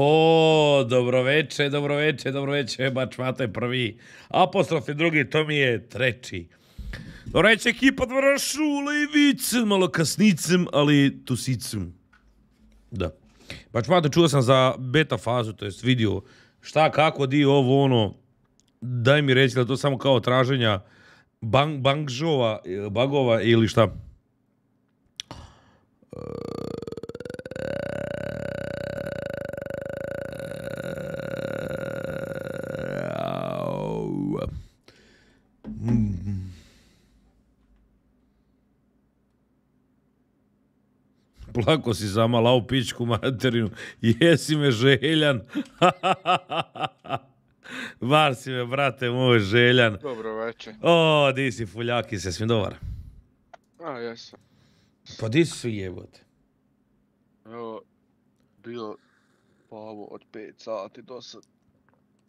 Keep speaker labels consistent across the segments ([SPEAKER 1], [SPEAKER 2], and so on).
[SPEAKER 1] O, dobroveče, dobroveče, dobroveče, bač Mate prvi, apostrof je drugi, to mi je treći. Dobroveče, ekipa dvora šule i vicem, malo kasnicem, ali tusicem. Da. Bač Mate, čuo sam za beta fazu, to jest vidio šta, kako, di, ovo, ono, daj mi reći da to samo kao traženja bang, bangžova, bagova ili šta? Plako si zamala u pičku materinu. Jesi me željan. Bar si me, brate moj, željan.
[SPEAKER 2] Dobro večer.
[SPEAKER 1] O, di si fuljaki, se svim dobar.
[SPEAKER 2] A, jesam.
[SPEAKER 1] Pa di su jebote?
[SPEAKER 2] Evo, bio pavo od 5 sati do sad.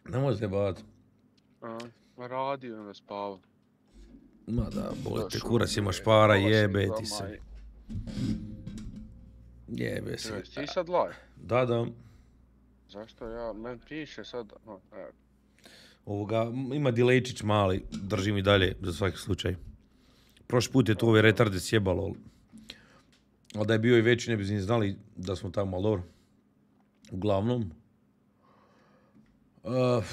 [SPEAKER 1] Ne može bavati.
[SPEAKER 2] A, radio onda spavao.
[SPEAKER 1] Ma da, boli te
[SPEAKER 2] Došao
[SPEAKER 1] kurac, imaš para,
[SPEAKER 2] pola
[SPEAKER 1] jebe
[SPEAKER 2] sedma
[SPEAKER 1] ti se. Jebe se.
[SPEAKER 2] Jesi ti sad live?
[SPEAKER 1] Da, da.
[SPEAKER 2] Zašto ja, men piše sad, no, evo.
[SPEAKER 1] Ovoga, ima dilejčić mali, držim i dalje, za svaki slučaj. Prošli put je to ove retarde sjebalo, ali- ali da je bio i veći ne bi ni znali da smo tamo, ali dobro. Uglavnom, uh,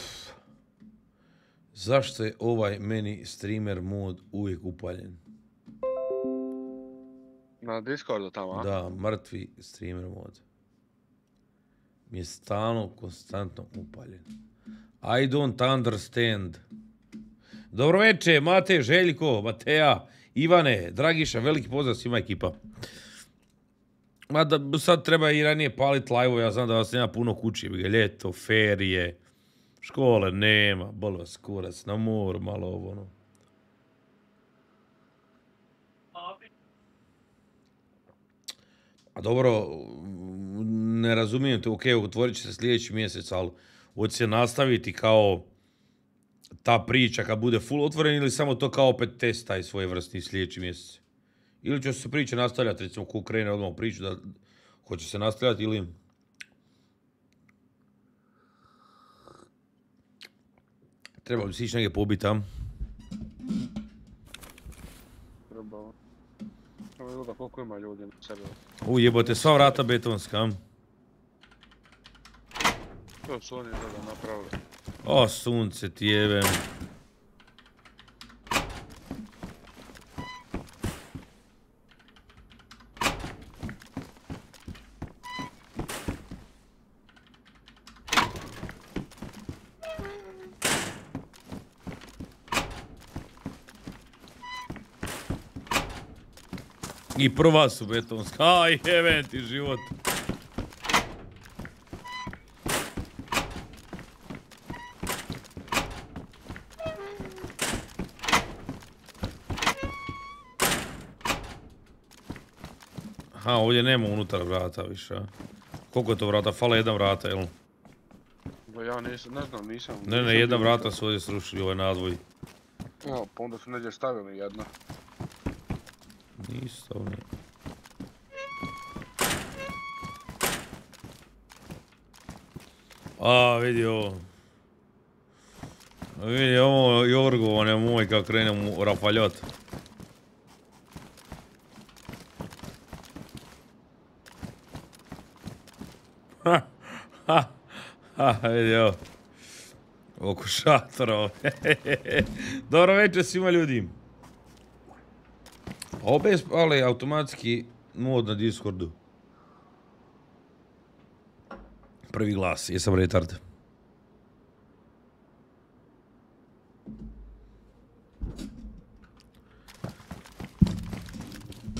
[SPEAKER 1] zašto je ovaj meni streamer mod uvijek upaljen?
[SPEAKER 2] Na Discordu tamo, a?
[SPEAKER 1] Da, mrtvi streamer mod. Mi je stalno, konstantno upaljen. I don't understand. Dobro večer, Mate, Željko, Mateja, Ivane, Dragiša, veliki pozdrav svima ekipa. Mada sad treba i ranije palit live ja znam da vas nema puno kući, ljeto, ferije, škole nema, bol vas kurac, na moru, malo ovo ono. A dobro, ne razumijem te, ok, otvorit će se sljedeći mjesec, ali hoće se nastaviti kao ta priča kad bude full otvoren ili samo to kao opet test taj svoje vrstni sljedeći mjesec? Ili će se priča nastavljati, recimo ko krene odmah priču da hoće se nastavljati ili... Treba bi se ići negdje pobiti tam.
[SPEAKER 2] Trebalo. Evo vidio da koliko ima ljudi na sebe.
[SPEAKER 1] U jebote, sva vrata betonska. am.
[SPEAKER 2] To su oni da napravili.
[SPEAKER 1] O, sunce ti jebe. I prva su betonska. Aj, jebem ti život. Aha, ovdje nema unutar vrata više, a? Koliko je to vrata? Fala jedan vrata, jel?
[SPEAKER 2] Bo ja nisam, ne znam, nisam.
[SPEAKER 1] Ne, ne, jedna vrata su ovdje srušili, ovaj nadvoj.
[SPEAKER 2] Evo, pa onda su negdje stavili jedno.
[SPEAKER 1] Nisu oni. A, vidi ovo. Vidi ovo, je moj kako krene mu rafaljot. Ha, ha, vidi ovo. Oko šatora. Dobro večer svima ljudi. Obe spale automatski mod na Discordu. Prvi glas, jesam retard.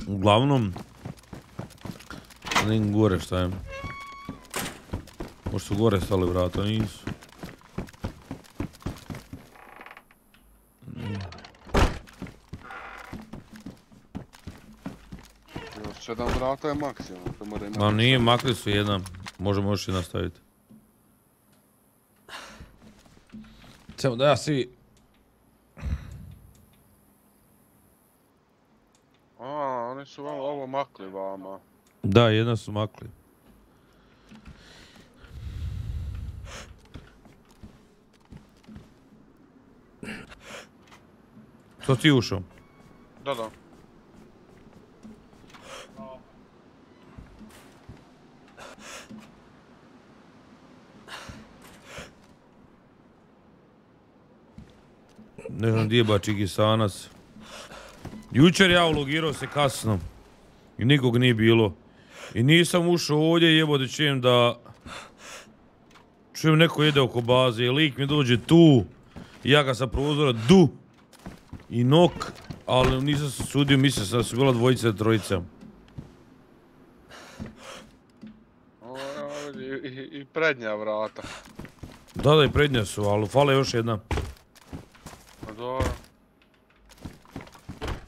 [SPEAKER 1] Uglavnom, ne gore šta je. Možda su gore stali vrata, nisu.
[SPEAKER 2] sata je maksimum, to mora imati.
[SPEAKER 1] Ma nije, makli su jedan. Možemo još i nastaviti. Samo da ja svi...
[SPEAKER 2] A, oni su vam ovo makli vama.
[SPEAKER 1] Da, jedna su makli. To ti ušao?
[SPEAKER 2] Da, da.
[SPEAKER 1] Ne znam gdje je Bačikisanac. Jučer ja ulogirao se kasno. I nikog nije bilo. I nisam ušao ovdje jebote čujem da... Čujem neko jede oko baze i lik mi dođe tu. I ja ga sa prozora du. I nok. Ali nisam se sudio, mislio sam da su bila dvojica trojica.
[SPEAKER 2] I, i, i prednja vrata.
[SPEAKER 1] Da, da i prednja su, ali fale još jedna.
[SPEAKER 2] Pa dobro.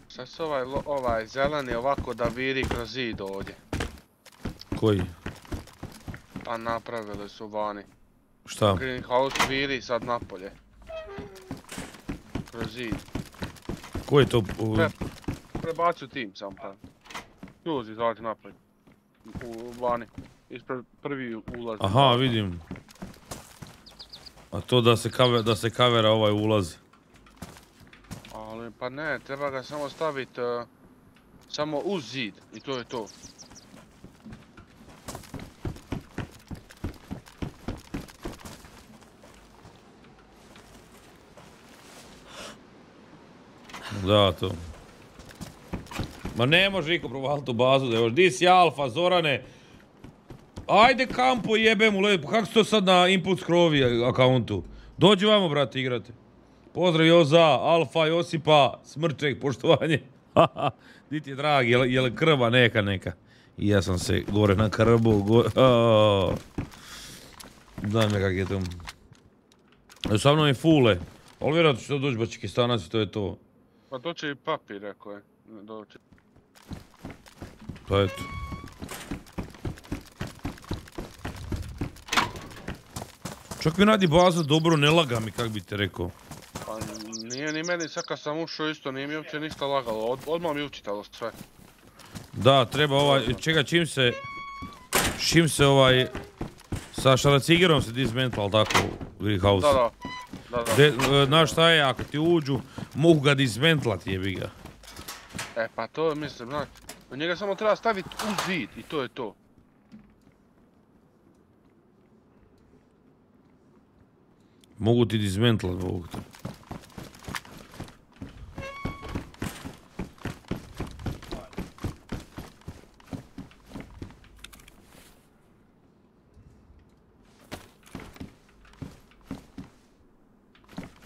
[SPEAKER 2] Sad se ovaj, ovaj zeleni ovako da viri kroz zid ovdje.
[SPEAKER 1] Koji?
[SPEAKER 2] Pa napravili su vani.
[SPEAKER 1] Šta?
[SPEAKER 2] Greenhouse viri sad napolje. Kroz zid.
[SPEAKER 1] Ko je to? u-
[SPEAKER 2] Ne. Prebacu tim sam pa. Skroz izađi naprijed. U vani. Ispred prvi ulaz.
[SPEAKER 1] Aha, vidim. A to da se, kave, da se kavera ovaj ulaz.
[SPEAKER 2] Ali pa ne, treba ga samo staviti samo uz zid i to je to.
[SPEAKER 1] Da, to. Ma ne može niko provaliti u bazu da još. Di si alfa, Zorane? Ajde kampo jebem u lepo. Kako si to sad na Input Skrovi akauntu? Dođi vamo, brate, igrate. Pozdrav Joza, Alfa, Josipa, Smrček, poštovanje. Di ti je drag, jel, jel krva neka neka? I ja sam se gore na krbu, gore... Daj me kak je to. Sa mnom je fule. Ali vjerojatno će to doći Bačikistanac i to je to.
[SPEAKER 2] Pa doće i papir, rekao je. Doće.
[SPEAKER 1] Pa eto. Čak mi radi baza dobro, ne laga mi, kak bi te rekao.
[SPEAKER 2] Pa nije ni meni sad kad sam ušao isto, nije mi uopće ništa lagalo. Od, odmah mi učitalo sve.
[SPEAKER 1] Da, treba ovaj, čega čim se, čim se ovaj, sa šaracigerom se dismental tako u Greenhouse.
[SPEAKER 2] Da, da. Da, da.
[SPEAKER 1] De, e, znaš šta je, ako ti uđu, mogu ga dismentlat jebi ga.
[SPEAKER 2] E pa to mislim, znaš. U njega samo treba staviti uz zid i to je to.
[SPEAKER 1] Mogu ti dismentlat ovog te.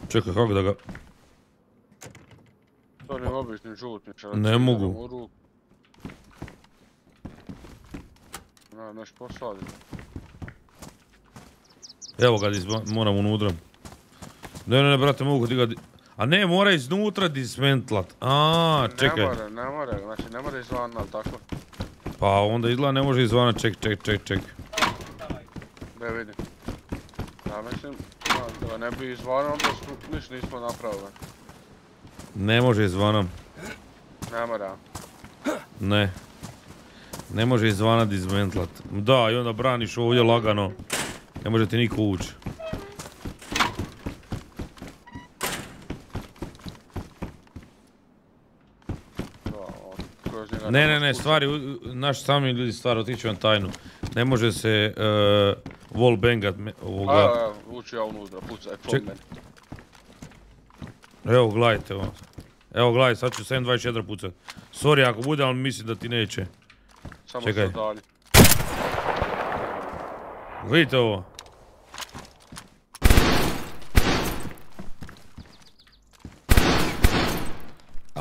[SPEAKER 1] Čekaj, kako da ga...
[SPEAKER 2] To je obični žutni
[SPEAKER 1] Ne mogu.
[SPEAKER 2] Na, neš posaditi.
[SPEAKER 1] Evo ga, moram unutra. Ne, ne, ne, brate, mogu ti ga... A ne, mora iznutra dismentlat. A, čekaj.
[SPEAKER 2] Ne more, ne more, znači ne more izvana, ali tako.
[SPEAKER 1] Pa onda izgleda ne može izvana, ček, ček, ček, ček.
[SPEAKER 2] Ne vidim. Ja mislim, da, ne bi izvana, onda smo, niš nismo napravili.
[SPEAKER 1] Ne može izvana.
[SPEAKER 2] Ne mora.
[SPEAKER 1] Ne. Ne može izvana dismentlat. Da, i onda braniš ovdje lagano. Ne može ti niko ući. Ne, ne, ne, stvari, naš sami ljudi stvar, otiću vam tajnu. Ne može se uh, wall bangat me- ovoga.
[SPEAKER 2] A, ući ja unutra, pucaj,
[SPEAKER 1] Ček-
[SPEAKER 2] mene.
[SPEAKER 1] Evo, gledajte ovo. Evo, gledaj, sad ću 7.24 pucat. Sorry ako bude, ali mislim da ti neće.
[SPEAKER 2] Samo
[SPEAKER 1] čekaj.
[SPEAKER 2] se dalje.
[SPEAKER 1] Vidite ovo.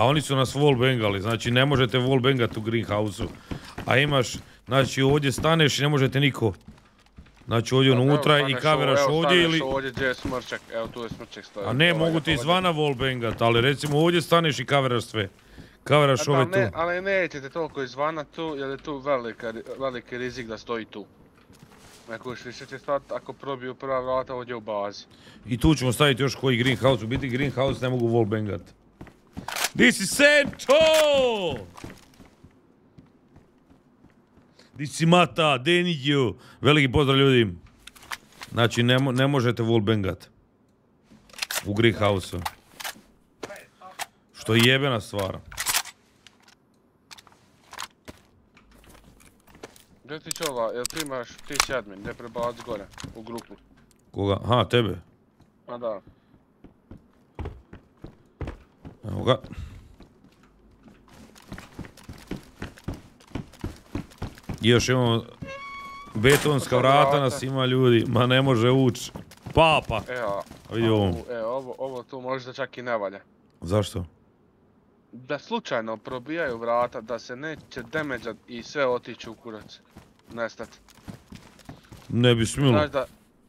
[SPEAKER 1] A oni su nas wallbangali, znači ne možete wallbangat u greenhouse-u. A imaš, znači ovdje staneš i ne možete niko. Znači ovdje
[SPEAKER 2] Pa,
[SPEAKER 1] unutra i
[SPEAKER 2] staneš
[SPEAKER 1] kaveraš
[SPEAKER 2] ovo- evo,
[SPEAKER 1] ovdje
[SPEAKER 2] staneš
[SPEAKER 1] ili...
[SPEAKER 2] ovdje gdje je smrček, evo tu je smrček stoji.
[SPEAKER 1] A ne,
[SPEAKER 2] Ovaj
[SPEAKER 1] mogu ti izvana wallbangat, ali recimo ovdje staneš i kaveraš sve.
[SPEAKER 2] Da,
[SPEAKER 1] ove
[SPEAKER 2] ne,
[SPEAKER 1] tu.
[SPEAKER 2] ali nećete toliko izvana tu, jer je tu velika, veliki rizik da stoji tu. Neko još više će stati ako probiju prva vrata ovdje u bazi.
[SPEAKER 1] I tu ćemo staviti još koji greenhouse, u biti greenhouse ne mogu wallbangat. Di si Sento! Di si Mata, Deniju, veliki pozdrav ljudi. Znači ne, mo- ne možete wallbangat. U greenhouse Što je jebena stvar.
[SPEAKER 2] Gdje ti će ova, jel ti imaš, ti si admin, gdje prebac gore, u grupu.
[SPEAKER 1] Koga? Aha, tebe.
[SPEAKER 2] A da.
[SPEAKER 1] Evo ga. I još imamo betonska vrata nas ima ljudi, ma ne može ući. Papa!
[SPEAKER 2] E, A
[SPEAKER 1] vidi ovo.
[SPEAKER 2] e, ovo, ovo tu možda čak i ne valja.
[SPEAKER 1] Zašto?
[SPEAKER 2] Da slučajno probijaju vrata, da se neće demeđat i sve otići u kurac. Nestat.
[SPEAKER 1] Ne bi smjelo.
[SPEAKER 2] Znaš da,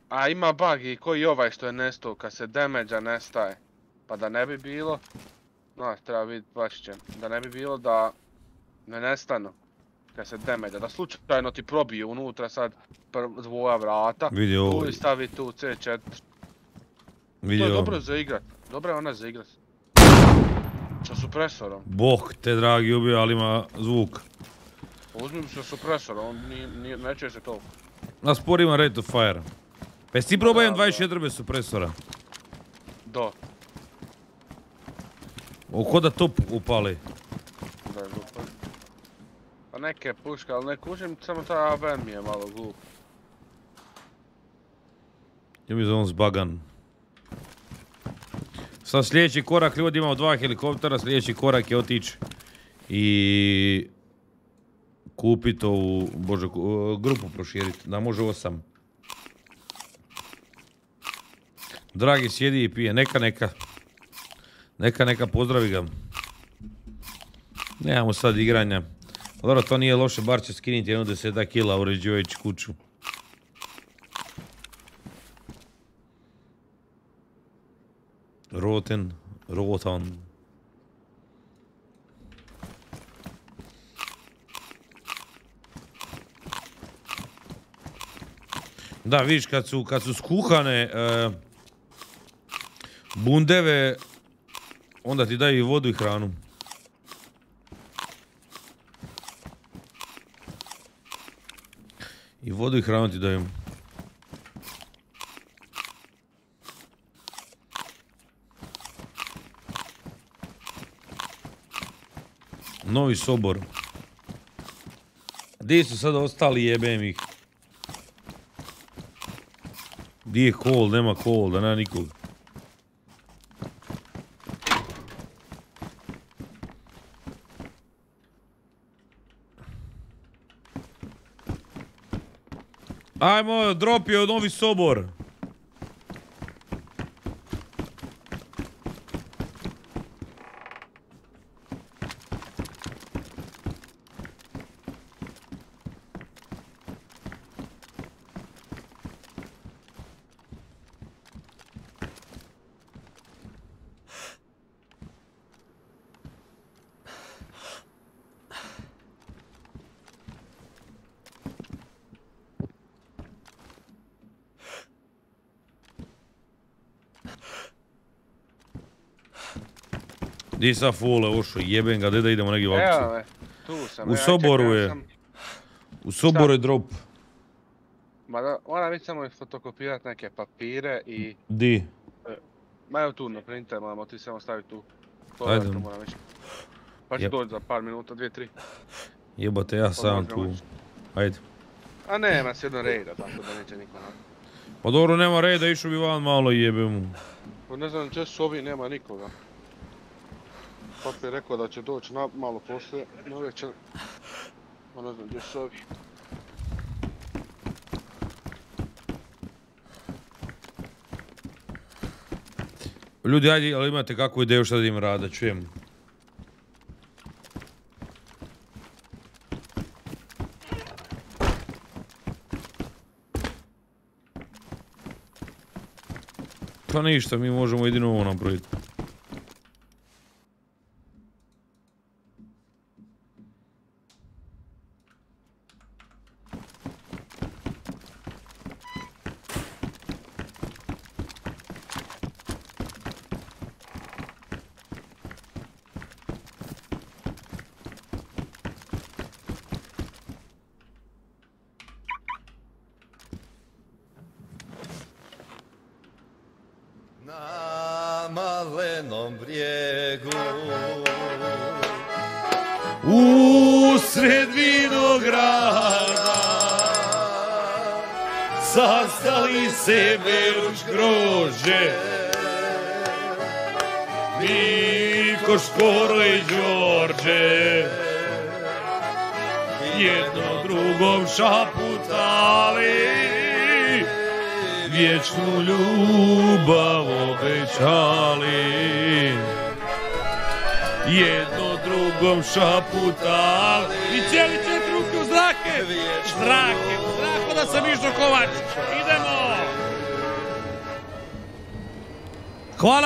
[SPEAKER 2] a ima bug i koji ovaj što je nestao, kad se demeđa nestaje. Pa da ne bi bilo, znaš, treba vidjeti baš će, da ne bi bilo da ne nestanu. Kad se demeđa, da slučajno ti probiju unutra sad dvoja vrata.
[SPEAKER 1] Vidi ovo.
[SPEAKER 2] Tu i stavi tu C4.
[SPEAKER 1] Vidi
[SPEAKER 2] To je dobro za igrat. Dobra je ona za igrat. Sa supresorom.
[SPEAKER 1] Bog te dragi ubio, ali ima zvuk.
[SPEAKER 2] Uzmim sa supresorom, on nije, nije, ne čuje se toliko.
[SPEAKER 1] Na sporima rate to fire. Pa jesi ti
[SPEAKER 2] da.
[SPEAKER 1] M24 bez supresora?
[SPEAKER 2] Do.
[SPEAKER 1] O, ko da top upali.
[SPEAKER 2] Da je glupo. Pa neke puške, ali ne kužim, samo ta AVM mi je malo glup.
[SPEAKER 1] Ja mi zovem zbagan. Sad sljedeći korak, ljudi imamo dva helikoptera, sljedeći korak je otići i kupiti ovu, bože, ku- grupu proširiti, da može osam. Dragi sjedi i pije, neka, neka. Neka, neka, pozdravi ga. Nemamo sad igranja. Dobro, to nije loše, bar će skinuti jedno deseta kila uređujući kuću. Roten, rotan. Da, vidiš, kad su, kad su skuhane e, bundeve, onda ti daju i vodu i hranu. I vodu i hranu ti daju. Novi Sobor. Gdje su sad ostali jebem ih? Gdje je kol? Nema kol, da nema nikog. Ajmo, drop je Novi Sobor. Di sa fule ušao, jebem ga, gdje da idemo negdje akciju.
[SPEAKER 2] Evo me, tu sam.
[SPEAKER 1] U
[SPEAKER 2] ja
[SPEAKER 1] Soboru
[SPEAKER 2] čekam
[SPEAKER 1] je.
[SPEAKER 2] sam-
[SPEAKER 1] U Soboru je drop.
[SPEAKER 2] Ma da, moram već samo fotokopirat neke papire i...
[SPEAKER 1] Di?
[SPEAKER 2] Ma evo tu na printer, moramo ti samo staviti tu. To
[SPEAKER 1] Ajde.
[SPEAKER 2] moram. Pa
[SPEAKER 1] Jep.
[SPEAKER 2] doći za par minuta, dvije, tri.
[SPEAKER 1] Jebate, ja sam
[SPEAKER 2] možemo
[SPEAKER 1] tu.
[SPEAKER 2] ići.
[SPEAKER 1] Ajde.
[SPEAKER 2] A nema se jedno rejda, tako da neće niko na...
[SPEAKER 1] Pa dobro, nema reda, išao bi van malo i jebem mu.
[SPEAKER 2] Pa ne znam gdje su ovi, nema nikoga. Papa je rekao da će doći malo poslije, na večer. Pa ne znam gdje su ovi.
[SPEAKER 1] Ljudi, ajde, ali imate kakvu ideju šta da im rada, čujem. Pa ništa, mi možemo jedino ovo napraviti.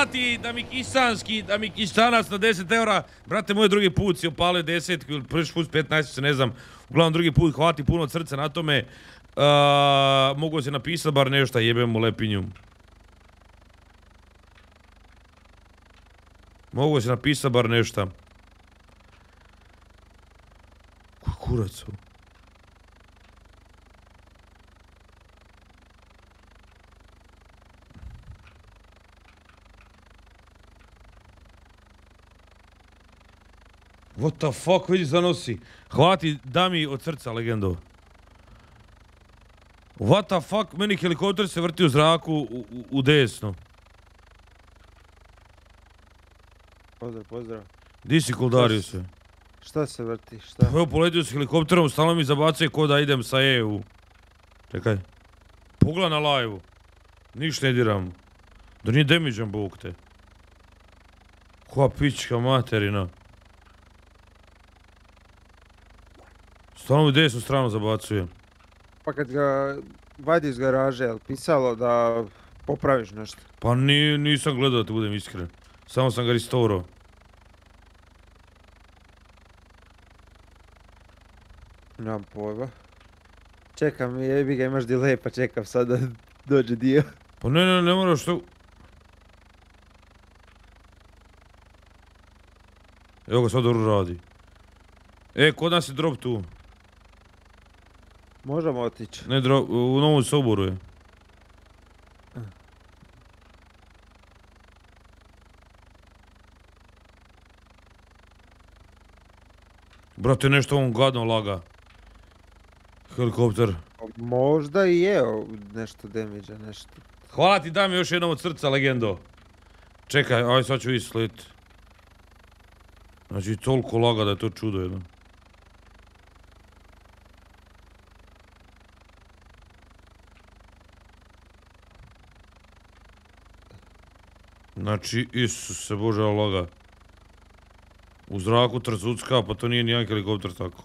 [SPEAKER 1] Hvala ti da mi kisanski, da mi kisanac na 10 eura. Brate, moj drugi put si opalio 10 ili prvi put 15, se ne znam. Uglavnom drugi put, hvala ti puno od srca na tome. Uh, mogu se napisati bar nešto, jebem mu lepinju. Mogu se napisati bar nešto. Koji kurac ovo? What the fuck, vidi zanosi. Hvala ti, da mi od srca, legendo. What the fuck, meni helikopter se vrti u zraku u, u, u desno.
[SPEAKER 3] Pozdrav, pozdrav.
[SPEAKER 1] Di si koldario se?
[SPEAKER 3] Šta se vrti, šta?
[SPEAKER 1] Evo poletio s helikopterom, stalno mi zabacuje ko da idem sa EU. Čekaj. Pogledaj na live Ništa ne diram. Da nije demiđan bog te. Koja pička materina. Stalno mi desnu stranu zabacuje.
[SPEAKER 3] Pa kad ga vadi iz garaže, jel pisalo da popraviš nešto?
[SPEAKER 1] Pa ni, nisam gledao da ti budem iskren. Samo sam ga restaurao.
[SPEAKER 3] Nemam pojma. Čekam, jebi ga, imaš delay, pa čekam sad da dođe dio.
[SPEAKER 1] Pa ne, ne, ne moraš to... Evo ga sad dobro radi. E, kod nas je drop tu.
[SPEAKER 3] Možemo otići.
[SPEAKER 1] Ne, u Novom Soboru je. Brate, nešto on gadno laga. Helikopter.
[SPEAKER 3] Možda i je nešto damage nešto.
[SPEAKER 1] Hvala ti, daj mi još jednom od srca, legendo. Čekaj, aj sad ću ići slit. Znači, toliko laga da je to čudo jedno. Znači, Isuse Bože, a laga. U zraku trzucka, pa to nije nijedan helikopter tako.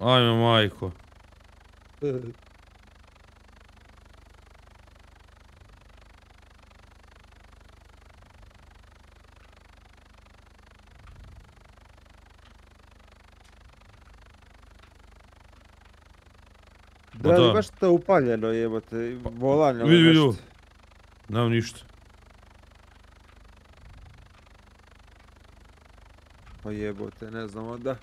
[SPEAKER 1] Ajme, majko.
[SPEAKER 3] Da li
[SPEAKER 1] da.
[SPEAKER 3] baš to upaljeno jebote, volanje
[SPEAKER 1] vidi, vidi ovo.
[SPEAKER 3] nešto.
[SPEAKER 1] Nemam ništa.
[SPEAKER 3] Pa jebote, ne znam onda.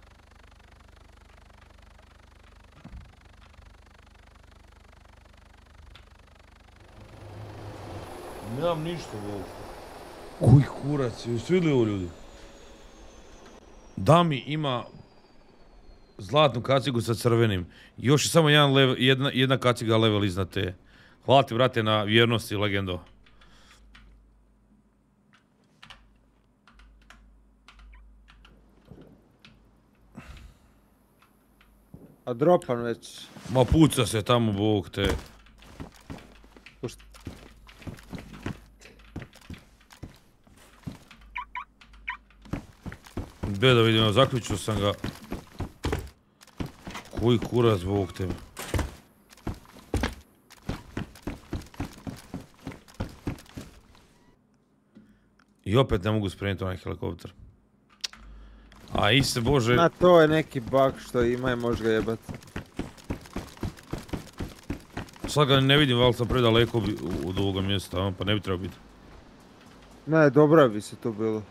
[SPEAKER 1] Nemam ništa, Bog. Koji kurac, jeste vidjeli ovo ljudi? Dami ima zlatnu kacigu sa crvenim. Još je samo jedan level, jedna, jedna kaciga level iznad te. Hvala ti, brate, na vjernosti, legendo.
[SPEAKER 3] A dropan već.
[SPEAKER 1] Ma puca se tamo, Bog te.
[SPEAKER 3] Pušta.
[SPEAKER 1] Be da vidimo, zaključio sam ga. Koji kurac, Bog te. I opet ne mogu spremiti onaj helikopter. A iste bože,
[SPEAKER 3] Na to je neki bug što ima i može ga jebat.
[SPEAKER 1] sad ga ne vidim, valjda sam predaleko bi- od ovoga mjesta, pa ne bi trebao biti.
[SPEAKER 3] Ne, dobro bi se to bilo.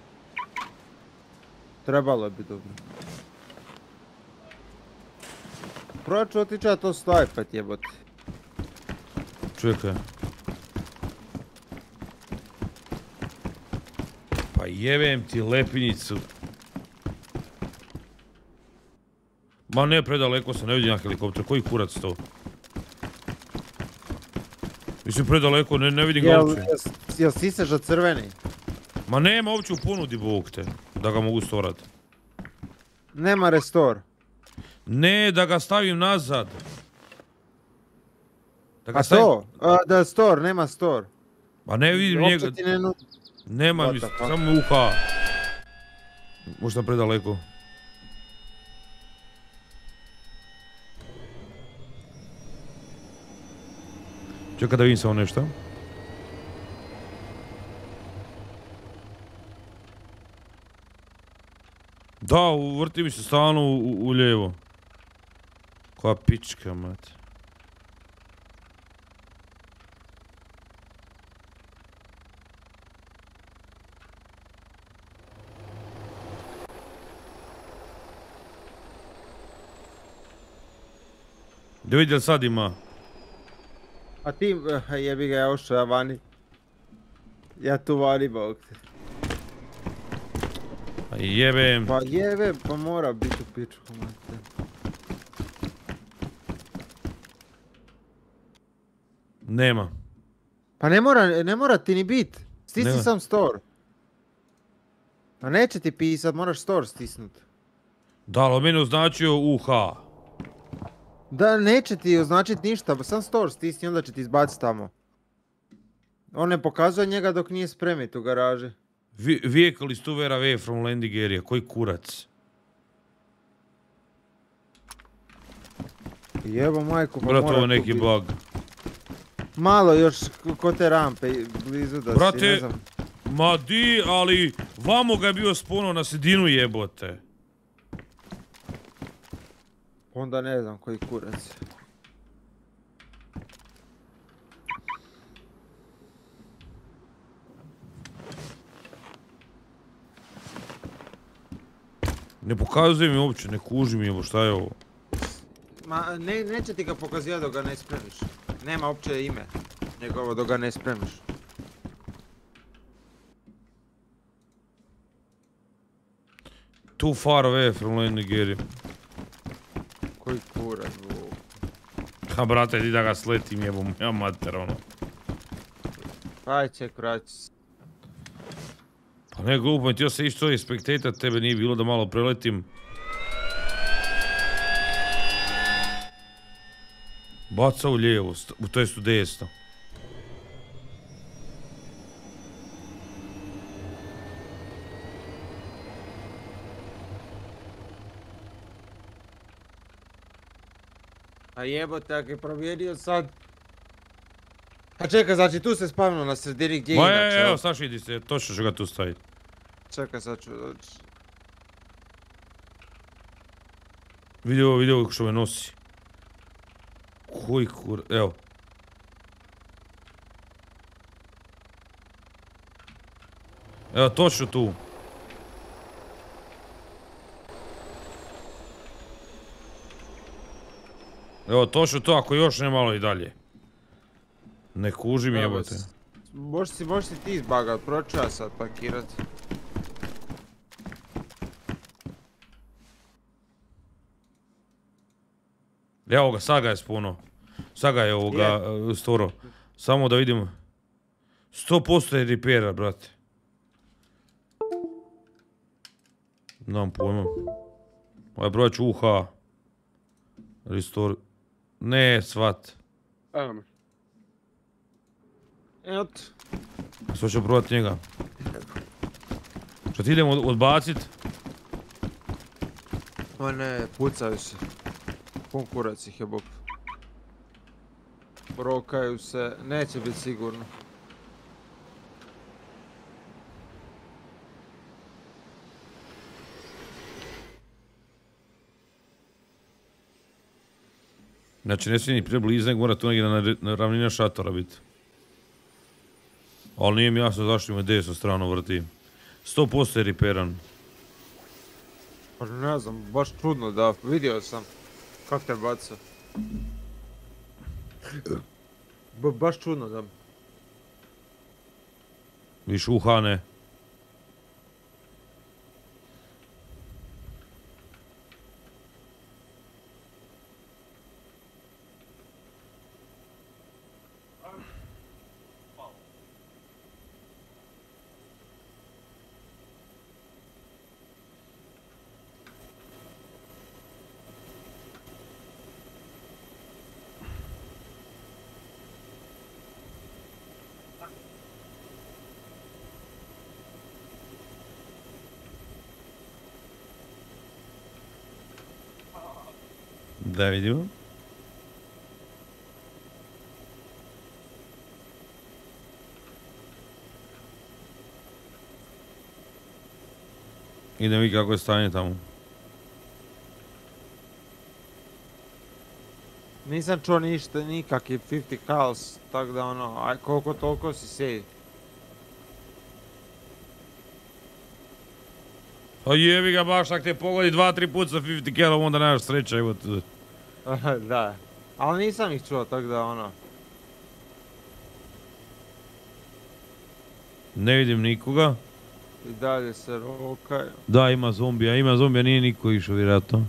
[SPEAKER 3] Trebalo bi dobro probat ću to a to snajpat jebote.
[SPEAKER 1] Čekaj. Pa jebem ti lepinicu. Ma ne, predaleko sam, ne vidim na helikopter, koji kurac to? Mislim, predaleko, ne, ne vidim ga uopće.
[SPEAKER 3] Jel se za crveni?
[SPEAKER 1] Ma nema uopće u ponudi, bog te, da ga mogu storat.
[SPEAKER 3] Nema restor.
[SPEAKER 1] Ne, da ga stavim nazad. Da ga
[SPEAKER 3] A
[SPEAKER 1] stavim...
[SPEAKER 3] to? A, da, store, nema store.
[SPEAKER 1] Ma ne vidim
[SPEAKER 3] Uopće
[SPEAKER 1] njega.
[SPEAKER 3] ti ne nudi.
[SPEAKER 1] Nema mi, samo UH. Možda predaleko. Čekaj da vidim samo nešto. Da, vrti mi se stalno u, u, u lijevo. Koja pička, mate. Da vidi jel sad ima.
[SPEAKER 3] A ti, eh, jebi ga, ja ušao ja vani. Ja tu vani, bog te.
[SPEAKER 1] A jebem.
[SPEAKER 3] Pa jebe, pa mora biti u pičku, mate.
[SPEAKER 1] Nema.
[SPEAKER 3] Pa ne mora, ne mora ti ni bit. Stisni
[SPEAKER 1] Nema.
[SPEAKER 3] sam store. A neće ti pisat, moraš store stisnut.
[SPEAKER 1] Da, ali meni označio UH.
[SPEAKER 3] Da, neće ti označit ništa, sam store stisni, onda će ti izbacit tamo. On ne pokazuje njega dok nije spremit u garaži.
[SPEAKER 1] Vehicle is far away from landing area. Koji kurac?
[SPEAKER 3] Jebo majku, pa
[SPEAKER 1] Brate,
[SPEAKER 3] mora
[SPEAKER 1] ovo neki bug.
[SPEAKER 3] Malo još k- ko te rampe blizu da si, ne znam.
[SPEAKER 1] Ma di, ali vamo ga je bio spono na sredinu jebote.
[SPEAKER 3] Onda ne znam koji kurac.
[SPEAKER 1] Ne pokazuje mi uopće, ne kuži mi evo šta je ovo.
[SPEAKER 3] Ma ne, neće ti ga pokazivati dok ga ne spremiš. Nema uopće ime njegovo dok ga ne spremiš.
[SPEAKER 1] Too far away from area.
[SPEAKER 3] Koji kurac, bu.
[SPEAKER 1] Ha brate, di da ga sletim jebo moja mater ono.
[SPEAKER 3] Aj će kurac.
[SPEAKER 1] Pa ne glupo, htio se ići to i spektatat, tebe nije bilo da malo preletim. Baca u lijevo, to jest u desno.
[SPEAKER 3] A jebote, ako je provjerio sad. A čekaj, znači tu se spavno na sredini gdje je
[SPEAKER 1] Ma
[SPEAKER 3] inače.
[SPEAKER 1] evo, Saši, idi se, točno ću ga tu staviti.
[SPEAKER 3] Čekaj, sad ću doći.
[SPEAKER 1] Vidi ovo, vidi ovo što me nosi. Koji kur... Evo. Evo, točno tu. Evo, točno to, ako još ne malo i dalje. Ne kuži mi
[SPEAKER 3] Evo,
[SPEAKER 1] jebote.
[SPEAKER 3] Možeš si, možeš si ti izbagat, proću ja sad pakirat.
[SPEAKER 1] Evo ga, sad ga je spuno. Sad ga je ovoga uh, storo. Samo da vidimo. 100% je repaira, brate. Nemam pojma. Ovaj broj ću UH. Restore. Ne, svat.
[SPEAKER 2] Evo mi.
[SPEAKER 3] Evo
[SPEAKER 1] Sad ću probat njega. Što ti idemo od- odbacit?
[SPEAKER 3] Ma ne, pucaju se. Pun kurac ih je bok. Rokaju se, neće biti sigurno.
[SPEAKER 1] Znači ne smije ni preblizu, nego mora tu negdje na, na ravnina šatora biti. Ali nije mi jasno zašto ima desnu stranu vrti. 100% je repairan.
[SPEAKER 3] Pa ne znam, baš čudno da, vidio sam. Kak te baca. Ba- baš čudno da.
[SPEAKER 1] Viš uhane. Da vidimo. Idem vi kako je stanje tamo.
[SPEAKER 3] Nisam čuo ništa, nikakvi 50 calls, tak da ono, aj koliko toliko si sej.
[SPEAKER 1] Pa jebi ga baš, ako te pogodi dva, tri puta sa 50 kelom, onda nemaš sreće, evo.
[SPEAKER 3] da. Ali nisam ih čuo, tak da ono.
[SPEAKER 1] Ne vidim nikoga.
[SPEAKER 3] I dalje se rokaju.
[SPEAKER 1] Da, ima zombija, ima zombija, nije niko išao vjerojatno.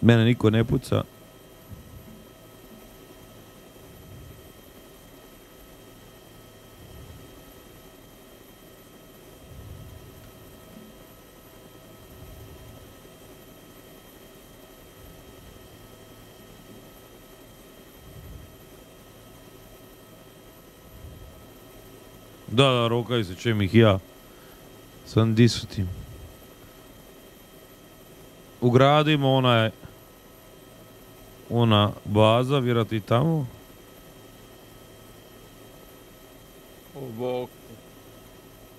[SPEAKER 1] Mene niko ne puca. Da, da, rokaju se, čem ih ja. Sam disutim. Ugradimo onaj... Ona baza, vjerojatno i tamo.
[SPEAKER 3] O, te.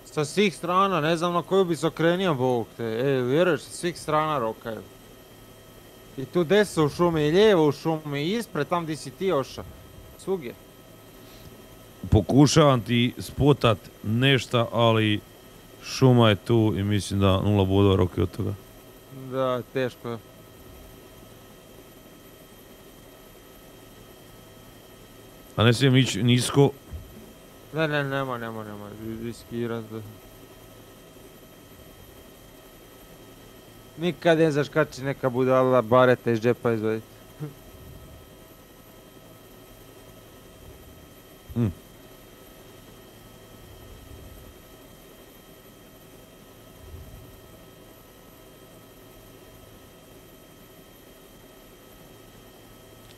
[SPEAKER 3] Sa svih strana, ne znam na koju bi se okrenio bog te. E, vjeruješ, sa svih strana rokaju. I tu desno u šumi, i lijevo u šumi, i ispred tam di si ti oša. Svugdje.
[SPEAKER 1] Pokušavam ti spotat nešto, ali šuma je tu i mislim da nula bodova roke od toga.
[SPEAKER 3] Da, teško je.
[SPEAKER 1] A ne smijem ići nisko.
[SPEAKER 3] Ne, ne, nema, nema, nema, riskirat da... Nikad ne znaš kad će neka budala bareta iz džepa izvadit.
[SPEAKER 1] Hm.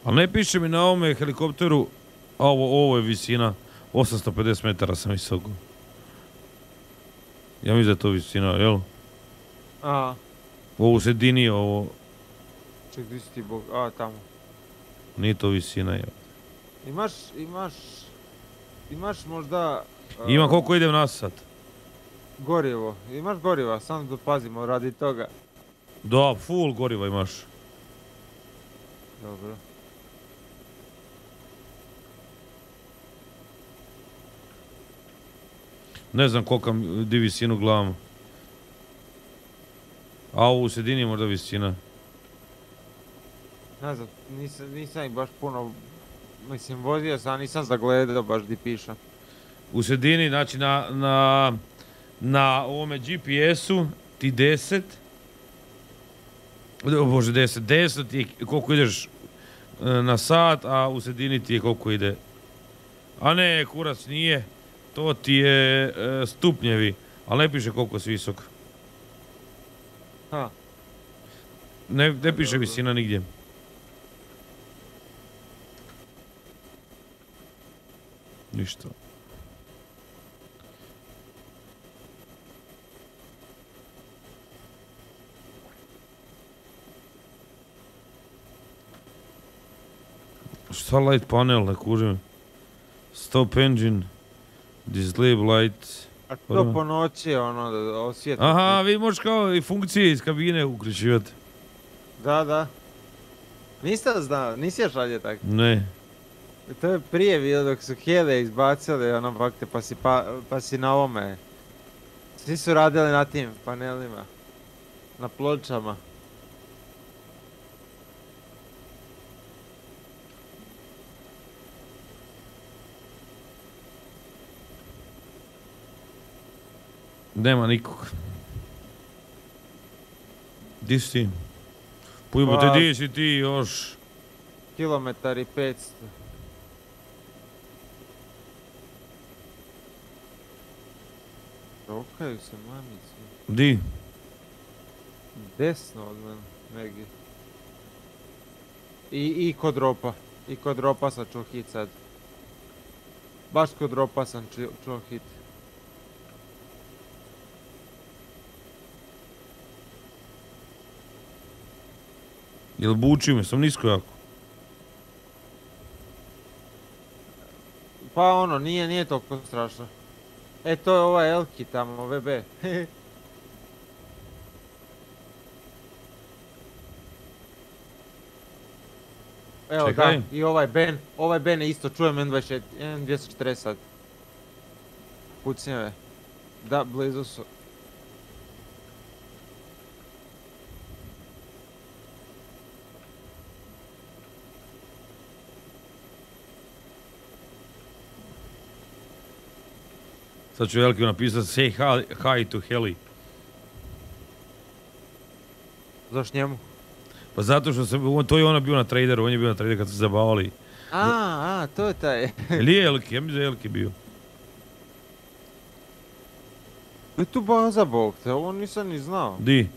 [SPEAKER 1] Ali ne piše mi na ovome helikopteru, a ovo, ovo je visina, 850 metara sam visoko. Ja mislim da je to visina, jel?
[SPEAKER 3] A,
[SPEAKER 1] Ovo u sredini, ovo
[SPEAKER 3] ček, di si ti bog, a, tamo.
[SPEAKER 1] nije to visina, jel?
[SPEAKER 3] Imaš, imaš, imaš možda... a,
[SPEAKER 1] Ima koliko idem nasad?
[SPEAKER 3] Gorivo, imaš goriva, samo da pazimo radi toga.
[SPEAKER 1] Da, full goriva imaš.
[SPEAKER 3] Dobro.
[SPEAKER 1] Ne znam kolika di visinu gledam. A ovo u sredini je možda visina.
[SPEAKER 3] Ne znam, nisam, nisam ih baš puno, mislim, vozio sam, nisam zagledao baš di piše.
[SPEAKER 1] U sredini, znači na, na, na ovome GPS-u ti 10. O bože, 10. 10 ti je koliko ideš e, na sat, a u sredini ti je koliko ide. A ne, kurac nije. To ti je e, stupnjevi, ali ne piše koliko si visok.
[SPEAKER 3] Ha,
[SPEAKER 1] Ne, ne piše visina nigdje. Ništa. Šta light panel, ne kužim. Stop engine. Disable light.
[SPEAKER 3] a to po noći, ono, da.
[SPEAKER 1] Aha, vi možeš kao i funkcije iz kabine uključivati.
[SPEAKER 3] Da, da. Nisam znao, nisi još radio tako.
[SPEAKER 1] Ne.
[SPEAKER 3] To je prije bilo dok su Hele izbacili, ono, bakte, pa si, pa, pa si na ovome. Svi su radili na tim panelima. Na pločama.
[SPEAKER 1] Nema nikog. Di si ti? Pujmo te,
[SPEAKER 3] Pa-
[SPEAKER 1] di si ti još?
[SPEAKER 3] Kilometar i 500. Rokaju se mamice.
[SPEAKER 1] Di?
[SPEAKER 3] Desno od mene, negdje. I, i kod dropa. I kod dropa sam čuo hit sad. Baš kod dropa sam čuo hit.
[SPEAKER 1] Jel buči me, sam nisko jako.
[SPEAKER 3] Pa ono, nije, nije toliko strašno. E, to je ovaj Elki tamo, VB. Evo
[SPEAKER 1] Čekaj.
[SPEAKER 3] da, i ovaj Ben, ovaj Ben je isto, čujem N24, N240 sad. Pucnjeve. Da, blizu su.
[SPEAKER 1] Sad ću Elki napisat say hi, hi to Heli.
[SPEAKER 3] Zaš njemu?
[SPEAKER 1] Pa zato što sam, on, to je ona bio na traderu, on je bio na traderu kad se zabavali.
[SPEAKER 3] A, a, to je taj.
[SPEAKER 1] Ili je Elki, ja mislim da je Elki bio.
[SPEAKER 3] Je tu baza bog te, ovo nisam ni znao.
[SPEAKER 1] Di?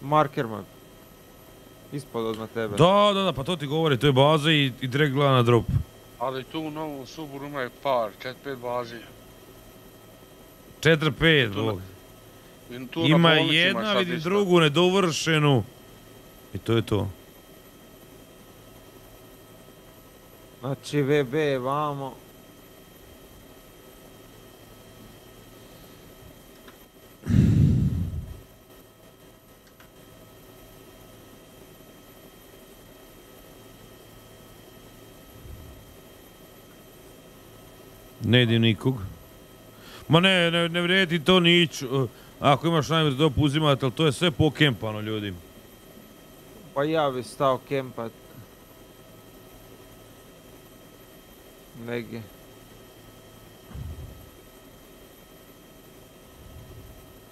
[SPEAKER 3] Marker map. Ispod odmah tebe.
[SPEAKER 1] Da, da, da, pa to ti govori, to je baza i, i direkt gleda na drop.
[SPEAKER 2] Ali tu u novom Subaru imaju par, 4-5 bazi.
[SPEAKER 1] 4-5,
[SPEAKER 2] Tu na-
[SPEAKER 1] bog.
[SPEAKER 2] I tu na
[SPEAKER 1] Ima
[SPEAKER 2] bolnici
[SPEAKER 1] jedna,
[SPEAKER 2] sad
[SPEAKER 1] vidi
[SPEAKER 2] isto.
[SPEAKER 1] drugu, nedovršenu. I to je to.
[SPEAKER 3] Znači VB je vamo.
[SPEAKER 1] Ne vidim nikog. Ma ne, ne, ne vredi to ni ići. uh, Ako imaš namjer da uzimati, ali to je sve pokempano ljudi.
[SPEAKER 3] Pa ja bi stao kempat. Negdje.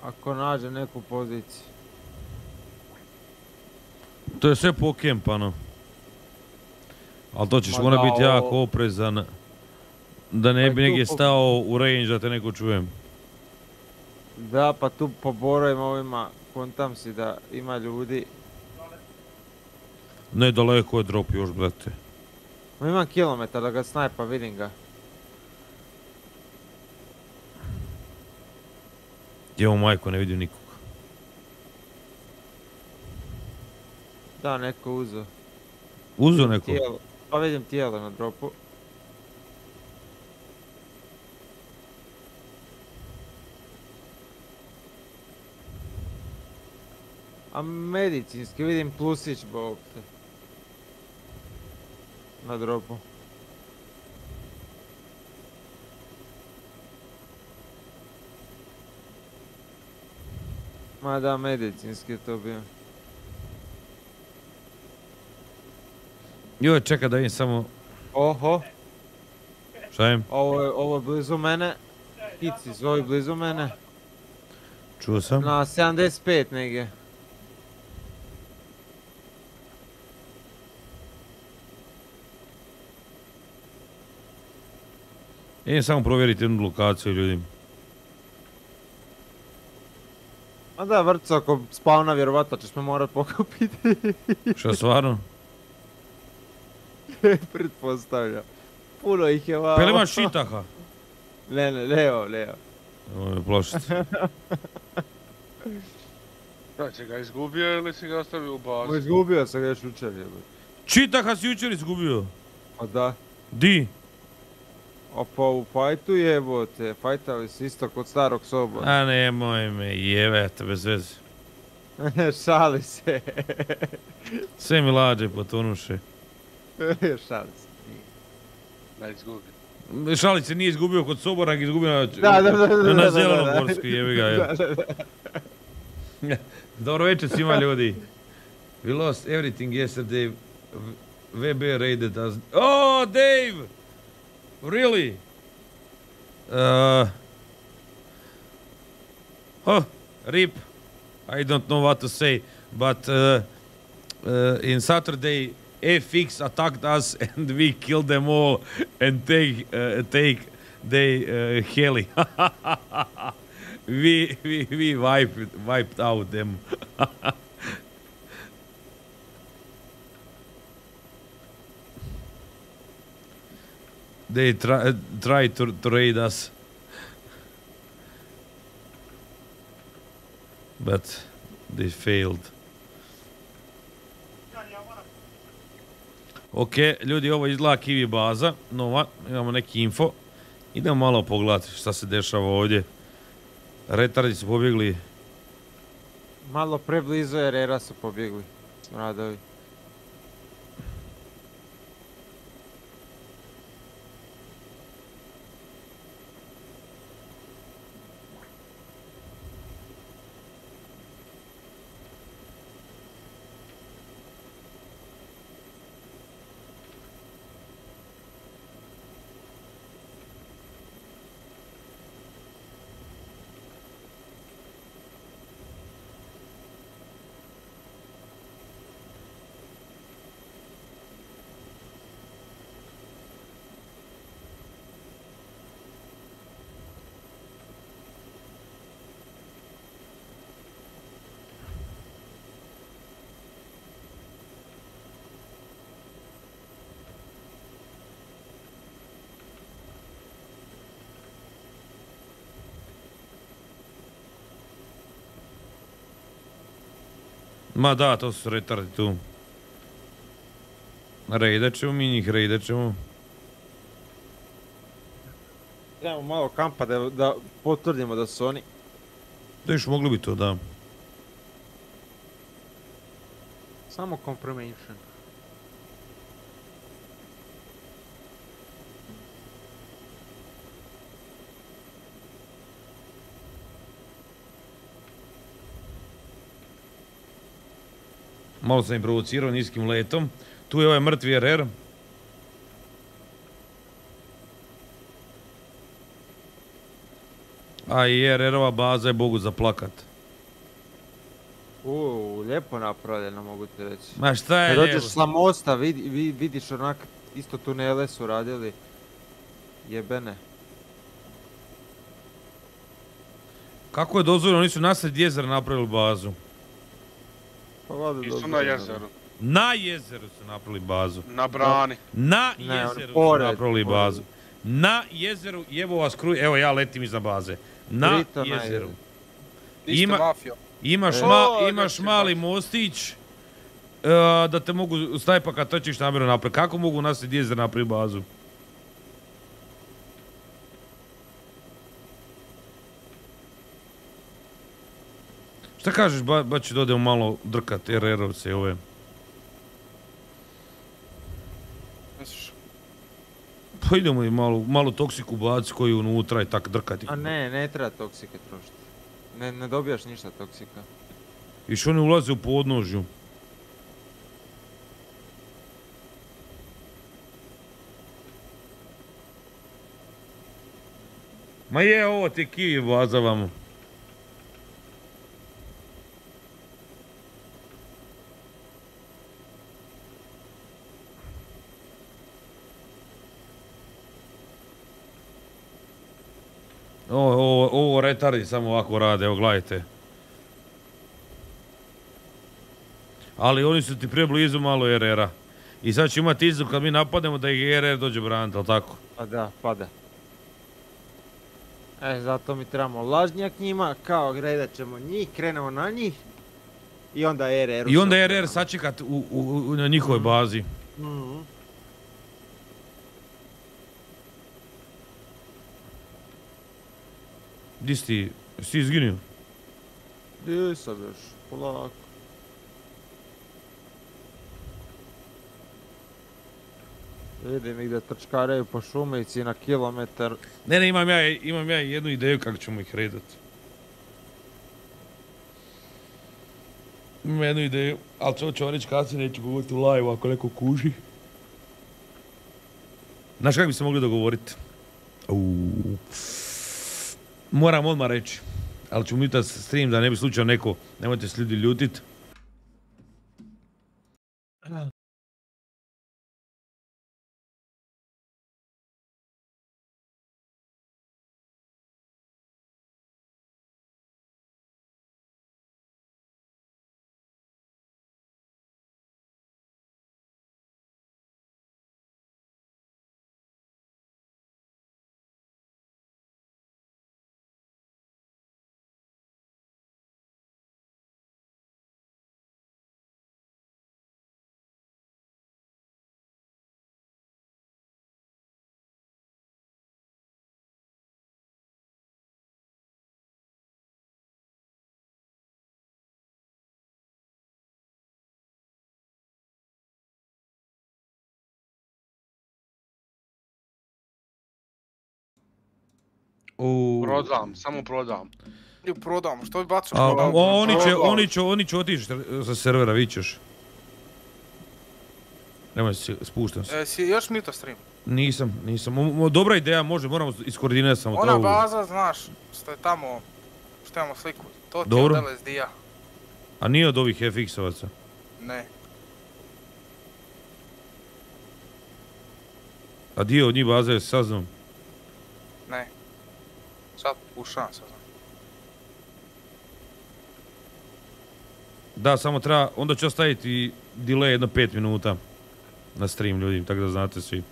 [SPEAKER 3] Ako nađe neku poziciju.
[SPEAKER 1] To je sve pokempano. Ali to ćeš mora biti jako
[SPEAKER 3] ovo-
[SPEAKER 1] oprezan. Da ne
[SPEAKER 3] Pa
[SPEAKER 1] bi negdje stao u range da te neko čujem.
[SPEAKER 3] Da, pa tu po borovima ovima kontam si da ima ljudi.
[SPEAKER 1] Ne, daleko je drop još, brate.
[SPEAKER 3] Ma imam kilometar da ga snajpa, vidim ga.
[SPEAKER 1] Evo majko, ne vidim nikog.
[SPEAKER 3] Da, neko uzo.
[SPEAKER 1] Uzo neko?
[SPEAKER 3] Tijelo. Pa vidim tijelo na dropu. A medicinski vidim plusić bog te. Na dropu. Ma da, medicinski je to bio.
[SPEAKER 1] Joj, čekaj da vidim samo...
[SPEAKER 3] Oho,
[SPEAKER 1] Šta je?
[SPEAKER 3] ovo je, ovo je blizu mene. Kici, zovi blizu mene.
[SPEAKER 1] Čuo sam?
[SPEAKER 3] Na 75 negdje.
[SPEAKER 1] Idem samo provjeriti jednu lokaciju ljudi.
[SPEAKER 3] A da, vrco, ako spavna vjerovatno ćeš me morat pokupiti.
[SPEAKER 1] Šta stvarno?
[SPEAKER 3] Pretpostavljam. Puno ih je vamo.
[SPEAKER 1] Pa jel imaš šitaha?
[SPEAKER 3] Ne, ne, ne, evo.
[SPEAKER 1] Ovo je plošica.
[SPEAKER 2] Da, si ga izgubio ili si ga ostavio u bazi?
[SPEAKER 3] izgubio sam ga još jebe.
[SPEAKER 1] Čitaha si jučer izgubio.
[SPEAKER 3] A da.
[SPEAKER 1] Di?
[SPEAKER 3] A pa u fajtu jebote, fajtali si isto kod starog soba.
[SPEAKER 1] A nemoj me jebete bez veze.
[SPEAKER 3] Šali se.
[SPEAKER 1] Sve mi lađe potonuše.
[SPEAKER 3] Šali se.
[SPEAKER 2] Ne izgubi.
[SPEAKER 1] Šalić se nije izgubio kod Sobora, nego izgubio na,
[SPEAKER 3] Da, da, da, da, da,
[SPEAKER 1] na
[SPEAKER 3] da,
[SPEAKER 1] Zelenogorskoj, jebi ga.
[SPEAKER 3] Da,
[SPEAKER 1] Je.
[SPEAKER 3] da, da.
[SPEAKER 1] Dobro večer svima ljudi. We lost everything yesterday. VB raided us. Oh, Dave! Really? Uh, rip. I don't know what to say, but uh, uh, in Saturday, FX attacked us and we killed them all and take uh, take they uh, heli. we we we wiped wiped out them. they try try to, raid us, but they failed. Ok, ljudi, ovo izgleda Kiwi baza, nova, imamo neki info. Idemo malo pogledati šta se dešava ovdje. Retardi su pobjegli.
[SPEAKER 3] Malo preblizu RR-a su pobjegli. Radovi.
[SPEAKER 1] Ma da, to su retardi tu. Rejdat ćemo mi njih, rejdat ćemo.
[SPEAKER 3] Trebamo malo kampa da, da potvrdimo da su oni.
[SPEAKER 1] Da još mogli bi to, da.
[SPEAKER 3] Samo confirmation.
[SPEAKER 1] Malo sam im provocirao niskim letom. Tu je ovaj mrtvi RR. A i RR-ova baza je bogu za plakat.
[SPEAKER 3] Uuu, lijepo napravljeno mogu ti reći.
[SPEAKER 1] Ma šta je
[SPEAKER 3] Kad dođeš
[SPEAKER 1] lijepo?
[SPEAKER 3] sa mosta vidi, vi- vidiš onak, isto tunele su radili. Jebene.
[SPEAKER 1] Kako je dozvoljeno? Oni su nasred jezera napravili bazu.
[SPEAKER 3] Pa
[SPEAKER 2] na
[SPEAKER 3] je,
[SPEAKER 2] jezeru.
[SPEAKER 1] Na jezeru su napravili bazu.
[SPEAKER 2] Na brani.
[SPEAKER 1] Na
[SPEAKER 3] Ne, oni
[SPEAKER 1] jezeru su napravili
[SPEAKER 3] pored.
[SPEAKER 1] bazu. Na jezeru, evo vas kruj, evo ja letim iza baze. Na jezeru. Ima-. Imaš,
[SPEAKER 3] E.
[SPEAKER 1] ma,
[SPEAKER 2] O,
[SPEAKER 1] imaš mali mostić, e, da te mogu snajpa kad trčiš namjerno naprijed. Kako mogu nasred jezera napraviti bazu? Šta kažeš, ba, baći da odemo malo drkat RR-ovce ove?
[SPEAKER 4] Misliš?
[SPEAKER 1] Pa idemo i malo, malo toksiku baci koji unutra i tak drkati.
[SPEAKER 3] A ne, ne treba toksike trošiti. Ne, ne dobijaš ništa toksika.
[SPEAKER 1] I što oni ulaze u podnožju. Ma je ovo ti kivi Ovo, ovo, retardi samo ovako rade, evo gledajte. Ali oni su ti preblizu malo RR-a. I sad će imati izum kad mi napademo da ih RR dođe braniti, ali tako?
[SPEAKER 3] Pa da, pada. E, zato mi trebamo lažnjak njima, kao gredat ćemo njih, krenemo na njih. I onda RR.
[SPEAKER 1] I onda RR sačekat u, u, u- na njihovoj bazi.
[SPEAKER 3] Mhm.
[SPEAKER 1] Di si ti? Si izginio?
[SPEAKER 3] Jesam još, polako. Vidim ih da trčkaraju po šumici na kilometar.
[SPEAKER 1] Ne, ne, imam ja, imam ja jednu ideju kako ćemo ih redat. Imam jednu ideju, ali to ću vam reći kasnije, neću govoriti u live ako neko kuži. Znaš kako bi se mogli dogovoriti? Uuu. Moram odmah reći. Ali ću mutat stream da ne bi slučajno neko, nemojte se ljudi ljutit.
[SPEAKER 2] Prodam, samo prodam.
[SPEAKER 4] Prodam, što bi bacio
[SPEAKER 1] A,
[SPEAKER 4] prodam?
[SPEAKER 1] o, oni će, oni će, oni će otići sa servera, vi ćeš. Nemoj se, spuštam se.
[SPEAKER 4] E, si još mi to stream?
[SPEAKER 1] Nisam, nisam. Dobra ideja, može, moramo iskoordinirati samo
[SPEAKER 4] Ona
[SPEAKER 1] to.
[SPEAKER 4] baza, znaš, što je tamo, što imamo sliku, to ti je od LSD-a.
[SPEAKER 1] A nije od ovih FX-ovaca.
[SPEAKER 4] Ne,
[SPEAKER 1] A dio od njih baza je saznam.
[SPEAKER 4] Se. znam.
[SPEAKER 1] Da, samo treba, onda ću ostaviti delay jedno 5 minuta na stream ljudi, tako da znate svi.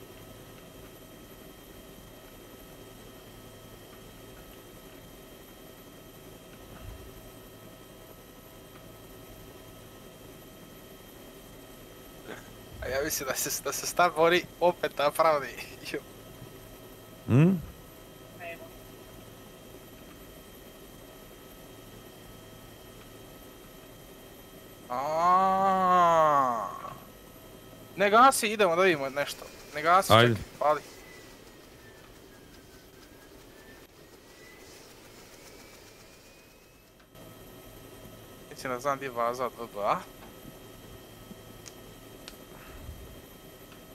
[SPEAKER 4] A ja mislim da se, da se stan opet napravi. Ju.
[SPEAKER 1] Hm?
[SPEAKER 4] Aaaa. Ne gasi, idemo da vidimo nešto. Ne gasi,
[SPEAKER 1] Ajde.
[SPEAKER 4] čekaj, pali. Mislim da znam gdje je baza DBA.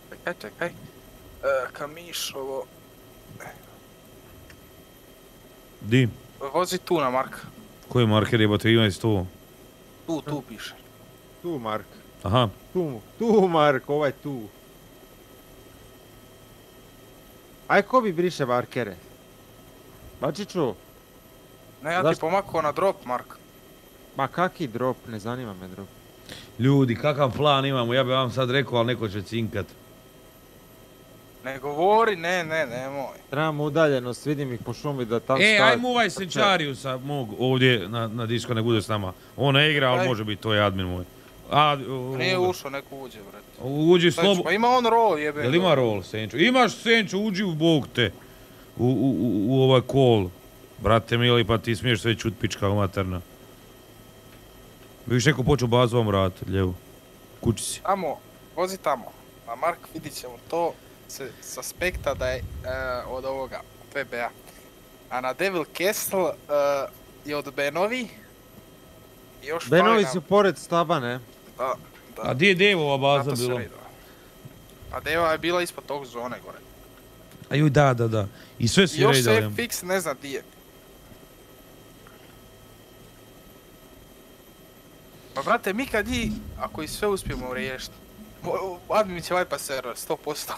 [SPEAKER 4] Čekaj, čekaj. E, Kamišovo.
[SPEAKER 1] Di?
[SPEAKER 4] Vozi tu na Mark.
[SPEAKER 1] Koji marker jebate, ima iz to?
[SPEAKER 4] Tu, tu piše.
[SPEAKER 3] Tu Mark.
[SPEAKER 1] Aha,
[SPEAKER 3] Tu, tu Mark, ovaj tu. Aj ko bi briše markere? Bačiću,
[SPEAKER 4] Ne, ja ti
[SPEAKER 3] Zašto?
[SPEAKER 4] pomakao na drop, Mark.
[SPEAKER 3] ma kaki drop, ne zanima me drop.
[SPEAKER 1] ljudi, kakav plan imamo, ja bih vam sad rekao, ali neko će cinkat.
[SPEAKER 4] Ne govori, ne, ne, nemoj.
[SPEAKER 3] Trebamo udaljenost, vidim ih po šumi da tam
[SPEAKER 1] E,
[SPEAKER 3] stavi-
[SPEAKER 1] ajmo ovaj Senčariusa mog ovdje na, na disko, ne bude s nama. On ne igra, ali
[SPEAKER 4] Aj.
[SPEAKER 1] može biti, to je admin moj. A, o-
[SPEAKER 4] Nije ušao, neko uđe, brate.
[SPEAKER 1] Uđi
[SPEAKER 4] Znači,
[SPEAKER 1] slobo...
[SPEAKER 4] pa ima on roll, jebe.
[SPEAKER 1] Jel ima roll, Senčo? Imaš Senčo, uđi u bog te. U, u, u, u ovaj call. Brate mili, pa ti smiješ sve čut pička materna. Viš neko počeo bazu vam vrat, lijevo. Kući si.
[SPEAKER 4] Tamo, vozi tamo. A Mark, vidit ćemo to se, s aspekta da je e, od ovoga, PBA. A na Devil Castle e, je od Benovi. I Još
[SPEAKER 3] Benovi su pored staba, ne?
[SPEAKER 4] Da, da.
[SPEAKER 1] A gdje je Devova baza bila?
[SPEAKER 4] A Deva je bila ispod tog zone gore.
[SPEAKER 1] A juj, da, da, da. I sve si
[SPEAKER 4] još se. FX ne zna di je. Pa brate, mi kad i, ako i sve uspijemo riješiti, admin će vajpa server, 100%.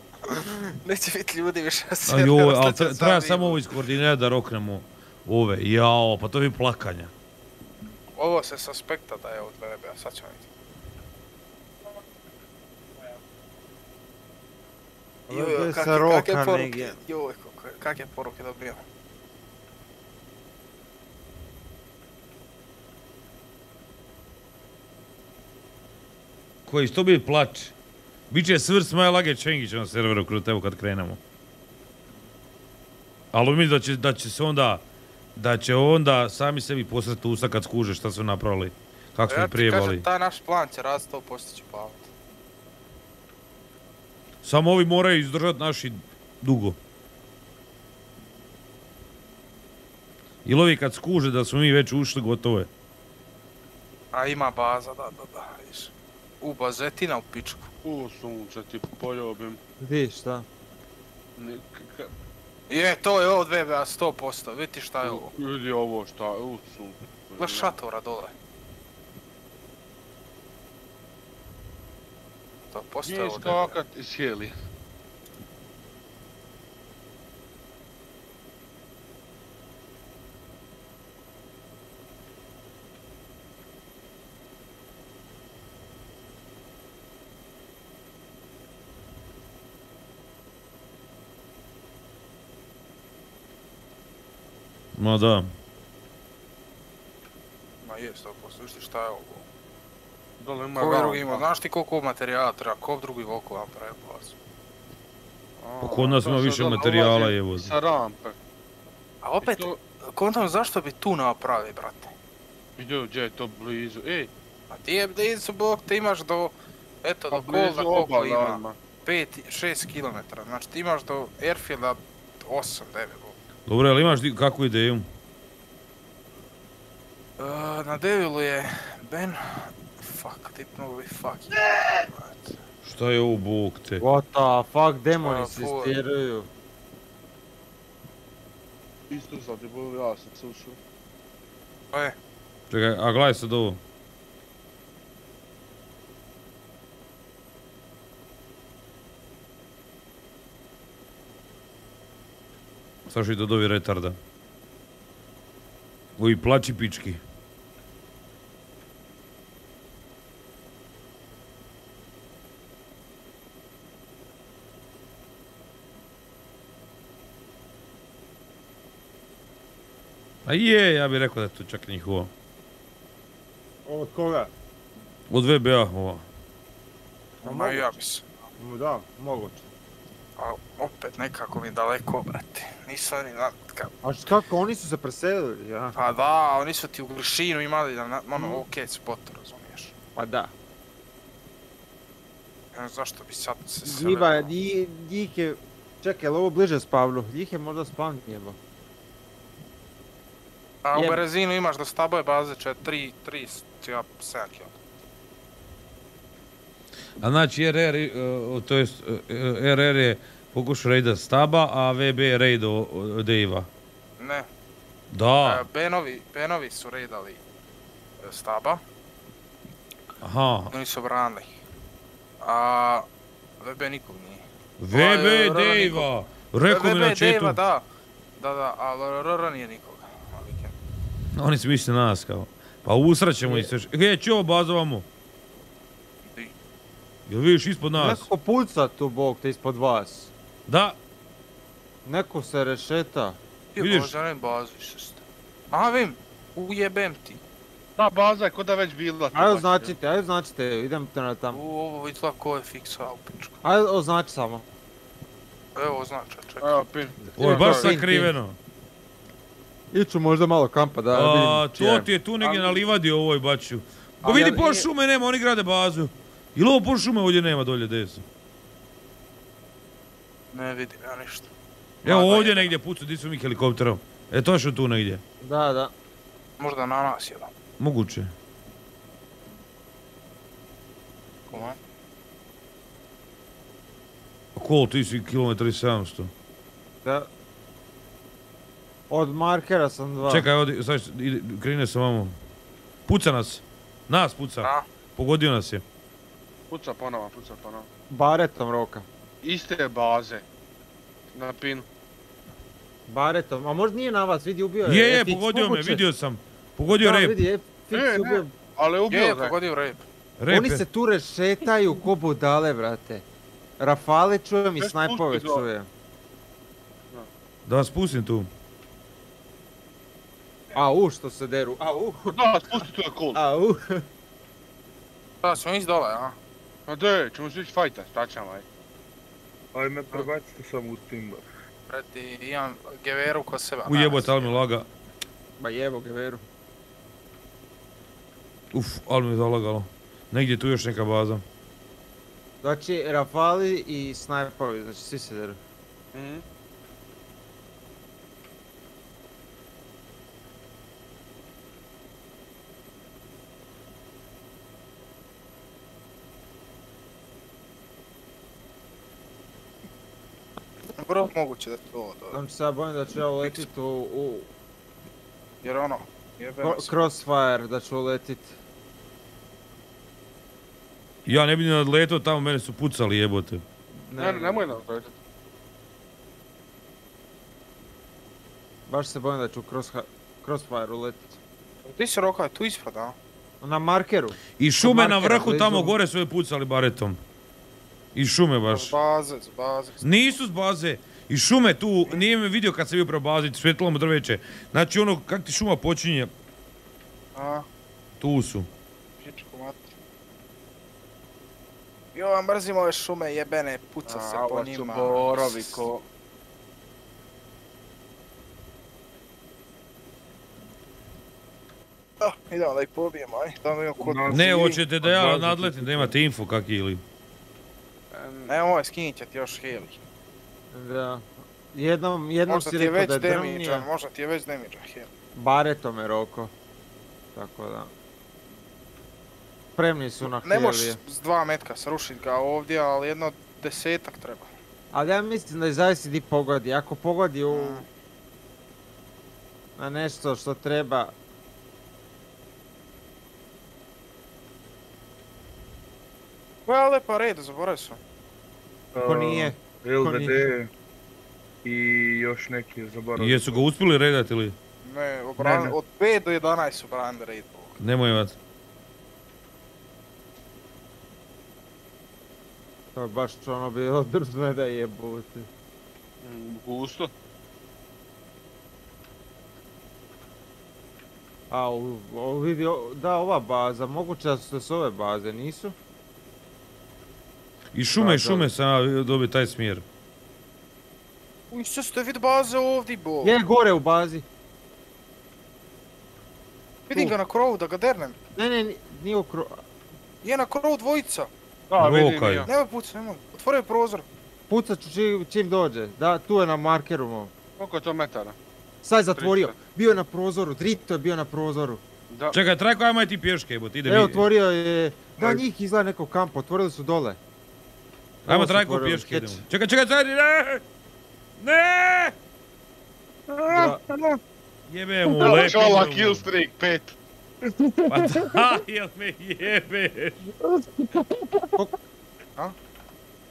[SPEAKER 4] Neće biti ljudi više na
[SPEAKER 1] A
[SPEAKER 4] serveru.
[SPEAKER 1] joj, ali treba samo ovo iskoordinirati da roknemo ove. Jao, pa to bi plakanja.
[SPEAKER 4] Ovo se s aspekta da je od VB-a, sad ćemo vidjeti. Joj,
[SPEAKER 3] Ovdje
[SPEAKER 4] joj,
[SPEAKER 3] se
[SPEAKER 4] kakve, poruke,
[SPEAKER 3] negdje.
[SPEAKER 4] joj, kako- kakve poruke dobivam.
[SPEAKER 1] Koji što bi plač? Biće svrt Smaja Lage Čengić na serveru kroz evo kad krenemo. Ali mi da će, da će se onda, da će onda sami sebi posrati usta kad skuže šta su napravili. Kako smo
[SPEAKER 4] Ja
[SPEAKER 1] ih
[SPEAKER 4] ti kažem, taj naš plan će raz to postići pamet.
[SPEAKER 1] Samo ovi moraju izdržati naši dugo. Ili ovi kad skuže da smo mi već ušli gotovo je.
[SPEAKER 4] A ima baza, da, da, da, vidiš. U, bazetina u pičku.
[SPEAKER 2] U sunce ti poljubim.
[SPEAKER 3] Di, šta?
[SPEAKER 4] Je, to je od VBA 100%, vidi šta je ovo.
[SPEAKER 2] Vidi ovo šta, u sunce.
[SPEAKER 4] Gledaš šatora dole. To postoje
[SPEAKER 2] Nije
[SPEAKER 4] od VBA.
[SPEAKER 2] skakat i sjeli.
[SPEAKER 1] Ma da.
[SPEAKER 4] Ma je, 100%, vidiš šta je ovo.
[SPEAKER 2] Dole ima
[SPEAKER 4] Ko
[SPEAKER 2] rampa.
[SPEAKER 4] drugi ima, znaš ti koliko materijala treba, ko drugi volko vam.
[SPEAKER 2] A,
[SPEAKER 1] Pa kod nas ima više materijala,
[SPEAKER 2] ulazi
[SPEAKER 1] jevo.
[SPEAKER 2] Sa rampe.
[SPEAKER 4] A opet,
[SPEAKER 2] to-
[SPEAKER 4] kontam zašto bi tu napravi, brate.
[SPEAKER 2] Vidi gdje je to blizu. Ej,
[SPEAKER 4] A ti je blizu, bog, te imaš do, eto,
[SPEAKER 2] pa
[SPEAKER 4] do
[SPEAKER 2] blizu
[SPEAKER 4] Kolda koliko ima.
[SPEAKER 2] obala.
[SPEAKER 4] 5, 6 km, znači ti imaš do Airfielda 8, 9,
[SPEAKER 1] Dobro, jel imaš di- kakvu ideju?
[SPEAKER 4] Uh, na Devilu je Ben... Fuck, tipnuo bi fuck.
[SPEAKER 1] Šta je ovo bog te?
[SPEAKER 3] What the fuck, demoni se
[SPEAKER 4] fuj.
[SPEAKER 3] stjeruju.
[SPEAKER 2] Isto sam ti bilo, ja sam slušao.
[SPEAKER 4] To je.
[SPEAKER 1] Čekaj, a gledaj sad ovo. Saši do dovi retarda. Ovi plači pički. A je, ja bih rekao da je to čak njihovo.
[SPEAKER 3] Od koga?
[SPEAKER 1] Od VBA ova.
[SPEAKER 4] Ma ja bi se.
[SPEAKER 3] Da, moguće.
[SPEAKER 4] A opet nekako mi daleko, brate. Nisam ni na...
[SPEAKER 3] A kako, oni su se preselili, ja?
[SPEAKER 4] Pa da, oni su ti u Gršinu imali, da, na- ono,
[SPEAKER 3] Mm.
[SPEAKER 4] okej spot, razumiješ.
[SPEAKER 3] Pa da.
[SPEAKER 4] Ne znam zašto bi sad se
[SPEAKER 3] Njiva,
[SPEAKER 4] selili.
[SPEAKER 3] nji- njih je... Čekaj, jel ovo bliže s Pavlu? Njih je možda spawn jebo.
[SPEAKER 4] A u. Berezinu imaš do Staboje baze 4, 3, 3, 7 km.
[SPEAKER 1] A znači RR, e, to jest e, RR je pokušao rejda Staba, a VB je rejdo Dejva.
[SPEAKER 4] Ne,
[SPEAKER 1] Da,
[SPEAKER 4] e, Benovi, Benovi su redali e, Staba,
[SPEAKER 1] aha.
[SPEAKER 4] oni su branili. A VB nikog nije.
[SPEAKER 1] VB
[SPEAKER 4] Ovaj,
[SPEAKER 1] Dejva! Rekao mi na
[SPEAKER 4] VB
[SPEAKER 1] chatu.
[SPEAKER 4] da. Da, da, ali RR nije nikoga.
[SPEAKER 1] Oni su mislili na nas kao. Pa usraćemo ih se. He, čo baza vamo?
[SPEAKER 4] Di.
[SPEAKER 1] Jel vidiš ispod nas?
[SPEAKER 3] Neko puca tu, bog, te ispod vas.
[SPEAKER 1] Da,
[SPEAKER 3] Neko se rešeta.
[SPEAKER 4] Ti
[SPEAKER 1] Vidiš?
[SPEAKER 4] Bože, ne bazu više ste. Aha, vim, ujebem ti.
[SPEAKER 2] Ta baza je k'o da već bila.
[SPEAKER 3] Ajde označite, ajde označite, idem te na
[SPEAKER 4] U,
[SPEAKER 3] tamo.
[SPEAKER 4] ovo izgleda ko je fiksao u pičku.
[SPEAKER 3] Ajde označi samo.
[SPEAKER 4] Evo označaj,
[SPEAKER 2] evo.
[SPEAKER 4] čekaj.
[SPEAKER 2] Evo, pin.
[SPEAKER 1] ovo je
[SPEAKER 2] Evo,
[SPEAKER 1] baš sakriveno.
[SPEAKER 3] Iću možda malo kampa da
[SPEAKER 1] A,
[SPEAKER 3] vidim
[SPEAKER 1] to ti je tu negdje na livadi ovoj baču. Pa vidi,
[SPEAKER 3] jel
[SPEAKER 1] pola
[SPEAKER 3] nije-
[SPEAKER 1] šume nema, oni grade bazu. Ili ovo pola šume ovdje nema dolje desno?
[SPEAKER 4] Ne vidim ja ništa.
[SPEAKER 1] Evo ovdje negdje pucu, di su mi helikopterom. E, to je tu negdje.
[SPEAKER 3] Da, da.
[SPEAKER 4] Možda na nas jedan.
[SPEAKER 1] Moguće.
[SPEAKER 4] Kuma?
[SPEAKER 1] A Koliko ti si kilometar i 700?
[SPEAKER 3] da. Od markera sam dva.
[SPEAKER 1] Čekaj, sad ide, krene se vamo. Puca nas. Nas puca.
[SPEAKER 4] A?
[SPEAKER 1] Pogodio nas je.
[SPEAKER 2] Puca ponovo, puca ponovo.
[SPEAKER 3] Baretom roka.
[SPEAKER 2] Iste baze. Na pinu.
[SPEAKER 3] Baretom, a možda nije na vas, vidi ubio
[SPEAKER 1] Je, je,
[SPEAKER 3] FX,
[SPEAKER 1] pogodio me, vidio sam. Pogodio
[SPEAKER 3] Da,
[SPEAKER 1] rep.
[SPEAKER 3] vidi, FX
[SPEAKER 2] E, ne.
[SPEAKER 3] ubio.
[SPEAKER 2] Ali
[SPEAKER 4] Je,
[SPEAKER 2] ubio
[SPEAKER 4] je,
[SPEAKER 2] ga.
[SPEAKER 4] pogodio rep.
[SPEAKER 1] Rep
[SPEAKER 3] Oni
[SPEAKER 1] je.
[SPEAKER 3] se tu rešetaju ko budale, brate. Rafale čujem i snajpove čujem.
[SPEAKER 1] Da vas pustim tu.
[SPEAKER 3] Au, što se deru. Au,
[SPEAKER 2] Da, spusti tu je cool.
[SPEAKER 3] au.
[SPEAKER 4] Da, smo ići dole, a?
[SPEAKER 2] Ma de, ćemo se ići fajta, šta ćemo, aj.
[SPEAKER 5] Ajme, prebacite samo u Timber.
[SPEAKER 4] Preti, imam geveru kod sebe.
[SPEAKER 1] Ujebote, ali mi laga.
[SPEAKER 3] Ba jebo ga veru.
[SPEAKER 1] Uf, ali mi je zalagalo. Negdje je tu još neka baza.
[SPEAKER 3] Znači, Rafali i snajpovi, znači svi se deru.
[SPEAKER 2] Mhm.
[SPEAKER 4] Vrlo moguće da to, da,
[SPEAKER 3] Znam se sad bojim da ću ja uletit u, u
[SPEAKER 4] jer ono, se.
[SPEAKER 3] crossfire, da ću uletit.
[SPEAKER 1] Ja ne bi ni nadletao tamo, mene su pucali jebote.
[SPEAKER 2] Ne, ne, nemoj nam gledat.
[SPEAKER 3] Baš se bojim da ću u cross, crossfire uletit.
[SPEAKER 4] Ti si rokao tu ispred, a?
[SPEAKER 3] Na markeru.
[SPEAKER 1] I šume na vrhu tamo gore su je pucali baretom. I šume baš.
[SPEAKER 4] Baze, z baze.
[SPEAKER 1] Nisu s baze. I šume tu, nije me vidio kad sam bio prema bazi, svjetlo mu drveće. Znači ono, kak ti šuma počinje,
[SPEAKER 4] A,
[SPEAKER 1] tu su.
[SPEAKER 4] Jo, mrzim ove šume jebene, puca se
[SPEAKER 2] A,
[SPEAKER 4] po
[SPEAKER 2] ovo su
[SPEAKER 4] njima.
[SPEAKER 2] borovi ko...
[SPEAKER 4] Ah, idemo da ih pobijemo, aj.
[SPEAKER 1] Ne, hoćete da ja nadletim, da imate info kak ili.
[SPEAKER 4] Ne, ovo je skinit će ti još heli.
[SPEAKER 3] Da. Jednom, jednom
[SPEAKER 4] Možda
[SPEAKER 3] si
[SPEAKER 4] ti je
[SPEAKER 3] rekao da je drvnija,
[SPEAKER 4] možda ti je već damage Hel.
[SPEAKER 3] baretom je roko. Tako da. Spremni su na
[SPEAKER 4] Ne možeš s dva metka srušit ga ovdje, ali jedno desetak treba.
[SPEAKER 3] Ali ja mislim da je zavisi di pogodi. Ako pogodi u...
[SPEAKER 4] Mm.
[SPEAKER 3] na nešto što treba...
[SPEAKER 4] Koja je lepa red, zaboravio sam.
[SPEAKER 3] Ko nije...
[SPEAKER 5] LVD i još neki zaboravim.
[SPEAKER 1] Jesu ga uspjeli redati ili?
[SPEAKER 4] Ne, obran...
[SPEAKER 5] Ne, ne.
[SPEAKER 4] od 5 do 11 su brand raid.
[SPEAKER 1] Nemoj vas.
[SPEAKER 3] To je baš ono bilo drzno da jebote.
[SPEAKER 2] Mm, Gusto.
[SPEAKER 3] A, o, vidi, o- da, ova baza, moguće da su s ove baze, nisu?
[SPEAKER 1] I šume i šume sam ja dobio taj smjer.
[SPEAKER 4] Uj, što ste vid baze ovdje, bo.
[SPEAKER 3] Je, gore u bazi.
[SPEAKER 4] Vidim ga na krovu da ga dernem.
[SPEAKER 3] Ne, ne, ni- nije u kro...
[SPEAKER 4] Je na krovu dvojica.
[SPEAKER 2] Da, vidim ja.
[SPEAKER 4] Nemoj puca, nemoj. Otvorio je prozor.
[SPEAKER 3] Pucat ću čim, čim dođe. Da, tu je na markeru mom.
[SPEAKER 2] Koliko je to metara?
[SPEAKER 3] Sad je zatvorio.
[SPEAKER 2] 300.
[SPEAKER 3] Bio je na prozoru, Drito je bio na prozoru.
[SPEAKER 2] Da.
[SPEAKER 1] Čekaj, trajko, ajmo ti pješke, jebote, ide
[SPEAKER 3] Evo, otvorio je... Da, njih izgleda nekog kampa, otvorili su dole.
[SPEAKER 1] Ajmo
[SPEAKER 3] otvorili,
[SPEAKER 1] pješke idemo. Čekaj, čekaj, čekaj, ne! Ne! Jebe mu, lepi
[SPEAKER 2] čola
[SPEAKER 1] mu.
[SPEAKER 2] kill streak, pet.
[SPEAKER 1] Pa da, jel me jebeš?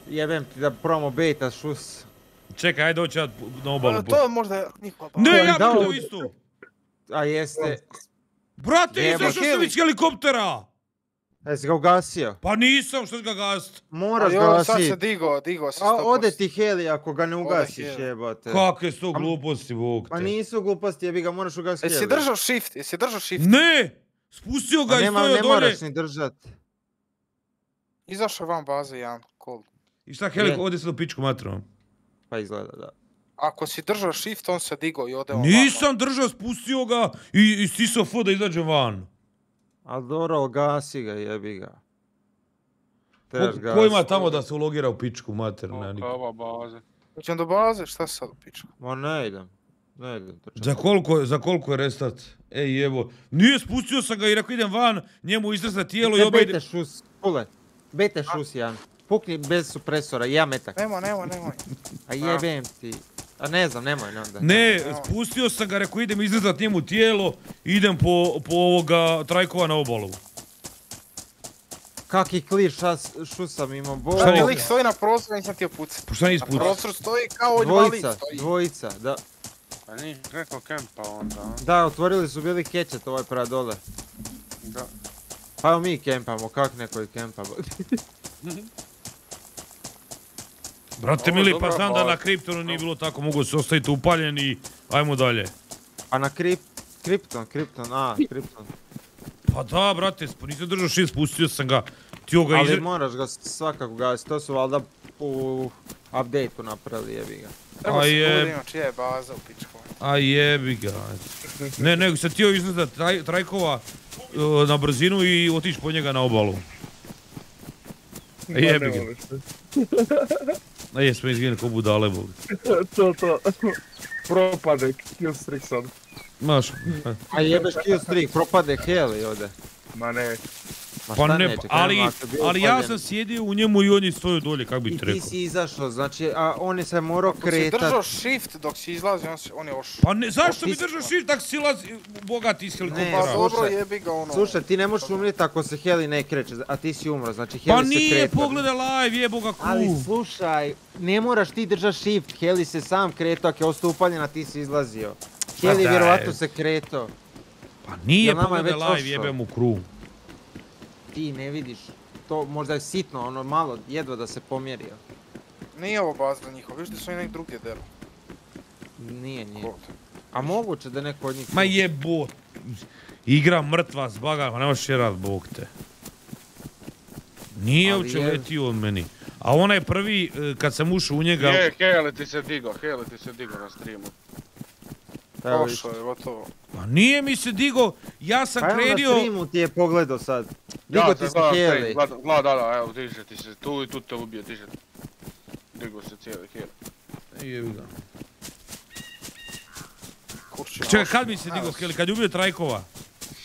[SPEAKER 3] jebem ti da probamo bejta šus.
[SPEAKER 1] Čekaj, ajde doći ja na obalu.
[SPEAKER 4] To je možda njihova baza.
[SPEAKER 1] Ne,
[SPEAKER 3] To je
[SPEAKER 1] ja bi to isto.
[SPEAKER 3] A jeste...
[SPEAKER 1] Brate, izašao sam iz helikoptera.
[SPEAKER 3] Jesi ga ugasio?
[SPEAKER 1] Pa nisam, što ga gast?
[SPEAKER 3] Moraš
[SPEAKER 4] Ali ovo sad se
[SPEAKER 3] gasit.
[SPEAKER 4] digo, digo se
[SPEAKER 3] A
[SPEAKER 4] 100%.
[SPEAKER 3] ode ti heli ako ga ne ugasiš
[SPEAKER 4] heli.
[SPEAKER 3] jebote.
[SPEAKER 1] Kakve su to gluposti, Bog
[SPEAKER 3] Pa nisu gluposti, jebi ga moraš ugasiti
[SPEAKER 4] Jesi
[SPEAKER 3] heli.
[SPEAKER 4] držao shift, jesi držao shift?
[SPEAKER 1] Ne! Spustio ga
[SPEAKER 3] Pa
[SPEAKER 1] i
[SPEAKER 3] nema,
[SPEAKER 1] stojao
[SPEAKER 3] ne
[SPEAKER 1] dolje.
[SPEAKER 3] moraš ni držat.
[SPEAKER 4] Izašao van baze jedan cold.
[SPEAKER 1] I šta, helik,
[SPEAKER 3] Ne.
[SPEAKER 1] ode se do pičku matrom.
[SPEAKER 3] Pa izgleda da.
[SPEAKER 4] Ako si držao shift, on se digo i ode on.
[SPEAKER 1] Nisam držao, spustio ga i, i stisao F da izađem van.
[SPEAKER 3] Ali dobro, gasi ga, jebi ga. Trebaš
[SPEAKER 1] Ko, ima tamo da se ulogira u pičku mater? Ne,
[SPEAKER 2] Koliko
[SPEAKER 1] niko.
[SPEAKER 2] je ova baza?
[SPEAKER 4] Hoćem do baze, šta se sad upiču?
[SPEAKER 3] Ma ne idem. Ne idem.
[SPEAKER 1] Za koliko, za koliko je restat? Ej evo, nije spustio sam ga i rekao idem van, njemu izrasta tijelo i
[SPEAKER 3] Ne,
[SPEAKER 1] oba ide...
[SPEAKER 3] bete šus, kule. Bete šus, Jan. Pukni bez supresora, ja metak.
[SPEAKER 4] Nemoj, nemoj, nemoj.
[SPEAKER 3] A jebem ti. A ne znam, nemoj, ne onda.
[SPEAKER 1] Ne, spustio sam ga, rekao idem izrezat njemu tijelo, idem po, po ovoga trajkova na obalu.
[SPEAKER 3] Kaki klir šas, šus sam imao, bo...
[SPEAKER 1] Šta rekao?
[SPEAKER 4] lik stoji na prozoru, nisam htio pucat.
[SPEAKER 1] Pa šta nisi
[SPEAKER 4] Na
[SPEAKER 1] put?
[SPEAKER 4] prozoru stoji kao invalid
[SPEAKER 3] Dvojica,
[SPEAKER 4] stoji.
[SPEAKER 3] dvojica, da.
[SPEAKER 2] Pa nije neko kempa onda.
[SPEAKER 3] Da, otvorili su bili kečet ovaj prema dole.
[SPEAKER 2] Da.
[SPEAKER 3] Pa evo mi kempamo, kak neko i kempa.
[SPEAKER 1] Brate mili, pa znam da na Kryptonu nije bilo tako, mogu se ostaviti upaljen i ajmo dalje.
[SPEAKER 3] A na krip... Krypton, Krypton, a, Krypton.
[SPEAKER 1] Pa da, brate, nisam držao šest, spustio sam ga. Tio ga
[SPEAKER 3] Ali moraš ga svakako gasiti, to su valjda u update-u napravili, jebi ga.
[SPEAKER 1] A
[SPEAKER 4] se
[SPEAKER 1] je-
[SPEAKER 4] bude ima čija je baza u pičku.
[SPEAKER 1] A jebi ga. Ne, nego sam izrezat traj, trajkova uh, na brzinu i otići po njega na obalu.
[SPEAKER 5] Ma
[SPEAKER 1] jebi
[SPEAKER 5] ne
[SPEAKER 1] ga. A jesmo izgledali ko budale, bog.
[SPEAKER 5] To, to. Propade, kill streak sad.
[SPEAKER 1] Maš,
[SPEAKER 3] A jebeš kill streak, propade heli ode.
[SPEAKER 5] Ma ne.
[SPEAKER 3] Ma
[SPEAKER 1] pa ne,
[SPEAKER 3] neće,
[SPEAKER 1] ali,
[SPEAKER 3] ako
[SPEAKER 1] ali ja sam sjedio u njemu i on je stojao dolje, kako bi
[SPEAKER 3] I
[SPEAKER 1] ti
[SPEAKER 3] ti
[SPEAKER 1] rekao.
[SPEAKER 3] si izašao, znači, a on je se morao
[SPEAKER 4] Dok si
[SPEAKER 3] kretat.
[SPEAKER 4] držao shift dok si izlazio, on, se, on je ošao.
[SPEAKER 1] Pa ne, zašto bi držao shift tak silazi, bogati iz
[SPEAKER 3] Ne,
[SPEAKER 4] Pa
[SPEAKER 1] helikoptera?
[SPEAKER 3] slušaj.
[SPEAKER 4] dobro, jebi ga ono.
[SPEAKER 3] Slušaj, ti ne možeš umrijeti ako se heli ne kreće, a ti si umro, znači heli
[SPEAKER 1] Pa
[SPEAKER 3] se
[SPEAKER 1] nije,
[SPEAKER 3] kreta.
[SPEAKER 1] pogledaj live, jebo ga
[SPEAKER 3] Ali
[SPEAKER 1] ku.
[SPEAKER 3] slušaj, ne moraš ti držat shift, heli se sam kretao, ako je ostao upaljen, a ti si izlazio. Heli
[SPEAKER 1] daj.
[SPEAKER 3] vjerovatno se kretao,
[SPEAKER 1] Pa nije, pogledaj live, jebem u kru.
[SPEAKER 3] Ti ne vidiš. To možda je sitno, ono malo, jedva da se pomjerio.
[SPEAKER 4] Nije ovo baza njihov, viš da su i nek drugdje deru.
[SPEAKER 3] Nije, nije.
[SPEAKER 4] Kod.
[SPEAKER 3] A moguće da neko od njih...
[SPEAKER 1] Ma jebo. Igra mrtva s baga, pa nemaš je rad, bog te. Nije uopće
[SPEAKER 3] je-
[SPEAKER 1] letio od meni. A onaj prvi, e, kad sam ušao u njega...
[SPEAKER 2] Je, Heli ti se digo, Heli ti se digo na streamu.
[SPEAKER 3] Evo vidiš.
[SPEAKER 4] Ošao je, gotovo.
[SPEAKER 1] Pa nije mi se digo, ja sam
[SPEAKER 3] Pa evo na streamu ti je pogledao sad. Digo ti se
[SPEAKER 2] gledam, gledam, da, da, evo, diže ti se tu i tu te ubije, diže. Digo se cijeli Heli.
[SPEAKER 1] Jebi ga. Čekaj, kad mi se digao heli? Kad je ubio Trajkova?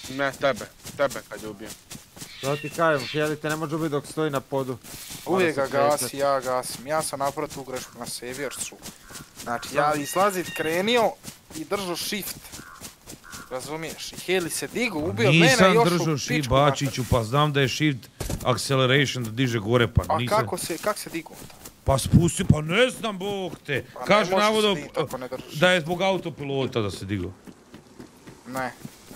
[SPEAKER 2] Ne, tebe. Tebe kad je ubijem.
[SPEAKER 3] To ti kažem, heli te ne može ubiti dok stoji na podu.
[SPEAKER 4] Uvijek ga gasi, ja gasim. Ja sam napravio tu grešku na Seversu. Znači, ja izlazit krenio i držao shift. Razumiješ? I Heli se digu, ubio mene
[SPEAKER 1] Nisam
[SPEAKER 4] još u
[SPEAKER 1] držao shift
[SPEAKER 4] pičku mater.
[SPEAKER 1] Bačiću, pa znam da je shift acceleration da diže gore, pa
[SPEAKER 4] A
[SPEAKER 1] nisam...
[SPEAKER 4] kako se, kak se digu onda?
[SPEAKER 1] Pa spusti, pa ne znam, bog te.
[SPEAKER 4] Pa ne
[SPEAKER 1] Kaže navodno
[SPEAKER 4] ne
[SPEAKER 1] da je zbog autopilota da se digao.
[SPEAKER 4] Ne.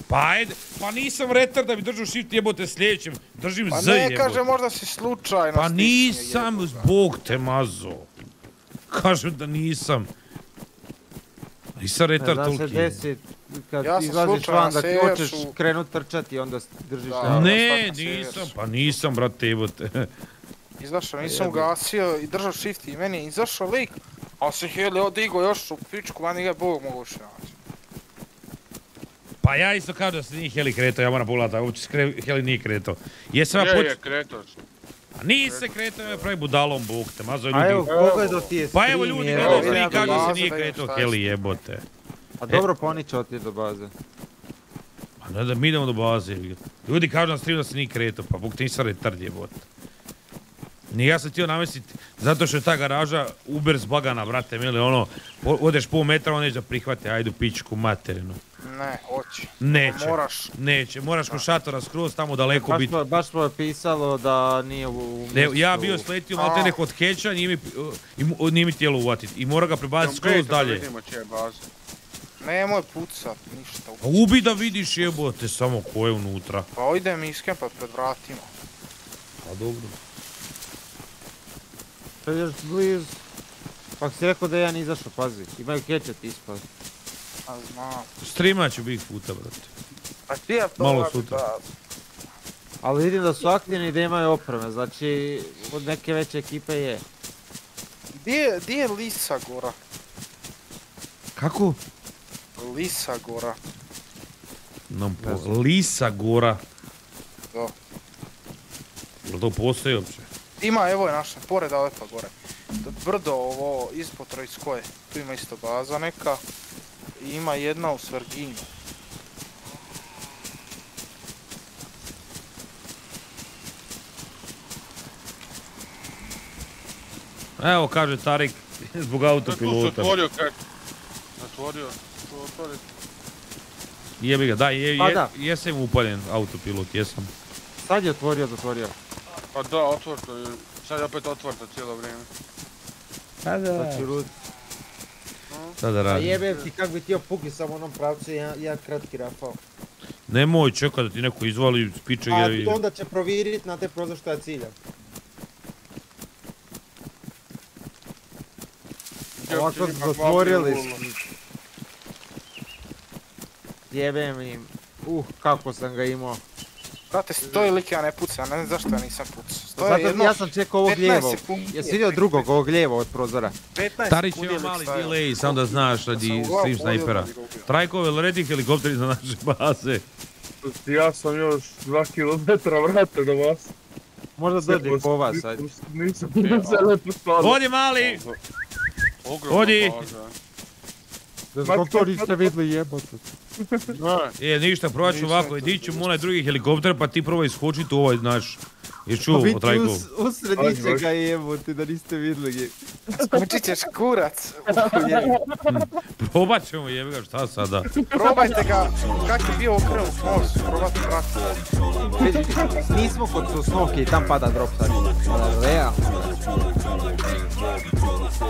[SPEAKER 1] Pa ajde, pa nisam retar da bi držao shift jebote sljedećem. Držim
[SPEAKER 4] Pa
[SPEAKER 1] Z
[SPEAKER 4] ne,
[SPEAKER 1] jebote.
[SPEAKER 4] kaže možda si slučajno
[SPEAKER 1] Pa nisam, zbog te mazo. Kažem da nisam. Nisam
[SPEAKER 3] Ne
[SPEAKER 1] retar
[SPEAKER 3] da se desi kad
[SPEAKER 4] Ja
[SPEAKER 3] izlaziš van da ti hoćeš krenut trčati onda držiš
[SPEAKER 4] Da.
[SPEAKER 3] na-
[SPEAKER 1] Ne, nisam, pa nisam, brate, jebote.
[SPEAKER 4] Izašao, nisam ugasio i držao shift i meni je izašao lik. A se Heli odigo još u pičku, vani ga Bog mogu naći.
[SPEAKER 1] Pa ja isto kao da se nije Heli kretao, ja moram pogledati, uopće Heli nije kretao. Jesam ja
[SPEAKER 2] Je, kreto si.
[SPEAKER 1] A nije se kretao, ja pravi budalom, bog te, mazo
[SPEAKER 3] A evo,
[SPEAKER 1] ljudi.
[SPEAKER 3] pogledao ti je
[SPEAKER 1] Pa evo
[SPEAKER 3] stream,
[SPEAKER 1] ljudi
[SPEAKER 3] evo,
[SPEAKER 1] stream, da se nije
[SPEAKER 4] da
[SPEAKER 1] kretao Heli, jebote.
[SPEAKER 3] A dobro, pa oni će otići do baze.
[SPEAKER 1] Pa ne da mi idemo do baze. Ljudi kažu na streamu da se nije kretao, pa bog te nisam retard jebote. Nije ja sam htio namestiti, zato što je ta garaža Uber zbagana, brate, mili, ono, odeš pol metra, on neće da prihvati, ajde u pičku materinu.
[SPEAKER 4] Ne, hoće.
[SPEAKER 1] Neće,
[SPEAKER 4] Moraš.
[SPEAKER 1] neće, moraš kod šatora skroz tamo daleko biti.
[SPEAKER 3] baš smo je pisalo da nije u,
[SPEAKER 1] Ne, ja bio sletio
[SPEAKER 4] A.
[SPEAKER 1] maltene kod heća, nije mi, nije mi tijelo uvatiti. I mora ga prebaciti skroz dalje.
[SPEAKER 2] vidimo čije baze.
[SPEAKER 4] Nemoj pucat, ništa.
[SPEAKER 1] A ubi da vidiš jebote samo ko je unutra.
[SPEAKER 4] Pa idem iskempat pred vratima.
[SPEAKER 1] Pa dobro.
[SPEAKER 3] To je još blizu. Pa si rekao da je jedan izašao, pazi. Imaju kečet ispod.
[SPEAKER 4] A znam.
[SPEAKER 1] Streamat ću bih puta, brate.
[SPEAKER 4] A ti ja to
[SPEAKER 1] Malo sutra.
[SPEAKER 4] da-
[SPEAKER 3] Ali vidim da su aktivni i da imaju opreme, znači od neke veće ekipe je.
[SPEAKER 4] Di je, Lisa Gora?
[SPEAKER 1] Kako?
[SPEAKER 4] Lisa Gora.
[SPEAKER 1] Nam
[SPEAKER 3] Ne
[SPEAKER 1] po... Lisa Gora.
[SPEAKER 4] Da.
[SPEAKER 1] Jel to postoji uopće?
[SPEAKER 4] Ima, evo je naša, pored Alepa gore. Brdo ovo ispod Trojskoje. Tu ima isto baza neka. I ima jedna u Sverginu.
[SPEAKER 1] Evo kaže Tarik, zbog
[SPEAKER 2] Tu se
[SPEAKER 1] autopilota.
[SPEAKER 2] otvorio kaj. Otvorio. Tu otvorio.
[SPEAKER 1] Jebi ga, da, je,
[SPEAKER 3] Pa
[SPEAKER 1] je,
[SPEAKER 3] da.
[SPEAKER 1] jesam upaljen autopilot, jesam.
[SPEAKER 3] Sad je otvorio, zatvorio.
[SPEAKER 2] Pa da, otvorto je. Sad je opet otvorto cijelo vrijeme.
[SPEAKER 1] Pa da.
[SPEAKER 3] Znači, rud.
[SPEAKER 1] Sada
[SPEAKER 3] A
[SPEAKER 1] radim.
[SPEAKER 3] jebem ti kak bi ti puki samo u onom pravcu jedan, jedan kratki rafal.
[SPEAKER 1] Nemoj čekat da ti neko izvali spiče
[SPEAKER 3] A
[SPEAKER 1] i...
[SPEAKER 3] onda će provjerit na te prozor što ja ciljam. Ovako zatvorili. Jebem im. Uh, kako sam ga imao.
[SPEAKER 4] Brate, stoji lik ja ne pucam, ne znam zašto ja nisam pucao.
[SPEAKER 3] Zato
[SPEAKER 4] jedno
[SPEAKER 3] ja sam čekao ovog
[SPEAKER 4] 15
[SPEAKER 3] lijevog.
[SPEAKER 4] sekundi.
[SPEAKER 3] Jesi vidio drugog, ovog lijevog od prozora?
[SPEAKER 4] 15
[SPEAKER 1] Tarić
[SPEAKER 4] lik
[SPEAKER 1] mali delay, samo da znaš radi
[SPEAKER 4] pogodio
[SPEAKER 1] snajpera. Trajkove ili redi helikopteri za naše baze.
[SPEAKER 5] Ja sam još 2 km vrata do vas.
[SPEAKER 3] Možda dođe po vas sad.
[SPEAKER 5] Nisam lepo stvarno.
[SPEAKER 1] Mali!
[SPEAKER 2] Ogromna
[SPEAKER 1] Odi.
[SPEAKER 2] baza.
[SPEAKER 3] Zbog to niste vidjeli jebote.
[SPEAKER 2] Ne,
[SPEAKER 1] E, ništa, probat ću ovako,
[SPEAKER 4] to
[SPEAKER 1] idi ću mu onaj drugi helikopter, pa ti probaj iskočiti u ovaj naš. Jesi čuo o Trajkovu?
[SPEAKER 3] usred ničega jebote, da niste vidjeli.
[SPEAKER 4] Skočit ćeš kurac.
[SPEAKER 1] Probat ćemo, jebi ga, šta sada?
[SPEAKER 4] Probajte ga, kak je bio okrenut most, probajte pratiti.
[SPEAKER 3] Nismo kod Sosnovke i tam pada drop sad. Realno.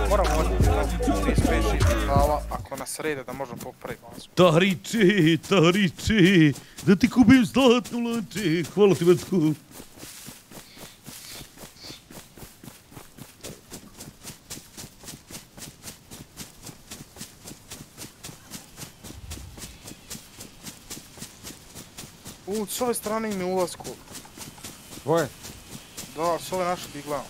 [SPEAKER 4] Moramo odnijeti na 35 žitala, ako nas srede da možemo popraviti bazu.
[SPEAKER 1] Tariče, Tariče, da ti kupim zlatnu lanče, hvala ti Vetku.
[SPEAKER 4] U, s ove strane im je ulazku.
[SPEAKER 3] Tvoje?
[SPEAKER 4] Da, s ove naše bi gledao.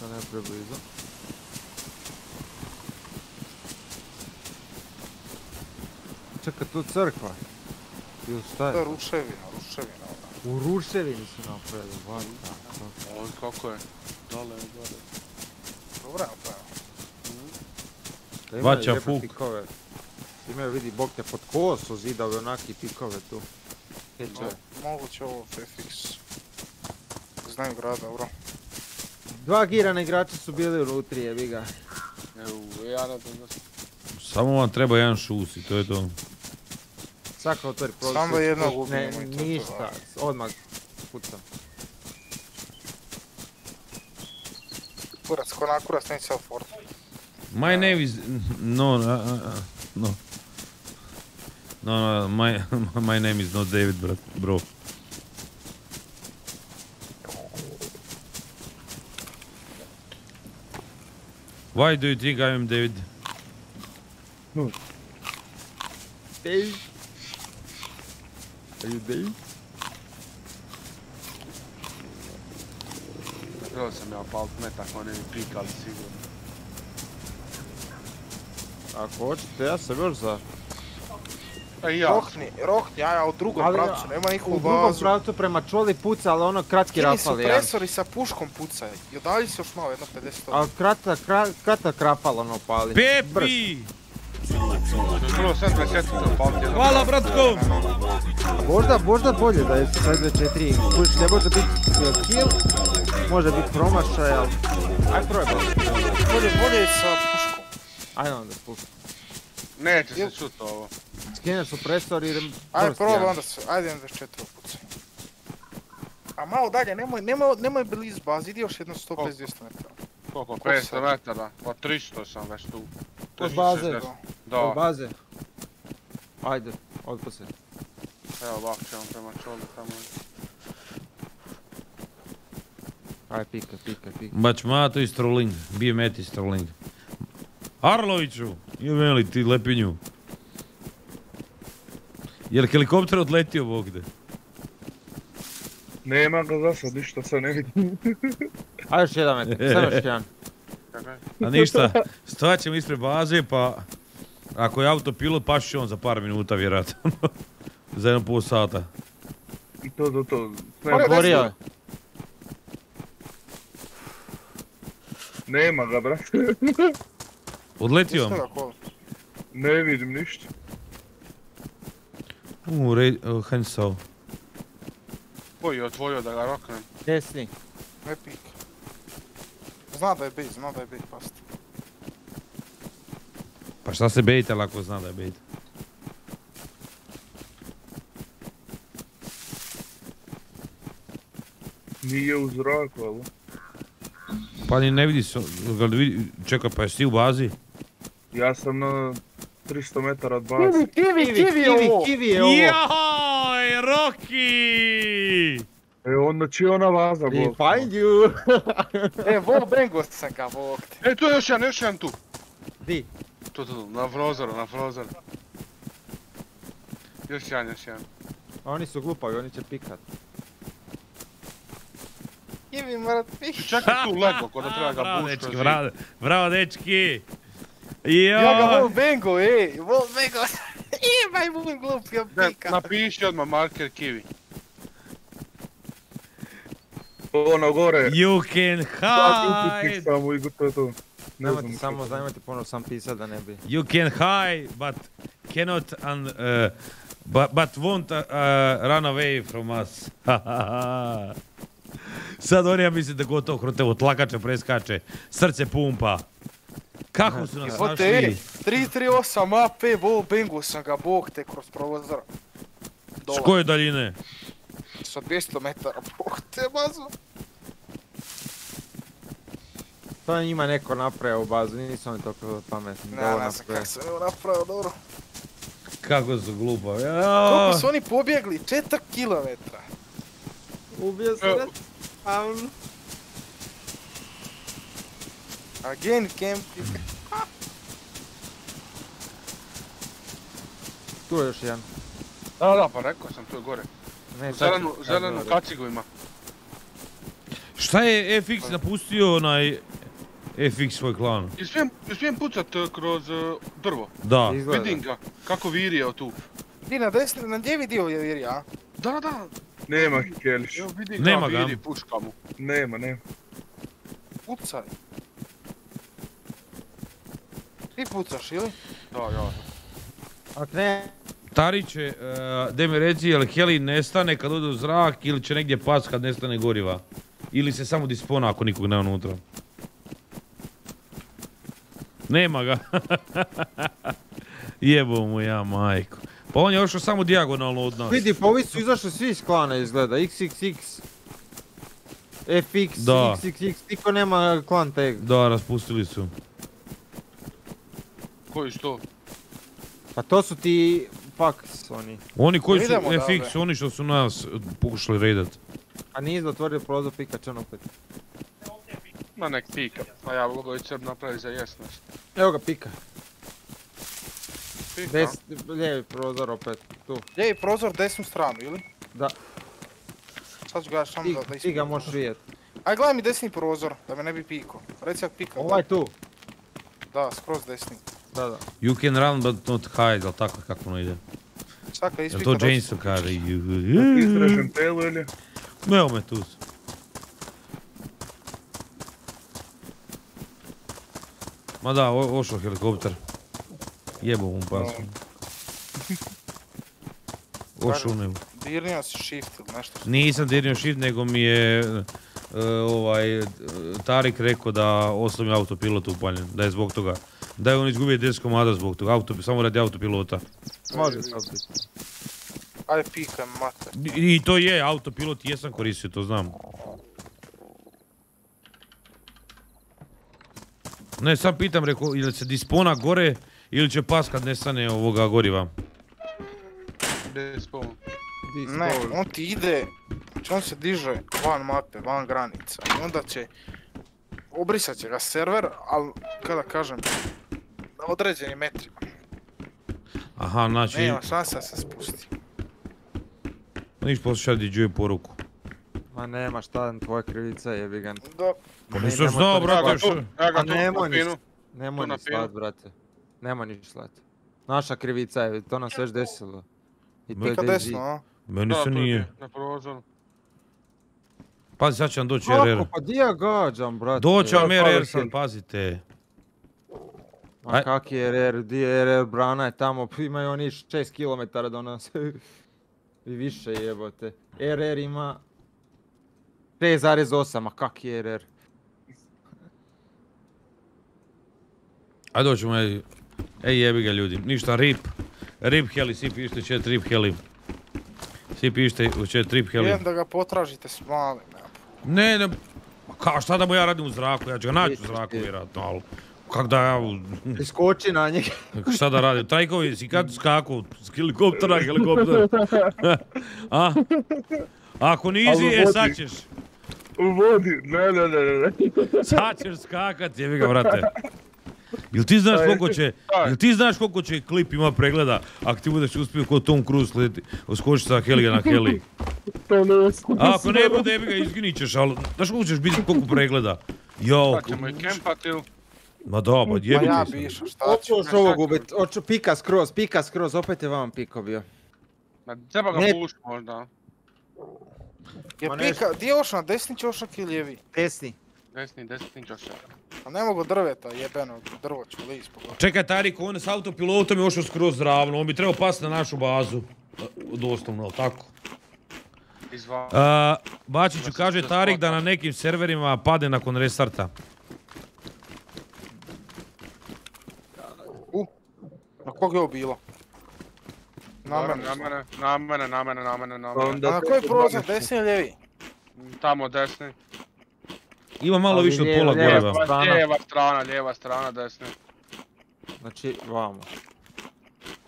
[SPEAKER 3] Da ne preblizu. Čekaj, tu crkva. Ili šta
[SPEAKER 4] To je
[SPEAKER 3] je?
[SPEAKER 4] ruševina, ruševina. ona.
[SPEAKER 3] U ruševini su napravili, fuck.
[SPEAKER 2] Oj, kako je. Dole, dole.
[SPEAKER 4] Je.
[SPEAKER 3] Da imaju
[SPEAKER 1] Vaća fuk.
[SPEAKER 3] pikove. Imaju vidi bog te pod kosu zidove onaki pikove tu.
[SPEAKER 4] Moguće ovo FX. Znaju grad, dobro.
[SPEAKER 3] Dva girana igrača su bili unutri, jebi ga.
[SPEAKER 2] Evo, ja ne znam
[SPEAKER 1] Samo vam treba jedan šus i to je to.
[SPEAKER 3] Svaka otvori prozor.
[SPEAKER 4] Samo jednog ubijemo i to
[SPEAKER 3] ništa, odmah pucam.
[SPEAKER 4] Kurac, ko na kurac neće self fort.
[SPEAKER 1] My name is... No, uh, uh, uh, no. No, no, my, my name is not David, bro. bro. Why do you think I am David?
[SPEAKER 3] Dave? Are you Dave?
[SPEAKER 2] Trebao sam ja palit metak, oni mi pikali sigurno.
[SPEAKER 3] Ako hoćete, ja sam još za.
[SPEAKER 2] A i ja.
[SPEAKER 4] Rohni, rohni, ja, ja u drugom
[SPEAKER 3] Ali,
[SPEAKER 4] pravcu, nema
[SPEAKER 3] U
[SPEAKER 4] nikogu
[SPEAKER 3] drugom
[SPEAKER 4] bazu.
[SPEAKER 3] pravcu prema čoli puca, ali ono kratki
[SPEAKER 4] Kini
[SPEAKER 3] rafal jedan.
[SPEAKER 4] supresori sa puškom pucaj. I odalji se još malo, jedno 50
[SPEAKER 3] Ali krata, kra, kratak rafal ono pali. Brz.
[SPEAKER 1] Pepi!
[SPEAKER 2] Prvo
[SPEAKER 1] Hvala, bratko!
[SPEAKER 3] Možda, možda bolje da je sve 2-4. Kužiš, ne može biti uh, kill, može biti promašaj, ali... Aj probaj.
[SPEAKER 4] Bolje, bolje je sa puškom.
[SPEAKER 3] Ajde onda spušta.
[SPEAKER 2] Neće se
[SPEAKER 4] Jel-
[SPEAKER 2] čut ovo.
[SPEAKER 3] Skineš supresor i idem...
[SPEAKER 4] Ajde, probaj onda se, ajde 24 pucaj. A malo dalje, nemoj, nemoj, nemoj blizu bazi, idi još jedno 150-200 metara.
[SPEAKER 2] Koliko?
[SPEAKER 4] Koliko
[SPEAKER 2] 500
[SPEAKER 4] sad?
[SPEAKER 2] metara. Pa 300 sam već tu.
[SPEAKER 3] Od baze.
[SPEAKER 2] 360.
[SPEAKER 3] Od
[SPEAKER 2] Da,
[SPEAKER 3] baze. Ajde, otpose.
[SPEAKER 2] evo ovako ćemo prema čolu tamo.
[SPEAKER 3] Aj, pika, pika, pika.
[SPEAKER 1] Bačmato i Strolling. Bije met i Strolling. Arloviću! Ime li ti lepinju? Jel helikopter odletio Bogde?
[SPEAKER 5] Nema ga za sad, ništa se ne vidi.
[SPEAKER 3] Ajde još jedan metar, samo još jedan.
[SPEAKER 1] A ništa, stojat ćemo ispred baze pa... Ako je autopilot, pašće će on za par minuta vjerojatno. za jedno pol sata.
[SPEAKER 5] I to, to, to.
[SPEAKER 3] Otvorio je.
[SPEAKER 5] nema ga, brate.
[SPEAKER 1] Odletio.
[SPEAKER 5] Ne vidim ništa.
[SPEAKER 1] U, rej, uh, Hensao.
[SPEAKER 2] Koji je otvorio da ga roknem?
[SPEAKER 3] Desni.
[SPEAKER 4] Ne pika. Zna da je bait, zna da je bait, pasti.
[SPEAKER 1] Pa šta se bejte ako zna da je bejte?
[SPEAKER 5] Nije u zraku, ali...
[SPEAKER 1] Pa ni ne vidi se, vidi, čekaj pa jesi ti u bazi?
[SPEAKER 5] Ja sam na 300 metara od baze.
[SPEAKER 4] Kivi, kivi je ovo!
[SPEAKER 3] kivi je ovo.
[SPEAKER 1] Joj, Rocky!
[SPEAKER 5] E, onda će ona vaza, bol.
[SPEAKER 3] find you.
[SPEAKER 4] E, vo bengo sam ga, te.
[SPEAKER 2] E, tu je još jedan, još jedan tu.
[SPEAKER 3] Di?
[SPEAKER 2] Tu, tu, tu, na prozoru, na prozoru. Još jedan, još jedan.
[SPEAKER 3] Oni su glupavi, oni će pikat.
[SPEAKER 4] Kivi, mrat, pika.
[SPEAKER 2] Čekaj tu lego, ko da treba ga
[SPEAKER 1] Bravo,
[SPEAKER 2] buš
[SPEAKER 1] dečki, bravo, bravo, dečki!
[SPEAKER 4] Ja ga
[SPEAKER 1] Joj!
[SPEAKER 4] vol bengo, ej, vol bengo. Jebaj, moj glup, ja pika.
[SPEAKER 2] Napiši odmah marker kiwi.
[SPEAKER 5] Ono gore.
[SPEAKER 1] You can hide!
[SPEAKER 5] samo i to je to. Ne znam
[SPEAKER 3] samo, nemojte ponovno sam pisat da ne bi.
[SPEAKER 1] You can hide, but cannot un, uh, but, but won't uh, run away from us. Sad oni ja mislim da gotovo hrotevo tlakače preskače, srce pumpa. Kako su nas našli?
[SPEAKER 4] 338 AP, vol bengo sam ga, bog te, kroz prozor.
[SPEAKER 1] S koje daljine?
[SPEAKER 4] sa 200 metara, bog te, bazu.
[SPEAKER 3] To je njima neko napravio u bazu, nisu oni toliko pametni.
[SPEAKER 4] Ne, ne znam kako sam ovo napravio, dobro.
[SPEAKER 1] Kako su glupavi.
[SPEAKER 4] Koliko su oni pobjegli? 4 kilometra.
[SPEAKER 3] Ubio se,
[SPEAKER 2] Evo.
[SPEAKER 4] Again camping.
[SPEAKER 3] Tu je još jedan.
[SPEAKER 2] Da, da, pa rekao sam, tu je gore.
[SPEAKER 3] Ne, sad
[SPEAKER 2] Zelenu, zelenu kacigu ima.
[SPEAKER 1] Šta je FX napustio onaj FX svoj klan?
[SPEAKER 2] Smijem, pucat eh, kroz drvo.
[SPEAKER 1] Da.
[SPEAKER 3] Izgleda.
[SPEAKER 2] Vidim ga, kako virio tu.
[SPEAKER 4] Di na desni, na ljevi dio je viri, a?
[SPEAKER 2] Da, da,
[SPEAKER 5] Nema keliš.
[SPEAKER 2] evo vidi
[SPEAKER 1] Nema
[SPEAKER 2] ga,
[SPEAKER 1] ga.
[SPEAKER 2] viri puška mu.
[SPEAKER 5] Nema, nema.
[SPEAKER 4] Pucaj. Ti pucaš ili?
[SPEAKER 2] Da, ja.
[SPEAKER 3] Ak ne,
[SPEAKER 1] Tariće, uh, de mi reci, jel heli nestane kad ode u zrak ili će negdje pas kad nestane goriva? Ili se samo dispona ako nikog nema unutra? Nema ga. Jebo mu ja majku. Pa on je ošao samo dijagonalno od nas.
[SPEAKER 3] vidi, pa ovi su izašli svi iz klana izgleda, XXX. FX,
[SPEAKER 1] Da.
[SPEAKER 3] XXX, niko nema klan tag.
[SPEAKER 1] Da, raspustili su.
[SPEAKER 2] Koji što?
[SPEAKER 3] Pa to su ti Pax oni.
[SPEAKER 1] Oni koji su
[SPEAKER 4] Idemo
[SPEAKER 1] FX, oni što su nas uh, pokušali raidat.
[SPEAKER 3] A nije zatvorio prozor Pikachu opet.
[SPEAKER 2] Ma nek pika. A ja mogu i sebi napraviti za jest nešto.
[SPEAKER 3] Evo ga pika.
[SPEAKER 2] Pika.
[SPEAKER 3] Des, lijevi prozor opet, tu.
[SPEAKER 4] Lijevi prozor, desnu stranu, ili?
[SPEAKER 3] Da.
[SPEAKER 4] Sad ću samo
[SPEAKER 3] Ti,
[SPEAKER 4] da, da
[SPEAKER 3] ti ga možeš vidjet.
[SPEAKER 4] Aj gledaj mi desni prozor, da me ne bi pikao. Reci ako pika.
[SPEAKER 3] Ovaj tu.
[SPEAKER 4] Da, skroz desni.
[SPEAKER 3] Da, da.
[SPEAKER 1] You can run but not hide, ali tako kako ono ide.
[SPEAKER 4] Svaka
[SPEAKER 1] Jel
[SPEAKER 4] ispika.
[SPEAKER 1] to
[SPEAKER 4] dođe.
[SPEAKER 1] Jameson kaže?
[SPEAKER 5] Istražen telo ili?
[SPEAKER 1] Evo me tu. su. Ma da, o- ošao helikopter. Jebo mu pasu. Ošao u.
[SPEAKER 4] Dirnio si shift ili nešto.
[SPEAKER 1] Nisam dirnio shift, nego mi je e, ovaj, e, Tarik rekao da ostavim autopilot upaljen, da je zbog toga. Da je on izgubio 10 komada zbog toga, auto, samo radi autopilota.
[SPEAKER 3] Može to biti.
[SPEAKER 4] Aj pikaj mater.
[SPEAKER 1] I, I to je, autopilot jesam koristio, to znam. Ne, sam pitam, rekao, ili se dispona gore ili će pas kad nestane ovoga goriva.
[SPEAKER 2] Gdje je spawn?
[SPEAKER 3] Di
[SPEAKER 4] Ne, on ti ide, znači on se diže van mape, van granica i onda će, obrisat će ga server, ali kada kažem, određenim metrima.
[SPEAKER 1] Aha, znači,
[SPEAKER 4] Nema šanse da se spusti.
[SPEAKER 1] niš poslušaj di čuje poruku.
[SPEAKER 3] Ma nema šta, tvoja krivica jebi ga.
[SPEAKER 4] Da,
[SPEAKER 1] Pa nisam znao, brate, što?
[SPEAKER 2] ja ga
[SPEAKER 3] A
[SPEAKER 2] tu
[SPEAKER 3] nemoj ni slat, brate. Nemoj ni slat. Naša krivica je, to nam se već desilo. I to je
[SPEAKER 4] desno, a?
[SPEAKER 1] Meni se
[SPEAKER 2] je
[SPEAKER 1] nije.
[SPEAKER 2] Na prozoru.
[SPEAKER 1] Pazi, sad će vam doći
[SPEAKER 3] Kako,
[SPEAKER 1] RR.
[SPEAKER 3] pa di ja gađam, brate?
[SPEAKER 1] Doći vam RR
[SPEAKER 5] pa,
[SPEAKER 1] sad,
[SPEAKER 5] sam.
[SPEAKER 1] pazite.
[SPEAKER 3] Ma
[SPEAKER 1] Aj.
[SPEAKER 3] kak je RR, di je RR, brana je tamo, imaju oni 6 km do nas. I više jebote. RR ima 5,8, a kak je RR?
[SPEAKER 1] Ajde doćemo, ej. Ej, jebi ga ljudi. Ništa, rip. Rip heli, svi pišite chat rip heli. Svi pišite u chat rip heli.
[SPEAKER 4] Idem da ga potražite s malim.
[SPEAKER 1] Ne, ne, ma kao šta da mu ja radim u zraku, ja ću ga naći u zraku vjerojatno, ali kak da ja,
[SPEAKER 3] Iskoči na njega.
[SPEAKER 1] šta da radim, tajkovi si kad skaku, s helikoptera, helikopter. A? Ako nisi,
[SPEAKER 5] Ali
[SPEAKER 1] e sad ćeš,
[SPEAKER 5] U vodi, ne, ne, ne, ne,
[SPEAKER 1] sad ćeš skakat, jebi ga brate. Jel ti znaš koliko će, jel ti znaš koliko će klip ima pregleda ako ti budeš uspio kod Tom Cruise leti, uskočiti sa heliga na heli?
[SPEAKER 5] To ne
[SPEAKER 1] A ako ne bude, jebi ga izginit ćeš, ali znaš koliko ćeš biti koliko pregleda? Jo,
[SPEAKER 2] Sad ćemo i kempat ili...
[SPEAKER 1] ma da, pa
[SPEAKER 4] Pa
[SPEAKER 1] jebi
[SPEAKER 4] ja
[SPEAKER 1] ti
[SPEAKER 4] bi išao, šta ću?
[SPEAKER 3] Hoću ovog ubit, hoću pika skroz, pika skroz, opet je vam piko bio.
[SPEAKER 2] Ma treba ga
[SPEAKER 3] Ne.
[SPEAKER 2] pušt možda.
[SPEAKER 4] Je pika, di je ošao, desni ćošak ili lijevi?
[SPEAKER 3] Desni.
[SPEAKER 2] Desni, desni ćošak.
[SPEAKER 4] A ne mogu drveta jebenog, drvo ću list pogotovo.
[SPEAKER 1] Čekaj, Tarik, on je s autopilotom je ošao skroz ravno, on bi trebao pasti na našu bazu. Doslovno, tako?
[SPEAKER 2] Izva...
[SPEAKER 1] A, Bačiću kaže
[SPEAKER 2] da
[SPEAKER 1] Tarik da na nekim serverima pade nakon restarta.
[SPEAKER 4] Na kog je ovo bilo? Na mene.
[SPEAKER 2] Na mene, na mene, na mene, na mene, na
[SPEAKER 5] Pa
[SPEAKER 2] mene.
[SPEAKER 4] A na koji prozor, desni ili lijevi?
[SPEAKER 2] Tamo desni.
[SPEAKER 1] Ima malo
[SPEAKER 3] Ali
[SPEAKER 1] više od pola.
[SPEAKER 2] Pa
[SPEAKER 3] strana.
[SPEAKER 2] lijeva strana, lijeva strana, desni.
[SPEAKER 3] Znači, vamo.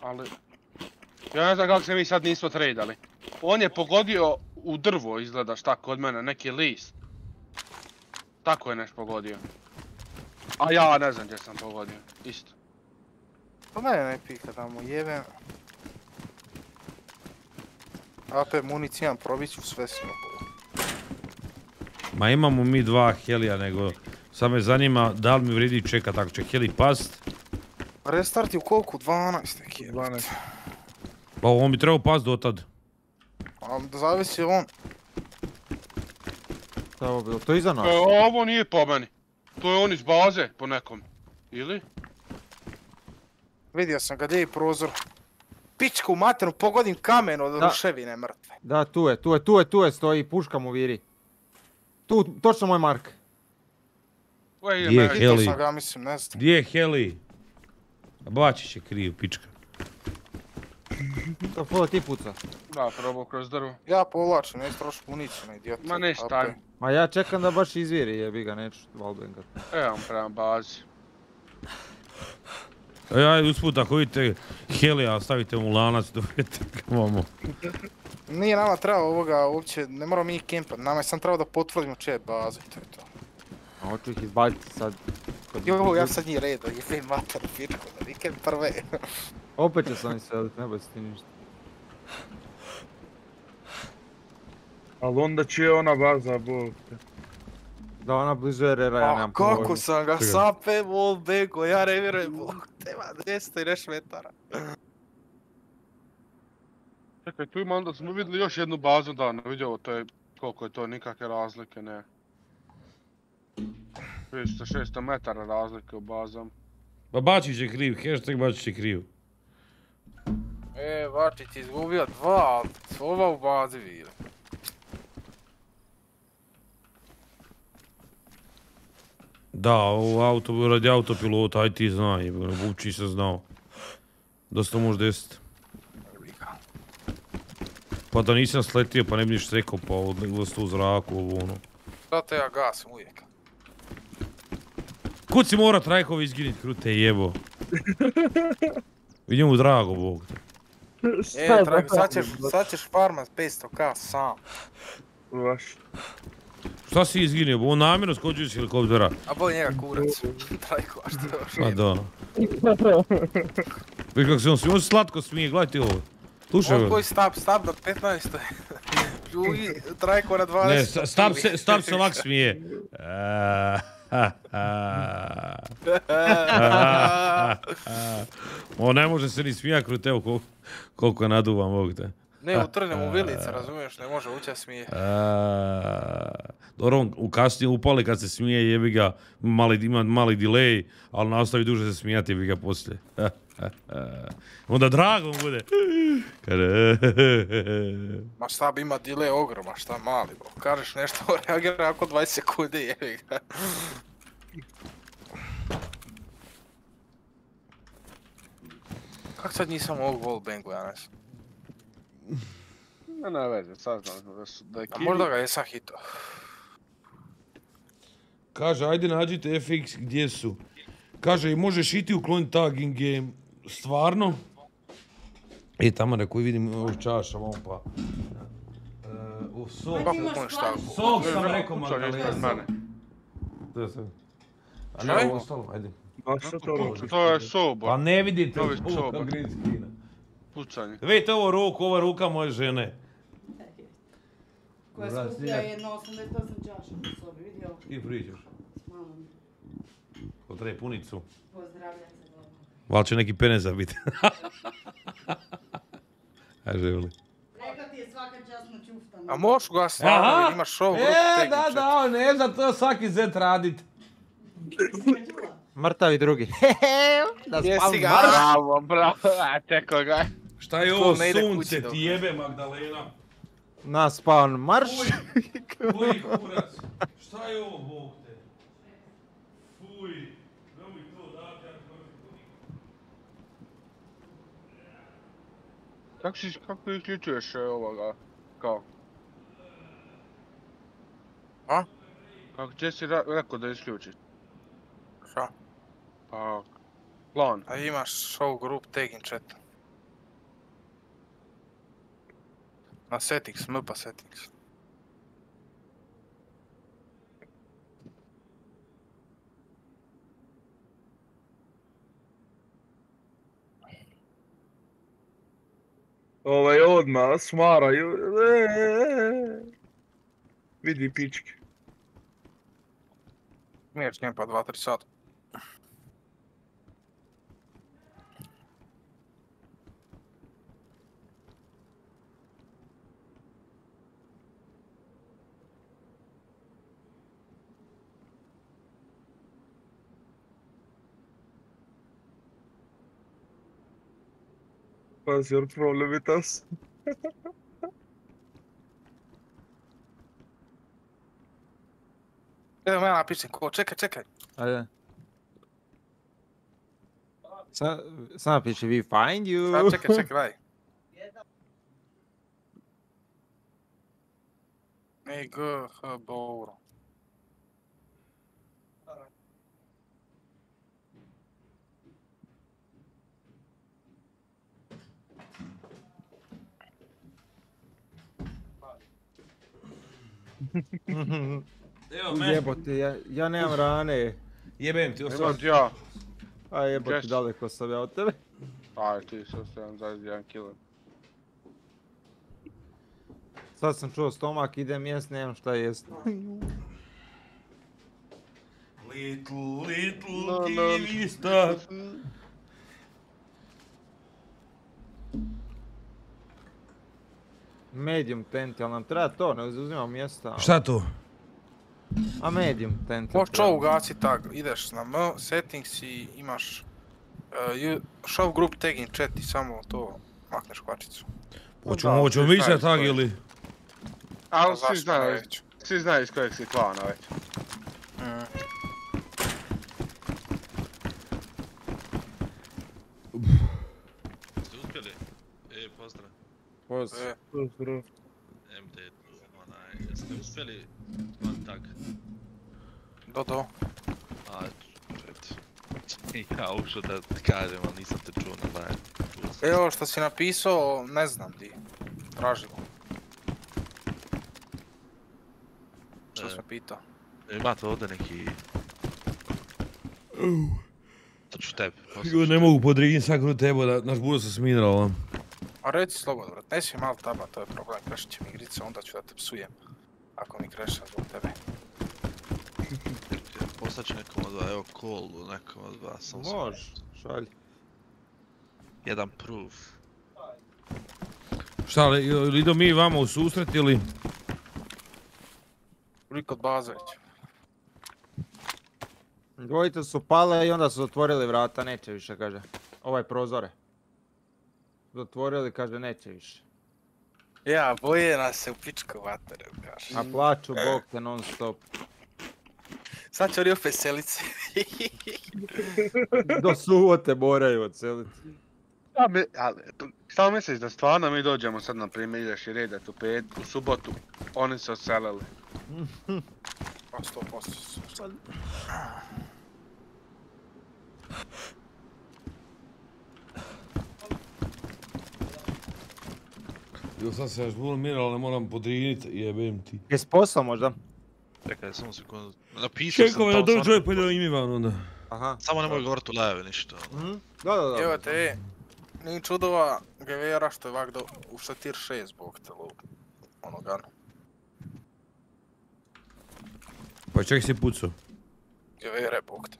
[SPEAKER 2] Ali... Ja ne znam kako se mi sad nismo tradali. On je pogodio u drvo izgleda šta kod mene, neki list. Tako je nešto pogodio. A ja ne znam gdje sam pogodio, isto.
[SPEAKER 4] Pa mene ne pika tamo, jebem. AP municijan, probit ću sve smo.
[SPEAKER 1] Ma imamo mi dva helija, nego sad me zanima da li mi vredi čekat ako će heli past.
[SPEAKER 4] Restart je u koliko? 12 neki je.
[SPEAKER 5] 12.
[SPEAKER 1] Pa on bi trebao past do tad.
[SPEAKER 4] A zavisi on.
[SPEAKER 3] Šta je ovo bilo? To je iza nas.
[SPEAKER 2] E, ovo nije po meni. To je on iz baze, po nekom. Ili?
[SPEAKER 4] Vidio sam ga, gdje je prozor. Pičku materinu, pogodim kamen od
[SPEAKER 3] Da.
[SPEAKER 4] ruševine mrtve.
[SPEAKER 3] Da, tu je, tu je, tu je, tu je, stoji, puška mu viri. Tu, točno moj mark.
[SPEAKER 1] Gdje je
[SPEAKER 2] ne,
[SPEAKER 1] Heli?
[SPEAKER 4] sam ga, mislim, ne znam.
[SPEAKER 1] Gdje je Heli? Bačić je kriv, pička.
[SPEAKER 3] To full ti puca.
[SPEAKER 2] Da, probao kroz drvo.
[SPEAKER 4] Ja povlačim, neću trošiti municiju na idiota.
[SPEAKER 2] Ma
[SPEAKER 4] AP.
[SPEAKER 2] ajmo.
[SPEAKER 3] Ma ja čekam da baš izviri, jebi ga, neću valbengat.
[SPEAKER 2] Evo prema bazi.
[SPEAKER 1] Ajde usput, ako vidite Helija, stavite mu lanac, dovedete ga vamo.
[SPEAKER 4] Nije nama trebalo ovoga uopće, ne moramo mi kempat, nama je sam trebalo da potvrdimo čije je baza i to je to.
[SPEAKER 3] A hoću ih izbaciti sad. kod-
[SPEAKER 4] Jo, ja sad njih redo, jebim mater, pičku, da vikend prve.
[SPEAKER 3] Opet će se oni selit, ne boj se ti ništa.
[SPEAKER 5] Ali onda će ona baza, bog te.
[SPEAKER 3] Da ona blizu RR-a, ja
[SPEAKER 4] A
[SPEAKER 3] nemam
[SPEAKER 4] kako
[SPEAKER 3] pojma.
[SPEAKER 4] sam ga
[SPEAKER 1] Čekaj.
[SPEAKER 4] sape bego, ja ne vjerujem, bog, tema 200 i neš metara.
[SPEAKER 2] Čekaj, tu ima onda smo vidjeli još jednu bazu, da, ne vidio, to je, koliko je to, nikakve razlike, ne. 500-600 metara razlike u bazama.
[SPEAKER 1] Pa Bačić je kriv, hashtag Bačić je kriv.
[SPEAKER 4] E, Vačić izgubio dva, ova u bazi vire.
[SPEAKER 1] Da, ovo auto, radi autopilota, aj ti znaj, Vuči se znao. Dosta može desiti. Pa da nisam sletio, pa ne bi ništa rekao, pa odleglo u zraku, ovo ono.
[SPEAKER 4] Zato ja gasim uvijek.
[SPEAKER 1] Kud si mora trajkovi izginit, krute jebo. Vidim mu drago, bog. te.
[SPEAKER 4] E, Trajko, sad ćeš, sad ćeš farmat 500k sam.
[SPEAKER 5] Vaš.
[SPEAKER 1] Šta si izginio, bo on namjerno skočio iz helikoptera.
[SPEAKER 4] A boj njega kurac. Trajko, a što još
[SPEAKER 1] Pa
[SPEAKER 4] je?
[SPEAKER 1] da. Viš kako se on smije, on slatko smije, gledajte ovo. Slušaj
[SPEAKER 4] On
[SPEAKER 1] ga.
[SPEAKER 4] koji stab, stab na 15. Drugi, Trajko na 20.
[SPEAKER 1] Ne, sta- stab se, stab se lak smije. On ne može se ni smijak kruteo koliko, koliko naduvam ovog te.
[SPEAKER 4] Ne, utrnem u vilice, razumiješ, ne može uća smije.
[SPEAKER 1] Dobro, on u kasnije upali kad se smije, jebi ga, mali, ima mali delay, ali nastavi duže se smijati, jebi ga poslije. Onda drago mu bude. Kada...
[SPEAKER 4] Ma stab ima delay ogroma, šta mali bro. Kažeš nešto, reagira ako 20 sekundi, jebi ga. Kako sad nisam ovog wallbangu, ja ne znam.
[SPEAKER 2] Ne, ne veze, saznali smo da, su, da je
[SPEAKER 4] A možda ga jesam hito.
[SPEAKER 1] Kaže, ajde nađite FX gdje su. Kaže, i možeš i ti ukloniti tag in game. Stvarno? E, tamo koji vidim ovu čaša, ovo pa. E, u sok.
[SPEAKER 4] Kako puniš tako?
[SPEAKER 1] Sok sam rekao,
[SPEAKER 2] je
[SPEAKER 1] Magdalena. To sam. A ne, ovo ostalo, ajde.
[SPEAKER 5] A što to?
[SPEAKER 2] To je sobo,
[SPEAKER 1] Pa ne vidite ovo green screena.
[SPEAKER 2] Pucanje.
[SPEAKER 1] Vidite ovo ruku, ova ruka moje žene.
[SPEAKER 6] Koja
[SPEAKER 1] Dobra,
[SPEAKER 6] skupija
[SPEAKER 1] snijak.
[SPEAKER 6] jedno 88 čaša u sobi, vidio?
[SPEAKER 1] I pričaš.
[SPEAKER 6] S mamom.
[SPEAKER 1] Ko treba punicu.
[SPEAKER 6] Pozdravljam se dobro.
[SPEAKER 1] Val će neki peneza biti. A želi.
[SPEAKER 6] Reka ti je svaka čast na čuftanu.
[SPEAKER 4] A možeš ga stvarno, imaš show,
[SPEAKER 1] E, da, da, on ne zna to svaki zet radit.
[SPEAKER 3] Mrtavi drugi. da
[SPEAKER 4] Jesi ga,
[SPEAKER 3] marš.
[SPEAKER 2] Bravo, bravo, a čekaj ga.
[SPEAKER 1] Šta je ovo sunce, ti jebe Magdalena?
[SPEAKER 3] Na spawn marš.
[SPEAKER 1] Fuj, kurac. Šta je ovo, Bog te? Fuj, nemoj to dati, ja
[SPEAKER 2] Kako si, kako isključuješ e, ovoga, kao?
[SPEAKER 4] A?
[SPEAKER 2] Kako će si rekao da isključiš? Pa, plan.
[SPEAKER 4] A imaš show group tag in chat. Na settings, mpa settings.
[SPEAKER 5] Ovaj odmah smaraju. E, e, e. Vidi pičke.
[SPEAKER 4] Smiješ pa 2-3 sata.
[SPEAKER 5] What's your problem with us?
[SPEAKER 4] Evo me napišem ko, čekaj, čekaj.
[SPEAKER 3] Ajde. Sa, sam piše we find you.
[SPEAKER 4] Sad čekaj, čekaj, daj. E, G, H,
[SPEAKER 1] Evo me.
[SPEAKER 3] Jebote, ja, ja nemam rane.
[SPEAKER 1] Jebem ti, ostalo.
[SPEAKER 2] ti ja.
[SPEAKER 3] A jebote, daleko sam ja od tebe.
[SPEAKER 2] Aj, ti sa 7,1 kg.
[SPEAKER 3] Sad sam čuo stomak, idem jest, nemam šta jest.
[SPEAKER 1] Little, little
[SPEAKER 2] No, no.
[SPEAKER 1] kiwi star.
[SPEAKER 3] Medium tent, jel nam treba to? Ne uzimamo mjesta.
[SPEAKER 1] Šta to?
[SPEAKER 3] A medium tent.
[SPEAKER 4] Možeš ovo ugasit tag, ideš na M, settings i imaš uh, show group tag in chat i samo to makneš kvačicu.
[SPEAKER 1] Hoćemo, hoćemo više
[SPEAKER 2] staviš
[SPEAKER 1] tag ili?
[SPEAKER 2] Ali svi znaju, svi znaju iz kojeg si klana već.
[SPEAKER 4] Mm.
[SPEAKER 7] Ste uspjeli? E, pozdrav.
[SPEAKER 3] Poz.
[SPEAKER 4] E,
[SPEAKER 7] MD, onaj, jeste uspjeli van tag?
[SPEAKER 4] do do.
[SPEAKER 7] A, eto. Ja ušao da ti kažem, ali nisam te čuo na live.
[SPEAKER 4] Evo što si napisao, ne znam di. Tražimo. Što
[SPEAKER 7] E.
[SPEAKER 4] sam pitao?
[SPEAKER 7] Imate ovdje neki... To ću tebi.
[SPEAKER 1] ne mogu podrigin sakru tebo da naš budu se sminerala.
[SPEAKER 4] A reci slobodno, brat, ne smije malo taba, to je problem, krešit će mi igrice, onda ću da te psujem. Ako mi kreša zbog tebe.
[SPEAKER 7] Poslat ću nekom od vas, evo call nekom od vas. samo sam-
[SPEAKER 3] Može, šalj.
[SPEAKER 7] Jedan proof.
[SPEAKER 1] Šta, li, ili ido mi vama u susret ili?
[SPEAKER 4] Uli kod Bazović.
[SPEAKER 3] Dvojice su pale i onda su otvorili vrata, neće više, kaže. Ovaj prozore. Zatvorili, kaže, neće više.
[SPEAKER 4] Ja, boje nas se u pičku vatere, kaže.
[SPEAKER 3] A plaću, bog te non stop.
[SPEAKER 4] Sad će oni opet selit se.
[SPEAKER 3] Do subote moraju odseliti.
[SPEAKER 2] Ja, mi, ali, to- šta misliš da stvarno mi dođemo sad na primjer ideš i redat u pet, u subotu, oni se odselili.
[SPEAKER 4] Pa 100% su.
[SPEAKER 1] Jo, sad se još budu mineralne moram podriginit, jebem ti.
[SPEAKER 3] Jes posao možda?
[SPEAKER 7] Čekaj, samo sekundu. Napisao sam
[SPEAKER 1] Čekaj, da
[SPEAKER 7] tamo
[SPEAKER 1] dođe pa imi van onda.
[SPEAKER 3] Aha.
[SPEAKER 7] Samo nemoj govorit u live ništa. ono.
[SPEAKER 3] Mhm. Da, da, da.
[SPEAKER 4] Evo te, nije čudova Gevera što je ovak do, u šatir 6 bog te lu. Ono gano.
[SPEAKER 1] Pa ček si pucao.
[SPEAKER 4] Gevere bog te.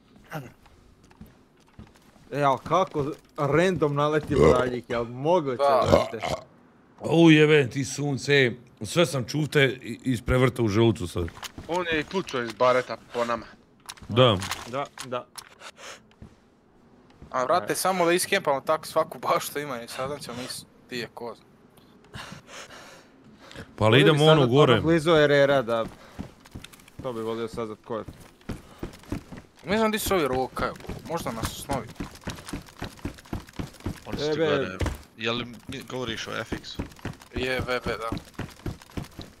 [SPEAKER 3] E, ali kako random naleti braljik, jel moguće,
[SPEAKER 4] Da.
[SPEAKER 3] brate?
[SPEAKER 1] U jebem ti sunce, sve sam čufte i- isprevrtao u želucu sad.
[SPEAKER 2] On je i pucao iz bareta po nama.
[SPEAKER 1] Da.
[SPEAKER 3] Da, da.
[SPEAKER 4] A vrate, samo da iskempamo tako svaku baštu ima i sada ćemo s- ti je koz.
[SPEAKER 1] Pa ali idemo ono gore.
[SPEAKER 3] Blizu RR-a da... To bi volio saznat ko je.
[SPEAKER 4] Ne znam di su ovi rokaju, možda nas osnovi.
[SPEAKER 7] Oni su ti
[SPEAKER 3] Jebe.
[SPEAKER 7] Je li mi govoriš o FX-u?
[SPEAKER 4] Je VB, da.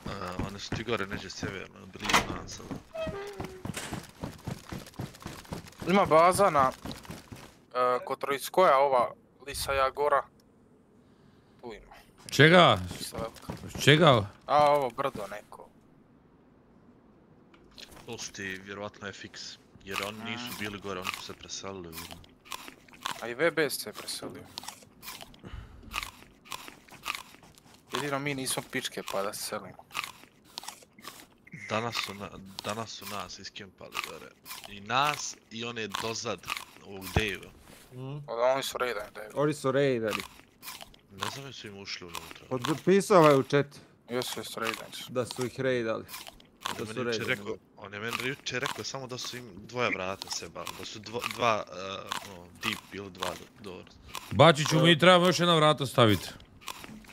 [SPEAKER 7] Uh, oni su ti gore neđe sjeverno, blizu nas.
[SPEAKER 4] Ima baza na... Uh, kod Trojskoja ova Lisa Jagora. Tu ima,
[SPEAKER 1] Čega? Čega?
[SPEAKER 4] A ovo brdo neko.
[SPEAKER 7] To su ti vjerovatno FX. Jer oni nisu bili gore, oni su se preselili.
[SPEAKER 4] A i VB se preselio. Jedino mi nismo pičke pa da se selimo.
[SPEAKER 7] Danas su, na, danas su nas iskempali gore. I nas i one dozad ovog Dave.
[SPEAKER 3] Mhm.
[SPEAKER 4] Od oni su raidani da je.
[SPEAKER 3] Oni su raideri.
[SPEAKER 7] Ne znam jesu im ušli unutra.
[SPEAKER 3] Potpisao je u chat
[SPEAKER 4] Jesu jesu raidani su.
[SPEAKER 3] da su ih raidali.
[SPEAKER 7] On
[SPEAKER 3] Da
[SPEAKER 7] je
[SPEAKER 3] su
[SPEAKER 7] meni jučer
[SPEAKER 3] redom,
[SPEAKER 7] rekao, on je meni jučer rekao samo da su im dvoje vrata se bavili, da su dva, dva uh, no, deep ili dva do, do
[SPEAKER 1] Bačiću, mi trebamo još jedna vrata staviti.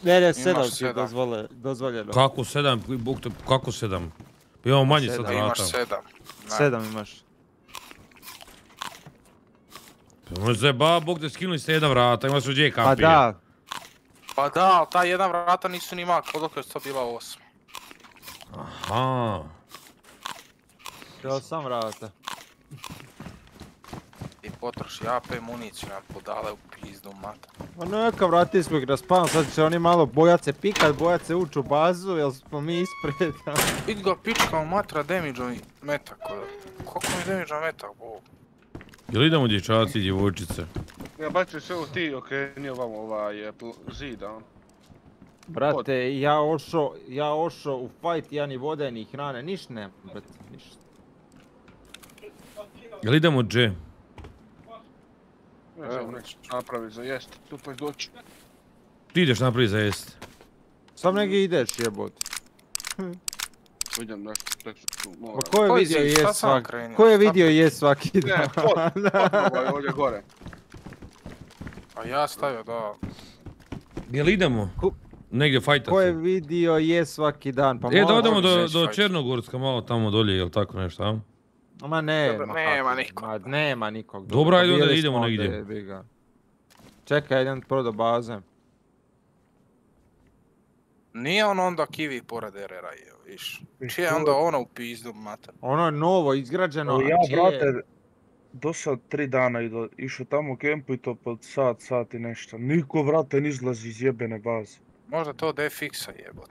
[SPEAKER 3] Ne, ne, sedam ti je dozvole, dozvoljeno.
[SPEAKER 1] Kako sedam? Bog te, kako sedam? Pa imamo manje sad
[SPEAKER 3] Sedam.
[SPEAKER 4] Da imaš sedam. Da.
[SPEAKER 3] Sedam imaš.
[SPEAKER 1] Pa Može se ba, Bog te skinuli ste jedna vrata, ima su gdje
[SPEAKER 3] Pa
[SPEAKER 1] kapije.
[SPEAKER 3] da,
[SPEAKER 4] Pa da, ali ta jedna vrata nisu ni mak, koliko je to bila osma.
[SPEAKER 1] Aha.
[SPEAKER 3] to sam vrata.
[SPEAKER 4] Potroši AP municiju nam podale u pizdu mata.
[SPEAKER 3] Ma neka, vrati smo ih na spawn, sad će oni malo bojat se pikat, bojat se ući u bazu, jel smo mi ispred.
[SPEAKER 4] Id ga pička u matra damage i metak. Koliko mi damage metak, bog?
[SPEAKER 1] Jel idemo dječaci i djevojčice?
[SPEAKER 2] Ja baču se u ti okrenio vam ovaj je zida, on.
[SPEAKER 3] Brate, ja ošo, ja ošo u fight, ja ni vode ni hrane, niš ne, brate, ništa.
[SPEAKER 1] Jel idemo dže?
[SPEAKER 2] Ne znam, nešto napravi za jest, tu pa doći.
[SPEAKER 1] Ti ideš napravi za jest.
[SPEAKER 3] Sam negdje ideš jebot.
[SPEAKER 2] Idem nešto, tek tu
[SPEAKER 3] Ma
[SPEAKER 2] moram.
[SPEAKER 3] ko je
[SPEAKER 4] Koji
[SPEAKER 3] vidio je
[SPEAKER 4] sam
[SPEAKER 3] svaki, ko je vidio je svaki
[SPEAKER 2] Ne,
[SPEAKER 3] dan?
[SPEAKER 2] pot, pot, ovaj, ovdje gore.
[SPEAKER 4] A ja stavio da...
[SPEAKER 1] Jel idemo? Negdje fajtati?
[SPEAKER 3] Ko je vidio je svaki dan, pa
[SPEAKER 1] E, da
[SPEAKER 3] malo-
[SPEAKER 1] odemo do, do. Černogorska, malo tamo dolje, jel tako nešto, a?
[SPEAKER 3] Ma nema,
[SPEAKER 4] Dobro, nema
[SPEAKER 3] kako,
[SPEAKER 4] nikog.
[SPEAKER 3] Ma nema nikog.
[SPEAKER 1] Dobro, ajde onda idemo negdje.
[SPEAKER 3] Čekaj, idem prvo do baze.
[SPEAKER 4] Nije on onda kiwi pored RR-a je, viš. Čije je onda ono u pizdu mater?
[SPEAKER 3] Ono je novo izgrađeno,
[SPEAKER 5] Ali
[SPEAKER 3] a
[SPEAKER 5] ja,
[SPEAKER 3] čije-
[SPEAKER 5] brate, do sad tri dana ido, išao tamo u kempu i to pod sat, sat i nešto. Niko, brate, ne izlazi iz jebene baze.
[SPEAKER 4] Možda to FX-a jebot.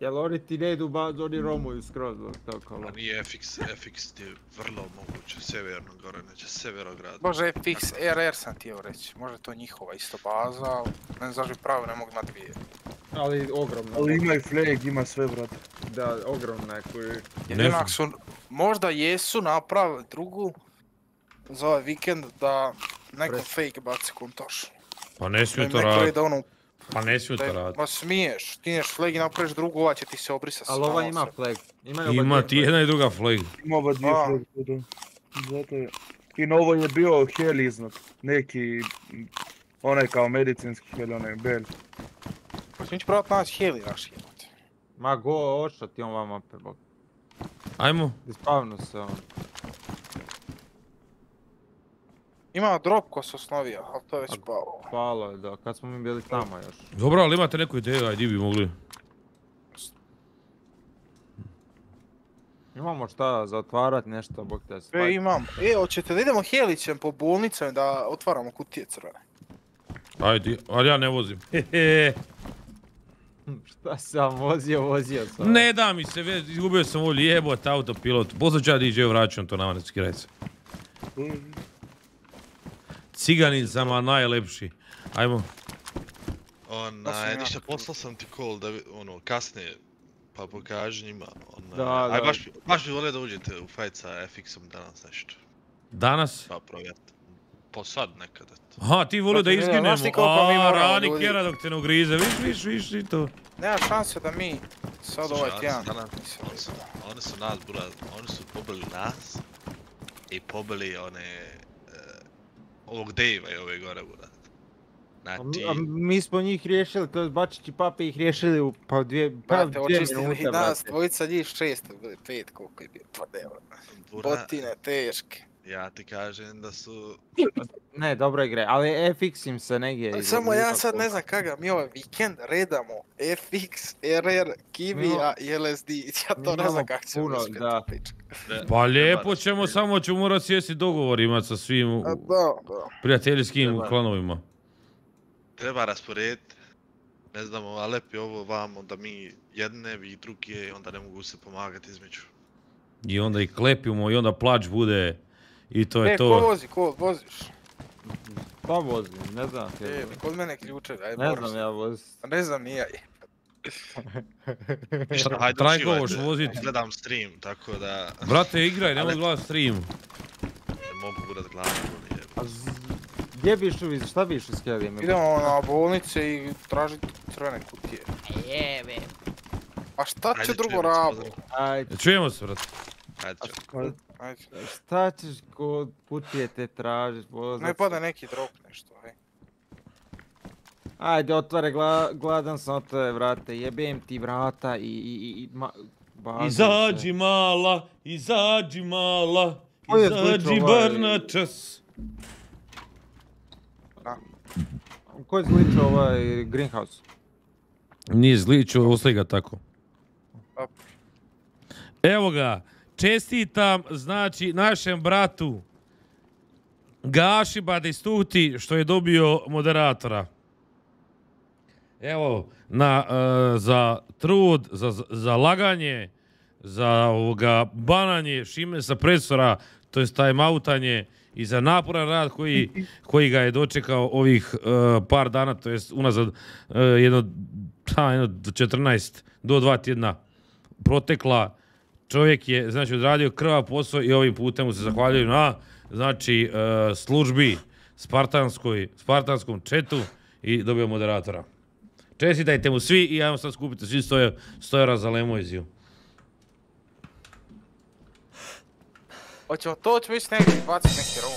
[SPEAKER 3] Jel oni ti ne idu u bazu, oni romuju skroz zbog toga.
[SPEAKER 7] A nije FX, FX ti je vrlo moguće sjeverno gore, neće Severograd.
[SPEAKER 4] Može FX RR sam htio reći. Može to njihova isto baza, ali ne znam zašto pravo ne mogu na dvije.
[SPEAKER 3] Ali ogromno.
[SPEAKER 5] Ali ima i flag, ima sve, brate.
[SPEAKER 3] Da, ogromna je koji...
[SPEAKER 1] Ne
[SPEAKER 4] Jedinak
[SPEAKER 1] znam.
[SPEAKER 4] su, možda jesu napravili drugu za ovaj vikend da neko fake baci kontoš.
[SPEAKER 1] Pa ne smiju to
[SPEAKER 4] Neko
[SPEAKER 1] raditi.
[SPEAKER 4] da ono,
[SPEAKER 1] Pa ne smiju
[SPEAKER 4] da
[SPEAKER 1] to raditi.
[SPEAKER 4] ma smiješ, skineš flag i napraviš drugu, ova će ti se obrisati
[SPEAKER 3] Ali ova ima flag. Ima,
[SPEAKER 1] Ima ti jedna i druga flag.
[SPEAKER 5] Ima ova dvije flag. Zato je. I na ovo je bio heli iznad. Neki, onaj kao medicinski heli, onaj bel.
[SPEAKER 4] Pa ću provat naći heli naš jebote.
[SPEAKER 3] Ma go, ošo ti on vama.
[SPEAKER 1] Ajmo.
[SPEAKER 3] Ispavnu se on.
[SPEAKER 4] Ima drop ko se osnovio, ali to je već palo.
[SPEAKER 3] Palo je da, kad smo mi bili tamo još.
[SPEAKER 1] Dobro, ali imate neku ideju, ajde bi mogli.
[SPEAKER 3] Imamo šta za otvarat nešto, bok te
[SPEAKER 4] E,
[SPEAKER 3] spaj.
[SPEAKER 4] imam. E, hoćete da idemo helićem po bolnicama da otvaramo kutije crvene?
[SPEAKER 1] Ajde, ali ja ne vozim. Hehe.
[SPEAKER 3] Šta sam vozio, vozio sam.
[SPEAKER 1] Ne da mi se, već izgubio sam volju, jebot autopilot. Poslije ću ja DJ vraćam to na vanecki rec. Ciganicama najlepši. Ajmo.
[SPEAKER 7] Onaj, ništa, poslao sam ti call da, vi- ono, kasnije, pa pokaži njima. Onaj,
[SPEAKER 3] Da,
[SPEAKER 7] aj,
[SPEAKER 3] da.
[SPEAKER 7] baš, bi- baš bi volio da uđete u fight sa FX-om danas nešto.
[SPEAKER 1] Danas?
[SPEAKER 7] Pa provjerite. Po sad nekad, eto.
[SPEAKER 1] Aha, ti volio da
[SPEAKER 4] ti
[SPEAKER 1] izginemo.
[SPEAKER 4] koliko mi
[SPEAKER 1] A, rani kjera dok te ne ugrize. Viš, viš, viš i to.
[SPEAKER 4] Nema šanse da mi sad ovaj tjedan...
[SPEAKER 7] Oni su, nas, buraz, oni su pobili nas i pobili one, ovog Dave-a i ove gore, buraz.
[SPEAKER 3] A,
[SPEAKER 7] Znači,
[SPEAKER 3] a mi smo njih riješili, to je Bačić i Pape ih riješili u pa dvije, pa
[SPEAKER 4] Brate,
[SPEAKER 3] dvije
[SPEAKER 4] očistili
[SPEAKER 3] minute,
[SPEAKER 4] nas,
[SPEAKER 3] brate.
[SPEAKER 4] dvojica njih šest, pet koliko je bio, pa nema.
[SPEAKER 7] Bura,
[SPEAKER 4] Botine teške.
[SPEAKER 7] Ja ti kažem da su,
[SPEAKER 3] Ne, dobra igre, ali FX im se negdje...
[SPEAKER 4] Samo ja sad ne znam kada mi ovaj vikend redamo FX, RR, Kivija i LSD. Ja to ne znam kako ćemo uspjeti
[SPEAKER 1] Pa lijepo ćemo, samo ćemo morati sjesti dogovor imat sa svim
[SPEAKER 4] A
[SPEAKER 1] prijateljskim klanovima.
[SPEAKER 7] treba rasporediti. Ne znamo, Alep je ovo vamo da mi jedne, vi druge, onda ne mogu se pomagati između.
[SPEAKER 1] I onda ih klepimo i onda plač bude i to je
[SPEAKER 4] E, ko
[SPEAKER 1] to.
[SPEAKER 4] vozi, ko voziš?
[SPEAKER 3] Pa vozim, ne znam. ti
[SPEAKER 4] E, kod mene ključevi, aj
[SPEAKER 3] Ne znam ja vozim.
[SPEAKER 4] Ne znam ni ja.
[SPEAKER 7] Ništa, hajde
[SPEAKER 1] možeš vozit.
[SPEAKER 7] Gledam stream, tako da
[SPEAKER 1] Brate, igraj, nemoj gledat stream.
[SPEAKER 7] ne mogu budat glavu. boli jebe.
[SPEAKER 3] A z- gdje bi išao, iz- šta bi išao s?
[SPEAKER 4] Idemo na bolnice i tražiti crvene kutije. A šta će drugo
[SPEAKER 7] čujemo
[SPEAKER 4] rabo?
[SPEAKER 1] Čujemo se, brate.
[SPEAKER 7] Ajde, čao.
[SPEAKER 4] Ajde.
[SPEAKER 3] šta ćeš kod kutije te tražit, pozvat
[SPEAKER 4] Ne pada neki drop nešto, hej.
[SPEAKER 3] Ajde, otvore, gla, gladan sam otvore vrate, jebem ti vrata i... i, i, ma,
[SPEAKER 1] Izađi
[SPEAKER 3] se.
[SPEAKER 1] mala, izađi mala, izađi bar
[SPEAKER 3] ovaj-
[SPEAKER 1] na čas.
[SPEAKER 3] Ko je zličio ovaj greenhouse?
[SPEAKER 1] Nije zličio, ostavi ga tako. Evo ga, čestitam, znači, našem bratu Gaši Badistuti što je dobio moderatora. Evo, na, e, za trud, za, za laganje, za ovoga bananje Šime sa presora, to jest time outanje i za naporan rad koji, koji ga je dočekao ovih e, par dana, to jest unazad e, jedno, ha, jedno 14 do dva tjedna protekla. Čovjek je znači odradio krvav posao i ovim putem mu se zahvaljujem na znači e, službi Spartanskoj, Spartanskom četu i dobio moderatora. Čestitajte mu svi i ajmo sad skupiti svi stoje, stojara za Lemojziju.
[SPEAKER 4] Hoćemo to ćemo ići negdje i baciti neki rom.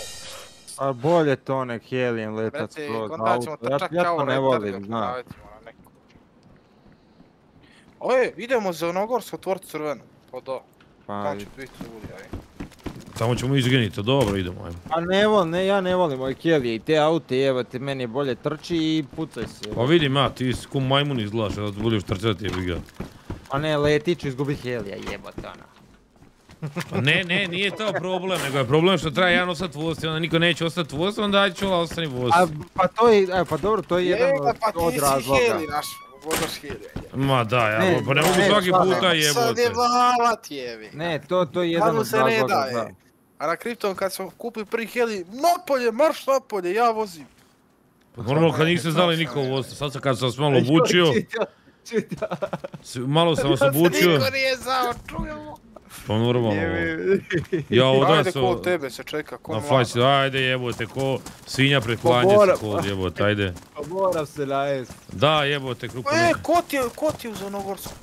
[SPEAKER 3] A bolje to nek helijem letat
[SPEAKER 4] Brate,
[SPEAKER 3] skroz
[SPEAKER 4] onda ćemo
[SPEAKER 3] auto. Ja, ja to ne volim, znam.
[SPEAKER 4] navetimo na neku. Oje, idemo za Onogorsko otvori crvenu. Pa da,
[SPEAKER 3] Pa,
[SPEAKER 4] će biti ljudi, aj.
[SPEAKER 1] Tamo ćemo izgeniti, dobro idemo, ajmo.
[SPEAKER 3] a ne volim, ne, ja ne volim ove helije i te aute, jebate, meni je bolje trči i pucaj se.
[SPEAKER 1] Pa vidim ja, ti si ko majmun izgledaš, da budeš trčati jebi ga.
[SPEAKER 3] A ne, leti ću izgubit helija, jebate ona.
[SPEAKER 1] Pa ne, ne, nije to problem, nego je problem što treba jedan ostati voz i onda niko neće ostati voz, onda aj čula ostani voz.
[SPEAKER 3] A, pa to je, e, pa dobro, to je jedan od,
[SPEAKER 4] pa
[SPEAKER 3] od
[SPEAKER 4] ti si
[SPEAKER 3] razloga.
[SPEAKER 4] heli naš,
[SPEAKER 1] Ma da, ja,
[SPEAKER 3] Ne,
[SPEAKER 1] pa ne mogu svaki puta
[SPEAKER 4] Sad
[SPEAKER 1] jebote.
[SPEAKER 4] je valat jevi.
[SPEAKER 3] Ne, to, to je jedan od
[SPEAKER 4] se ne daje. A na kriptom kad smo kupili prvi heli, napolje, marš napolje, ja vozim.
[SPEAKER 1] Pa normalno kad niste znali niko voz, sad sam kad sam vas malo obučio, malo sam vas obučio,
[SPEAKER 4] Niko nije znao, čujemo.
[SPEAKER 1] Pa normalno. Ja od
[SPEAKER 4] Ajde, ko
[SPEAKER 1] o-
[SPEAKER 4] tebe se čeka, ko
[SPEAKER 1] na
[SPEAKER 4] mlada.
[SPEAKER 1] fajsi, ajde jebote, ko svinja pred klanje se kod jebote, ajde.
[SPEAKER 3] Pa moram se najest.
[SPEAKER 1] Da, jebote, krupo
[SPEAKER 4] E, ko ti je, ko ti je uz Onogorsku?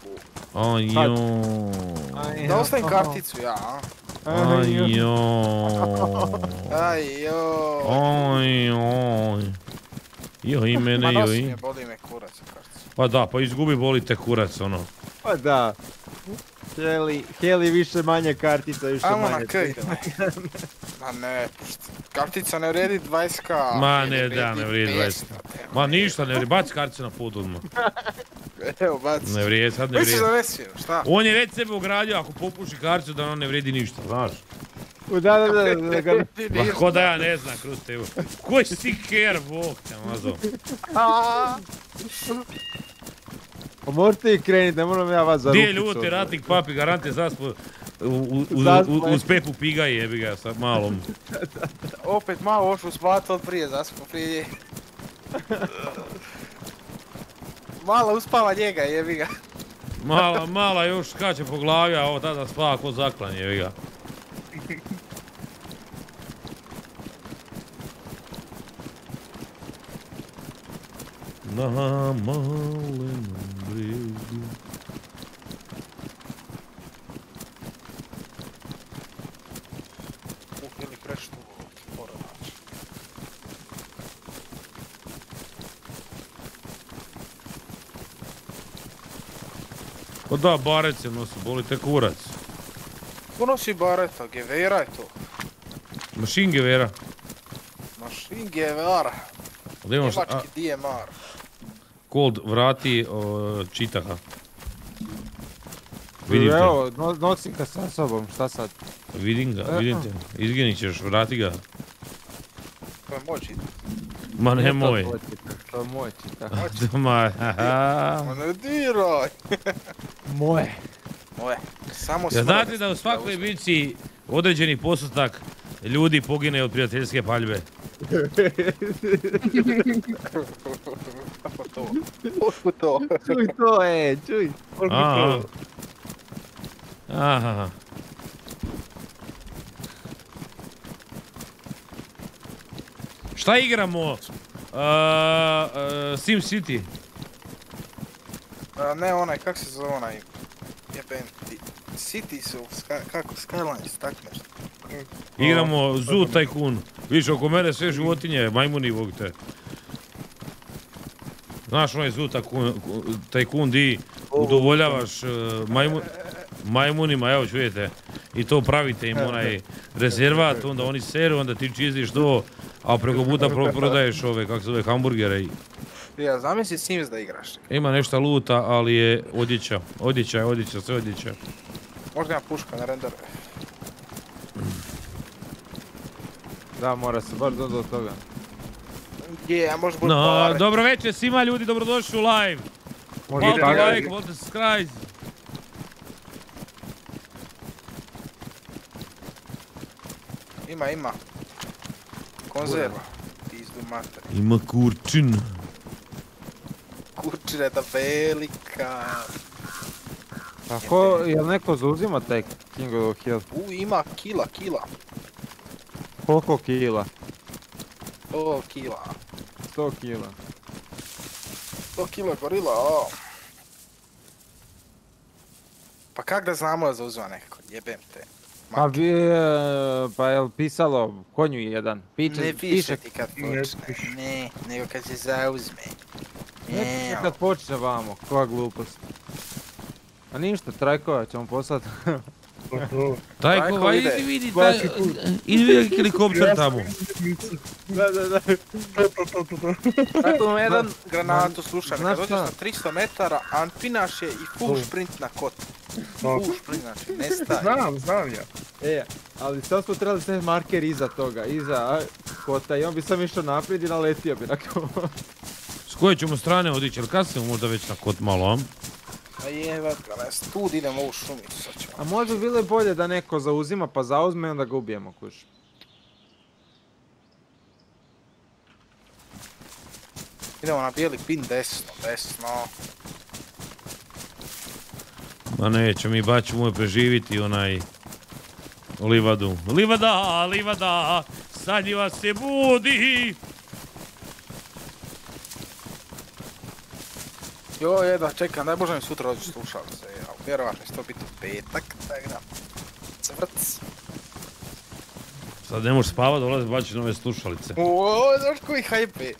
[SPEAKER 1] Joj.
[SPEAKER 4] Da ostavim karticu ja, a?
[SPEAKER 1] Aj, joj.
[SPEAKER 4] Aj, joj.
[SPEAKER 1] Aj, joj. Joj,
[SPEAKER 4] Ma
[SPEAKER 1] mene,
[SPEAKER 4] nosi me, boli me kurac u karticu.
[SPEAKER 1] Pa da, pa izgubi boli te kurac, ono.
[SPEAKER 3] Pa da. Heli, Heli više manje kartica, više
[SPEAKER 4] Ajmo
[SPEAKER 3] manje.
[SPEAKER 4] kaj Ma ne. Kartica ne vredi 20k.
[SPEAKER 1] Ma ne, da, ne vrijedi
[SPEAKER 4] 200,
[SPEAKER 1] 20.
[SPEAKER 4] evo.
[SPEAKER 1] Ma ništa, ne vrijedi, baci kartice na pod odmah.
[SPEAKER 4] Evo, baci.
[SPEAKER 1] Ne vrijedi, sad ne
[SPEAKER 4] Misliš da
[SPEAKER 1] vrijedi.
[SPEAKER 4] ne smijem, šta?
[SPEAKER 1] On je već sebe ugradio, ako popuši karticu da on ne vrijedi ništa, znaš.
[SPEAKER 3] Da, da, da, da, da,
[SPEAKER 1] Ma ko da ja ne znam, kroz tebu. Koji si ker, bog te mazo.
[SPEAKER 3] Pa možete i krenit, ne moram ja vas za rukicu
[SPEAKER 1] ljuti
[SPEAKER 3] odvesti.
[SPEAKER 1] ratnik papi, garante zaspo uz Pepu Piga jebi ga sa malom.
[SPEAKER 4] Opet malo ošu spati od prije, zaspo prije. Malo uspava njega, jebi ga.
[SPEAKER 1] Mala, mala još skače po glavi, a ovo tada spava ko zaklan jebi ga. Na malem bregu.
[SPEAKER 4] Uh, ili kreš tu, mora naći.
[SPEAKER 1] Pa da, barec je nosi, boli te kurac.
[SPEAKER 4] Ko nosi bareta, gevera je to.
[SPEAKER 1] Machine gevera.
[SPEAKER 4] Machine Gevera, njemački DMR.
[SPEAKER 1] Cold vrati o, čitaha. Vidim te,
[SPEAKER 3] Evo, no, nosim ga sa sobom, šta sad?
[SPEAKER 1] vidim ga, vidim te. Izginit ćeš, vrati ga.
[SPEAKER 4] To je moj čit.
[SPEAKER 1] Ma nemoj.
[SPEAKER 3] tvoj čitak, To je moj čitak.
[SPEAKER 1] Ma,
[SPEAKER 4] ne diraj!
[SPEAKER 3] Moje.
[SPEAKER 4] Moje. Samo
[SPEAKER 1] Ja znate da u svakoj bici određeni postotak ljudi pogine od prijateljske paljbe.
[SPEAKER 4] Kako to? Kako to?
[SPEAKER 3] Čuj to, e, čuj.
[SPEAKER 1] Aha. Aha. Šta igramo? Uh, uh, Sim City.
[SPEAKER 4] A, ne onaj, kak se zove onaj? Jebem ti. City su, Sky- kako, Skylines, tak nešto.
[SPEAKER 1] Igramo Zoo Tycoon. Viš, oko mene sve životinje, majmuni, bog te. Znaš onaj Zoo Tycoon, di udovoljavaš majmu, majmunima, evo čujete. I to pravite im onaj rezervat, onda oni seru, onda ti čistiš to, a preko puta pro- prodaješ ove, kako se zove, hamburgere. i-
[SPEAKER 4] Ja, zamisli Sims da igraš.
[SPEAKER 1] Ima nešto luta, ali je odjeća. Odjeća je odjeća, sve odjeća.
[SPEAKER 4] Možda ima puška na render.
[SPEAKER 3] Da, mora se baš do, toga.
[SPEAKER 4] Je, a može biti
[SPEAKER 1] No, dobro večer svima ljudi, dobrodošli u live.
[SPEAKER 3] Može
[SPEAKER 1] like, volite subscribe.
[SPEAKER 4] Ima, ima. Konzerva. Mater.
[SPEAKER 1] Ima kurčin.
[SPEAKER 4] Kurčine da velika.
[SPEAKER 3] Tako, jel neko zauzima taj King of the Hill?
[SPEAKER 4] U, ima kila, kila.
[SPEAKER 3] Koliko kila?
[SPEAKER 4] O, kila.
[SPEAKER 3] 100 kila.
[SPEAKER 4] 100 kila gorila, o. Pa kak da znamo da zauzima nekako, jebem te.
[SPEAKER 3] Pa bi, e, pa jel pisalo konju jedan? Piče,
[SPEAKER 4] ne piše ti kad
[SPEAKER 5] Ne
[SPEAKER 4] počne,
[SPEAKER 5] piše.
[SPEAKER 4] ne, nego kad se zauzme.
[SPEAKER 3] Ne piše kad počne vamo, koja glupost. A ništa, trajkova ćemo poslat.
[SPEAKER 1] Taj kova, vidi, taj,
[SPEAKER 5] put.
[SPEAKER 1] idi vidi helikopter tamo.
[SPEAKER 3] da, da, da.
[SPEAKER 4] Tako jedan granatu, slušaj, kad dođeš na 300 metara, anpinaš je i full sprint na kot. Full sprint, znači, nestaje.
[SPEAKER 5] Znam, znam ja.
[SPEAKER 3] E, ali sad smo trebali staviti marker iza toga, iza kota i on bi sam išao naprijed i naletio bi na ko-
[SPEAKER 1] S koje ćemo strane odići, ili kasnimo možda već na kot malo, a?
[SPEAKER 4] A jebat ga, ne, tu idemo u šumicu, sad ćemo.
[SPEAKER 3] A možda bi bilo bolje da neko zauzima pa zauzme i onda ga ubijemo kuš.
[SPEAKER 4] Idemo na bijeli pin desno, desno.
[SPEAKER 1] Ma neće, mi baš ćemo preživiti onaj livadu. Livada, livada, sanjiva se budi.
[SPEAKER 4] Jo, jedva čekam, daj Bože mi sutra dođu slušalice, ja, vjerovatno će to biti u petak, tak da. Cvrc.
[SPEAKER 1] Sad ne možeš spavat, dolaze bačiš nove slušalice.
[SPEAKER 4] Uoj, znaš koji hajpe.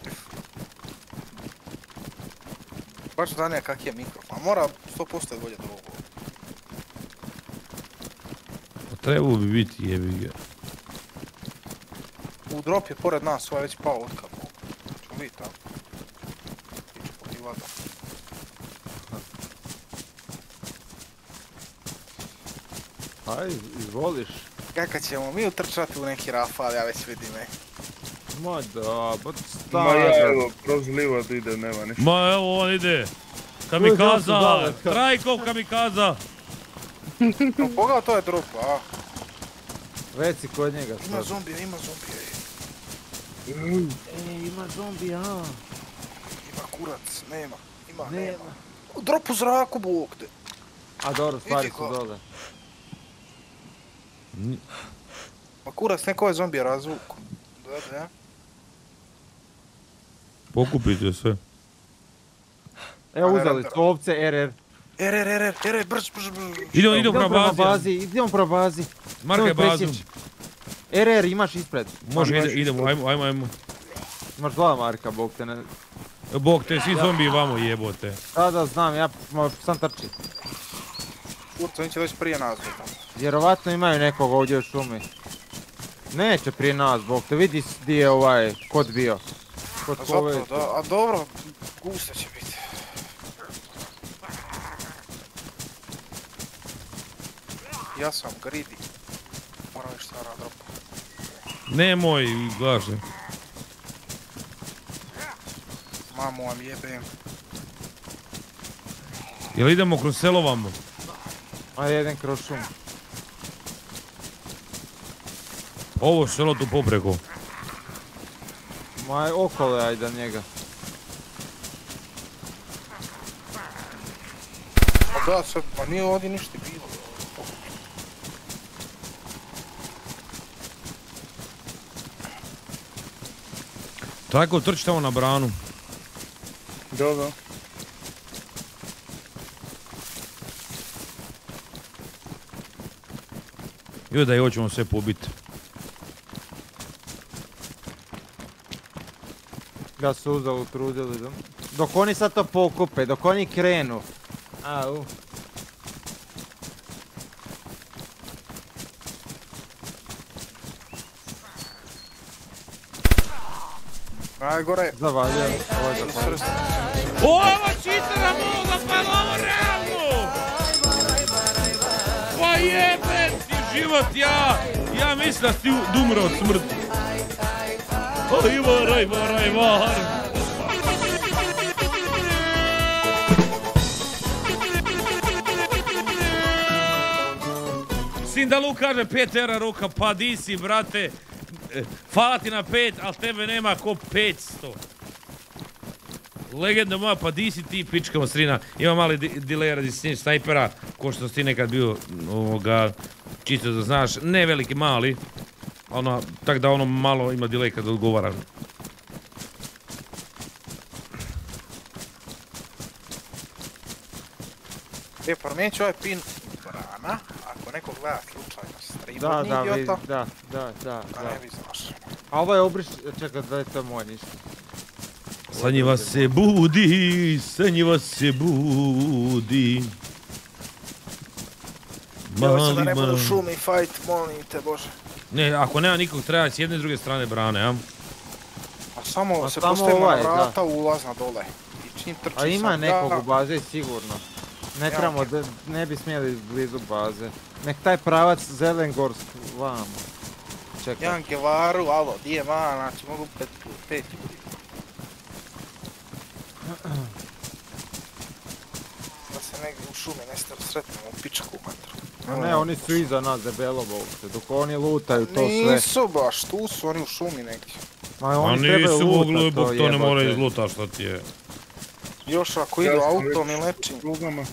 [SPEAKER 4] Baš zanija kak je mikrofon, a mora 100% je bolje od ovog.
[SPEAKER 1] Pa Trebao bi biti jebi ga.
[SPEAKER 4] U drop je pored nas, ovaj već pao od kapu. Ču vidjeti tamo. Iću po
[SPEAKER 3] Aj, izvoliš.
[SPEAKER 4] Kaka ćemo mi utrčati u neki rafal, ja već vidim e.
[SPEAKER 3] Ma da, pa
[SPEAKER 5] Ma ja,
[SPEAKER 3] stara.
[SPEAKER 5] evo, kroz livadu ide, nema ništa.
[SPEAKER 1] Ma evo on ide. Kamikaza? Trajkov kamikaza.
[SPEAKER 4] Pogledaj to je drop, a?
[SPEAKER 3] Si kod njega
[SPEAKER 4] Ima
[SPEAKER 3] sad.
[SPEAKER 4] zombija, ima zombija, e.
[SPEAKER 3] E, ima zombi, a.
[SPEAKER 4] Ima kurac, nema, ima,
[SPEAKER 3] Nema.
[SPEAKER 4] nema. Drop u zraku, bog te.
[SPEAKER 3] A dobro, stvari su
[SPEAKER 4] ko.
[SPEAKER 3] dole.
[SPEAKER 4] Ma kurac, neko je zombija razvuku. Da, da.
[SPEAKER 1] Pokupite sve.
[SPEAKER 3] Evo uzeli su ovce RR.
[SPEAKER 4] Er, er, er, er, er, brz, brz, brz.
[SPEAKER 1] Idemo, idemo prema
[SPEAKER 3] prema
[SPEAKER 1] bazi.
[SPEAKER 3] bazi, idemo prema bazi.
[SPEAKER 1] Markaj bazu.
[SPEAKER 3] RR imaš ispred.
[SPEAKER 1] Može, ide, idemo, ajmo, ajmo, ajmo.
[SPEAKER 3] Imaš dva marka, bog te ne...
[SPEAKER 1] Bog te, svi zombi vamo jebote.
[SPEAKER 3] Da, da, znam, ja sam trči.
[SPEAKER 4] Kurca, oni će doći prije nas.
[SPEAKER 3] Vjerovatno imaju nekog ovdje u šumi. Neće prije nas, bog te vidi di je ovaj kod bio. Kod
[SPEAKER 4] A
[SPEAKER 3] kove.
[SPEAKER 4] zato, da, a dobro, gusta će biti. Ja sam greedy. Moram još stara dropa.
[SPEAKER 1] Nemoj, gaže.
[SPEAKER 4] Mamu vam jebem.
[SPEAKER 1] Jel idemo kroz selo vamo?
[SPEAKER 3] A jedan kroz šum.
[SPEAKER 1] Ovo selo tu popreko.
[SPEAKER 3] Ma okolo je ajde njega.
[SPEAKER 4] Pa da, sad, pa nije ovdje ništa bilo.
[SPEAKER 1] Tako trči tamo na branu.
[SPEAKER 5] Dobro.
[SPEAKER 1] Joj da je hoćemo sve pobiti.
[SPEAKER 3] Da su uzalud trudili. da- Dok oni sad to pokupe, dok oni krenu. Au.
[SPEAKER 4] Najgore.
[SPEAKER 3] Zavaljujem. Ovo je zavaljujem.
[SPEAKER 1] Ova čitara moga, pa ovo realno! Pa ti život, ja! Ja mislim da si umro od smrti. Aj, varaj, varaj, var! Sindalu kaže 5 era roka, pa di si, brate? E, Hvala ti na 5, ali tebe nema ko 500. Legenda moja, pa di si ti pička mastrina? Ima mali di- delay radi sni- snajpera, ko što si nekad bio, ovoga, čisto da znaš, ne veliki, mali. Ono, tak da ono malo ima delay kad odgovara.
[SPEAKER 4] E, promijenit ovaj pin brana, ako neko gleda slučajno stream
[SPEAKER 3] Da, vi-
[SPEAKER 4] idiota,
[SPEAKER 3] da, da, da,
[SPEAKER 4] da
[SPEAKER 3] da.
[SPEAKER 4] ne bi znaš.
[SPEAKER 3] A ovo je obriš, čekaj, da je to moj ništa.
[SPEAKER 1] Sanjiva se budi, sanjiva se budi.
[SPEAKER 4] Joj se da
[SPEAKER 1] Mali,
[SPEAKER 4] ne budu
[SPEAKER 1] mali.
[SPEAKER 4] šumi fight, molim te Bože.
[SPEAKER 1] Ne, ako nema nikog treba s jedne i druge strane brane, a?
[SPEAKER 4] A samo
[SPEAKER 3] Ma
[SPEAKER 4] se postavimo
[SPEAKER 3] ovaj,
[SPEAKER 4] na
[SPEAKER 3] da.
[SPEAKER 4] vrata ulazna dole. I čim trči
[SPEAKER 3] A ima
[SPEAKER 4] sam
[SPEAKER 3] nekog
[SPEAKER 4] ja,
[SPEAKER 3] u bazi sigurno. Ne
[SPEAKER 4] Ja.
[SPEAKER 3] trebamo, da, ne bi smjeli blizu baze. Nek taj pravac Zelengorsk vamo. Čekaj.
[SPEAKER 4] Jedan Gevaru, alo, di je man, znači mogu pet, pet ljudi. Da se negdje u šumi ne sta- sretnemo u pičku matru.
[SPEAKER 3] A ne, oni su iza nas debelo bolce, dok oni lutaju to sve.
[SPEAKER 4] Nisu baš, tu su oni u šumi negdje.
[SPEAKER 3] Ma
[SPEAKER 1] A
[SPEAKER 3] oni trebaju
[SPEAKER 1] nisu mogli,
[SPEAKER 3] lutat
[SPEAKER 1] bog to ne mora izluta što ti je.
[SPEAKER 4] Još ako idu autom i lečim.
[SPEAKER 5] Drugama.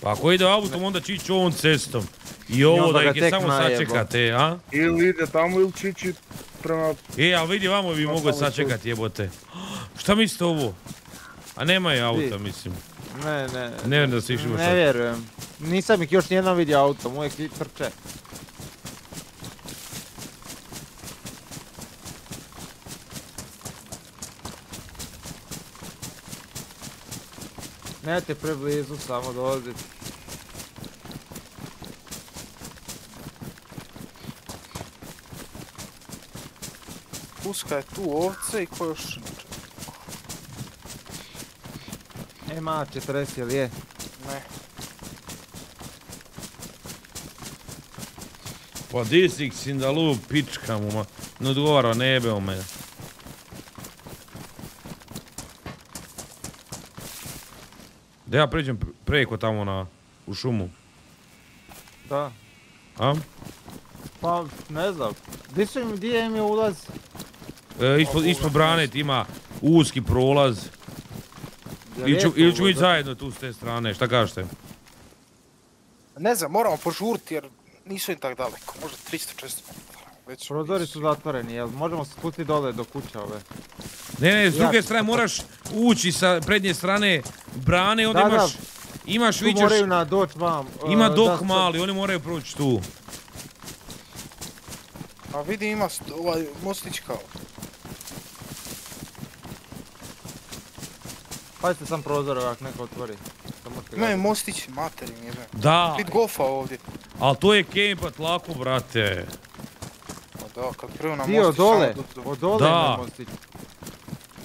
[SPEAKER 1] Pa ako ide autom, onda će ići ovom cestom. I ovo da ih je samo sačekate, a?
[SPEAKER 5] Ili ide tamo ili će ići prema...
[SPEAKER 1] E, ali vidi vamo bi
[SPEAKER 5] Pa
[SPEAKER 1] mogli sačekati jebote. Šta mislite ovo? A nema je auta, mislim.
[SPEAKER 3] Ne, ne.
[SPEAKER 1] Ne vjerujem da si išli
[SPEAKER 3] Ne vjerujem. Nisam ih još nijednom vidio autom, uvijek trče. Nemojte preblizu, samo dolaziti.
[SPEAKER 4] Puska je tu ovce i ko još?
[SPEAKER 3] Ima 40 jel je?
[SPEAKER 4] Ne.
[SPEAKER 1] Pa di si Sindalu, pička mu, ma. Ne odgovara, ne jebe o mene. Da ja pređem pr- preko tamo na, u šumu,
[SPEAKER 3] Da.
[SPEAKER 1] a?
[SPEAKER 3] Pa, ne znam. Di su im, di je im je ulaz?
[SPEAKER 1] E, ispod, ispod branet ima uski prolaz.
[SPEAKER 3] Jel
[SPEAKER 1] Ili ću, ići zajedno tu s te strane, šta kažete?
[SPEAKER 4] Ne znam, moramo požuriti jer nisu im tak daleko, možda 300-400 metara. Već
[SPEAKER 3] Prozori su zatvoreni, jel možemo se spustiti dole do kuće ove?
[SPEAKER 1] Ne, ne, s
[SPEAKER 3] Ja-
[SPEAKER 1] druge strane moraš ući sa prednje strane brane, onda
[SPEAKER 3] Da, da.
[SPEAKER 1] imaš, imaš,
[SPEAKER 3] Tu moraju na doć vam.
[SPEAKER 1] ima
[SPEAKER 3] e, da
[SPEAKER 1] dok mali, oni moraju proći tu.
[SPEAKER 4] A vidi ima ovaj mostić kao.
[SPEAKER 3] Pazite sam prozor ako neko otvori. Da možete
[SPEAKER 4] Ima i
[SPEAKER 3] gledati.
[SPEAKER 4] mostić, materi mi jebe.
[SPEAKER 1] Da,
[SPEAKER 4] Pit golfa ovdje.
[SPEAKER 1] ali to je kempat lako, brate.
[SPEAKER 4] Pa da, kad prvo na mostić do-
[SPEAKER 3] od dole
[SPEAKER 1] Da.
[SPEAKER 3] na mostić.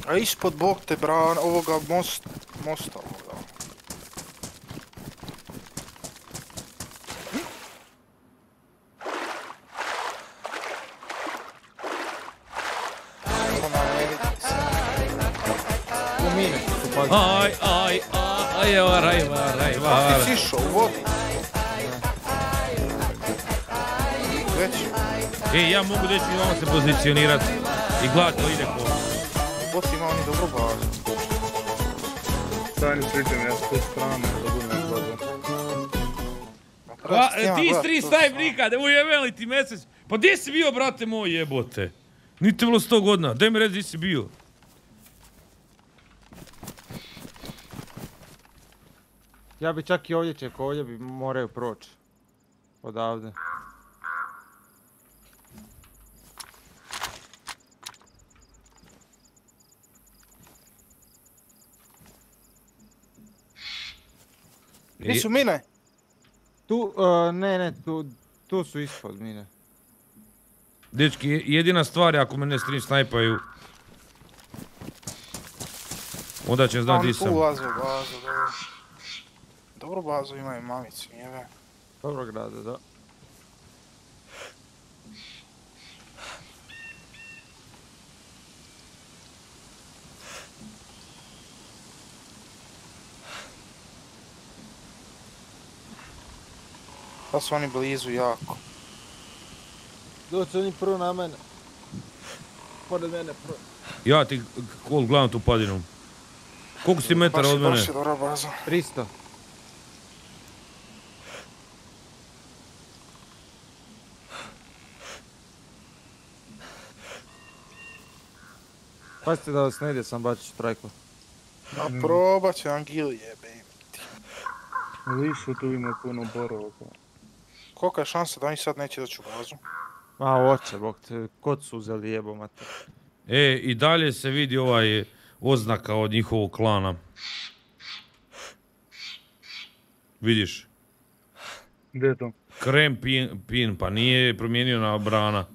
[SPEAKER 4] A ispod bog te bran, ovoga most, mosta ovoga.
[SPEAKER 1] Aj, aj, aj, varaj, varaj,
[SPEAKER 4] Ti
[SPEAKER 1] varaj.
[SPEAKER 4] si išao u vodi. Već,
[SPEAKER 1] E, ja mogu doći i vama se pozicionirati i gledati da ide ko.
[SPEAKER 4] bot ima oni dobru bazu.
[SPEAKER 5] Stani priđem ja s te strane da budem gledao.
[SPEAKER 4] Ma
[SPEAKER 1] Pa,
[SPEAKER 4] ti
[SPEAKER 1] ti
[SPEAKER 4] gledat,
[SPEAKER 1] tri
[SPEAKER 4] to
[SPEAKER 1] snajperika, da mu jebeli ti mjesec. Pa gdje si bio, brate moj, jebote? Niti bilo sto godina, daj mi reći gdje si bio.
[SPEAKER 3] Ja bi čak i ovdje čekao, ovdje bi moraju proći. Odavde.
[SPEAKER 4] Gdje su mine?
[SPEAKER 3] Tu, e, ne, ne, tu, tu su ispod mine.
[SPEAKER 1] Dečki, jedina stvar je ako mene stream snajpaju. Onda će znat
[SPEAKER 4] gdje
[SPEAKER 1] sam.
[SPEAKER 4] Ulaze, ulaze, dobro. Dobro bazu imaju mamicu, jebe.
[SPEAKER 3] Dobro grade, da.
[SPEAKER 4] Da su oni blizu jako.
[SPEAKER 3] Doći oni prvo na mene. Pored mene prvo.
[SPEAKER 1] Ja ti kol gledam tu padinu. Koliko si metara od mene?
[SPEAKER 4] baš je dobra baza.
[SPEAKER 3] 300. Pazite da vas ne ide sam bačić trajko.
[SPEAKER 4] A probat će Angil jebe.
[SPEAKER 5] Lisu tu ima puno borova. pa.
[SPEAKER 4] Kolika je šansa da oni sad neće doći u bazu?
[SPEAKER 3] Ma oće, bok te, kod su uzeli jebo mater.
[SPEAKER 1] E, i dalje se vidi ovaj oznaka od njihovog klana. Vidiš?
[SPEAKER 5] Gdje je to?
[SPEAKER 1] Krem pin, pin, pa nije promijenio na brana.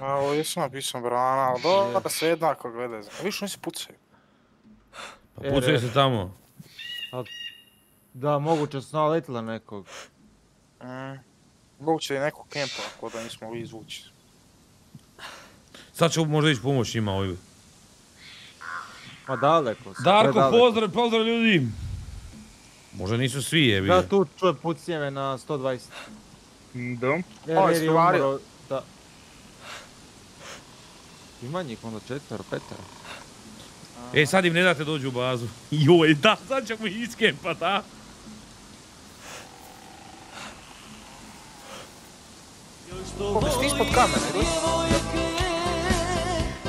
[SPEAKER 4] A ovdje sam napisao brana, ali dobro, sve jednako gledaj. A viš oni se pucaju.
[SPEAKER 1] Pa
[SPEAKER 3] E,
[SPEAKER 1] pucaju se tamo.
[SPEAKER 3] Da, moguće su naletila nekog.
[SPEAKER 4] Mm. Moguće je nekog kempa, ako da nismo mogli izvući.
[SPEAKER 1] Sad ću možda ići pomoć njima ovi.
[SPEAKER 3] Ma daleko su.
[SPEAKER 1] Darko,
[SPEAKER 3] predaleko.
[SPEAKER 1] pozdrav, pozdrav ljudi! Možda nisu svi jebi.
[SPEAKER 3] Da, tu čuje pucnjeve na 120.
[SPEAKER 5] Da?
[SPEAKER 3] Jer,
[SPEAKER 4] Ovo je
[SPEAKER 3] jer je
[SPEAKER 4] stvario.
[SPEAKER 3] umro. Ima njih onda četvero, petero.
[SPEAKER 1] E, sad im ne date dođu u bazu. Joj, da, sad ćemo ih iskempat, a?
[SPEAKER 4] Ti ispod ili?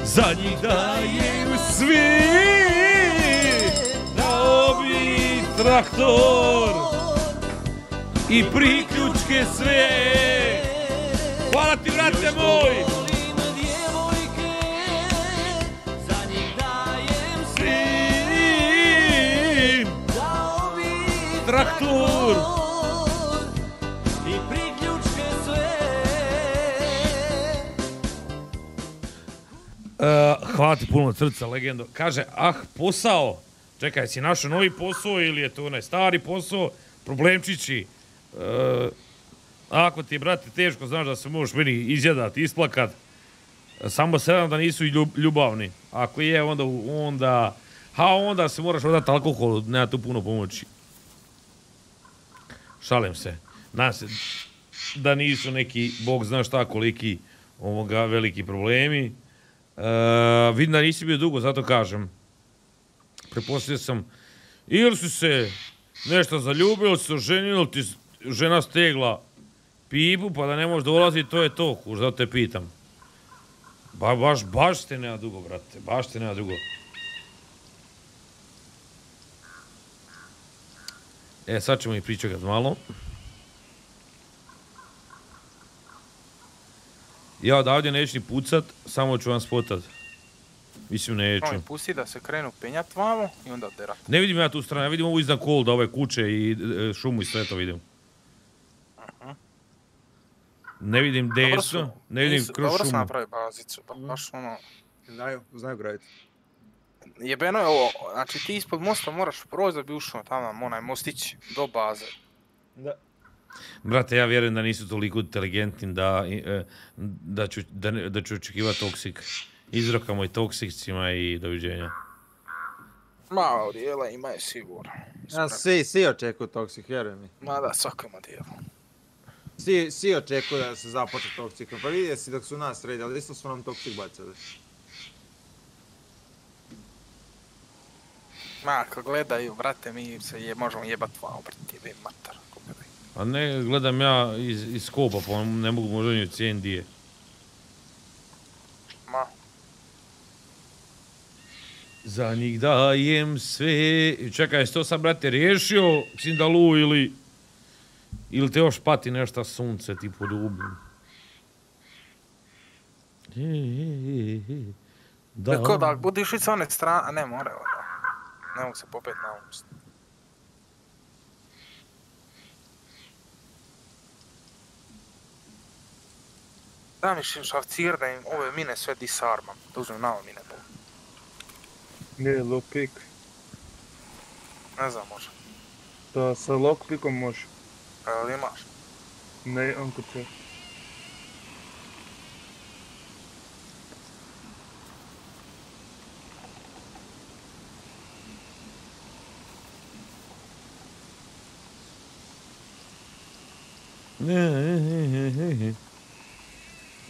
[SPEAKER 1] Za njih dajem svi novi traktor i priključke sve. Hvala ti, brate moj! Traktor Uh, hvala ti puno srca, legendo. Kaže, ah, posao. Čekaj, si našao novi posao ili je to onaj stari posao? Problemčići. Uh, ako ti brate, teško, znaš da se možeš meni izjedati, isplakat. Samo sedam da nisu i ljub- ljubavni. Ako je, onda, onda, ha, onda se moraš odati alkohol, nema tu puno pomoći. Šalim se. Se da nisu neki, bog zna šta, koliki ovoga veliki problemi. Uh, vidim da nisi bio dugo, zato kažem. Preposlio sam, ili si se nešto zaljubio, ili se oženio, ili ti žena stegla pipu, pa da ne možeš dolaziti, to je to, kuž, zato te pitam. Ba, baš, baš te nema dugo, brate, baš te nema dugo. E, sad ćemo ih pričekat malo. Ja odavdje neću ni pucat, samo ću vam spotat. Mislim, neću.
[SPEAKER 4] Pusti da se krenu penjat vamo i onda derat.
[SPEAKER 1] Ne vidim ja tu stranu, ja vidim ovu iznad kolda, ove kuće i e, šumu i sve to vidim. Ne vidim
[SPEAKER 4] Dobro
[SPEAKER 1] desno,
[SPEAKER 4] su-
[SPEAKER 1] ne vidim kroz
[SPEAKER 4] Dobro su
[SPEAKER 1] šumu.
[SPEAKER 4] napravili bazicu, ba- baš ono...
[SPEAKER 3] Znaju, znaju graditi.
[SPEAKER 4] Jebeno je ovo, znači ti ispod mosta moraš proći da bi ušao tamo onaj mostić do baze.
[SPEAKER 3] Da.
[SPEAKER 1] Brate, ja vjerujem da nisu toliko inteligentni da, e, da, ću, da, ne- da ću očekivati toksik. Izrokamo i toksikcima i doviđenja.
[SPEAKER 4] Malo dijela imaju sigurno.
[SPEAKER 3] Ja, svi, svi očekuju toksik, vjeruj mi.
[SPEAKER 4] Ma da, svako ima dijelo.
[SPEAKER 3] Svi, svi očekuju da se započne toksikom. Pa vidio si dok su nas sredili, isto su nam toksik bacili.
[SPEAKER 4] Ma, ako gledaju, brate, mi se je, možemo jebat vamo, brate, jebe matar.
[SPEAKER 1] A ne, gledam ja iz, iz skopa, pa ne mogu možda ni ocijeniti di je.
[SPEAKER 4] Ma,
[SPEAKER 1] Za njih dajem sve... Čekaj, jesi to sad, brate, riješio Sindalu ili... Ili te još pati nešto sunce ti podubim? Da.
[SPEAKER 4] Tako da, budiš s one strane, a ne, mora, da. Ne mogu se popet na most. Da mi šavcir da im ove mine sve disarmam, da uzmem nao mine pol.
[SPEAKER 5] Gdje je lockpick.
[SPEAKER 4] Ne znam može.
[SPEAKER 5] Da, sa lockpickom može.
[SPEAKER 4] Ali imaš?
[SPEAKER 5] Ne, on kod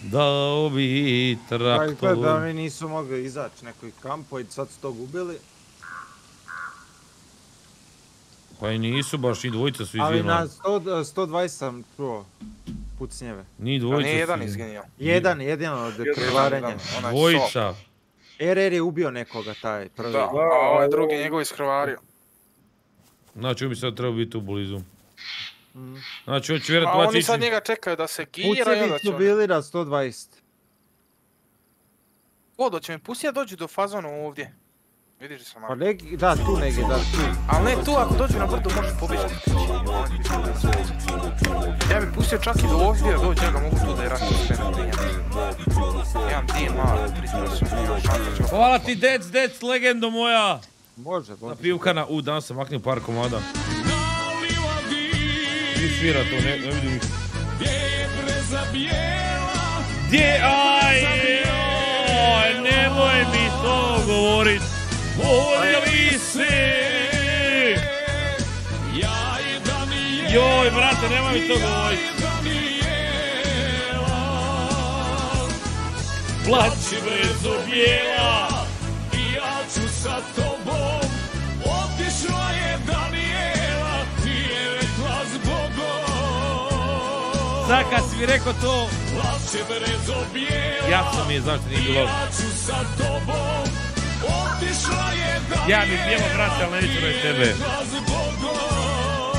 [SPEAKER 1] Dao bi
[SPEAKER 3] Pa izgleda da
[SPEAKER 1] traktor.
[SPEAKER 3] oni nisu mogli izaći nekoj kampo i sad su to gubili.
[SPEAKER 1] Pa i nisu baš, ni dvojica su
[SPEAKER 3] Ali na
[SPEAKER 1] izginuli.
[SPEAKER 3] 100, 120 sam čuo pucnjeve.
[SPEAKER 1] Ni dvojica
[SPEAKER 4] nije jedan
[SPEAKER 1] su
[SPEAKER 4] izginio.
[SPEAKER 3] Jedan, jedan od krvarenja.
[SPEAKER 1] Dvojica.
[SPEAKER 3] RR je ubio nekoga taj prvi.
[SPEAKER 4] Da, a ovaj drugi njegov iskrvario.
[SPEAKER 1] Znači, on bi sad trebao biti u blizu.
[SPEAKER 3] Mm.
[SPEAKER 1] Znači, on će
[SPEAKER 4] A
[SPEAKER 1] vjerojatno
[SPEAKER 4] oni sad njega čekaju da se gira i onda će
[SPEAKER 3] bili na 120.
[SPEAKER 4] O, doće mi pusti da dođu do fazona ovdje. Vidiš da sam
[SPEAKER 3] Pa neki, da, tu negdje, da, tu.
[SPEAKER 4] Ali ne, tu ako dođu na brdo može pobjeći. Ja bi pustio čak i do ovdje da dođe, ja ga mogu tu da je ratim sve na prije. Imam dim malo, 38, imam šansa ću.
[SPEAKER 1] Hvala ti, Dec, Dec, legendo moja!
[SPEAKER 3] Može,
[SPEAKER 1] Na
[SPEAKER 3] može.
[SPEAKER 1] pivkana, u, danas sam maknio par komada. Gdje svira to, ne, ne vidim. Gdje, aj, joj, nemoj mi to govorit. Voljeli se. Joj, brate, nemoj mi to govorit. Plači brezo bijela, i ja ću sa tobom. Sad kad si mi rekao to, jasno mi je zašto nije bilo. Ja bih pjevao, brate, ali neću reći tebe.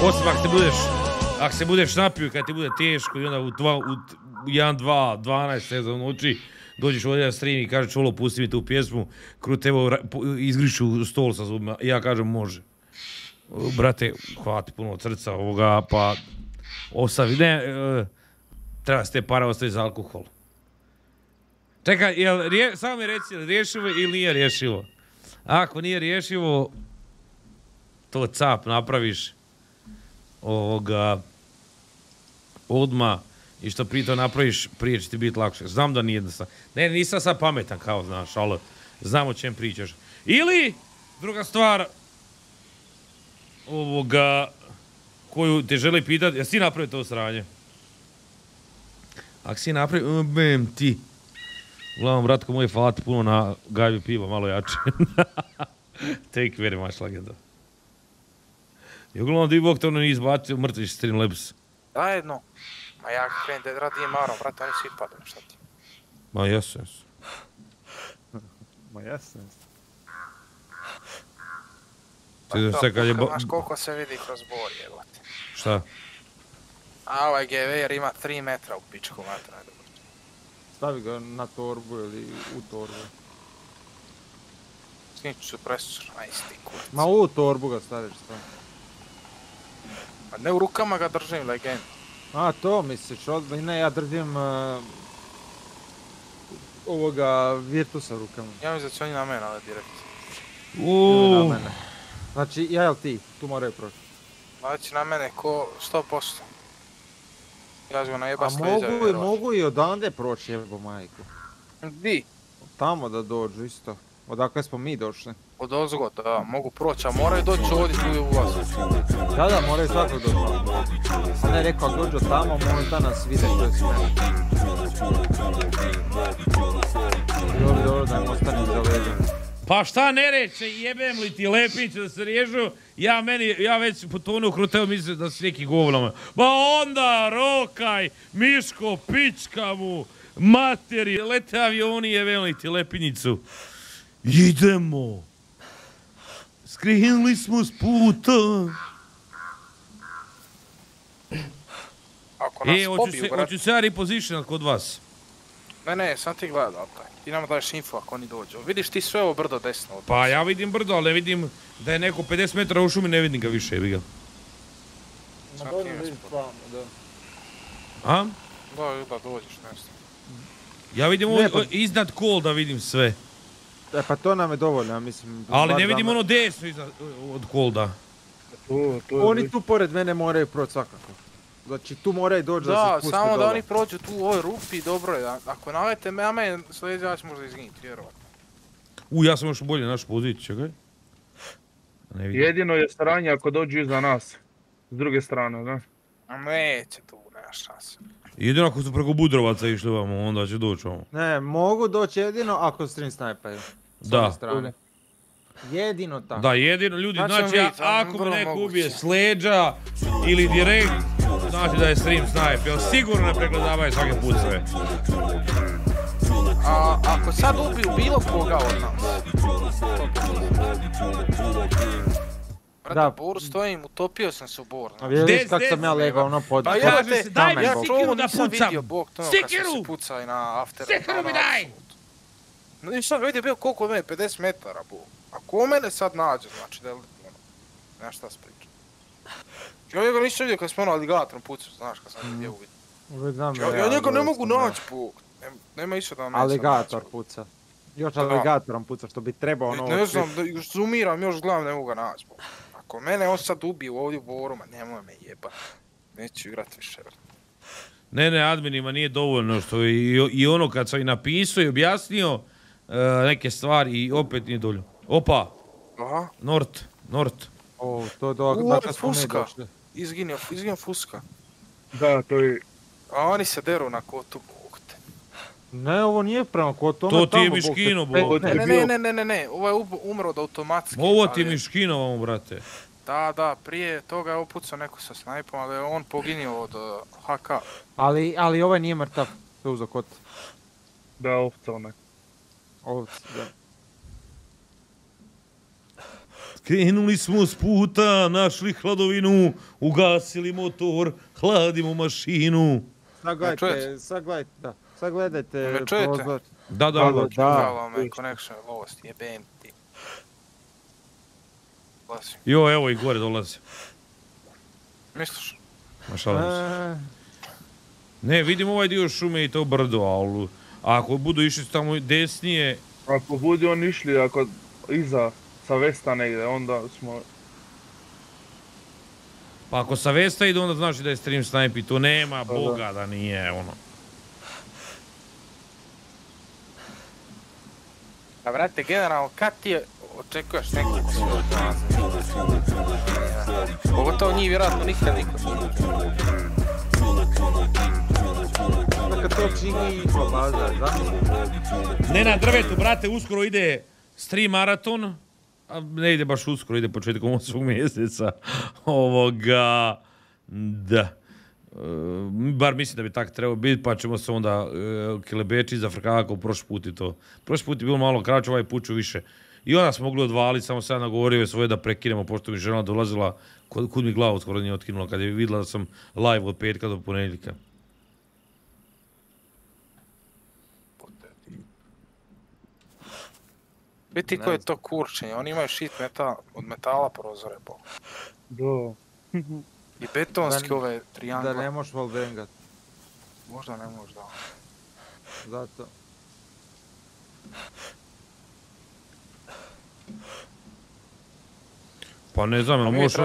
[SPEAKER 1] Osim ako se budeš, ako se budeš napio kad ti bude teško i onda u, dva, u, t- u 1, 2, 12, ne znam, noći, dođeš ovdje na stream i kaže čolo, pusti mi tu pjesmu, krut evo, ra- pu- izgrišu stol sa zubima. Ja kažem, može. Brate, hvala ti puno od srca ovoga, pa ostavi, ne, e, treba se te pare ostaviti za alkohol. Čekaj, jel, rije, samo mi reci, rješivo ili nije rješivo? Ako nije rješivo, to cap napraviš ovoga odma i što prije to napraviš, prije će ti biti lakše. Znam da nije jednostavno. Ne, nisam sad pametan kao, znaš, ali znam o čem pričaš. Ili, druga stvar, ovoga, koju te želi pitati, jesi napravio to sranje? Ako si napravio, bem ti. Uglavnom, bratko moj, hvala ti puno na gajbi piva, malo jače. Take very much, legenda. I uglavnom, di Bog to ono nije izbacio mrtvi Streamlabs.
[SPEAKER 4] Zajedno. Ma ja krenem da radim marom, brate, oni svi padaju, šta ti?
[SPEAKER 1] Ma jesu, jesu.
[SPEAKER 3] Ma jasno.
[SPEAKER 4] Pa
[SPEAKER 1] Ti
[SPEAKER 4] to,
[SPEAKER 1] sad kad je...
[SPEAKER 4] Znaš koliko se vidi kroz bor, jebote.
[SPEAKER 1] Šta?
[SPEAKER 4] A ovaj GVR ima 3 metra u pičku matra.
[SPEAKER 3] Stavi ga na torbu ili u torbu.
[SPEAKER 4] S njim ću presur, aj sti kurac.
[SPEAKER 3] Ma u torbu ga staviš, stavi.
[SPEAKER 4] Pa ne u rukama ga držim, legend.
[SPEAKER 3] A, to misliš, od... ne, ja držim uh, ovoga Virtusa rukama.
[SPEAKER 4] Ja mislim da će oni na mene, ali direkt.
[SPEAKER 3] Ili na
[SPEAKER 1] Uuu,
[SPEAKER 3] mene. Znači, ja ili ti, tu moraju proći.
[SPEAKER 4] Znači na mene ko 100%. Ja ću ga najeba
[SPEAKER 3] A mogu, i-
[SPEAKER 4] vjerovat.
[SPEAKER 3] mogu i odande proći, jebo majku.
[SPEAKER 4] Di?
[SPEAKER 3] Tamo da dođu isto. Odakle smo mi došli.
[SPEAKER 4] Od ozgo, da, mogu proći, a moraju doći ovdje tu je ulaz.
[SPEAKER 3] Da, da, moraju svakog doći. A ne rekao, ako dođu tamo, možda nas vide što je sve. Dobro, dobro, da im ostane za.
[SPEAKER 1] Pa šta ne reče, jebem li ti lepiće da se riježu, ja meni, ja već potonuo kruteo mislim da si neki govnama. Pa onda, rokaj, Miško, pička mu, materi, lete avioni, jebem li ti lepinjicu. Idemo. Skrenuli smo s puta.
[SPEAKER 4] Ako nas
[SPEAKER 1] E, hoću
[SPEAKER 4] pobiju,
[SPEAKER 1] se,
[SPEAKER 4] brate.
[SPEAKER 1] hoću se ja repositionat kod vas.
[SPEAKER 4] Ne, ne, sam ti gledao taj. Ti nam daješ info ako oni dođu. Vidiš ti sve ovo brdo desno.
[SPEAKER 1] Pa ja vidim brdo, ali ne vidim da je neko 50 metara u šumi, ne vidim ga više, jebi ga.
[SPEAKER 4] Ti imaš pod-
[SPEAKER 1] A?
[SPEAKER 4] Da, da dođeš, ne znam.
[SPEAKER 1] Ja vidim
[SPEAKER 3] Ne,
[SPEAKER 1] ovo,
[SPEAKER 3] pa-
[SPEAKER 1] iznad kol da vidim sve.
[SPEAKER 3] E pa to nam je dovoljno, ja mislim.
[SPEAKER 1] Ali ne
[SPEAKER 3] da
[SPEAKER 1] vidim ono desno iznad, od kolda.
[SPEAKER 5] To, to je
[SPEAKER 3] Oni tu pored mene moraju proći svakako. Znači tu moraju doći da,
[SPEAKER 4] Da,
[SPEAKER 3] se
[SPEAKER 4] samo da
[SPEAKER 3] dole.
[SPEAKER 4] oni prođu tu u ovoj rupi, dobro je. Ako nalete me, a me sljedeći ja ću možda izginiti, vjerovatno.
[SPEAKER 1] U, ja sam još bolje naš poziciju, čekaj. Ne vidim.
[SPEAKER 5] Jedino je sranje ako dođu iza nas. S druge strane, znaš.
[SPEAKER 4] A neće tu, nema šanse.
[SPEAKER 1] Jedino ako su preko Budrovaca išli vamo, onda će doći ovamo.
[SPEAKER 3] Ne, mogu doći jedino ako stream snajpaju. S
[SPEAKER 1] Da.
[SPEAKER 3] ove strane. Jedino tako.
[SPEAKER 1] Da, jedino ljudi,
[SPEAKER 4] ćemo
[SPEAKER 1] znači ja- ako me neko ubije s leđa ili direkt, znači da je stream snipe, jer sigurno ne pregledavaju svake put sve.
[SPEAKER 4] A ako sad ubiju bilo koga od nas,
[SPEAKER 3] Da.
[SPEAKER 4] Brate, Bor stojim, utopio sam se u Bor.
[SPEAKER 3] A vidiš kak sam ja legao ono pod...
[SPEAKER 4] Pa ja
[SPEAKER 1] se, daj mi
[SPEAKER 3] bok.
[SPEAKER 1] sikiru da pucam.
[SPEAKER 4] vidio, bog to, kad
[SPEAKER 1] Sikiru!
[SPEAKER 4] se pucao i na after.
[SPEAKER 1] Sikiru mi daj!
[SPEAKER 4] Nisam vidio bio koliko od mene, 50 metara, bog. Ako mene sad nađe, znači da je, ono, nema šta se priča. Ja njega nisam vidio kad smo ono aligatorom pucao, znaš, kad sam gdje uvidio.
[SPEAKER 3] Uvijek znam
[SPEAKER 4] Ja, ja njega ne mogu naći, bog. Nema, nema išta da neće
[SPEAKER 3] Aligator
[SPEAKER 4] naći.
[SPEAKER 3] puca. Još aligatorom puca, što bi trebao ono...
[SPEAKER 4] Ne znam, da još zoomiram, još gledam, ne mogu ga naći, bog. Ako mene on sad ubije ovdje u Boru, ma nemoj me jebat. Neću igrat više, brate.
[SPEAKER 1] Ne, ne, adminima nije dovoljno što i ono kad sam i napisao i objasnio e, neke stvari i opet nije dovoljno. Opa,
[SPEAKER 4] Aha,
[SPEAKER 1] Nort, Nort.
[SPEAKER 3] O, to do...
[SPEAKER 4] Je
[SPEAKER 3] smo mi
[SPEAKER 4] fuska.
[SPEAKER 3] došli.
[SPEAKER 4] izginio, izginio fuska.
[SPEAKER 5] Da, to je...
[SPEAKER 4] A oni se deru na kotu, bog te.
[SPEAKER 3] Ne, ovo nije prema
[SPEAKER 1] To ti je
[SPEAKER 3] tamo, Bog te,
[SPEAKER 1] Miškino,
[SPEAKER 3] pet
[SPEAKER 1] Bog.
[SPEAKER 4] Ne,
[SPEAKER 3] metara.
[SPEAKER 4] ne, ne, ne, ne, ne, ne, ovo je umro od automatski.
[SPEAKER 1] Ovo ti je
[SPEAKER 4] ali-
[SPEAKER 1] Miškinovamo, brate.
[SPEAKER 4] Da, da, prije toga je opucao neko sa snajpom, ali je on poginio od uh, HK.
[SPEAKER 3] Ali, ali ovaj nije mrtav. To je uzeo kot.
[SPEAKER 5] Da, ovca onaj.
[SPEAKER 3] Ovc, da.
[SPEAKER 1] Krenuli smo s puta, našli hladovinu, ugasili motor, hladimo mašinu.
[SPEAKER 3] Sad
[SPEAKER 4] čujete?
[SPEAKER 3] gledajte, sad gledajte, da. Sad gledajte
[SPEAKER 4] Me čujete?
[SPEAKER 3] prozor.
[SPEAKER 1] Da, da,
[SPEAKER 3] Halo,
[SPEAKER 1] da.
[SPEAKER 3] da.
[SPEAKER 4] Hvala me, connection lost, jebem ti.
[SPEAKER 1] Jo, evo i gore dolaze.
[SPEAKER 4] Misliš?
[SPEAKER 1] Ma šalim se.
[SPEAKER 3] E,
[SPEAKER 1] Ne, vidim ovaj dio šume i to brdo, ali ako budu išli tamo desnije,
[SPEAKER 5] Ako budu oni išli, ako iza sa Vesta negdje, onda smo...
[SPEAKER 1] pa ako sa Vesta ide, onda znači da je stream snipe i to nema
[SPEAKER 5] Pa da.
[SPEAKER 1] boga da nije, ono.
[SPEAKER 4] A vrate, generalno, kad ti je, očekuješ nekog Pogotovo njih vjerojatno nikad niko
[SPEAKER 3] kad to čini zamisli.
[SPEAKER 1] Ne na drvetu, brate, uskoro ide stream maraton. A ne ide baš uskoro, ide početkom osmog mjeseca. Ovoga, da. E, bar mislim da bi tak trebao biti, pa ćemo se onda e, kelebeći za frkako prošli put i to. Prošli put je bilo malo kraće, ovaj put ću više. I onda smo mogli odvaliti, samo sad nagovorio je svoje da prekinemo, pošto mi žena dolazila, kud, kud mi glavu skoro nije otkinula, kad je vidjela da sam live od petka do ponedjeljka.
[SPEAKER 4] Vidi ko je to kurčenje, oni imaju shit metal, od metala prozore, bo.
[SPEAKER 5] Da.
[SPEAKER 4] I betonski
[SPEAKER 3] Da-
[SPEAKER 4] ove
[SPEAKER 3] Da
[SPEAKER 4] trijangle.
[SPEAKER 3] ne možeš wallbangat,
[SPEAKER 4] Možda ne možda.
[SPEAKER 3] zato.
[SPEAKER 1] Pa ne znam,
[SPEAKER 4] A
[SPEAKER 1] jel
[SPEAKER 4] mi
[SPEAKER 1] možeš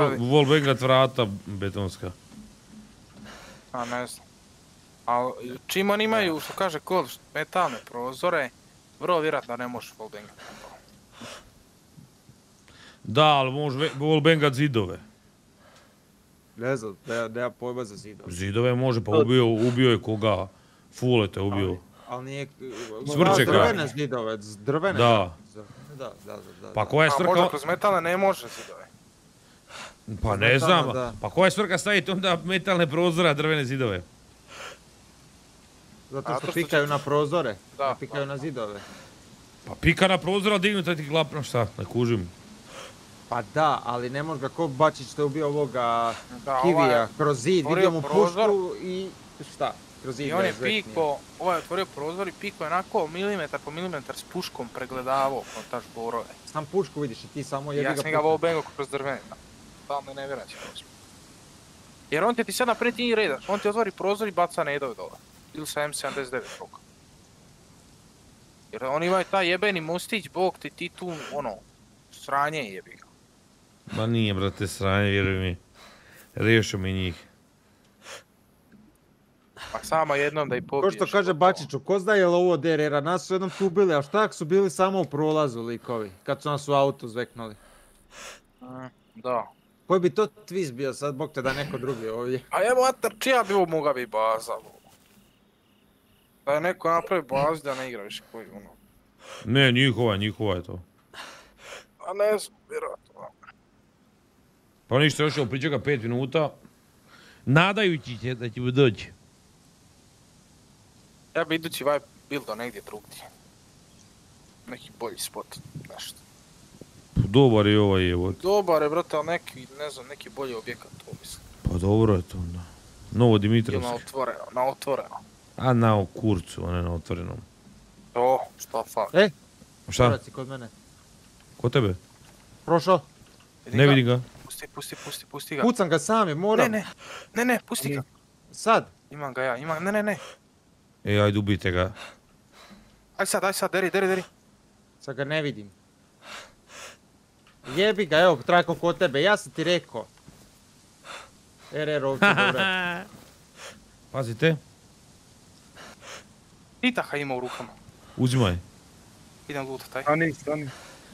[SPEAKER 1] vrata betonska?
[SPEAKER 4] A ne znam. Ali čim oni imaju, što kaže kod, metalne prozore, vrlo vjerojatno ne možeš wallbangat.
[SPEAKER 1] Da, ali možeš ve- wallbangat zidove.
[SPEAKER 3] Ne znam, nema, nema pojma za zidove.
[SPEAKER 1] Zidove može, pa ubio, ubio je koga? Fulete ubio.
[SPEAKER 3] Ali nije...
[SPEAKER 1] Smrčeka.
[SPEAKER 3] Drvene zidove, drvene.
[SPEAKER 1] Da.
[SPEAKER 3] Da, da, da.
[SPEAKER 1] Pa koja je
[SPEAKER 4] A možda kroz metalne ne može zidove.
[SPEAKER 1] Pa ne
[SPEAKER 3] Metalne,
[SPEAKER 1] znam.
[SPEAKER 3] da.
[SPEAKER 1] Pa koja je svrha staviti onda metalne prozore, a drvene zidove?
[SPEAKER 3] Zato što
[SPEAKER 4] što
[SPEAKER 3] pikaju
[SPEAKER 4] će-
[SPEAKER 3] na prozore,
[SPEAKER 4] Da,
[SPEAKER 3] pikaju na zidove.
[SPEAKER 1] Pa pika na prozora, dignuta ti klapno šta, ne kužim.
[SPEAKER 3] Pa da, ali ne može ga ko Bačić što je ubio ovoga
[SPEAKER 4] Da,
[SPEAKER 3] Kivija
[SPEAKER 4] ovaj-
[SPEAKER 3] kroz zid, vidio mu
[SPEAKER 4] prozor.
[SPEAKER 3] pušku i šta? Kroz zid
[SPEAKER 4] I
[SPEAKER 3] ga
[SPEAKER 4] on je piko, ovaj je otvorio prozor i piko je onako milimetar po milimetar s puškom pregledavao kontaž borove.
[SPEAKER 3] Sam pušku vidiš i ti samo jebi
[SPEAKER 4] Ja
[SPEAKER 3] ga
[SPEAKER 4] sam ga wallbangao kroz drvene. Da, ne, ne proći. Jer on ti ti sad naprijed ti redaš, on ti otvori prozor i baca nedove dole. Ili sa M79 roka. Jer oni imaju taj jebeni mostić, bog ti ti tu, ono, sranje jebi ga.
[SPEAKER 1] Ma nije, brate, sranje, vjeruj mi. Riješio mi njih.
[SPEAKER 4] Pa samo jednom da i
[SPEAKER 3] Ko
[SPEAKER 4] pobiješ.
[SPEAKER 3] što kaže Bačiću, ko zna je li ovo DRR-a, nas su jednom tu bili, a šta ako su bili samo u prolazu likovi, kad su nas u auto zveknuli.
[SPEAKER 4] Mm, Da.
[SPEAKER 3] Koji bi to twist bio sad, bog te da neko drugi ovdje.
[SPEAKER 4] A evo, atar, čija bi ovo mogla biti baza? Da je neko napravi bazu da ne igra više koji, ono.
[SPEAKER 1] Ne, njihova, njihova je to.
[SPEAKER 4] A ne znam, vjerojatno.
[SPEAKER 1] Pa ništa, još ćemo pričekati pet minuta. Nadajući će da ćemo doći.
[SPEAKER 4] Ja bi idući vibe buildo negdje drugdje. Neki bolji spot, nešto.
[SPEAKER 1] Dobar je ovaj evo.
[SPEAKER 4] Dobar je, brate, ali neki, ne znam, neki bolji objekat, to mislim.
[SPEAKER 1] Pa dobro je to onda. Novo
[SPEAKER 4] Ili na
[SPEAKER 1] Dimitrovski.
[SPEAKER 4] otvoreno, na otvoreno.
[SPEAKER 1] A na kurcu, a ne na otvorenom.
[SPEAKER 4] To, šta fak.
[SPEAKER 3] E,
[SPEAKER 1] Šta?
[SPEAKER 3] Kod mene.
[SPEAKER 1] Ko tebe?
[SPEAKER 3] Prošao?
[SPEAKER 1] Ne vidim ga.
[SPEAKER 4] Pusti, pusti, pusti, pusti ga.
[SPEAKER 3] Pucam ga sam je,
[SPEAKER 4] Ne,
[SPEAKER 3] moram.
[SPEAKER 4] ne, ne, ne, pusti ga.
[SPEAKER 3] Sad.
[SPEAKER 4] Imam ga ja, imam, ne, ne, ne.
[SPEAKER 1] E, ajde ubijte ga.
[SPEAKER 4] Aj sad, aj sad, deri, deri, deri.
[SPEAKER 3] Sad ga ne vidim. Jebi ga, evo, trajko kod tebe, ja sam ti rekao. RR ovce, dobro.
[SPEAKER 1] Pazite,
[SPEAKER 4] Titaha ima u rukama.
[SPEAKER 1] uzimaj.
[SPEAKER 4] Idem luta taj.
[SPEAKER 5] Stani, stani.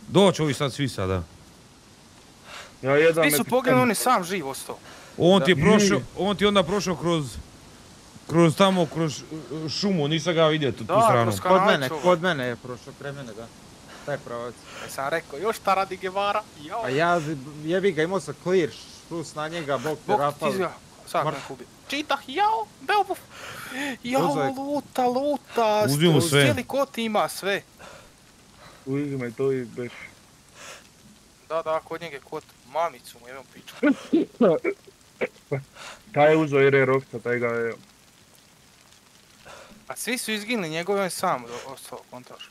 [SPEAKER 1] Doći ovi sad svi sada.
[SPEAKER 5] Ja jedan
[SPEAKER 4] Svi su poginuli, on je sam živ ostao.
[SPEAKER 1] On ti je
[SPEAKER 5] Da.
[SPEAKER 1] prošao, on ti je onda prošao kroz... Kroz tamo, kroz uh, šumu, nisam ga vidio tu, tu
[SPEAKER 4] Da,
[SPEAKER 1] stranu.
[SPEAKER 4] kroz
[SPEAKER 3] Kod mene, kod mene je prošao, pre mene, da. Taj pravac.
[SPEAKER 4] Ja sam rekao, još ta radi Gevara. Jao.
[SPEAKER 3] A ja, jebi ga, imao sam clear, plus na njega, bog te
[SPEAKER 4] Bog
[SPEAKER 3] rafal.
[SPEAKER 4] ti ga. Sad
[SPEAKER 3] Mar-
[SPEAKER 4] me kubi. Čitah, jao, Beobuf. Jao, luta, luta. Sto-
[SPEAKER 1] sve.
[SPEAKER 4] Cijeli kot ima sve.
[SPEAKER 5] Uzimaj to i beš.
[SPEAKER 4] Da, da, kod njega je kot. Mamicu mu, jebem pičku.
[SPEAKER 5] Taj je uzeo RR ovca, taj ga je...
[SPEAKER 4] A svi su izginuli, njegov je sam ostao kontraš.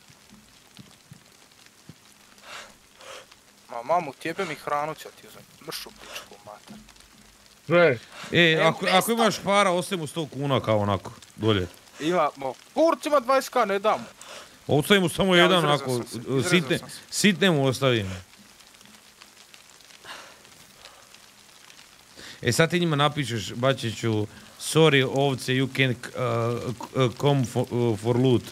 [SPEAKER 4] Ma mamu, tjebe mi hranu ću ti uzem. Mršu pičku, mater.
[SPEAKER 5] Sve,
[SPEAKER 1] E, ako, ako imaš para, ostaje mu 100 kuna kao onako, dolje.
[SPEAKER 4] Imamo, kurc ima 20k, ne dam. mu.
[SPEAKER 1] Ostaje mu samo
[SPEAKER 4] Ja,
[SPEAKER 1] jedan onako,
[SPEAKER 4] izrezao
[SPEAKER 1] sitne, sitne mu ostavim. E sad ti njima napišeš, Bačiću, sorry ovce, you can uh, uh, come for, uh, for loot.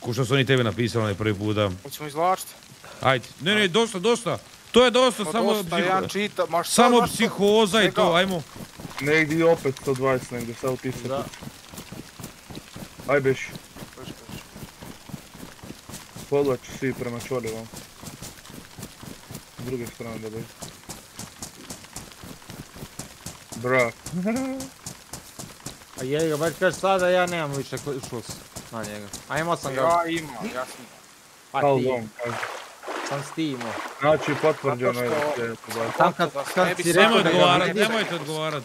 [SPEAKER 1] Ko što su oni tebi napisali onaj prvi puta.
[SPEAKER 4] Hoćemo izvlačiti.
[SPEAKER 1] Ajde, ne, ne, dosta, dosta. To je dosta,
[SPEAKER 4] Pa
[SPEAKER 1] samo,
[SPEAKER 4] dosta,
[SPEAKER 1] psiho-
[SPEAKER 4] ja čita, ma šta,
[SPEAKER 1] samo psihoza i to, ajmo.
[SPEAKER 5] negdje opet 120, negdje sad utisati.
[SPEAKER 3] Da.
[SPEAKER 5] Aj beš, podlači svi prema čoli vam. S druge strane da beš. Bra.
[SPEAKER 3] A jebi ga, baš kaže sada ja nemam više šus na njega. A imao sam ga,
[SPEAKER 4] Ja imam, jasno.
[SPEAKER 3] pa
[SPEAKER 5] How
[SPEAKER 3] ti,
[SPEAKER 5] long,
[SPEAKER 3] sam s ti imao.
[SPEAKER 5] Znači potvrđeno je da je to baš.
[SPEAKER 3] Tam kad, kad si rekao da ga vidiš,
[SPEAKER 1] nemojte odgovarat.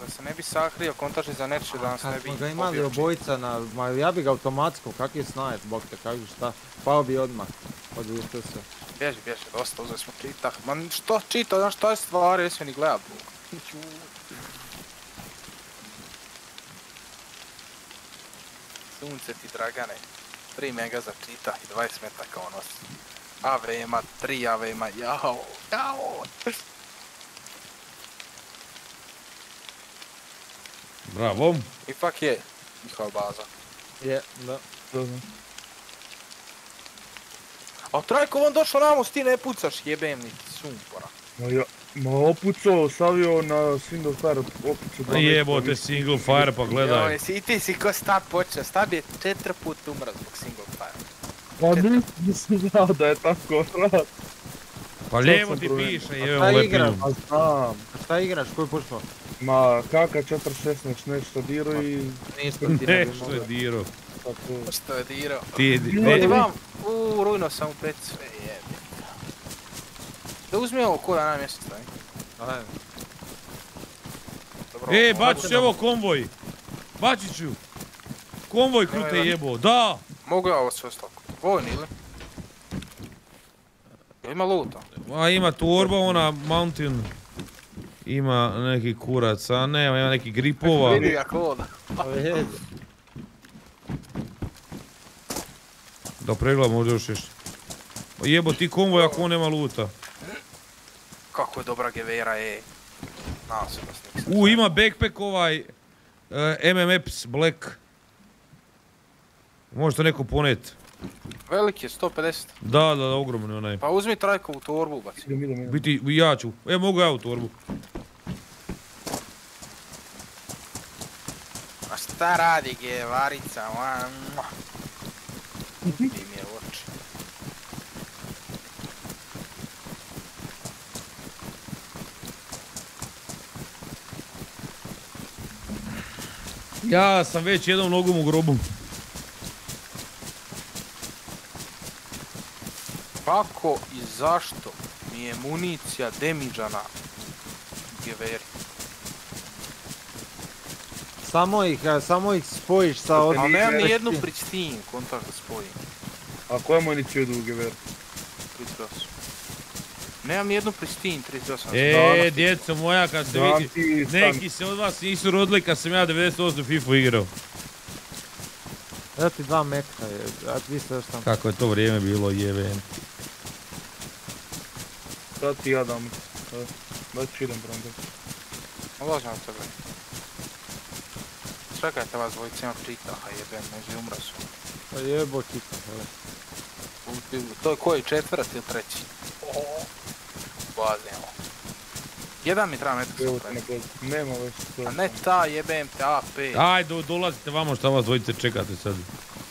[SPEAKER 4] Da se ne bi sakrio, kontaži za nečije da nas ne
[SPEAKER 3] kad
[SPEAKER 4] bi
[SPEAKER 3] smo ga imali obojica na, ma ja bi ga automatsko, kak je snajet, bog te kaži šta. Pao bi odmah, od se.
[SPEAKER 4] Bježi, bježi, dosta, uzeli smo čitah. Ma što čita, znaš šta je stvari, ne smije ni gledat. Bog. Sunce ti dragane, 3 mega za čita i 20 metaka on nosi. AVM-a, 3 AVM-a, jao, jao.
[SPEAKER 1] Bravo.
[SPEAKER 4] Ipak je njihova baza.
[SPEAKER 3] Je, da.
[SPEAKER 5] To znam.
[SPEAKER 4] A Trajko, on došao namo, ti ne pucaš, jebem ni sumpora.
[SPEAKER 5] Ma ja, ma opucao, stavio na single fire, opucao dva
[SPEAKER 1] Jebote,
[SPEAKER 5] metra.
[SPEAKER 1] single fire, pa gledaj.
[SPEAKER 4] si, i ti si ko stab počeo, stab je četiri put umra zbog single fire.
[SPEAKER 5] Pa nisam znao da je tako rad.
[SPEAKER 1] Pa lijevo ti piše,
[SPEAKER 3] A
[SPEAKER 1] jeo
[SPEAKER 3] šta
[SPEAKER 1] lepinu.
[SPEAKER 5] A znam.
[SPEAKER 3] A šta igraš, koji pušao?
[SPEAKER 5] Ma kaka 4.16 nešto diro i
[SPEAKER 3] Ništa ti ne bi
[SPEAKER 1] Nešto diro.
[SPEAKER 4] Što je dirao.
[SPEAKER 1] Ti,
[SPEAKER 4] Odi
[SPEAKER 1] ne,
[SPEAKER 4] vam, uuu, rujno sam u jebi. Da uzmi ovo ko da na mjesec stavi.
[SPEAKER 3] Ajde.
[SPEAKER 4] Dobro,
[SPEAKER 1] E,
[SPEAKER 4] ovo-
[SPEAKER 1] Bačić, evo konvoj. Bačiću. Konvoj krute jebo, da.
[SPEAKER 4] Mogu ja ovo sve stavku. Vojni ili? Ima luta?
[SPEAKER 1] A ima torba, ona mountain. Ima neki kurac, a ne, ima neki gripova.
[SPEAKER 4] Vidi ga koda.
[SPEAKER 3] A vidi.
[SPEAKER 1] Da pregledam možda još nešto. Pa Jebo ti konvoj ako on nema luta.
[SPEAKER 4] Kako je dobra gevera, njih
[SPEAKER 1] U, ima backpack ovaj e, MMX Black. Možete neko ponet.
[SPEAKER 4] Velik je, 150.
[SPEAKER 1] Da, da, da, ogromni onaj.
[SPEAKER 4] Pa uzmi trajkovu torbu, baci.
[SPEAKER 5] Idem, idem, idem.
[SPEAKER 1] Biti, ja ću. E, mogu ja u torbu.
[SPEAKER 4] A šta radi gevarica?
[SPEAKER 1] Ja sam već jednom nogom u grobu.
[SPEAKER 4] Kako i zašto mi je municija demiđana geveri?
[SPEAKER 3] Samo ih, samo ih spojiš sa ovim.
[SPEAKER 4] Ali nemam ni jednu pristin kontakt da spojim.
[SPEAKER 5] A koja municija ide u gever?
[SPEAKER 4] 38. Nemam ni jednu pristin 38.
[SPEAKER 1] E, djeco moja, kad se vidi, neki se od vas nisu rodili kad sam ja 98 FIFA igrao.
[SPEAKER 3] Evo ti dva metka, je, a vi ste još tam.
[SPEAKER 1] Kako je to vrijeme bilo, jeben.
[SPEAKER 5] Sad ti ja dam. E, Da ću idem tebi.
[SPEAKER 4] Ulazim u tebe. Čekajte vas dvojica ima pritaha jebem, neže umra su.
[SPEAKER 3] Pa jebo.
[SPEAKER 4] U- To je koji, četvrti ili treći? Bazimo. Jedan mi treba
[SPEAKER 5] na god. Nema već.
[SPEAKER 4] A ne ta jebem te AP.
[SPEAKER 1] Ajde, dolazite vamo šta vas dvojice čekate sad.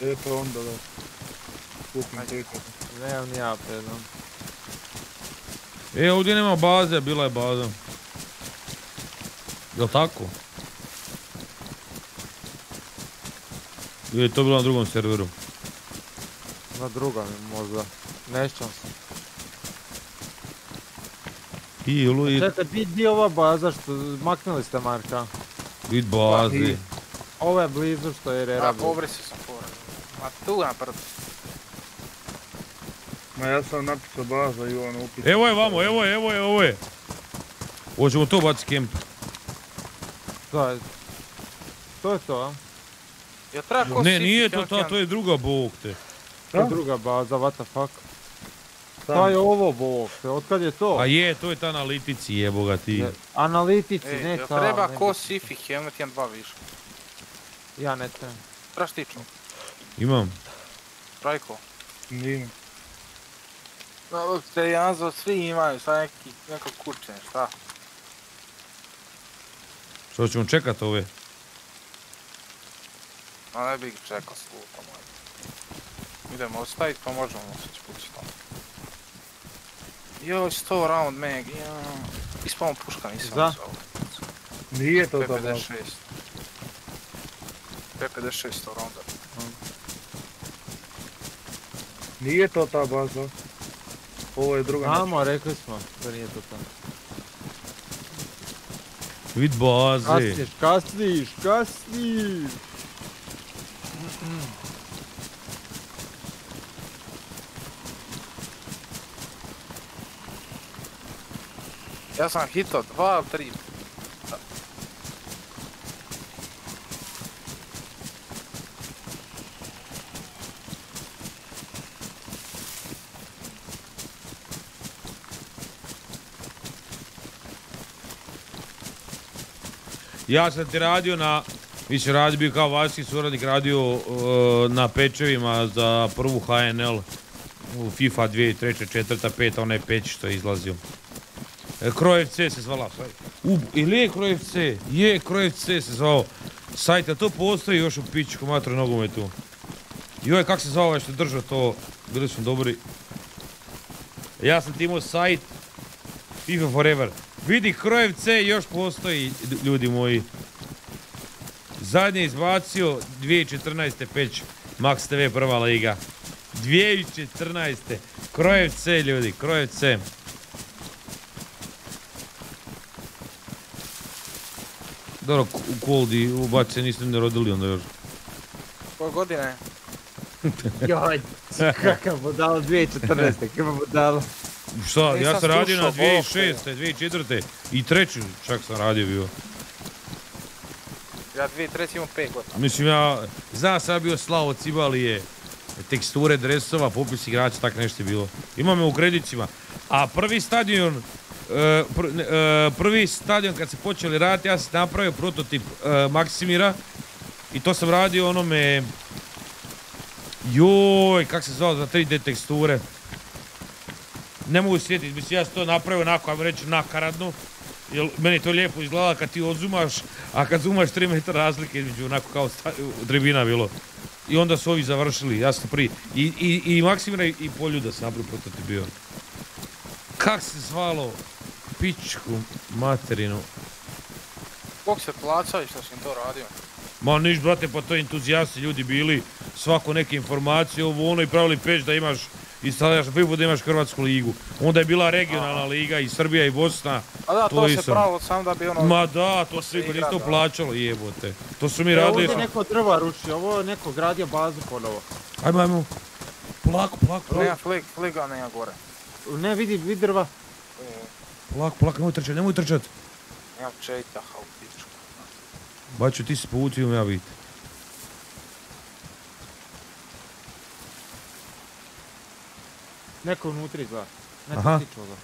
[SPEAKER 5] E pa onda da. Kupim
[SPEAKER 4] Ajde.
[SPEAKER 5] teka.
[SPEAKER 3] Nemam ni ja predam.
[SPEAKER 1] E, ovdje nema baze, bila je baza. Jel tako? Ili je to bilo na drugom serveru?
[SPEAKER 3] Na drugom je možda. Nešćam se.
[SPEAKER 1] I
[SPEAKER 3] Čekaj, di, di je ova baza što maknuli ste Marka?
[SPEAKER 1] vid bazi.
[SPEAKER 3] Ovo je blizu što je Rera blizu.
[SPEAKER 4] pobrisao sam pored. Ma tu na prd.
[SPEAKER 5] Ma ja sam napisao baza i ono upis.
[SPEAKER 1] Evo je vamo, evo je, evo je, evo je. Hoćemo to baciti kemp.
[SPEAKER 3] To je, to je to, a?
[SPEAKER 4] Treba ko
[SPEAKER 1] Ne, nije to ta, to je druga bog te.
[SPEAKER 3] To je druga baza, what the fuck? To je ovo bog, te, otkad je to?
[SPEAKER 1] A je, to je ta analitici jeboga ti.
[SPEAKER 3] Ne, Analitici,
[SPEAKER 4] Ej,
[SPEAKER 3] ne ta.
[SPEAKER 4] treba
[SPEAKER 3] ne-
[SPEAKER 4] ko sifi helmet jedan dva više.
[SPEAKER 3] Ja ne trebam.
[SPEAKER 4] Trebaš ti čuv.
[SPEAKER 1] Imam.
[SPEAKER 4] Trajko.
[SPEAKER 5] Nije.
[SPEAKER 4] No, te jedan za svi imaju, sad neki, neko kurčenje, šta?
[SPEAKER 1] Što ćemo čekat ove?
[SPEAKER 4] Ma ne bih čekao s lukom. ajde. Idemo ostaviti pa možemo nositi kući tamo. Joj, 100 round mag, ja. Ispamo puška, nisam
[SPEAKER 3] Za?
[SPEAKER 5] Nije to ta baza.
[SPEAKER 4] P56. P56 100 rounda.
[SPEAKER 5] Nije to ta baza. Ovo je druga.
[SPEAKER 3] Znamo, rekli smo da nije to to.
[SPEAKER 1] Vid baze.
[SPEAKER 3] Kasniš, kasniš, kasniš!
[SPEAKER 4] Ja sam hitao dva ili tri.
[SPEAKER 1] Ja sam ti radio na, vi si radio bio kao vanjski suradnik, radio uh, na pečevima za prvu HNL u FIFA 2003. 4. 5. onaj peć što je izlazio. E, se zvala. U, ili je? Je, Kroj FC se zvao. Sajt, a to postoji još u pičku matru nogometu. Joj, kak se zvao što držao to, bili smo dobri. Ja sam ti imao sajt FIFA Forever. Vidi, Kroj FC još postoji, ljudi moji. Zadnje izbacio 2014. peć Max TV prva liga. 2014. Kroj FC ljudi, Kroj FC. Dobro, u Koldi ubaci se niste ne rodili onda još.
[SPEAKER 4] Koje godine?
[SPEAKER 3] Joj, kakav budalo 2014. Kakav budalo.
[SPEAKER 1] Šta, ja sam radio na
[SPEAKER 4] slušao,
[SPEAKER 1] 2006. 2004. I treću čak sam radio bio.
[SPEAKER 4] Ja 2003 imam 5 godina.
[SPEAKER 1] Mislim ja, zna sam ja bio Slavo Cibalije, teksture dresova, popis igrača, tak nešto je bilo. Imamo u kredicima. A prvi stadion, e, e, prvi stadion kad se počeli raditi, ja sam napravio prototip e, Maksimira i to sam radio onome, joj, kak se zvao za 3D teksture. Ne mogu sjetiti, mislim ja sam to napravio onako, ajmo reći, nakaradno. Jer meni to lijepo izgleda kad ti odzumaš, a kad zumaš 3 metra razlike između onako kao sta, tribina bilo. I onda su ovi završili, ja sam prije. I, i, i Maksimira i, Poljuda sam prototip bio. Kak se zvalo? Pičku materinu.
[SPEAKER 4] Kog se plaćao i što si im to radio?
[SPEAKER 1] Ma niš, brate, pa to entuzijasti ljudi bili, svako neke informacije, ovo ono i pravili peć da imaš, instaliraš FIFA da imaš Hrvatsku ligu. Onda je bila regionalna liga i Srbija i Bosna.
[SPEAKER 4] A da,
[SPEAKER 1] To
[SPEAKER 4] to, se
[SPEAKER 1] isto.
[SPEAKER 4] pravilo sam da bi ono...
[SPEAKER 1] Ma da, to
[SPEAKER 4] se
[SPEAKER 1] svi,
[SPEAKER 4] igra,
[SPEAKER 1] nisu to
[SPEAKER 4] da.
[SPEAKER 1] plaćalo, jebote. To su mi
[SPEAKER 3] E,
[SPEAKER 1] radili.
[SPEAKER 3] ovdje neko drva ruši, ovo je neko gradio bazu ponovo.
[SPEAKER 1] Ajmo, ajmo. Polako, polako,
[SPEAKER 4] Nema
[SPEAKER 1] polako,
[SPEAKER 4] flig, fliga nema gore.
[SPEAKER 3] Ne vidi, vidi drva.
[SPEAKER 1] polako, polako, nemoj trčat, nemoj trčat.
[SPEAKER 4] Nemam četaha u pičku.
[SPEAKER 1] Baću, ti si povuci, imam ja bit.
[SPEAKER 3] Neko unutri izgleda. Neko
[SPEAKER 1] Aha.
[SPEAKER 3] tiče ovdje.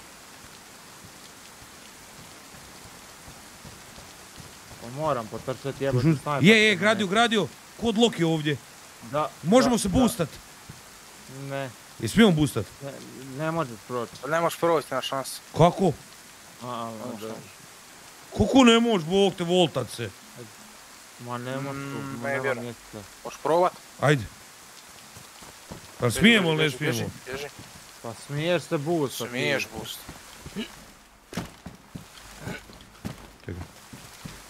[SPEAKER 3] Pa moram potrčati jebati snajper.
[SPEAKER 1] Je, je, gradio, gradio. Kod Loki ovdje.
[SPEAKER 3] Da.
[SPEAKER 1] Možemo
[SPEAKER 3] da,
[SPEAKER 1] se
[SPEAKER 3] da.
[SPEAKER 1] boostat.
[SPEAKER 3] Ne,
[SPEAKER 1] Je smijemo boostat?
[SPEAKER 3] ne, ne možeš proći.
[SPEAKER 4] Ne možeš proći na šansu.
[SPEAKER 1] Kako?
[SPEAKER 3] A, ma, da.
[SPEAKER 1] Kako ne možeš, bog te, voltat se?
[SPEAKER 3] Ma ne možeš,
[SPEAKER 4] Mm,
[SPEAKER 3] tu, ma
[SPEAKER 4] ne vjerujem. Možeš provat?
[SPEAKER 1] Ajde. Pa smijemo ili ne
[SPEAKER 4] bježi, bježi,
[SPEAKER 1] smijemo?
[SPEAKER 4] Bježi,
[SPEAKER 3] Pa smiješ se boostat.
[SPEAKER 4] smiješ boost.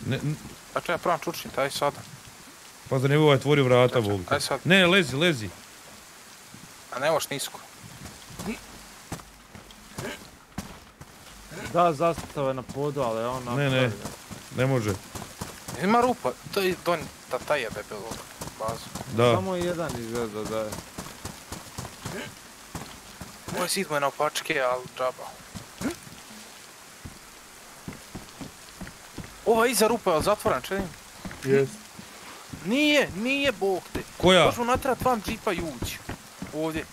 [SPEAKER 1] Ne, n-
[SPEAKER 4] Pa čekaj, pravam čučni, taj sada.
[SPEAKER 1] pa da ne bi ovaj otvorio vrata,
[SPEAKER 4] Čekaj,
[SPEAKER 1] bog
[SPEAKER 4] aj sad.
[SPEAKER 1] Ne, lezi, lezi.
[SPEAKER 4] A ne možeš nisko.
[SPEAKER 3] Da, zastava je na podu, ali on
[SPEAKER 1] Ne, ne. Ne može.
[SPEAKER 4] Ima rupa, to je donj, ta, taj je debelo bazu.
[SPEAKER 1] Da.
[SPEAKER 3] Samo jedan izgleda da je.
[SPEAKER 4] Ovo je zid mu je na opačke, ali džaba. Ova iza rupa je zatvoren, čedim?
[SPEAKER 5] Jes.
[SPEAKER 4] Nije, nije bog te.
[SPEAKER 1] Koja?
[SPEAKER 4] Možemo natrat van džipa i ući. Ovdje.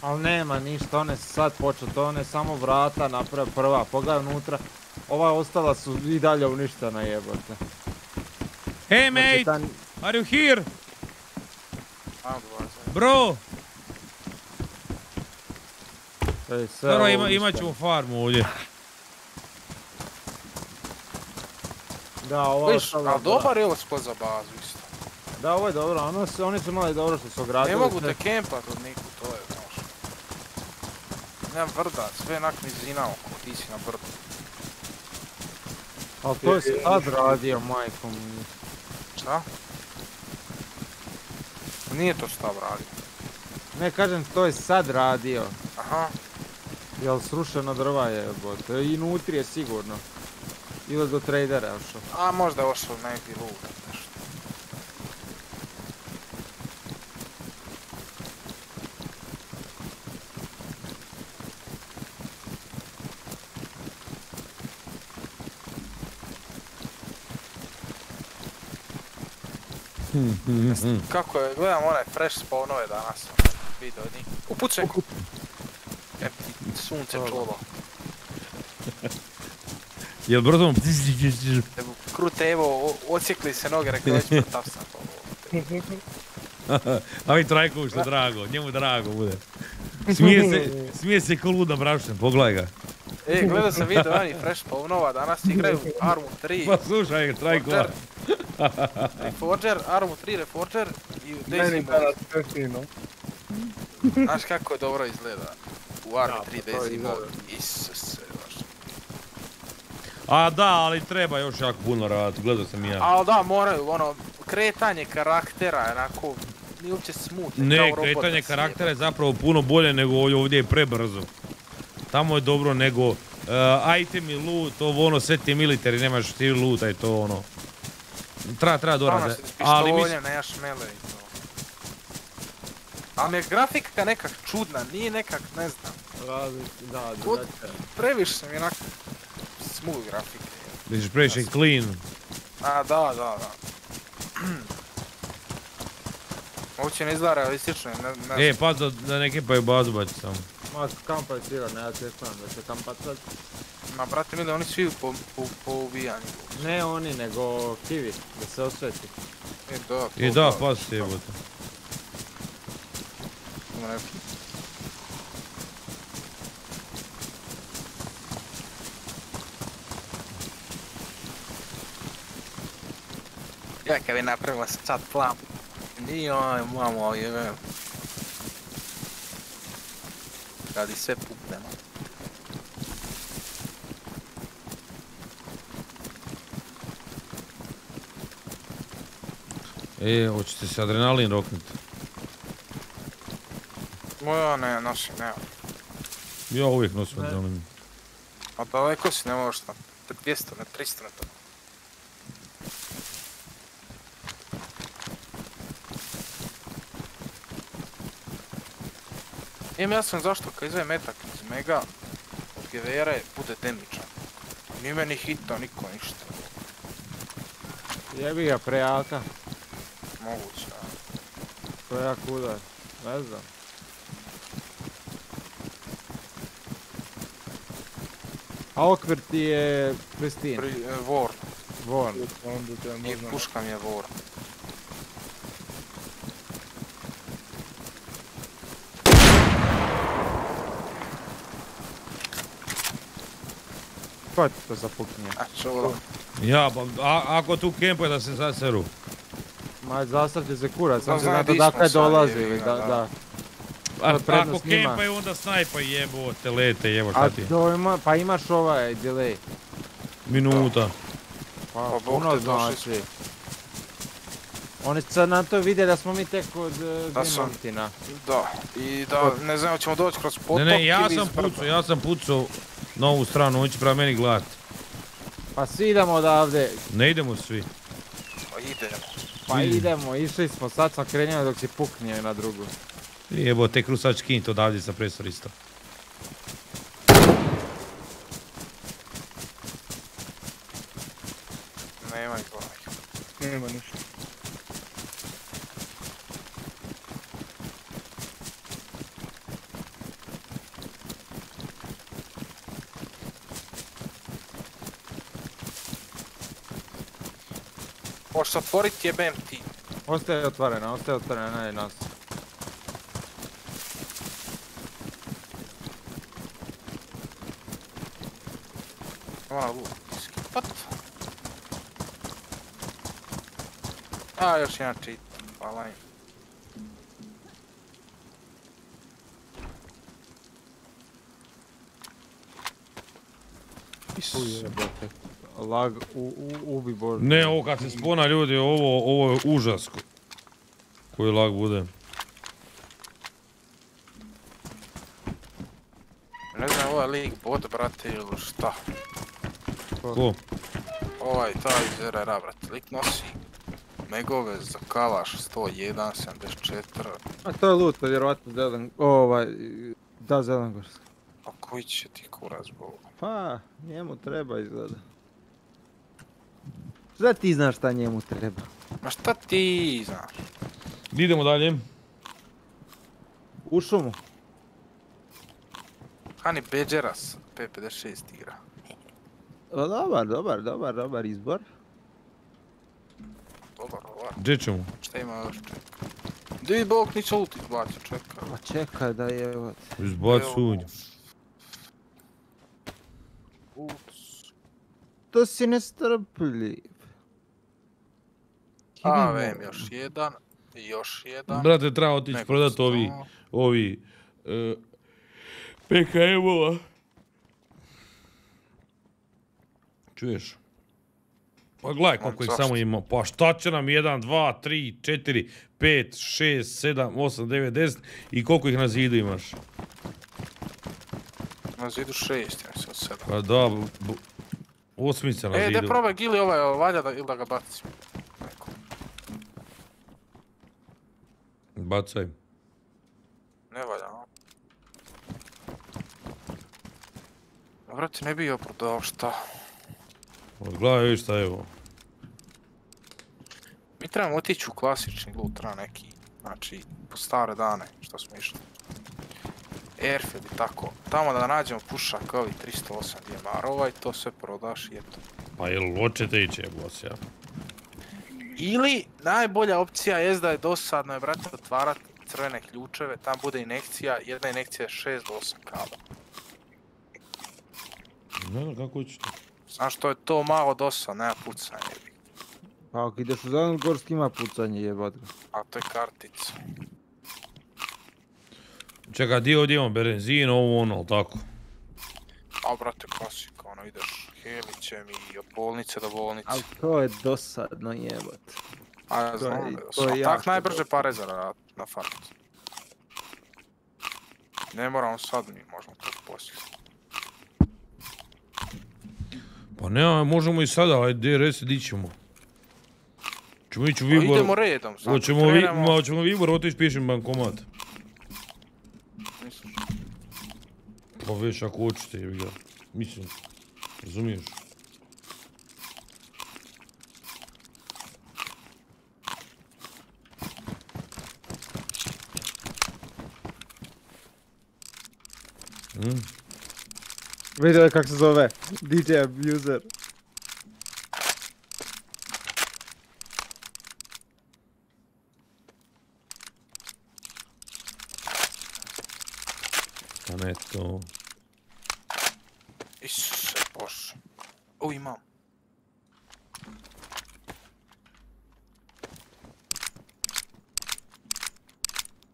[SPEAKER 3] Ali nema ništa, one su sad počet, one samo vrata naprave prva, pogledaj unutra. Ova ostala su i dalje uništena jebote.
[SPEAKER 1] Hey
[SPEAKER 3] Znači,
[SPEAKER 1] mate, are you here? Bro!
[SPEAKER 3] To je sve
[SPEAKER 1] Dobro,
[SPEAKER 3] ovo
[SPEAKER 1] ima, imat ćemo farmu ovdje.
[SPEAKER 3] Da,
[SPEAKER 4] Viš,
[SPEAKER 3] ostala,
[SPEAKER 4] ali dobar je ovo spot za bazu isto.
[SPEAKER 3] Da, ovo je dobro, ono su, oni su imali dobro što su ogradili.
[SPEAKER 4] Ne mogu
[SPEAKER 3] sve.
[SPEAKER 4] te kempat od niku, to je znaš. Nemam vrda, sve onak nizina oko, ti si na brdu.
[SPEAKER 3] Ali to je sad radio, majko mi.
[SPEAKER 4] Šta? Nije to šta radio.
[SPEAKER 3] Ne, kažem, to je sad radio.
[SPEAKER 4] Aha,
[SPEAKER 3] Jel srušeno drva je, jebote. I nutri je sigurno. Ili do tradera je ušao.
[SPEAKER 4] a možda je ošao negdje lud, nešto. Kako je, gledam onaj fresh spawnove danas, video od njih. Upucaj! Sunce čolo.
[SPEAKER 1] Jel brzom?
[SPEAKER 4] Evo, Krute, evo, o- odsjekli se noge, rekao već mrtav sam.
[SPEAKER 1] A vi trajkovu što drago, njemu drago bude. Smije se, smije se ko luda brašna, pogledaj ga.
[SPEAKER 4] E, gledao sam video oni fresh spawnova, danas igraju Armu 3,
[SPEAKER 1] Pa slušaj, trajkova.
[SPEAKER 4] Reforger, Armu 3 Reforger i
[SPEAKER 5] Meni
[SPEAKER 4] Daisy Mode.
[SPEAKER 5] danas sve fino.
[SPEAKER 4] Znaš kako dobro izgleda u Armu 3
[SPEAKER 3] pa to
[SPEAKER 4] Daisy
[SPEAKER 3] izgleda.
[SPEAKER 4] Mode. Isuse, baš.
[SPEAKER 1] A da, ali treba još jako puno raditi, gledao sam i ja.
[SPEAKER 4] Ali da, moraju, ono, kretanje karaktera onako, nije uopće je
[SPEAKER 1] Ne,
[SPEAKER 4] kao
[SPEAKER 1] kretanje
[SPEAKER 4] se
[SPEAKER 1] karaktera je zapravo puno bolje nego ovdje, ovdje je prebrzo. Tamo je dobro nego uh, itemi, loot, ovo ono, sve ti militari, nemaš ti loota i to ono. Treba, treba.
[SPEAKER 4] Ono
[SPEAKER 1] dorade.
[SPEAKER 4] se s
[SPEAKER 1] Ali mislim,
[SPEAKER 4] mi je grafika nekak čudna, nije nekak, ne znam,
[SPEAKER 3] Različiti, da,
[SPEAKER 4] Od-
[SPEAKER 3] drugačije.
[SPEAKER 4] previše mi onak smooth grafike.
[SPEAKER 1] misliš previše clean.
[SPEAKER 4] A, da, da, da. Uopće ne izgleda realistično, ne, ne
[SPEAKER 1] E, pa da, da neke pa je bazu baci samo.
[SPEAKER 3] Ma kampaj sigurno, ja čekam da će kampat sad.
[SPEAKER 4] Ma brate mili, oni svi po, po, po ubijanju.
[SPEAKER 3] Ne oni, nego kiwi, da se osveti.
[SPEAKER 4] E, da,
[SPEAKER 1] I
[SPEAKER 4] to
[SPEAKER 1] da, pa se jebote.
[SPEAKER 4] To ne- Ja kad bi napravila sad plan. Nije onaj mamo je. Radi sve puknemo.
[SPEAKER 1] E, hoćete se adrenalin roknut?
[SPEAKER 4] Moja ne, nosim, ne.
[SPEAKER 1] Ja uvijek nosim
[SPEAKER 3] Ne.
[SPEAKER 1] adrenalin.
[SPEAKER 4] A daleko si ne možeš tam. 200, ne 300 metara. Imam ja sam zašto kad izve metak iz mega od gevere bude demičan. Nije meni hitao niko ništa.
[SPEAKER 3] Jebi ga prejaka,
[SPEAKER 4] Moguće. a.
[SPEAKER 3] prejak udar. Ne znam. A okvir ti je Pristin,
[SPEAKER 4] Pri, e, vor.
[SPEAKER 5] Te
[SPEAKER 4] I puška mi je vor.
[SPEAKER 3] Ko ti to zapuknije?
[SPEAKER 1] Ja, pa a, ako tu kempuje da se sad seru.
[SPEAKER 3] Ma zastavlja se kurac, sam
[SPEAKER 4] Pa
[SPEAKER 3] se
[SPEAKER 4] zna
[SPEAKER 3] zna
[SPEAKER 4] di
[SPEAKER 3] dakle
[SPEAKER 4] smo sad,
[SPEAKER 3] dolazili,
[SPEAKER 4] jebi ga,
[SPEAKER 3] da,
[SPEAKER 4] da.
[SPEAKER 3] da.
[SPEAKER 1] A, ako kempaju onda snajpa jebote, lete, jevo
[SPEAKER 3] A
[SPEAKER 1] šta ti
[SPEAKER 3] to ima, pa imaš ovaj delay.
[SPEAKER 1] Minuta.
[SPEAKER 3] Pa,
[SPEAKER 4] Pa,
[SPEAKER 3] puno znači. Oni sad na to vide da smo mi tek od
[SPEAKER 4] Da sam-
[SPEAKER 3] Grimontina.
[SPEAKER 4] Da. I da, ne znam, hoćemo doći kroz potok
[SPEAKER 1] Ne, ne, ja
[SPEAKER 4] ili
[SPEAKER 1] sam pucao, ja sam pucao na ovu stranu, on će prema meni gledat.
[SPEAKER 3] Pa svi idemo odavde.
[SPEAKER 1] Ne idemo svi.
[SPEAKER 4] Pa idemo.
[SPEAKER 3] Pa idemo, išli smo, sad sam krenio dok si puknio na drugu.
[SPEAKER 1] Jebote, krusač kint odavdje sa presor isto.
[SPEAKER 4] Nema ih ovaj.
[SPEAKER 5] Nema ništa.
[SPEAKER 4] Možeš otvorit jebem ti.
[SPEAKER 3] Ostaje otvorena, ostaje otvorena, ne nas.
[SPEAKER 4] Luk. What? A, još jedan cheat. Hvala im.
[SPEAKER 3] Ujebote. Lag, u, u, ubi bože.
[SPEAKER 1] Ne, ovo kad se spona ljudi, ovo, ovo je užas. ko- Koji lag bude.
[SPEAKER 4] Ne znam, ovaj lig bot, brate, ili šta.
[SPEAKER 1] Ko?
[SPEAKER 4] Ovaj, taj iz RRA, brate, lik nosi megove za kalaš 101, 74.
[SPEAKER 3] A to je luto, vjerovatno Zelen, ovaj, da Zelengorski.
[SPEAKER 4] A koji će ti kurac bol?
[SPEAKER 3] Pa, njemu treba izgleda. Šta ti znaš šta njemu treba?
[SPEAKER 4] Ma šta ti znaš?
[SPEAKER 1] Idemo dalje.
[SPEAKER 3] U šumu.
[SPEAKER 4] Hani Beđeras, P56 igra.
[SPEAKER 3] O, dobar, dobar, dobar, dobar izbor.
[SPEAKER 4] Dobar, ovaj.
[SPEAKER 1] Gdje ćemo?
[SPEAKER 4] Šta ima još čeka? Di bog niće ult izbacio, čeka.
[SPEAKER 3] Pa čekaj da je.
[SPEAKER 4] Ult.
[SPEAKER 3] To si nestrpljiv.
[SPEAKER 4] A, vem, još jedan. Još jedan.
[SPEAKER 1] Brate, treba otići
[SPEAKER 4] Neko
[SPEAKER 1] prodat
[SPEAKER 4] sto.
[SPEAKER 1] ovi, ovi, e, PKM-ova. Čuješ? Pa gledaj koliko ih samo ima. Pa šta će nam 1, 2, 3, 4, 5, 6, 7, 8, 9, 10 i koliko ih na zidu imaš?
[SPEAKER 4] Na zidu šest, ja mislim, od sedam.
[SPEAKER 1] Pa da, osmica na
[SPEAKER 4] E,
[SPEAKER 1] zidu.
[SPEAKER 4] da probaj gili ovaj, valja da, ili da ga bacim. Neko.
[SPEAKER 1] Bacaj.
[SPEAKER 4] Ne valja? A Vrati, ne bi joj prodao šta.
[SPEAKER 1] Gledaj viš šta je ovo.
[SPEAKER 4] Mi trebamo otići u klasični treba neki Znači, po stare dane što smo išli. Airfield i tako. Tamo da nađemo pušak ovi 308 DMR-ova i to sve prodaš i eto.
[SPEAKER 1] Pa jel hoćete ići jebos ja?
[SPEAKER 4] Ili najbolja opcija je da je dosadno je brate otvarat crvene ključeve, tam bude inekcija, jedna inekcija je 6 do 8 kaba.
[SPEAKER 1] Ne znam kako hoćete.
[SPEAKER 4] Znaš što je to malo dosadno, nema pucanja. jebi.
[SPEAKER 3] Pa ako ideš u Zelengorski ima pucanje jebat ga.
[SPEAKER 4] A to je kartica.
[SPEAKER 1] Čekaj, di ovdje imamo benzin, ovo ono, ali tako.
[SPEAKER 4] A brate klasika, ono ideš helićem i od bolnice do bolnice.
[SPEAKER 3] Ali to je dosadno jebat.
[SPEAKER 4] A znam Tak najbrže pare zaradit na farmu. Ne moramo sad mi, možemo to poslije.
[SPEAKER 1] Pa ne, možemo i sada, ajde, reci, di ćemo. Ćemo ići u
[SPEAKER 4] Pa
[SPEAKER 1] Vibor.
[SPEAKER 4] idemo redom sad.
[SPEAKER 1] Hoćemo, vi, hoćemo u Vibor, otići pišem bankomat.
[SPEAKER 4] Mislim,
[SPEAKER 1] Pa već ako hoćete, jebi ga. Mislim, razumiješ? Mm.
[SPEAKER 3] Vidio je kak se zove. DJ Abuser.
[SPEAKER 1] Pa ne to.
[SPEAKER 4] Isuse Bože. O, imam.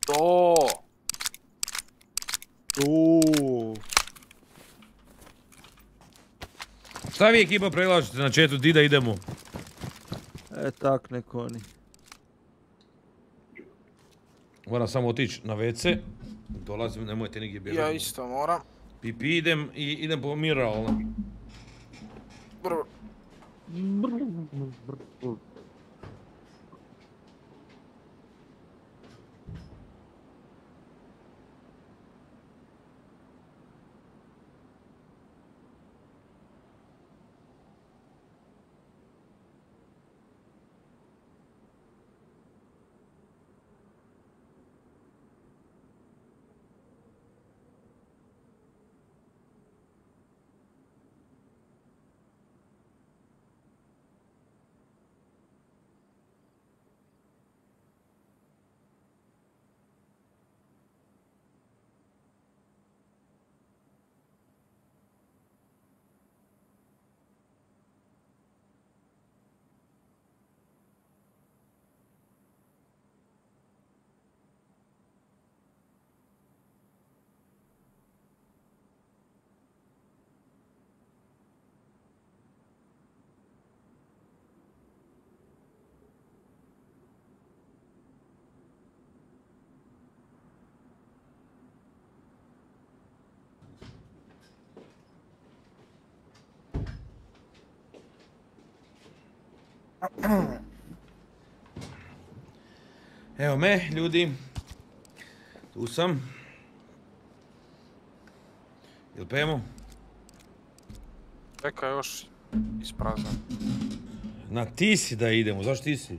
[SPEAKER 4] To!
[SPEAKER 3] Uuuu.
[SPEAKER 1] Šta vi ekipa prelažete na četu, di da idemo?
[SPEAKER 3] E tak neko oni.
[SPEAKER 1] Moram samo otići na WC. Dolazim, nemojte nigdje bježati.
[SPEAKER 4] Ja isto moram.
[SPEAKER 1] Pipi idem i idem po mineralno.
[SPEAKER 4] Brr.
[SPEAKER 1] Evo me, ljudi. Tu sam. Jel pijemo?
[SPEAKER 4] Čekaj još isprazan.
[SPEAKER 1] Na ti si da idemo, zašto ti si?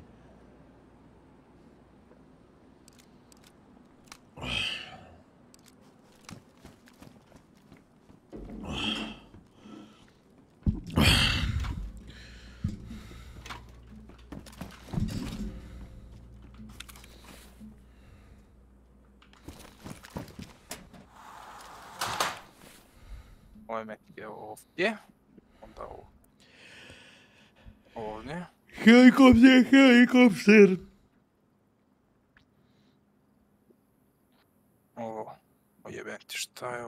[SPEAKER 4] Ovaj met je ovdje. Onda ovo. Ovdje.
[SPEAKER 1] Helikopter, helikopter.
[SPEAKER 4] Ovo. O jebem ti šta je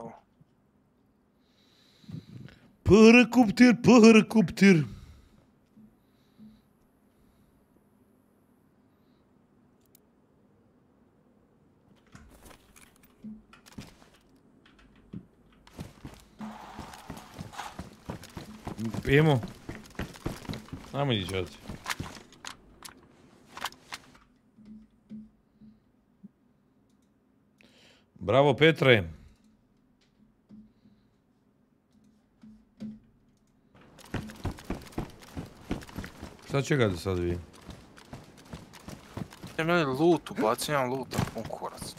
[SPEAKER 1] Bravo Petre. Šta čekate sad vi?
[SPEAKER 4] Dajte meni loot, ubacim loot, pun kurac.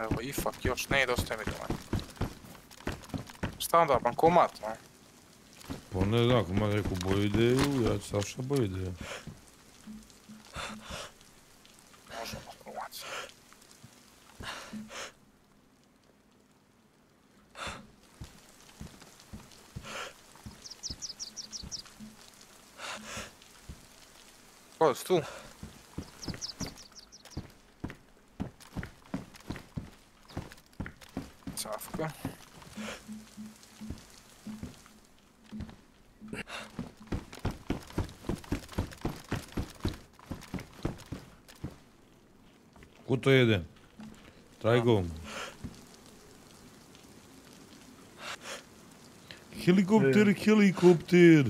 [SPEAKER 4] Evo, ifak još ne ide, ostaje mi doma. Šta onda, bankomat, no?
[SPEAKER 1] Pa ne znam, ako ima neku bolju ideju, ja ću Saša bolju ideju.
[SPEAKER 4] Možemo bankomat. Ko je tu? Cafka.
[SPEAKER 1] Ko to jede? Trajgo. Helikopter, helikopter.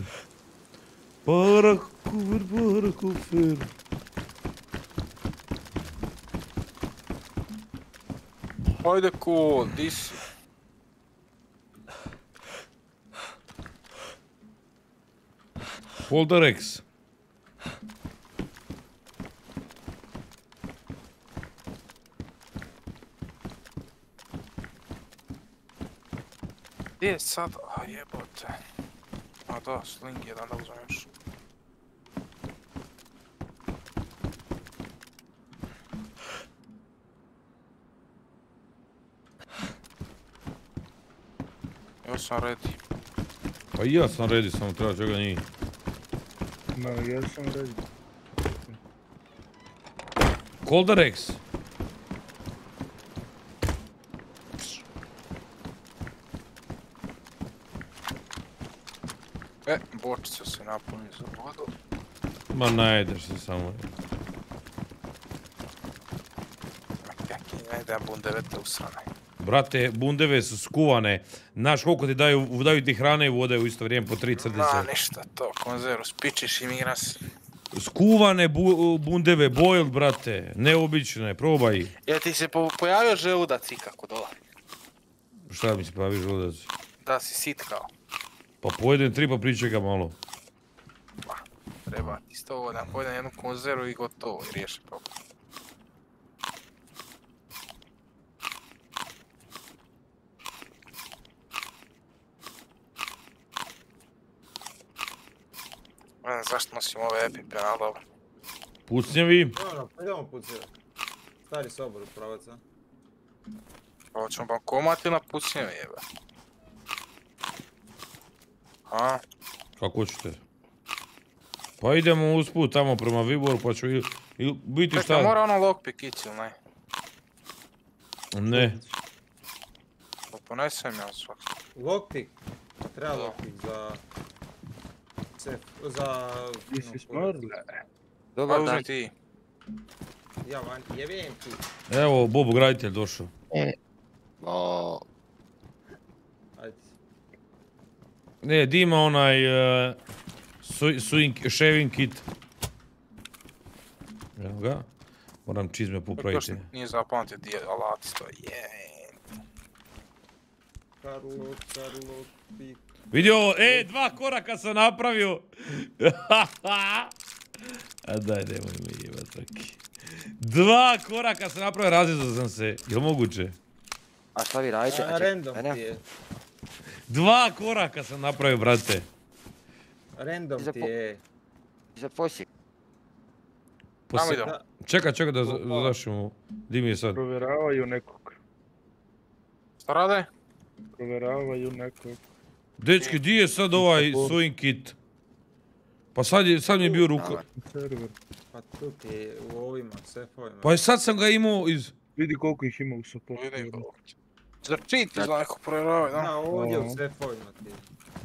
[SPEAKER 1] Parakofer, parakofer.
[SPEAKER 4] Ajde cool, di si?
[SPEAKER 1] Poldarex.
[SPEAKER 4] Gdje je sad? A jebote. A da, sling jedan da uzmem još. Još sam ready.
[SPEAKER 1] Pa i ja sam ready, samo treba čega nije.
[SPEAKER 5] Ma, ja sam ready.
[SPEAKER 1] Koldarex.
[SPEAKER 4] E, bočica se napuni za vodu.
[SPEAKER 1] Ma najedeš se samo.
[SPEAKER 4] Ne da bundevete usrane.
[SPEAKER 1] Brate, bundeve su skuvane. Znaš koliko ti daju, daju ti hrane i vode u isto vrijeme po tri
[SPEAKER 4] Ma
[SPEAKER 1] crdice.
[SPEAKER 4] ništa to, konzervu spičiš i migra se.
[SPEAKER 1] Skuvane bu- bundeve, boiled, brate. Neobične, probaj.
[SPEAKER 4] Jel ti se po- pojavio želudac ikako dole?
[SPEAKER 1] Šta mi se pravi želudac?
[SPEAKER 4] Da si sit kao.
[SPEAKER 1] Pa pojedem tri pa pričekam malo.
[SPEAKER 4] Treba ti sto ovo da pojedem jednu konzervu i gotovo i riješi problem. Ne znam zašto nosim ove epipe, ali dobro.
[SPEAKER 1] Pucnjevi.
[SPEAKER 3] Dobro, pa idemo pucirati. Stari sobor pravac, a?
[SPEAKER 4] Ovo ćemo bankomat ili na pucnjeve jebe. A,
[SPEAKER 1] Kako ćete? Pa idemo usput tamo prema Viboru pa ću il, il biti
[SPEAKER 4] čekaj,
[SPEAKER 1] šta?
[SPEAKER 4] mora ono lockpick ići ili ne?
[SPEAKER 1] Ne.
[SPEAKER 4] Pa ponesem ja svak.
[SPEAKER 3] Lockpick. Treba
[SPEAKER 4] Da.
[SPEAKER 3] lockpick za... Sef, za...
[SPEAKER 5] Ti si smrli.
[SPEAKER 4] Pa uzmi ti.
[SPEAKER 3] Ja van, jebem ti.
[SPEAKER 1] Evo, Bobo graditelj došao.
[SPEAKER 8] O,
[SPEAKER 3] Ajde.
[SPEAKER 1] Ne, di ima onaj uh, su, shaving kit. Evo ga. Moram čizme popraviti.
[SPEAKER 4] nije zapamtio di je alati stoji. Je.
[SPEAKER 3] Karlo, Karlo, pik.
[SPEAKER 1] Vidio ovo, e, dva koraka sam napravio. A daj, nemoj me jebat taki. Dva koraka sam napravio, razlizao sam se. Jel moguće?
[SPEAKER 8] a šta vi radite?
[SPEAKER 3] A, random ti je.
[SPEAKER 1] Dva koraka sam napravio, brate.
[SPEAKER 3] Random
[SPEAKER 8] Za
[SPEAKER 3] ti je.
[SPEAKER 8] za posjek.
[SPEAKER 4] Tamo idemo.
[SPEAKER 1] Čekaj, čekaj da za- zašimo. Di mi je sad?
[SPEAKER 5] Provjeravaju nekog.
[SPEAKER 4] Šta rade?
[SPEAKER 5] Provjeravaju nekog.
[SPEAKER 1] Dečki, di je sad ovaj sewing kit? Pa sad, je, sad mi je bio ruka.
[SPEAKER 5] Server.
[SPEAKER 3] pa tu ti je u ovima, sefovima.
[SPEAKER 1] Pa i sad sam ga imao iz...
[SPEAKER 5] Vidi koliko ih ima u supportu.
[SPEAKER 4] Zar cheat izgleda neko provjeravaju, da?
[SPEAKER 3] Da, ovdje u sefovima ti.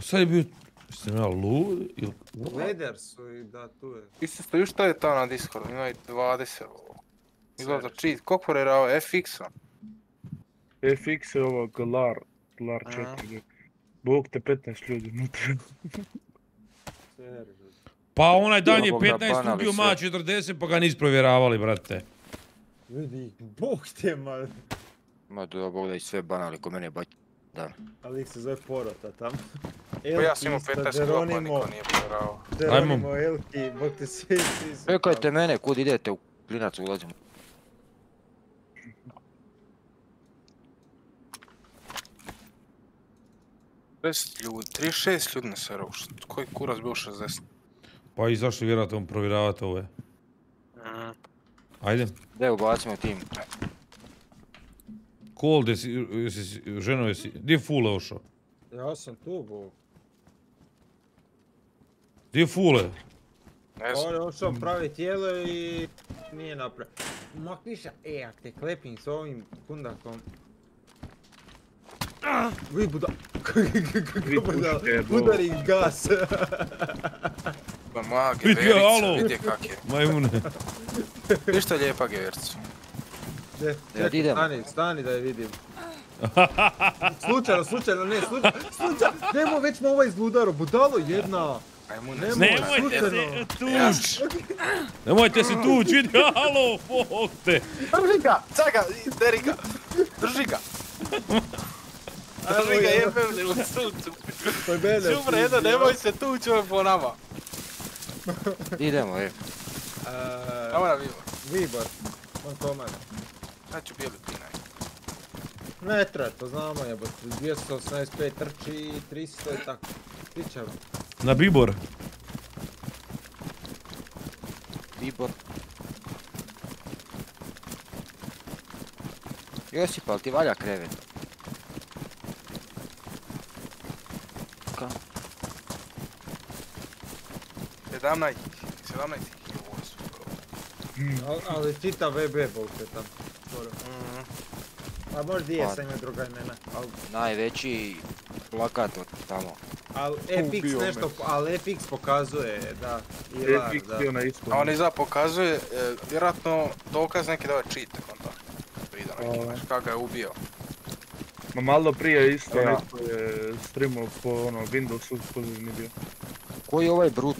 [SPEAKER 1] Sad je bio... Jeste ja lud? Ili...
[SPEAKER 3] Leder su i da, tu je.
[SPEAKER 4] Isto stoji šta je tamo na Discordu, ima i 20 ovo. Izgleda za cheat, koliko provjeravaju? FX-a?
[SPEAKER 5] FX je ovo Galar. Galar
[SPEAKER 4] Aha.
[SPEAKER 5] 4. Bog te 15 ljudi unutra.
[SPEAKER 1] Pa onaj dan je
[SPEAKER 8] Bog da
[SPEAKER 1] 15
[SPEAKER 8] banali
[SPEAKER 1] ubio
[SPEAKER 8] sve.
[SPEAKER 1] ma 40 pa ga nis provjeravali, brate.
[SPEAKER 3] Vidi, bog te ma.
[SPEAKER 8] Ma da Bog da i sve banali ko mene bać. Da.
[SPEAKER 3] Ali ih se zove porota tamo.
[SPEAKER 4] Pa ja sam imao
[SPEAKER 3] Elki,
[SPEAKER 4] 15
[SPEAKER 3] isto,
[SPEAKER 4] klopa,
[SPEAKER 3] Geronimo,
[SPEAKER 4] niko nije provjeravao.
[SPEAKER 3] Geronimo, Elki, bog te svi, svi
[SPEAKER 8] Čekajte
[SPEAKER 3] tamo.
[SPEAKER 8] mene, kud idete u klinac ulazimo.
[SPEAKER 4] Deset ljudi, 36 ljudi na serveru, koji kurac bio 60?
[SPEAKER 1] Pa i zašto vjerojatno provjeravati ove?
[SPEAKER 4] Mhm.
[SPEAKER 1] Ajde.
[SPEAKER 8] Gdje ubacimo tim?
[SPEAKER 1] Kol, gdje si, jesi, ženo, jesi, gdje je Fule ošao?
[SPEAKER 3] Ja sam tu, bog.
[SPEAKER 1] Gdje je Fule?
[SPEAKER 4] Ne znam.
[SPEAKER 3] On je ošao pravi tijelo i nije napravio. Makni se, e, ak te klepim s ovim kundakom. Ah, vi buda...
[SPEAKER 5] Vi
[SPEAKER 3] buda, udari gas.
[SPEAKER 4] Pa
[SPEAKER 1] Vidi,
[SPEAKER 4] geverica,
[SPEAKER 1] alo.
[SPEAKER 4] vidi kak je.
[SPEAKER 1] Majmune.
[SPEAKER 4] Ništa lijepa geverica.
[SPEAKER 3] Čekaj,
[SPEAKER 8] idem.
[SPEAKER 3] stani, stani da je vidim. Slučajno, slučajno, ne, slučajno, slučajno, nemo već me ovaj izludaro, budalo jedna.
[SPEAKER 4] Ajmo
[SPEAKER 3] Nemoj,
[SPEAKER 1] Nemojte se tuć! Nemojte se tuć, vidi, alo, bog te!
[SPEAKER 4] Drži ga, čaka, deri ga, drži ga. Drži ga, jebem li u suncu.
[SPEAKER 3] To je mene.
[SPEAKER 4] Super, jedno, nemoj se tući, ovo je po nama.
[SPEAKER 8] Idemo, e.
[SPEAKER 3] Eee,
[SPEAKER 4] Ajmo na vivo.
[SPEAKER 3] Vibor, on to
[SPEAKER 4] ću bijeli pinaj.
[SPEAKER 3] Ne treba, to znamo jebote, 285 trči i 300 i tako. Pričamo.
[SPEAKER 1] Na Bibor.
[SPEAKER 8] Bibor. Josip, ali ti valja krevet? Ka?
[SPEAKER 4] 17, 17 ih je.
[SPEAKER 3] Al, ali čita VB bol se tam. Skoro.
[SPEAKER 4] Mhm.
[SPEAKER 3] A možda i je
[SPEAKER 8] Pa.
[SPEAKER 3] sam ima druga imena. Al,
[SPEAKER 8] Najveći plakat od tamo.
[SPEAKER 3] al Epix
[SPEAKER 4] me.
[SPEAKER 3] nešto, al Epix pokazuje, da. Lar,
[SPEAKER 5] Epic
[SPEAKER 3] da.
[SPEAKER 5] bio na istom.
[SPEAKER 4] A on iza pokazuje, e, vjerojatno dokaz neki da je cheat konta. Vidio neki,
[SPEAKER 5] Ovaj.
[SPEAKER 4] znaš kak ga je ubio.
[SPEAKER 5] Ma malo prije isto
[SPEAKER 4] Ja.
[SPEAKER 5] netko je streamao po ono Windowsu ekskluzivni bio.
[SPEAKER 8] Koji je ovaj brut?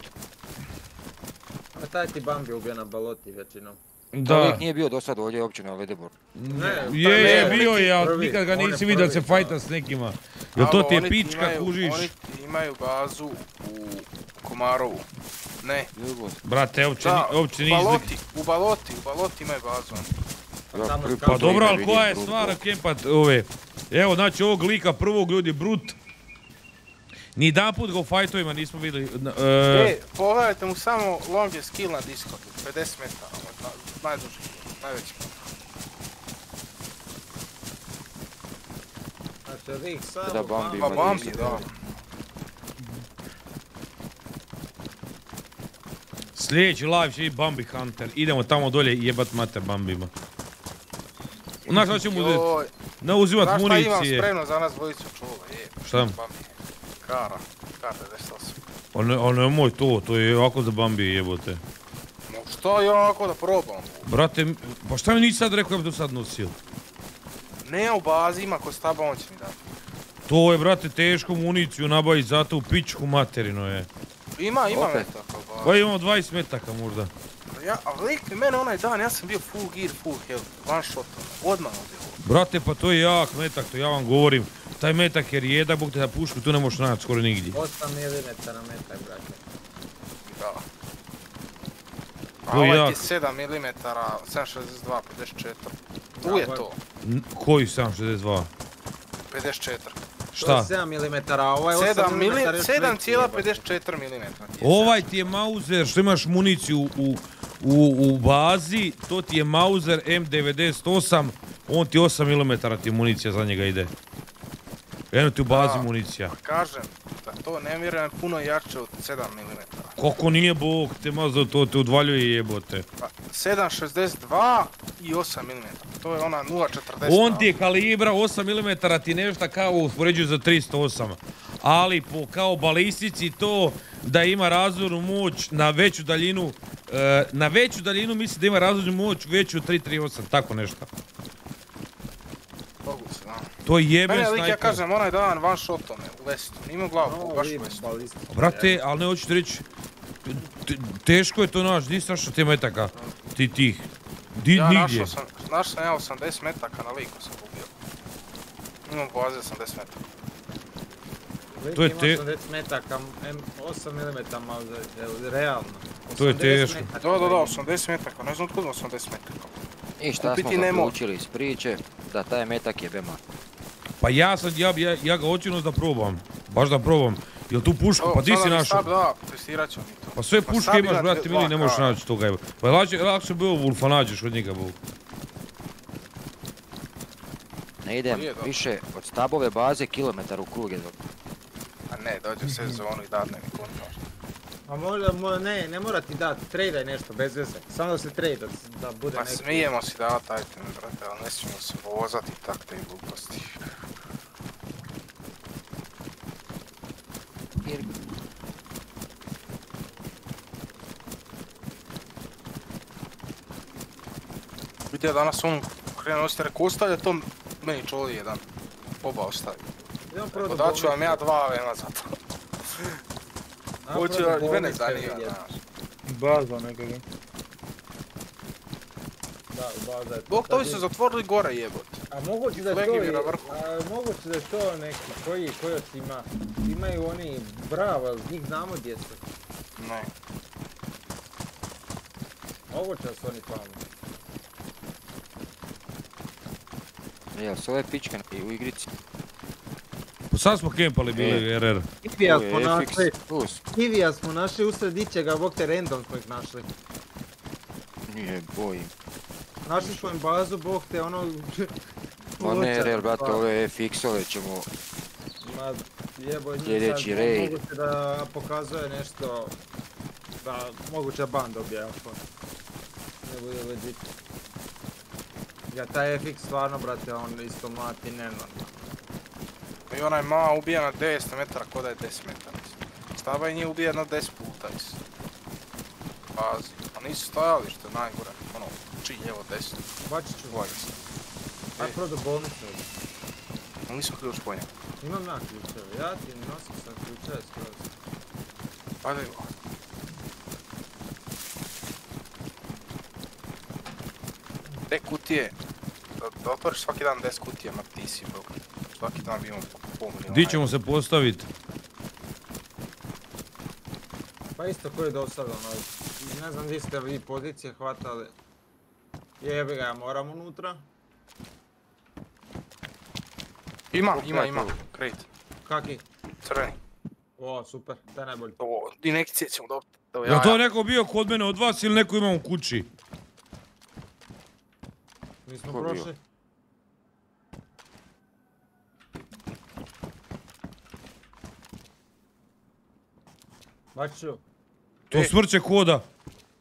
[SPEAKER 3] A taj ti Bambi ubio na baloti većinom.
[SPEAKER 1] Da.
[SPEAKER 8] Čovjek nije bio do sad ovdje uopće na Ledebor.
[SPEAKER 3] Ne,
[SPEAKER 1] Je,
[SPEAKER 3] taj
[SPEAKER 1] je, bio je, ali nikad ga nisi vidio da se fajta
[SPEAKER 3] da.
[SPEAKER 1] s nekima. Jel to ti je pička,
[SPEAKER 4] imaju-
[SPEAKER 1] kužiš?
[SPEAKER 4] Oni imaju bazu u Komarovu. Ne.
[SPEAKER 1] Brate, uopće,
[SPEAKER 4] da,
[SPEAKER 1] ni- uopće
[SPEAKER 4] u. Baloti, u Baloti, u Baloti imaju bazu.
[SPEAKER 3] Pa
[SPEAKER 1] Pa dobro, ali koja je stvar kempat ove? Evo, znači ovog lika prvog ljudi Brut. Ni jedan put ga u fajtovima nismo vidjeli. e,
[SPEAKER 4] E, pogledajte mu samo longest kill na Discordu, 50 metara, je na- najduži, najveći.
[SPEAKER 3] Znači, Rik samo
[SPEAKER 8] Da, Bambi
[SPEAKER 4] Pa
[SPEAKER 8] ima
[SPEAKER 4] Bambi,
[SPEAKER 8] dvjesto.
[SPEAKER 4] da.
[SPEAKER 1] Sljedeći live će biti Bambi Hunter. Idemo tamo dolje i jebat mater Bambima. Znaš šta ćemo uzeti? Na uzimat
[SPEAKER 4] znaš šta imam
[SPEAKER 1] municije.
[SPEAKER 4] spremno za nas dvojicu čula, je.
[SPEAKER 1] Šta?
[SPEAKER 4] Bambi. Kara, kara 98.
[SPEAKER 1] O ne, o nemoj to, to je ovako za Bambi jebote.
[SPEAKER 4] No što je onako da probam?
[SPEAKER 1] Brate, pa šta mi nisi sad rekao ja bi to sad nosio?
[SPEAKER 4] Ne u bazi ima ko staba, on će mi dati.
[SPEAKER 1] To je, brate, teško municiju nabaviti, zato u pičku materinu je.
[SPEAKER 4] Ima, ima metaka u bazi.
[SPEAKER 1] Pa imamo 20 metaka možda.
[SPEAKER 4] Ja, a lik mi mene onaj dan, ja sam bio full gear, full health, one shot, odmah uzeo.
[SPEAKER 1] Brate, pa to je jak metak, to ja vam govorim. Taj metak je rijedak, bog te da pušku, tu ne možeš naći skoro nigdje.
[SPEAKER 3] 8 mm na metak, brate.
[SPEAKER 4] Da. A
[SPEAKER 1] je
[SPEAKER 4] ovaj ti 7 mm, 762, 54. Tu je to,
[SPEAKER 1] Koji 762?
[SPEAKER 4] 54.
[SPEAKER 1] Šta?
[SPEAKER 3] To je 7 mm, a ovaj 8
[SPEAKER 4] 7
[SPEAKER 3] mm
[SPEAKER 4] mili,
[SPEAKER 3] još veći jebote.
[SPEAKER 4] 7,54 mm.
[SPEAKER 1] Ovaj ti je Mauser, što imaš municiju u, u, u bazi, to ti je Mauser M98, on ti 8 mm ti municija za njega ide. Eno ti u bazi
[SPEAKER 4] Da.
[SPEAKER 1] municija.
[SPEAKER 4] Kažem da to ne vjerujem puno jače od 7 mm.
[SPEAKER 1] Kako nije bog, te mazo, to te udvaljuje jebote.
[SPEAKER 4] Pa 7,62 i 8 mm. To je ona 0,40.
[SPEAKER 1] On ti je kalibra 8 mm ti nešto kao uspoređuju za 308. Ali po kao balistici to da ima razvornu moć na veću daljinu, e, na veću daljinu misli da ima razvornu moć veću od 338, tako nešto.
[SPEAKER 4] Se, da.
[SPEAKER 1] To je jeben
[SPEAKER 4] Mene lik ja
[SPEAKER 1] snajper.
[SPEAKER 4] kažem onaj dan one shot me u vestu. Nije u glavu, baš u vestu.
[SPEAKER 1] Brate, ali ne hoću ti reći, te- teško je to naš, di si našao te metaka, ti tih, di,
[SPEAKER 4] Ja
[SPEAKER 1] nigdje.
[SPEAKER 4] našao sam, našao sam ja 80 metaka na liku sam ubio. Imam baze 80 metara.
[SPEAKER 1] To je te-
[SPEAKER 3] 80 metaka, M, 8 mm realno.
[SPEAKER 1] To je
[SPEAKER 3] 80
[SPEAKER 1] teško.
[SPEAKER 4] Da, da, da,
[SPEAKER 3] ima.
[SPEAKER 4] 80 metaka, ne znam otkud 80 metaka.
[SPEAKER 8] I šta smo
[SPEAKER 4] Kupiti mogu.
[SPEAKER 8] zaključili iz priče? Da taj metak je bema.
[SPEAKER 1] Pa ja sad, ja, ja, ja ga hoću da probam. Baš da probam. Jel tu pušku, pa ti si našao.
[SPEAKER 4] Da, testirat ćemo mi to.
[SPEAKER 1] Pa sve
[SPEAKER 4] Pa
[SPEAKER 1] puške imaš, brate, mili, ne možeš naći toga. evo. Pa je lakše, lakše bilo Wolfa nađeš od njega, Bog.
[SPEAKER 8] Ne idem
[SPEAKER 4] dobro.
[SPEAKER 8] više od stabove baze kilometar u krug je dobro.
[SPEAKER 4] Ne, dođe u sezonu i dadne mi kontra.
[SPEAKER 3] A možda, mo- ne, ne mora ti dat, tradaj nešto bez veze. Samo da se trade, da bude
[SPEAKER 4] Pa
[SPEAKER 3] neki.
[SPEAKER 4] smijemo si davat iteme, brate, ali ne smijemo se vozati tak te gluposti. Vidio danas on krenuo ste rekao ostavlja to meni čoli jedan. Oba ostavi.
[SPEAKER 3] Do
[SPEAKER 4] da ću vam ja dva vema za to. Hoću, mene zanima, znaš.
[SPEAKER 5] Baza nekada.
[SPEAKER 3] Da, baza je to.
[SPEAKER 4] Bog, to bi se
[SPEAKER 3] je-
[SPEAKER 4] zatvorili gore jebot.
[SPEAKER 3] A moguće da je to, a, moguće da je to neki, koji, koji od ima, imaju oni bravo, ali njih znamo gdje su.
[SPEAKER 4] Ne.
[SPEAKER 3] Moguće da su oni tamo.
[SPEAKER 8] Jel, s ove pičke u igrici?
[SPEAKER 1] Pa sad smo kempali bili, RR.
[SPEAKER 3] Kivija
[SPEAKER 8] Tu je
[SPEAKER 3] smo našli,
[SPEAKER 8] plus.
[SPEAKER 3] Kivija smo našli usred ičega, bog te random smo ih našli.
[SPEAKER 8] Nije bojim.
[SPEAKER 3] Našli smo im bazu, bog te ono...
[SPEAKER 8] Ma ne, real, brate,
[SPEAKER 3] pa-
[SPEAKER 8] ove FX-ove ćemo...
[SPEAKER 3] Ma jebo njih
[SPEAKER 8] Sljedeći
[SPEAKER 3] moguće da pokazuje nešto, da moguće ban dobije ako ne bude legit. Ja taj FX stvarno brate, on isto mlati nenormalno.
[SPEAKER 4] I onaj ma ubija na 900 metara ko da je 10 metara. Stava i njih ubija jedno 10 puta isto. Pazi, a nisu stajali što je najgore. Ono, či lijevo desno.
[SPEAKER 3] Bačit ću,
[SPEAKER 4] Uvalja se.
[SPEAKER 3] aj prvo do bolnice.
[SPEAKER 4] Ali nismo ključ po njemu.
[SPEAKER 3] Imam ja ključeve, ja ti nosim sam ključeve skroz.
[SPEAKER 4] Ajde go. Te kutije, da, otvoriš svaki dan 10 kutija, ma ti si bog. Svaki dan bi imao pol milijuna.
[SPEAKER 1] Di ćemo se postaviti?
[SPEAKER 3] Pa isto koji je dosadno, ono, ne znam di ste vi pozicije hvatali. Jebi ga, ja moram unutra.
[SPEAKER 4] Ima, ima, ima.
[SPEAKER 8] to?
[SPEAKER 4] Krejt,
[SPEAKER 3] Kaki?
[SPEAKER 4] crveni.
[SPEAKER 3] O, super, taj najbolji.
[SPEAKER 4] Ovo, inekcije ćemo dobiti. Evo
[SPEAKER 1] Jel to neko bio kod mene od vas ili neko imam u kući?
[SPEAKER 3] Mi smo
[SPEAKER 8] Ko je bio?
[SPEAKER 3] prošli. Bačiću,
[SPEAKER 1] To
[SPEAKER 4] E.
[SPEAKER 1] smrće hoda.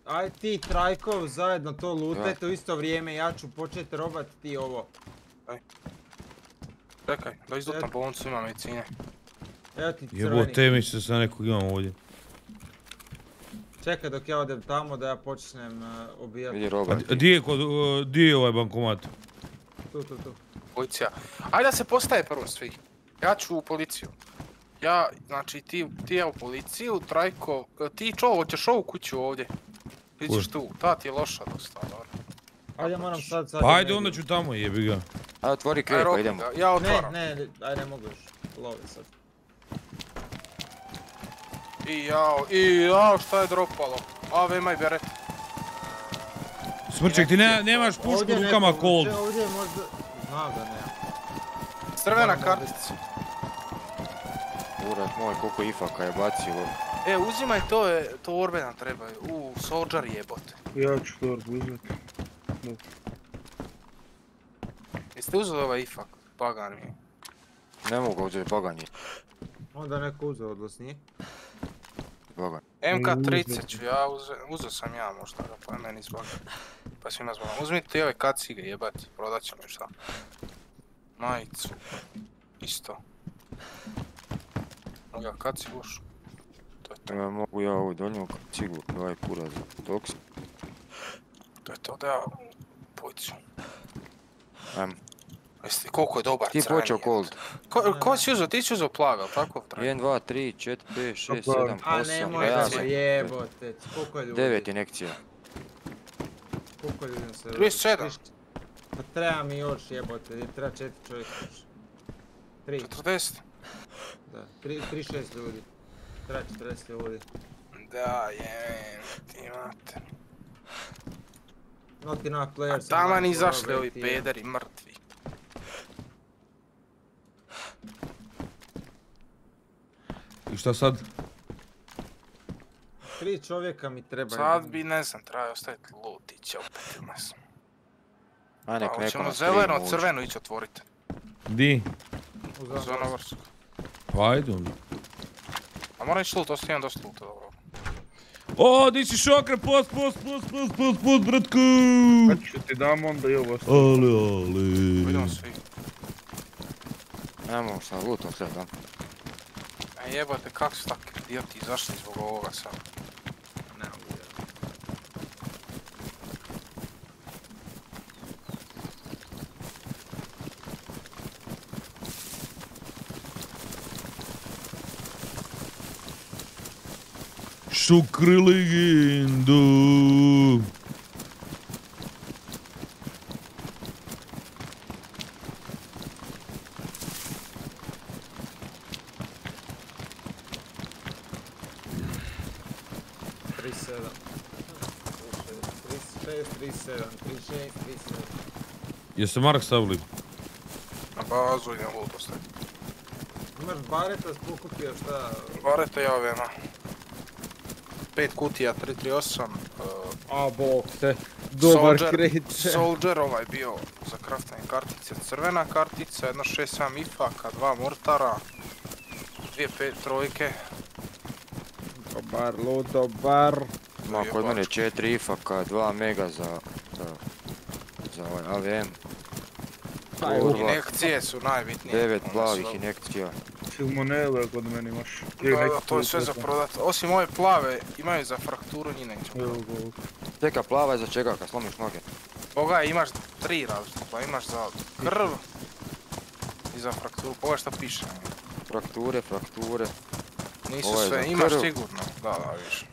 [SPEAKER 3] aj ti trajkov zajedno to lutajte u isto vrijeme, ja ću početi robat ti ovo.
[SPEAKER 4] Čekaj, da izlutam bolnicu, ima medicine.
[SPEAKER 3] Evo ti crveni.
[SPEAKER 1] Jebote, mi se sa nekog imam ovdje.
[SPEAKER 3] Čekaj dok ja odem tamo da ja počnem uh, obijati.
[SPEAKER 8] Vidi
[SPEAKER 1] di- je, kod, uh, di je ovaj bankomat?
[SPEAKER 3] Tu, tu, tu.
[SPEAKER 4] Policija. Ajde da se postaje prvo svi. Ja ću u policiju. Ja, znači ti, ti ja u policiju, Trajko, e, ti čo, hoćeš ovu kuću ovdje? Ti ćeš tu, ta ti je loša dosta, dobro.
[SPEAKER 3] Ajde moram sad sad.
[SPEAKER 1] Pa ajde, onda ću tamo, jebi ga.
[SPEAKER 8] A otvori
[SPEAKER 4] Aj,
[SPEAKER 8] krep, pa
[SPEAKER 4] robi
[SPEAKER 8] idemo.
[SPEAKER 4] ja
[SPEAKER 3] Ne,
[SPEAKER 4] otvaram.
[SPEAKER 3] ne, aj ne mogu još. Lovi sad.
[SPEAKER 4] I jao, i jao, šta je dropalo? A, i beret.
[SPEAKER 1] Smrček, ti ne, nemaš pušku u rukama cold.
[SPEAKER 3] Ovdje je možda... Znam da nema.
[SPEAKER 4] Crvena kartica.
[SPEAKER 8] Urat moj, koliko ifaka je bacio.
[SPEAKER 4] E, uzimaj to, je, to orbe nam trebaju. U, soldier jebote.
[SPEAKER 5] Ja ću to uzeti.
[SPEAKER 4] Jeste uzeli ovaj ifak? Pagan mi.
[SPEAKER 8] Ne mogu ovdje baganje.
[SPEAKER 3] Onda neko uzeo od vas nije.
[SPEAKER 8] Bagan.
[SPEAKER 4] MK30 ću ja uze, uzeo sam ja možda ga, pa je meni zbog. Pa svima zbog. Uzmite ti ove kacige jebati, prodat ćemo još šta. Majicu. Isto. Mogu ja kacigu još? To je to,
[SPEAKER 8] E, mogu ja ovu donju cigu, ovaj kuraz. Toks.
[SPEAKER 4] to je to da ja policiju.
[SPEAKER 8] Ajmo.
[SPEAKER 4] Jeste, koliko je dobar
[SPEAKER 8] Ti počeo cold.
[SPEAKER 4] Ko, ko si uzeo? Ti si uzeo plav, jel tako?
[SPEAKER 8] 1, 2, 3, 4, 5, 6,
[SPEAKER 5] Pa,
[SPEAKER 8] 7,
[SPEAKER 3] A
[SPEAKER 8] 8,
[SPEAKER 3] nemoj
[SPEAKER 8] ja
[SPEAKER 3] da
[SPEAKER 8] sam.
[SPEAKER 3] se jebote. Koliko je ljudi?
[SPEAKER 8] 9 injekcija.
[SPEAKER 3] Koliko ljudi se...
[SPEAKER 4] 37.
[SPEAKER 3] Pa treba mi još jebote, treba četiri čovjeka još. Tri,
[SPEAKER 4] 40?
[SPEAKER 3] da. Tri, tri šest ljudi. Treba 40 ljudi.
[SPEAKER 4] Da, je, ti.
[SPEAKER 3] Not enough players.
[SPEAKER 4] Taman
[SPEAKER 3] enough
[SPEAKER 4] izašli ovi
[SPEAKER 3] ATM.
[SPEAKER 4] pederi mrtvi.
[SPEAKER 1] I šta sad?
[SPEAKER 3] Tri čovjeka mi treba.
[SPEAKER 4] Sad bi, ne znam, treba ostaviti lutiće opet ili ne znam.
[SPEAKER 8] Nek
[SPEAKER 4] Pa
[SPEAKER 8] neko nas
[SPEAKER 4] zeleno, crveno ići otvoriti.
[SPEAKER 1] Di?
[SPEAKER 3] U
[SPEAKER 4] Zona vrska.
[SPEAKER 1] Pa ajde onda.
[SPEAKER 4] A moram ići lut, ostajem dosta luta, dobro.
[SPEAKER 1] O, di si šokre, post, post, post, post, post, post, bratku!
[SPEAKER 5] Kad ću ti dam onda i ovo ostavim.
[SPEAKER 1] Ale, ale.
[SPEAKER 4] Idemo svi.
[SPEAKER 8] Nemo sa lutom sve da.
[SPEAKER 4] A jebate, kak su takvi idioti izašli zbog ovoga sad? Ne mogu
[SPEAKER 1] legendu.
[SPEAKER 3] Tri sedam. Tri šest, tri sedam, tri šest, tri sedam.
[SPEAKER 1] Jeste Mark stavili?
[SPEAKER 4] Na bazu idem lut ostaviti.
[SPEAKER 3] Imaš bareta s pokupio šta?
[SPEAKER 4] Barete ja ovima. Pet kutija, 338. Uh,
[SPEAKER 3] A bog te.
[SPEAKER 4] Soldier, Soldier ovaj bio za kraftanje kartice, crvena kartica, jedna 6-7 ifaka, dva mortara, dvije pet trojke,
[SPEAKER 3] Dobar, lud, dobar.
[SPEAKER 8] Ma kod mene 4 ifaka, 2 mega za... za... za ovaj AVM. Kurva,
[SPEAKER 4] injekcije su najbitnije.
[SPEAKER 8] 9
[SPEAKER 4] One
[SPEAKER 8] plavih
[SPEAKER 4] su-
[SPEAKER 8] injekcija.
[SPEAKER 5] Silmonele kod mene imaš.
[SPEAKER 4] Da, to je sve za prodat. Osim ove plave, imaju za frakturu, njih nećemo.
[SPEAKER 5] Evo ga ovdje.
[SPEAKER 8] Čeka plava je za čega kad slomiš noge?
[SPEAKER 4] Boga, imaš tri različite, pa imaš za krv i za frakturu. Pogledaj šta piše.
[SPEAKER 8] Frakture, frakture.
[SPEAKER 4] Nisu
[SPEAKER 8] je
[SPEAKER 4] sve, imaš sigurno. Da, da, viš.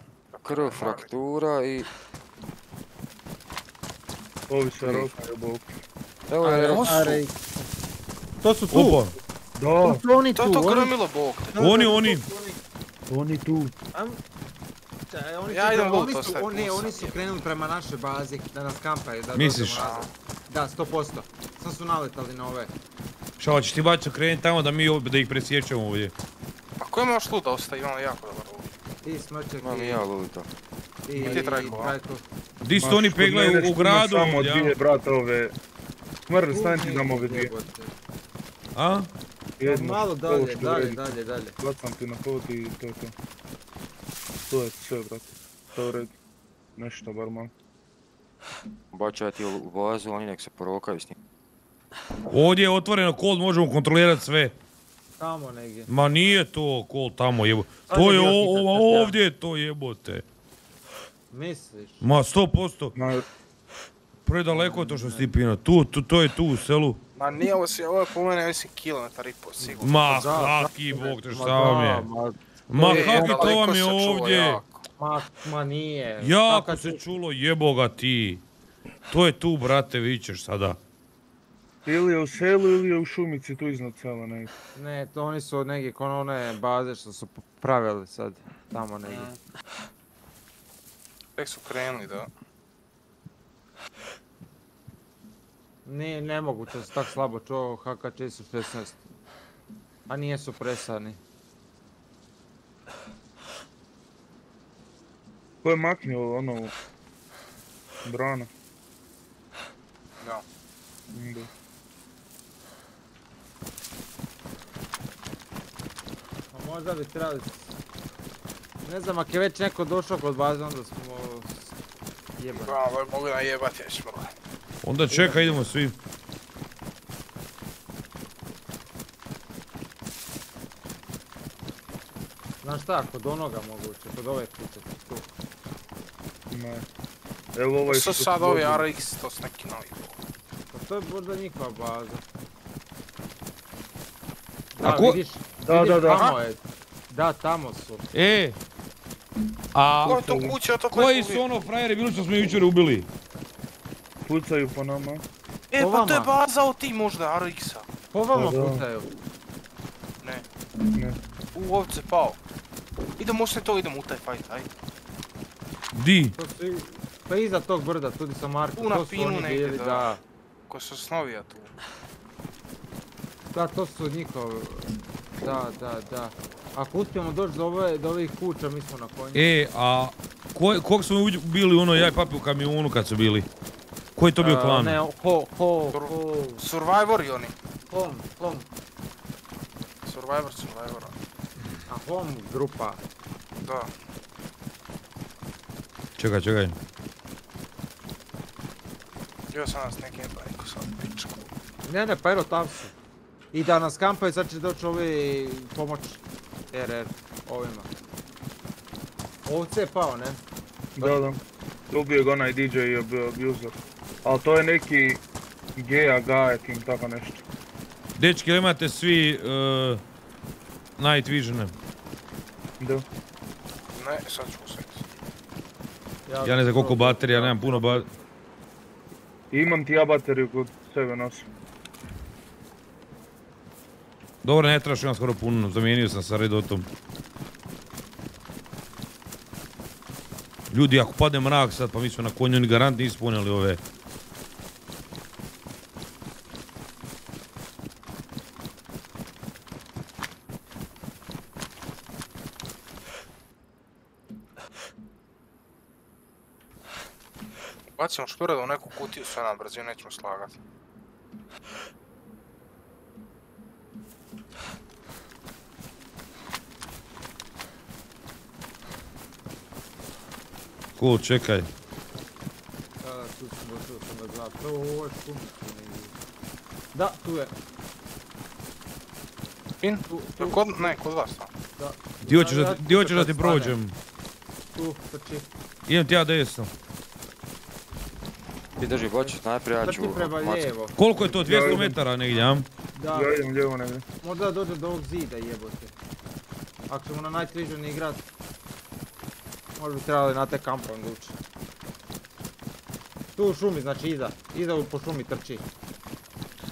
[SPEAKER 8] Krv, fraktura i...
[SPEAKER 5] Ovi se rokaju bok.
[SPEAKER 8] Evo je
[SPEAKER 4] Ovo su,
[SPEAKER 3] To su tu.
[SPEAKER 1] Opa,
[SPEAKER 5] Da,
[SPEAKER 3] To su oni
[SPEAKER 4] to
[SPEAKER 3] tu.
[SPEAKER 4] je to
[SPEAKER 3] oni-
[SPEAKER 4] krmilo bog.
[SPEAKER 1] oni, oni.
[SPEAKER 5] oni tu.
[SPEAKER 3] Oni
[SPEAKER 4] Ja
[SPEAKER 3] su-
[SPEAKER 4] idem
[SPEAKER 3] oni
[SPEAKER 4] lut
[SPEAKER 3] su-
[SPEAKER 4] ostaviti,
[SPEAKER 3] oni- su krenuli prema našoj bazi da nas kampaju. Da
[SPEAKER 1] Misliš?
[SPEAKER 3] Da, 100%. Sam su naletali na ove.
[SPEAKER 1] Šta hoćeš ti bačo kreni tamo da mi da ih presjećamo ovdje.
[SPEAKER 4] A ko ima još luta ostaje, imamo jako dobar lut.
[SPEAKER 3] Ti smrčak
[SPEAKER 8] Imam i
[SPEAKER 3] i...
[SPEAKER 8] ja.
[SPEAKER 3] I,
[SPEAKER 4] I ti Trajko, a?
[SPEAKER 1] Di su oni peglaju u gradu
[SPEAKER 5] Samo dvije, brate, ove. Smrn, staň ti dam ove dvije.
[SPEAKER 1] A?
[SPEAKER 5] Jedno,
[SPEAKER 3] Malo dalje, dalje, dalje, dalje.
[SPEAKER 5] Bacam ti na hod i to je to. To je sve, brate. To je u redu. Nešto bar malo.
[SPEAKER 8] Baču ja ti u bazu, oni nek se porokaju s njim.
[SPEAKER 1] Ovdje je otvoreno kol, možemo kontrolirati sve.
[SPEAKER 3] Tamo negdje.
[SPEAKER 1] Ma nije to kol tamo jebo. To
[SPEAKER 3] je
[SPEAKER 1] o- ovdje je to jebote.
[SPEAKER 3] Misliš?
[SPEAKER 1] Ma sto posto. Predaleko to što si ti pino. Tu, tu, to je tu u selu.
[SPEAKER 4] Ma nije ovo si, ovo je po mene mislim kilometar i pol sigurno.
[SPEAKER 1] Ma
[SPEAKER 3] da,
[SPEAKER 1] bog te
[SPEAKER 3] ma
[SPEAKER 1] šta vam je.
[SPEAKER 3] Ma,
[SPEAKER 1] Ma
[SPEAKER 3] to
[SPEAKER 1] vam je ovdje.
[SPEAKER 3] ma, ma nije.
[SPEAKER 1] Jako se čulo jeboga ti. To je tu brate vičeš sada.
[SPEAKER 5] ili je u selu ili je u šumici tu iznad sela negdje.
[SPEAKER 3] Ne, to oni su negdje kon one baze što su pravili sad. Tamo negdje.
[SPEAKER 4] Tek su krenuli, da.
[SPEAKER 3] Nije nemoguće da su tak slabo čuo HK su 16. A nijesu presani.
[SPEAKER 5] Ko je maknio ono... Brana?
[SPEAKER 4] Da.
[SPEAKER 5] Da.
[SPEAKER 3] A možda bi trebali... Ne znam, ako je već neko došao kod baze, onda smo... Jebani.
[SPEAKER 4] Da, ovo mogu najebati već mrle.
[SPEAKER 1] Onda čekaj idemo svi.
[SPEAKER 3] Znaš šta, kod onoga moguće, kod ove kuće. Tu.
[SPEAKER 5] Ne. Evo ovaj
[SPEAKER 4] Su
[SPEAKER 5] što
[SPEAKER 4] sad
[SPEAKER 5] su
[SPEAKER 4] ovi
[SPEAKER 5] dobili.
[SPEAKER 4] RX, to su neki novi.
[SPEAKER 3] Pa to je možda njihova baza.
[SPEAKER 1] A
[SPEAKER 3] Da,
[SPEAKER 1] ko-
[SPEAKER 3] vidiš,
[SPEAKER 5] Da,
[SPEAKER 3] vidiš
[SPEAKER 5] da, da.
[SPEAKER 3] tamo je. Da, tamo su.
[SPEAKER 1] E! A
[SPEAKER 4] Ko je to kuća, to
[SPEAKER 1] koji su ono frajeri bili što smo jučer ubili?
[SPEAKER 5] Pucaju po nama.
[SPEAKER 4] E,
[SPEAKER 3] Po
[SPEAKER 4] pa to je baza od ti možda RX-a.
[SPEAKER 3] Po vama
[SPEAKER 5] Pa da.
[SPEAKER 3] pucaju.
[SPEAKER 5] Ne.
[SPEAKER 4] U, ovce pao. Idemo sve to, idemo u taj fight, ajde.
[SPEAKER 1] Di?
[SPEAKER 3] Su Pa iza tog brda, tudi sa Markom,
[SPEAKER 4] Tu na
[SPEAKER 3] to su
[SPEAKER 4] pinu
[SPEAKER 3] oni
[SPEAKER 4] negdje,
[SPEAKER 3] bili,
[SPEAKER 4] da.
[SPEAKER 3] da.
[SPEAKER 4] Ko su snovija tu.
[SPEAKER 3] Da, to su njihovi, da, da, da. Ako uspijemo doći do, ove, do ovih kuća, mi smo na konju.
[SPEAKER 1] E, a ko, kog smo bili u ono jaj papi u kamionu kad su bili? Koji je to bio
[SPEAKER 3] A,
[SPEAKER 1] klan?
[SPEAKER 3] Ne, ho, ho, ho,
[SPEAKER 4] Survivori oni.
[SPEAKER 3] home, home,
[SPEAKER 4] Survivor, Survivor.
[SPEAKER 3] a home grupa.
[SPEAKER 4] Da.
[SPEAKER 1] Čekaj, čekaj.
[SPEAKER 4] Bio sam nas neki bajko sad pičku.
[SPEAKER 3] Ne, ne, pa evo tam su. I da nas kampaju, sad će doći ovi pomoć RR ovima. Ovce je pao, ne?
[SPEAKER 5] Da, da. Ubio ga onaj DJ i ab- abuser. Ali to je neki geja, gaja, tim tako nešto.
[SPEAKER 1] Dečki, imate svi uh, night visione?
[SPEAKER 5] Da.
[SPEAKER 4] Ne, sad ću uzeti.
[SPEAKER 1] Ja ne znam koliko baterija, nemam puno ba...
[SPEAKER 5] I imam ti ja bateriju kod sebe nosim.
[SPEAKER 1] Dobro, ne trebaš, imam skoro puno, zamijenio sam sa redotom. Ljudi, ako padne mrak sad, pa mi smo na konju, oni garant nisu ispunili ove.
[SPEAKER 4] Bacimo špirada u neku kutiju sve na brzinu, nećemo slagati.
[SPEAKER 1] Cool, čekaj.
[SPEAKER 3] Da, da, tu sam došao sam da gledam. To ovo je šumicu negdje. Da, tu je.
[SPEAKER 4] Pin?
[SPEAKER 3] Tu, tu,
[SPEAKER 4] Kod, ne, kod vas tamo.
[SPEAKER 3] da.
[SPEAKER 1] Di hoćeš da, hoćeš da ti prođem?
[SPEAKER 3] Tu, trči.
[SPEAKER 1] Idem ti ja desno.
[SPEAKER 8] Ti drži bočić najprije, ja ću...
[SPEAKER 3] Prema lijevo.
[SPEAKER 1] Koliko je to, 200
[SPEAKER 5] idem.
[SPEAKER 1] metara negdje, am?
[SPEAKER 3] Da,
[SPEAKER 5] Ja idem lijevo negdje.
[SPEAKER 3] možda dođe do ovog zida jebote. Ako ćemo na Night Vision igrat, možda bi trebali na te compound ući. Tu u šumi, znači iza. Iza u- po šumi trči.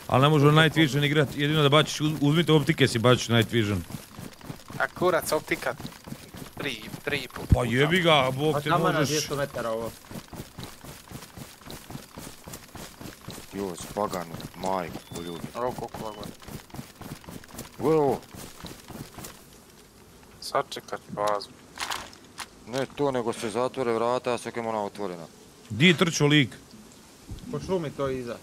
[SPEAKER 1] Ali ne može night vision igrat, jedino da bačiš, uz- uzmite optike si bačiš night vision.
[SPEAKER 4] A kurac optika 3, 3 i pol.
[SPEAKER 1] Pa jebi ga, bog
[SPEAKER 3] A
[SPEAKER 1] te
[SPEAKER 3] tamo je na
[SPEAKER 1] možeš...
[SPEAKER 3] 200 metara ovo.
[SPEAKER 8] Jo, spagano, majku ljudi.
[SPEAKER 4] Evo koliko ovako.
[SPEAKER 8] Evo,
[SPEAKER 4] Sačekat bazu.
[SPEAKER 8] ne to, nego se zatvore vrata, a svak je ona otvorena.
[SPEAKER 1] Di je trčao lik?
[SPEAKER 3] Po šumi to iza.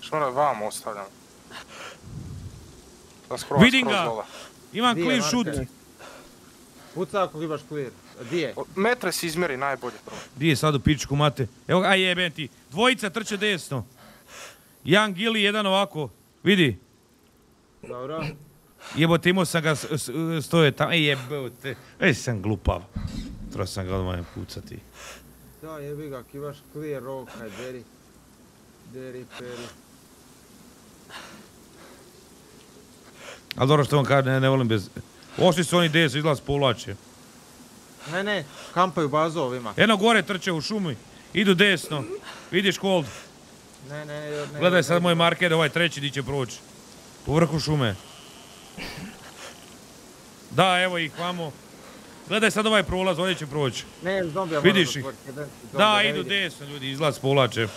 [SPEAKER 4] Što ne vam ostavljam? Da skroz,
[SPEAKER 1] Vidim
[SPEAKER 4] skroz
[SPEAKER 1] ga! Imam clean shoot.
[SPEAKER 3] Puca ako imaš clear. A Di je?
[SPEAKER 4] O, Metre si izmjeri najbolje prvo.
[SPEAKER 1] Di je sad u pičku mate? Evo ga, aj jebem ti. Dvojica trče desno. Jedan gili, jedan ovako. Vidi.
[SPEAKER 3] Dobro.
[SPEAKER 1] Jebote, imao sam ga, stoje tamo. Ej jebote. Ej sam glupav. Trebao sam ga odmah pucati.
[SPEAKER 3] Da, jebi ga, ako imaš clear roll, kaj deri. Deri, peri.
[SPEAKER 1] Ali dobro što vam kaže, ne, ne volim bez... Ošli su oni desno, izlaz povlače.
[SPEAKER 3] Ne, ne, kampaju bazu ovima.
[SPEAKER 1] Eno gore trče u šumi. Idu desno. Vidiš cold.
[SPEAKER 3] Ne, ne, ne.
[SPEAKER 1] Gledaj sad moj marker, ovaj treći di će proći. U vrhu šume. Da, evo ih, vamo. Gledaj sad ovaj prolaz, ovdje će proći.
[SPEAKER 3] Ne, zombija
[SPEAKER 1] Vidiš ih? Da, idu desno ljudi, izlaz povlače.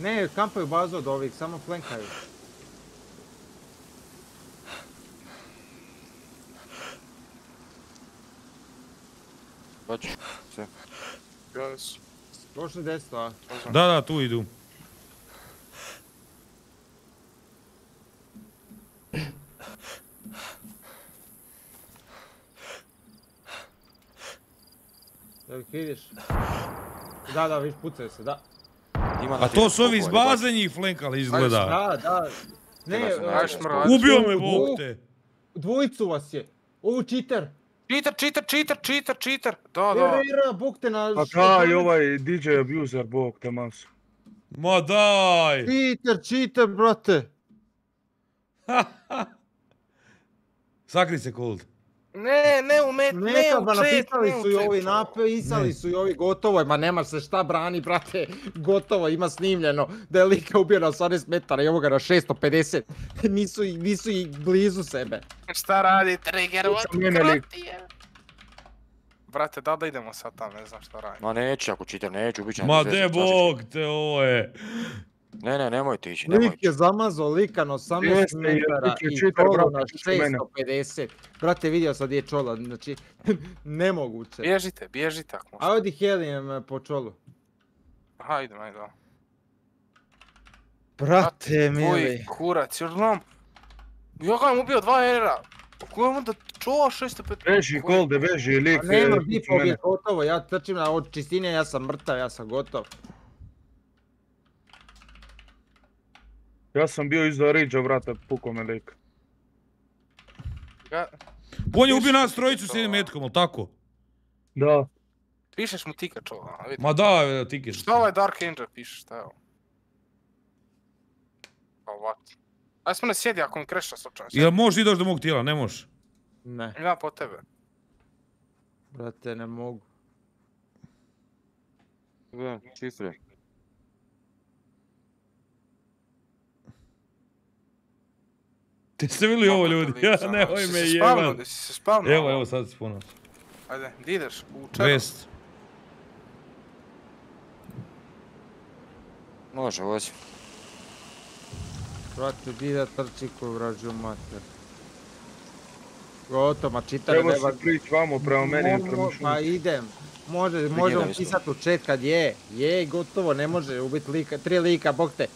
[SPEAKER 3] Ne, kampaju bazu od ovih, samo flankaju.
[SPEAKER 4] Yes.
[SPEAKER 3] Došli desno, a?
[SPEAKER 1] Da, da, tu idu.
[SPEAKER 3] Da ih vidiš? Da, da, viš, pucaju se, da.
[SPEAKER 8] Ima
[SPEAKER 1] A to su ovi iz baze njih flenkali izgleda.
[SPEAKER 3] Da, da. Ne, e.
[SPEAKER 1] Ubio me, bog te.
[SPEAKER 3] Dvojicu vas je. Ovo cheater.
[SPEAKER 4] Cheater, cheater, cheater, cheater, cheater. Da, da.
[SPEAKER 3] RR, bog te na...
[SPEAKER 5] A kaj ovaj DJ abuser, bog te mas.
[SPEAKER 1] Ma daj!
[SPEAKER 3] Cheater, cheater, brate.
[SPEAKER 1] Sakri se cold.
[SPEAKER 4] Ne, ne u met, ne
[SPEAKER 3] Neka,
[SPEAKER 4] u chat,
[SPEAKER 3] napisali
[SPEAKER 4] ne
[SPEAKER 3] su i ovi, napisali su i ovi gotovo je, ma nema se šta brani, brate, gotovo, ima snimljeno da je lika ubio na 18 metara i ovoga na 650, nisu, i- nisu i blizu sebe.
[SPEAKER 4] Šta radi trigger,
[SPEAKER 5] lik.
[SPEAKER 4] krotije? Brate, da da idemo sad tam, ne znam šta radi.
[SPEAKER 8] Ma neću, ako čiter neću, bit će
[SPEAKER 1] Ma de bog te, ovo je.
[SPEAKER 8] Ne, ne, nemojte ići, nemojte.
[SPEAKER 3] Lik je zamazao lika na 18
[SPEAKER 5] Jeste, jer
[SPEAKER 3] metara i
[SPEAKER 5] brate,
[SPEAKER 3] na
[SPEAKER 5] čuči mene.
[SPEAKER 3] 650. Brate, vidio gdje je čola, znači, nemoguće.
[SPEAKER 4] Bježite, bježite ako
[SPEAKER 3] A
[SPEAKER 4] možete.
[SPEAKER 3] odi helijem eh, po čolu.
[SPEAKER 4] Aha, idem, ajde. da.
[SPEAKER 3] Brate,
[SPEAKER 4] Tvoj kurac, još znam. Ja ga im ubio dva era. Kako je onda čuva 605?
[SPEAKER 5] Beži, Golde, beži, lik.
[SPEAKER 3] Pa nema di
[SPEAKER 5] mene.
[SPEAKER 3] je gotovo, ja trčim na od čistine, ja sam mrtav, ja sam gotov.
[SPEAKER 5] Ja sam bio iza Ridge-a, vrata, pukao me lik.
[SPEAKER 4] Ga-
[SPEAKER 1] On je ubio nas trojicu s jednim
[SPEAKER 4] a?
[SPEAKER 1] metkom, ali tako?
[SPEAKER 5] Da.
[SPEAKER 4] Pišeš mu tika čova, a vidi.
[SPEAKER 1] Ma da, tikeš.
[SPEAKER 4] Šta ovaj Dark Angel piše, šta je ovo? Pa what? Aj smo ne sjedi ako mi kreša slučajno.
[SPEAKER 1] Jel možeš i doći do mog tijela, ne možeš?
[SPEAKER 3] Ne,
[SPEAKER 4] Ja po tebe.
[SPEAKER 3] brate, ne mogu.
[SPEAKER 8] Gledam, šifre.
[SPEAKER 1] Ti ste vidjeli ovo ljudi? Ja, nemoj
[SPEAKER 4] Si
[SPEAKER 1] me jebat.
[SPEAKER 4] di si se spavnuo?
[SPEAKER 1] Evo, evo sad spuno.
[SPEAKER 4] Ajde, di ideš? U čemu?
[SPEAKER 1] Vest.
[SPEAKER 8] Može, vozi.
[SPEAKER 3] Brate, di da trči koju vražu mater. Gotovo, ma čitar
[SPEAKER 5] Treba
[SPEAKER 3] nema...
[SPEAKER 5] se prići vamo prema meni prema
[SPEAKER 3] mo- Pa
[SPEAKER 5] šumu.
[SPEAKER 3] idem. Može, možemo
[SPEAKER 8] isto.
[SPEAKER 3] pisat u chat kad je. Je, gotovo, ne može ubiti lika, tri lika, bog te.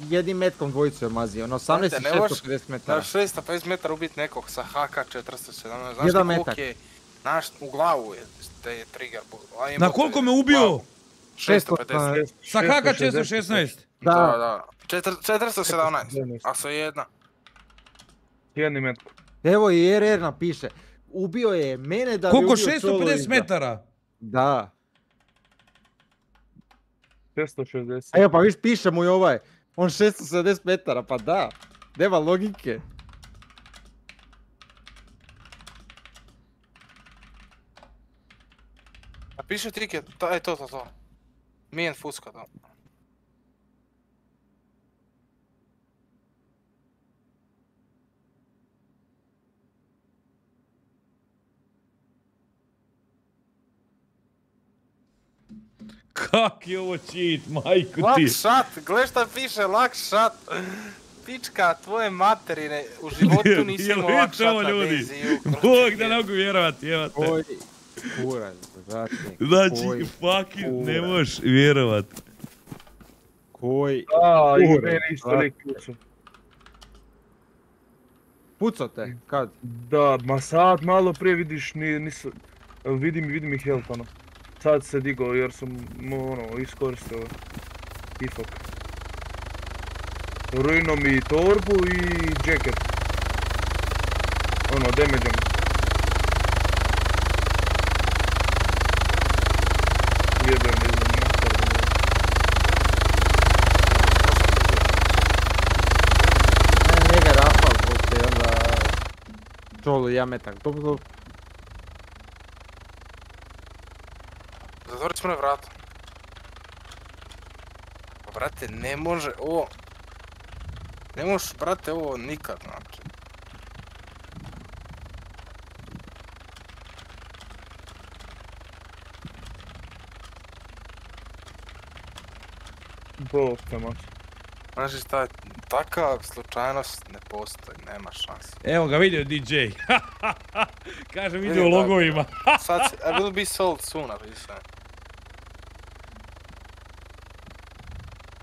[SPEAKER 3] Jednim metkom dvojicu je mazio, na 18
[SPEAKER 4] Brate, ne
[SPEAKER 3] i
[SPEAKER 4] možeš
[SPEAKER 3] 650 metara.
[SPEAKER 4] Na 650 metara ubit nekog sa HK417, znaš
[SPEAKER 3] Jedan
[SPEAKER 4] koliko
[SPEAKER 3] metak.
[SPEAKER 4] je, znaš, u glavu je te je trigger. a
[SPEAKER 1] Na koliko me ubio?
[SPEAKER 4] glavu. 650.
[SPEAKER 1] Sa HK 416.
[SPEAKER 4] Da,
[SPEAKER 3] Da,
[SPEAKER 4] da. Četir- 417, a sa jedna.
[SPEAKER 5] Jedni metko.
[SPEAKER 3] evo i RR napiše. Ubio je mene da bi
[SPEAKER 1] Koliko?
[SPEAKER 3] ubio Čolo
[SPEAKER 1] 650
[SPEAKER 3] iza.
[SPEAKER 1] metara?
[SPEAKER 3] Da.
[SPEAKER 5] 660.
[SPEAKER 3] A evo pa viš piše mu i ovaj. On 670 metara, pa da. Nema logike.
[SPEAKER 4] A piše tiket, to, e, to, to, to. Mijen fuska, to.
[SPEAKER 1] Kak je ovo cheat, majku
[SPEAKER 4] Lak
[SPEAKER 1] ti.
[SPEAKER 4] shot, gle šta piše, lak shot. Pička, tvoje materine, u životu nisi imao lak shot na
[SPEAKER 1] ljudi? Bog da ne mogu vjerovati, jevate.
[SPEAKER 3] Koji kurac, brate.
[SPEAKER 1] Znači,
[SPEAKER 3] koji,
[SPEAKER 1] fucking ne možeš vjerovat.
[SPEAKER 3] koji.
[SPEAKER 5] A,
[SPEAKER 3] Kurac,
[SPEAKER 5] kucu.
[SPEAKER 3] Pucao te, kad?
[SPEAKER 5] Da, ma sad malo prije vidiš, ni, nisam, vidim, vidim ih health ono. Sad se digao jer sam, ono, iskoristio ifak. Ruino mi torbu i jacket. Ono, damage Jebem, jebem,
[SPEAKER 3] njega rafal, bog te, i onda... Čolo i ja metak. Dobro, dobro.
[SPEAKER 4] Zatvori smo na vrata. Pa brate, ne može ovo... Ne možeš, brate, ovo nikad, znači.
[SPEAKER 5] Bog te.
[SPEAKER 4] Znači šta, takav slučajnost ne postoji, nema šanse.
[SPEAKER 1] Evo ga vidio DJ. Kaže vidio u logovima.
[SPEAKER 4] Sad, će- I will be sold soon, napisao.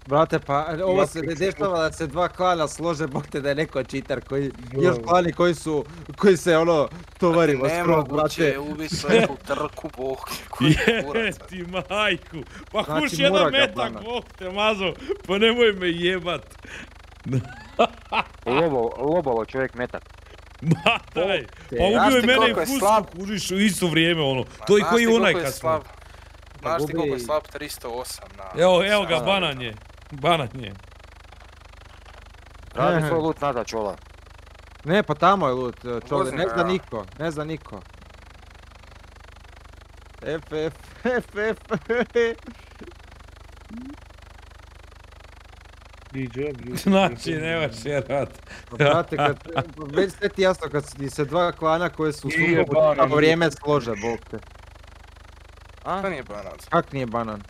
[SPEAKER 3] Brate, pa ovo se ne dešava da se dva klana slože, bog te da je neko čitar koji, još klani koji su, koji se ono, tovarimo skroz,
[SPEAKER 4] Nemoguće
[SPEAKER 3] brate.
[SPEAKER 4] je ubiti svaku trku, bog, koji kurac.
[SPEAKER 1] Je ti majku. Pa
[SPEAKER 3] Znači,
[SPEAKER 1] kuš jedan metak, bog te mazo. Pa nemoj me jebat.
[SPEAKER 8] Lobo, lobovo čovjek metak.
[SPEAKER 1] Ma daj.
[SPEAKER 3] te.
[SPEAKER 1] Pa ubio je mene i
[SPEAKER 4] je
[SPEAKER 1] fusku, kužiš u isto vrijeme ono. To je
[SPEAKER 4] znaš
[SPEAKER 1] koji onaj
[SPEAKER 4] je
[SPEAKER 1] kad smo.
[SPEAKER 4] slab? Znaš ti koliko je slab 308 na...
[SPEAKER 1] Evo, evo ga, banan je. Banan je.
[SPEAKER 8] Radi svoj loot nazad čola.
[SPEAKER 3] Ne, pa tamo je loot, e, čovjek,
[SPEAKER 4] Vozim
[SPEAKER 3] ne zna niko, ne zna niko. F, F, F, F.
[SPEAKER 1] Znači, nemaš vjerat.
[SPEAKER 3] Pa brate, kad, već sve ti jasno kad ti se dva klana koje su u sukobu vrijeme slože, bog te. A?
[SPEAKER 4] To nije banan.
[SPEAKER 3] Kak nije banan?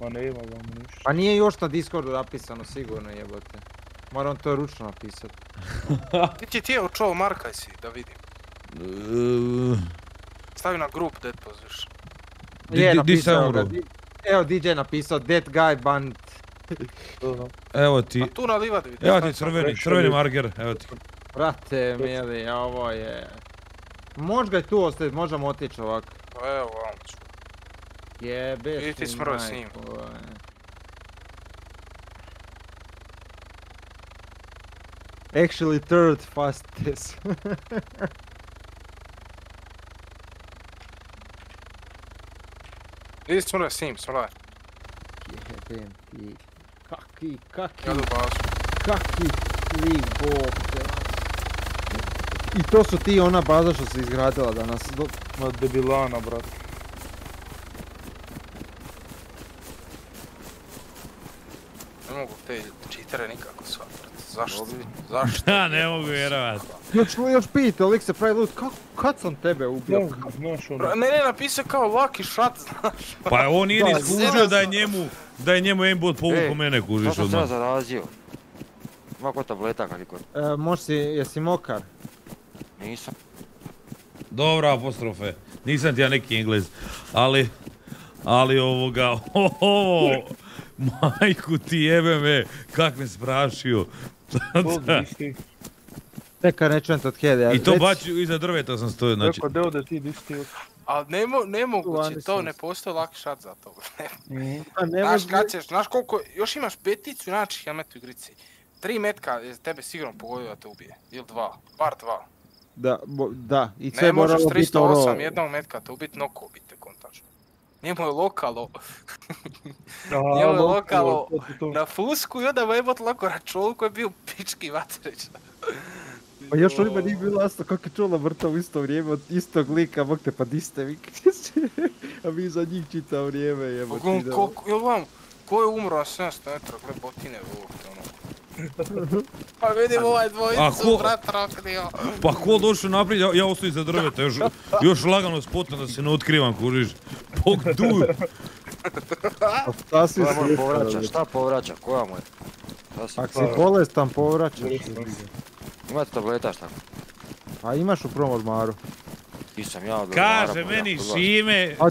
[SPEAKER 5] Ma nema vam ništa.
[SPEAKER 3] Pa nije još na Discordu napisano, sigurno jebote. Moram to ručno napisat.
[SPEAKER 4] Ti ti ti je učao Markaj si, da vidim. Stavi na grup dead.
[SPEAKER 1] Di-
[SPEAKER 3] Je, napisao ga. Evo DJ je napisao Dead Guy Band.
[SPEAKER 1] Evo ti,
[SPEAKER 4] A tu na livadi vidim.
[SPEAKER 1] evo ti crveni, crveni
[SPEAKER 5] je.
[SPEAKER 1] marker, evo ti.
[SPEAKER 3] Brate, mili, ovo je... Možda je tu ostaviti, možemo otići ovako.
[SPEAKER 4] Pa evo.
[SPEAKER 3] Jebe
[SPEAKER 4] Idi ti smroj s njim.
[SPEAKER 3] Actually third fastest.
[SPEAKER 4] Idi smroj s njim, smroj.
[SPEAKER 3] Jebem ti. Kaki, kaki,
[SPEAKER 4] Ja do bazu.
[SPEAKER 3] kaki lik te. I to su ti ona baza što se izgradila danas. Do-
[SPEAKER 5] Ma debilana, brate.
[SPEAKER 4] Ne mogu te cheatere nikako shvatiti. Zašto? Zašto?
[SPEAKER 1] Ha, ne mogu vjerovat.
[SPEAKER 3] Još, još pita, lik se pravi loot, kako, kad sam tebe ubio?
[SPEAKER 5] Ja, ono.
[SPEAKER 4] Ne, ne, napisao kao lucky shot, znaš.
[SPEAKER 1] Pa on nije ni
[SPEAKER 3] Da,
[SPEAKER 1] skužio da je njemu, da je njemu aimbot povukao
[SPEAKER 8] Ej,
[SPEAKER 1] mene, kužiš
[SPEAKER 8] sam se ja
[SPEAKER 1] odmah.
[SPEAKER 8] zarazio? Ima ko tableta kakvi kod?
[SPEAKER 3] E, možeš si, jesi mokar?
[SPEAKER 8] Nisam.
[SPEAKER 1] Dobra apostrofe, nisam ti ja neki englez, ali, ali ovoga, oho, majku ti jebe me, kak me sprašio.
[SPEAKER 3] Čekaj, ne čujem te od Hede.
[SPEAKER 1] I to bačio, iza drveta sam stojio, znači,
[SPEAKER 5] Rekao deo da ti disti od...
[SPEAKER 4] Ali ne, mo, nemoguće, to ne postoji lucky shot za to. Ne,
[SPEAKER 3] Pa ne
[SPEAKER 4] znaš kad ćeš, znaš koliko, još imaš peticu način helmet u igrici. Tri metka je tebe sigurno pogodio da te ubije. Ili dva, bar dva.
[SPEAKER 3] Da, bo- da, i sve
[SPEAKER 4] Ne možeš
[SPEAKER 3] moralo biti ono...
[SPEAKER 4] 308 jednog metka te ubiti noko kontačno. Njemu je lokalo
[SPEAKER 5] A,
[SPEAKER 4] Njemu je
[SPEAKER 5] lokalo,
[SPEAKER 4] lokalo
[SPEAKER 5] to ti to.
[SPEAKER 4] na fusku i onda mu je jebot lako račun koji je bio pički vatreć.
[SPEAKER 3] Pa još onima nije bilo jasno kako je čula vrta u isto vrijeme od istog lika, bog te pa di ste vi. A mi za njih čitao vrijeme.
[SPEAKER 4] Ko,
[SPEAKER 3] idemo.
[SPEAKER 4] ko, jel vam, ko je umro na 700 metara, gle botine vukte ono. Pa vidim ovaj
[SPEAKER 1] A
[SPEAKER 4] dvojicu,
[SPEAKER 1] ko-
[SPEAKER 4] brat roknio.
[SPEAKER 1] pa ko došao naprijed, ja, ja ostao iza drveta, još, još lagano spotam da se ne otkrivam, kužiš. Bog du,
[SPEAKER 3] Pa šta si slijepo,
[SPEAKER 8] povraća? Šta povraća? Koja mu je? Šta si?
[SPEAKER 3] Ak si bolestan povraćaš.
[SPEAKER 8] Imate tableta šta?
[SPEAKER 3] A imaš u prvom ormaru.
[SPEAKER 8] Nisam ja od
[SPEAKER 1] kaže
[SPEAKER 8] Lomara,
[SPEAKER 1] meni Šime,
[SPEAKER 3] A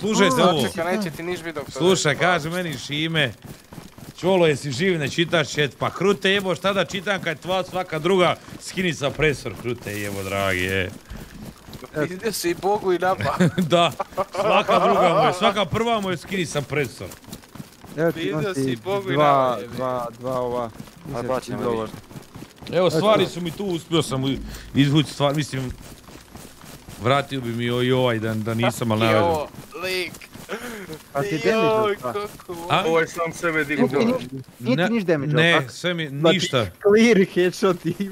[SPEAKER 1] slušaj se ovo.
[SPEAKER 4] Neće ti niš bit dok to
[SPEAKER 1] Slušaj, kaže meni Šime, Čolo, jesi živ, ne čitaš chat? Pa krute jebo, šta da čitam kad tva svaka druga skinica presor, krute jebo, dragi, je.
[SPEAKER 4] Ide si i Bogu i nama.
[SPEAKER 1] da, svaka druga mu je, svaka prva mu je skinica presor.
[SPEAKER 3] Evo ti, imam
[SPEAKER 4] Vidio
[SPEAKER 3] ti
[SPEAKER 4] si Bogu i
[SPEAKER 3] dva,
[SPEAKER 4] nama,
[SPEAKER 3] dva, dva ova. Ti
[SPEAKER 8] na
[SPEAKER 3] dovoljno.
[SPEAKER 1] Evo, stvari su mi tu, uspio sam izvući stvar, mislim, vratio bi mi i ovaj da, da nisam, ali ne
[SPEAKER 4] lik.
[SPEAKER 3] A ti
[SPEAKER 4] Joj,
[SPEAKER 3] damage
[SPEAKER 4] kako
[SPEAKER 1] A?
[SPEAKER 5] Ovo je sam sebe digo.
[SPEAKER 3] Nije ti niš- Nije ti
[SPEAKER 1] Ne-
[SPEAKER 3] niš damage,
[SPEAKER 1] Ne, sve mi,
[SPEAKER 3] Znači,
[SPEAKER 1] ništa.
[SPEAKER 3] Clear headshot i...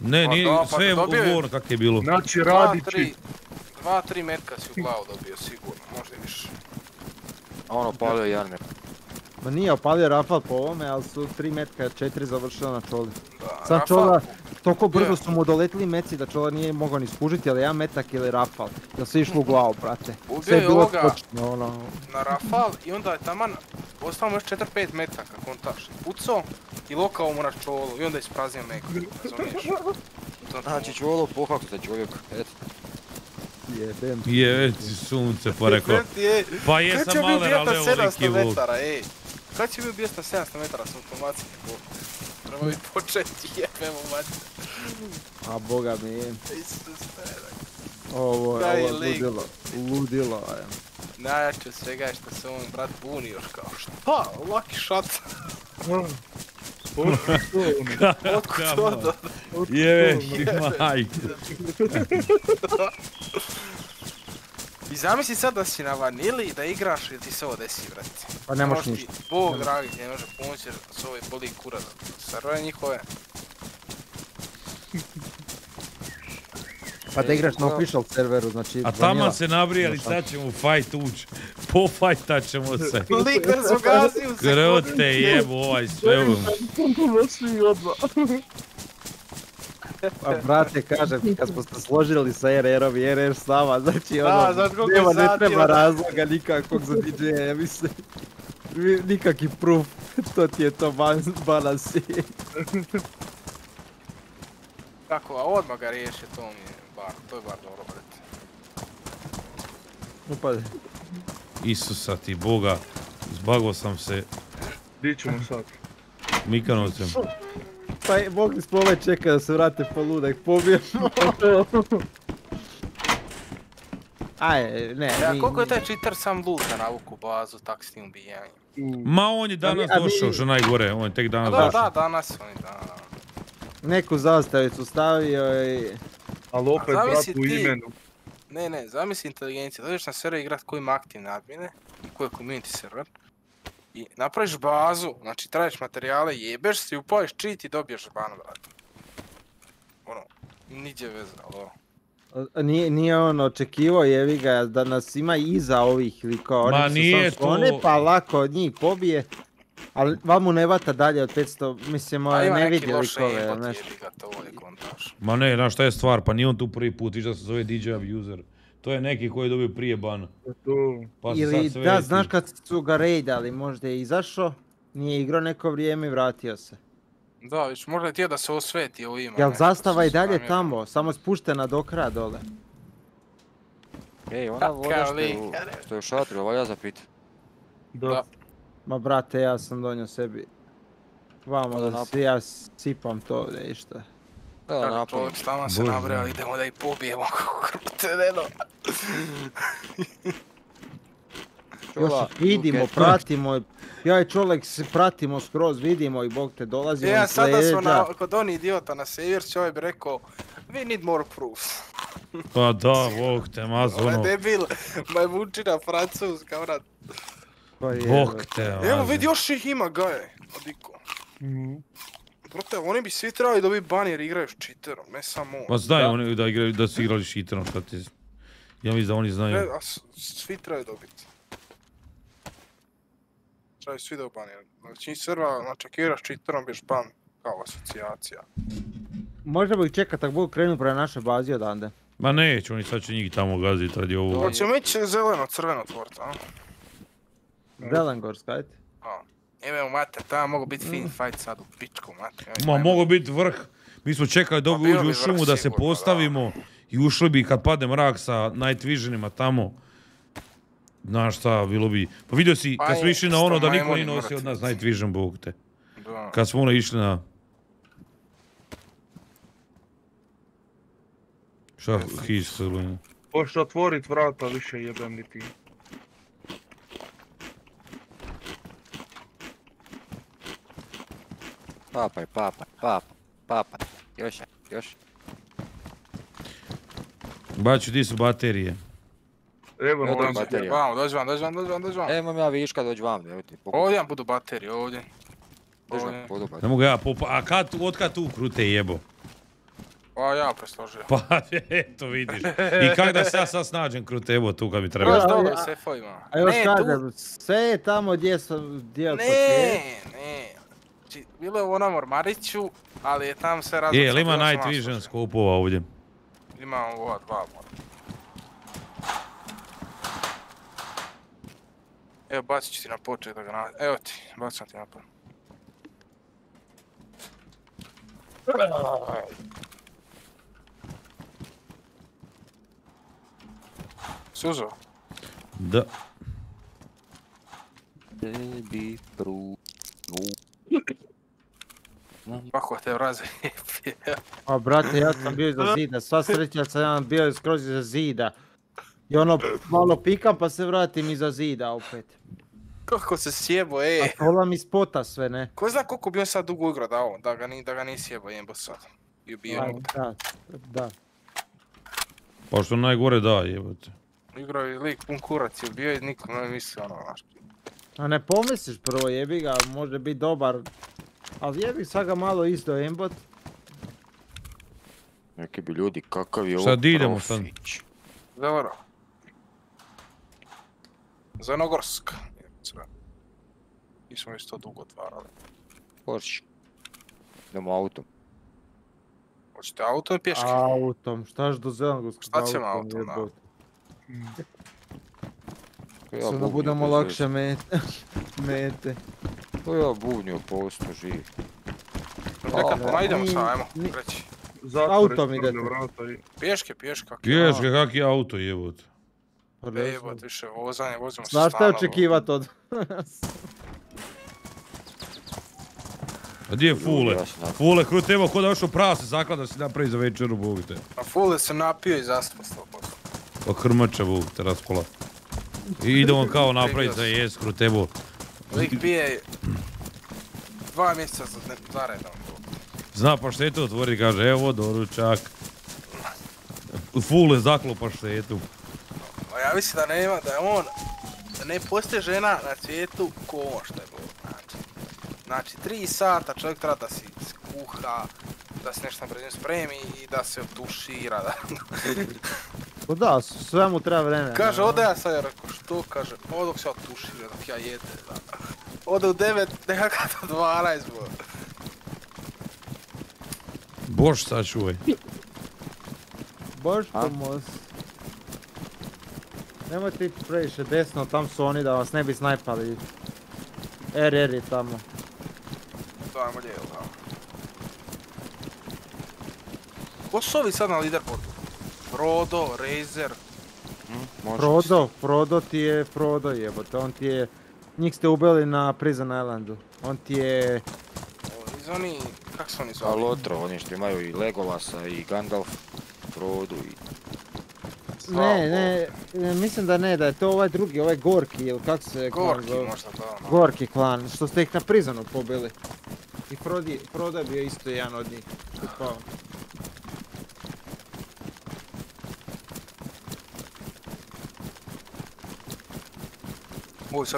[SPEAKER 1] Ne,
[SPEAKER 4] Pa
[SPEAKER 1] nije,
[SPEAKER 4] pa
[SPEAKER 1] sve je
[SPEAKER 4] dobio je-
[SPEAKER 1] ugovor kak je bilo.
[SPEAKER 5] Znači radi
[SPEAKER 4] tri,
[SPEAKER 5] čit.
[SPEAKER 4] dva, tri metka si u glavu dobio sigurno, možda i više.
[SPEAKER 8] A ono palio Jarmir.
[SPEAKER 3] Ma nije opalio Rafal po ovome, ali su tri metka, četiri završila na čoli.
[SPEAKER 4] Da,
[SPEAKER 3] Sad čola, toliko brzo su mu doletili meci da čola nije mogao ni skužiti, ali jedan metak ili Rafal. Jel sve išlo u glavu, brate.
[SPEAKER 4] Ubio
[SPEAKER 3] Sve je
[SPEAKER 4] ovoga.
[SPEAKER 3] točno, ono...
[SPEAKER 4] na Rafal i onda je taman ostalo mu još 4-5 metaka kontaš. Pucao i lokao mu na čolu i onda je ispraznio meku, razumiješ? To
[SPEAKER 8] Znači čulo pohak se čovjek. Eto.
[SPEAKER 3] Jebem.
[SPEAKER 1] Je, ti sunce, pa rekao.
[SPEAKER 4] Je,
[SPEAKER 1] Pa jesam maler, ali evo
[SPEAKER 4] 700
[SPEAKER 1] vuk.
[SPEAKER 4] Kad će mi ubijeti na 700 metara s automacijom? Treba mi početi jebemo mati.
[SPEAKER 3] A boga mi je.
[SPEAKER 4] Isuse,
[SPEAKER 3] Ovo je,
[SPEAKER 4] Daj
[SPEAKER 3] ovo je ludilo. Ludilo je.
[SPEAKER 4] Najjače od svega je što se on brat buni još kao šta? Lucky shot, otkud to do...
[SPEAKER 1] Je, majku.
[SPEAKER 4] I zamisli sad da si na vanili i da igraš i ti se ovo desi, brate.
[SPEAKER 3] Pa ne možeš ništa.
[SPEAKER 4] Bog dragi, ti ne može pomoći jer s ove boli kurac. Serve njihove.
[SPEAKER 3] Pa da igraš na official serveru, znači...
[SPEAKER 1] A tamo se nabrijali, sad ćemo u fight uć. Pofajtat ćemo se.
[SPEAKER 4] Liker su gazi u
[SPEAKER 1] Grote jebo ovaj sve u...
[SPEAKER 5] Svi odmah.
[SPEAKER 3] Pa brate, kažem, kad smo se složili sa RR-om i RR s nama, znači
[SPEAKER 4] Da,
[SPEAKER 3] ono,
[SPEAKER 4] znaš koliko
[SPEAKER 3] nema, ne treba
[SPEAKER 4] ono.
[SPEAKER 3] razloga nikakvog za DJ-a, ja mislim. Nikakvi proof, to ti je to balansi.
[SPEAKER 4] Kako, a odmah ga riješi, to mi je bar, to je bar dobro, brate.
[SPEAKER 3] Upade.
[SPEAKER 1] Isusa ti boga, zbago sam se
[SPEAKER 5] Di ćemo sad?
[SPEAKER 1] Mikanovcem.
[SPEAKER 3] Pa je- mogli smo ove čekati da se vrate po ludak, pobijemo. Aj, ne,
[SPEAKER 4] Ja,
[SPEAKER 3] mi-
[SPEAKER 4] koliko je taj cheater sam luta navuku bazu, tak s tim ubijanjem?
[SPEAKER 1] Ma on je danas
[SPEAKER 3] a mi-
[SPEAKER 1] došao, što najgore, on je tek danas
[SPEAKER 4] da,
[SPEAKER 1] došao.
[SPEAKER 4] da, danas oni, da.
[SPEAKER 3] neku zastavicu stavio i...
[SPEAKER 5] Ali opet brat u imenu.
[SPEAKER 4] Ne, ne, zamisli inteligencija, dođeš na server igrat koji ima aktivne admine, koji je community server, i napraviš bazu, znači tražiš materijale, jebeš se i upališ cheat i dobiješ ban, brate. Ono, niđe veze, ali ono.
[SPEAKER 3] a Nije, nije on očekivao jevi ga da nas ima iza ovih likova.
[SPEAKER 1] Ma
[SPEAKER 3] Oni su
[SPEAKER 1] nije
[SPEAKER 3] samo sklone,
[SPEAKER 1] to-
[SPEAKER 3] pa lako od njih pobije. Ali vam mu ne vata dalje od 500, mislim,
[SPEAKER 4] A
[SPEAKER 3] ovaj, ne
[SPEAKER 4] neki
[SPEAKER 3] vidi
[SPEAKER 4] loš
[SPEAKER 3] likove,
[SPEAKER 4] kontaž.
[SPEAKER 1] Ma ne, znaš šta je stvar, pa nije on tu prvi put, viš da se zove DJ Abuser. To je neki koji je dobio prije ban. Pa se
[SPEAKER 3] Ili,
[SPEAKER 1] sad
[SPEAKER 3] da, znaš kad su ga raidali, možda je izašao, nije igrao neko vrijeme i vratio se.
[SPEAKER 4] Da, viš, možda je tijelo da se osveti ovo ima.
[SPEAKER 3] Jel
[SPEAKER 4] nešto,
[SPEAKER 3] zastava i dalje tamo, samo spuštena do kraja dole.
[SPEAKER 8] Ej, ona voda što je, u- što je u šatru, valja zapit.
[SPEAKER 5] Da.
[SPEAKER 4] Da.
[SPEAKER 3] Ma brate, ja sam donio sebi. Vamo
[SPEAKER 8] Da
[SPEAKER 3] si ja sipam to nešto.
[SPEAKER 8] Da,
[SPEAKER 4] Kako
[SPEAKER 8] napravim.
[SPEAKER 4] čovjek stalno se nabrali, idemo da ih pobijemo kako krute, ne no.
[SPEAKER 3] Još ih vidimo, pratimo, ja i čovjek se pratimo skroz, vidimo i bog te dolazi
[SPEAKER 4] Ja,
[SPEAKER 3] on s
[SPEAKER 4] sada smo na, kod oni idiota na Savers, čovjek bi rekao, we need more proofs.
[SPEAKER 1] Pa da, bog te mazo,
[SPEAKER 4] Ovaj
[SPEAKER 1] ono,
[SPEAKER 4] debil, majmunčina francuska, vrat.
[SPEAKER 3] Pa je,
[SPEAKER 1] bog te
[SPEAKER 4] Evo
[SPEAKER 1] mazo.
[SPEAKER 4] vidi, još ih ima, gaje. Odiko.
[SPEAKER 5] Mhm.
[SPEAKER 4] Brate, oni bi svi trebali dobiti ban jer igraju s cheaterom, ne samo on.
[SPEAKER 1] Pa znaju oni da, igraju, da su igrali šiterom, šta ti... Ja mislim da oni
[SPEAKER 4] Ne,
[SPEAKER 1] znaju.
[SPEAKER 4] a s- svi trebaju dobiti. Trebaju svi dobiti ban jer, znači serva, znači ako igraš s cheaterom, biš ban kao asocijacija.
[SPEAKER 3] Možemo ih čekat ako budu krenuli prema našoj bazi odande.
[SPEAKER 1] Ma neće, oni sad će njih tamo gaziti radi ovo.
[SPEAKER 4] Hoćemo ići zeleno, crveno tvort, a?
[SPEAKER 3] Zelengorska, ajde.
[SPEAKER 4] A. Evo mate, tamo mogu biti fin fight sad u pičku, mate.
[SPEAKER 1] Ma mogu biti vrh. Mi smo čekali dok
[SPEAKER 4] Pa
[SPEAKER 1] uđu u šumu da se
[SPEAKER 4] da.
[SPEAKER 1] postavimo i ušli bi kad padne mrak sa night visionima tamo. Znaš šta, bilo bi... Pa vidio si,
[SPEAKER 4] Pa
[SPEAKER 1] kad smo išli na ono da niko nije nosio od nas night vision, bog te.
[SPEAKER 4] Da.
[SPEAKER 1] Kad smo ono išli na... Šta, blin.
[SPEAKER 5] Pošto otvorit vrata, više jebem ti.
[SPEAKER 8] Papaj, papaj, papaj, papaj. Još, je, još.
[SPEAKER 1] Baću, di su baterije?
[SPEAKER 5] Evo,
[SPEAKER 8] Evo
[SPEAKER 5] moram
[SPEAKER 8] baterija.
[SPEAKER 4] Vamo, dođi vam, dođi vam, dođi vam, dođi vam.
[SPEAKER 8] E, imam ja viška, dođi vam, evo ti.
[SPEAKER 4] Ovdje vam budu baterije, ovdje.
[SPEAKER 8] Pa.
[SPEAKER 1] Ne mogu ja popa... A kad, od kad tu krute jebo?
[SPEAKER 4] A ja presložio.
[SPEAKER 1] Pa, eto vidiš. I kak da se ja sad snađem krute jebo tu kad mi treba.
[SPEAKER 3] Ja,
[SPEAKER 4] dobro u sefovima.
[SPEAKER 3] A još
[SPEAKER 4] Ne, tu-
[SPEAKER 3] kažem, sve je tamo gdje sam, gdje je
[SPEAKER 4] Ne, ne. Znači, bilo je u onom ormariću, ali je tam sve različno.
[SPEAKER 1] Je, jel ima night vision skopova ovdje?
[SPEAKER 4] Ima ova dva mora. Evo, bacit ću ti na početak granat. Evo ti, bacam ti napad. Suzo,
[SPEAKER 1] Da.
[SPEAKER 8] Tebi pru...
[SPEAKER 4] kako te vraze
[SPEAKER 3] A brate, ja sam bio iza zida, sva sreća sam ja bio skroz iza zida. I ono, malo pikam pa se vratim iza zida opet.
[SPEAKER 4] Kako se sjebo,
[SPEAKER 3] A
[SPEAKER 4] ej.
[SPEAKER 3] pola mi spota sve, ne?
[SPEAKER 4] Ko zna koliko bi on sad dugo igrao da ovo, da ga, ni, da ga nisi jebo jebo sad. I ubio.
[SPEAKER 3] A, Da, da.
[SPEAKER 1] Pa što najgore da jebote.
[SPEAKER 4] Igrao je lik pun kurac i ubio i niko ne misli ono, znaš.
[SPEAKER 3] A ne pomisliš prvo jebi ga, može biti dobar. Ali jebi sad ga malo isto embot.
[SPEAKER 8] Neki bi ljudi, kakav je ovo
[SPEAKER 1] Sad idemo sad.
[SPEAKER 8] profić.
[SPEAKER 4] Dobro. Zanogorsk. Nismo isto dugo otvarali.
[SPEAKER 8] Porsche. Idemo autom.
[SPEAKER 4] Hoćete auto i pješke?
[SPEAKER 3] Autom, štaš do zelenog
[SPEAKER 4] Šta ćemo autom, da?
[SPEAKER 8] Ko ja
[SPEAKER 3] Sad da
[SPEAKER 8] bubnio
[SPEAKER 3] budemo
[SPEAKER 8] bez
[SPEAKER 3] lakše
[SPEAKER 8] veze.
[SPEAKER 3] mete. mete.
[SPEAKER 8] Ko ja bubnio posto živ.
[SPEAKER 4] Neka,
[SPEAKER 3] A,
[SPEAKER 4] ma idemo
[SPEAKER 3] ni-
[SPEAKER 4] sad, ajmo,
[SPEAKER 3] ni-
[SPEAKER 4] reći.
[SPEAKER 5] Zatvori
[SPEAKER 3] Autom
[SPEAKER 5] se
[SPEAKER 3] idete.
[SPEAKER 5] vrata i...
[SPEAKER 4] Pješke, pješka.
[SPEAKER 1] Pješke, kak je auto jebote.
[SPEAKER 3] Pa ne znam.
[SPEAKER 4] Jebot, više vozanje, vozimo se
[SPEAKER 3] Znaš šta
[SPEAKER 4] stalno.
[SPEAKER 3] očekivat od
[SPEAKER 1] A gdje je Fule?
[SPEAKER 8] Ja sam na-
[SPEAKER 1] Fule, kod teba ko da još prase zaklada si napravi za večeru, Bog te.
[SPEAKER 4] A Fule se napio i zaspao 100%.
[SPEAKER 1] Pa hrmača, Bog te raspola. I ide on kao napraviti za jeskru tebu.
[SPEAKER 4] Lik pije dva mjeseca za, redom.
[SPEAKER 1] Zna paštetu otvori, kaže, evo doručak. Fule zaklo paštetu.
[SPEAKER 4] A ja mislim da nema, da je on, da ne postoji žena na svijetu ko on što je bilo. Znači, znači tri sata čovjek treba da si skuha, da se nešto brzo spremi i da se otušira. Da.
[SPEAKER 3] Pa da, sve mu treba vremena.
[SPEAKER 4] Kaže, ode ja sad, ja rekao, što? Kaže, ovo dok se otušira, dok ja jedem. Da. Ode u devet, nekakav do 12 bo.
[SPEAKER 1] Bož sačuvaj.
[SPEAKER 3] Bož
[SPEAKER 8] A?
[SPEAKER 3] pomos. Nemojte ići previše desno, tam su oni da vas ne bi snajpali. RR je tamo.
[SPEAKER 4] Dajmo lijevo, da. Ko su ovi sad na leaderboardu? Frodo, Razer,
[SPEAKER 8] Hm, može
[SPEAKER 3] Frodo, Frodo ti je Frodo jebote, on ti je... Njih ste ubili na Prison Islandu. On ti je...
[SPEAKER 4] o, iz oni, kak su oni zvali?
[SPEAKER 8] Lotro, oni što imaju i Legolasa i Gandalf, Frodu i...
[SPEAKER 3] Ne, ne, ne, mislim da ne, da je to ovaj drugi, ovaj Gorki ili kak se
[SPEAKER 4] Gorki možda to ono.
[SPEAKER 3] Gorki klan, što ste ih na Prisonu pobili. I Frodi, Frodo je bio isto jedan od njih.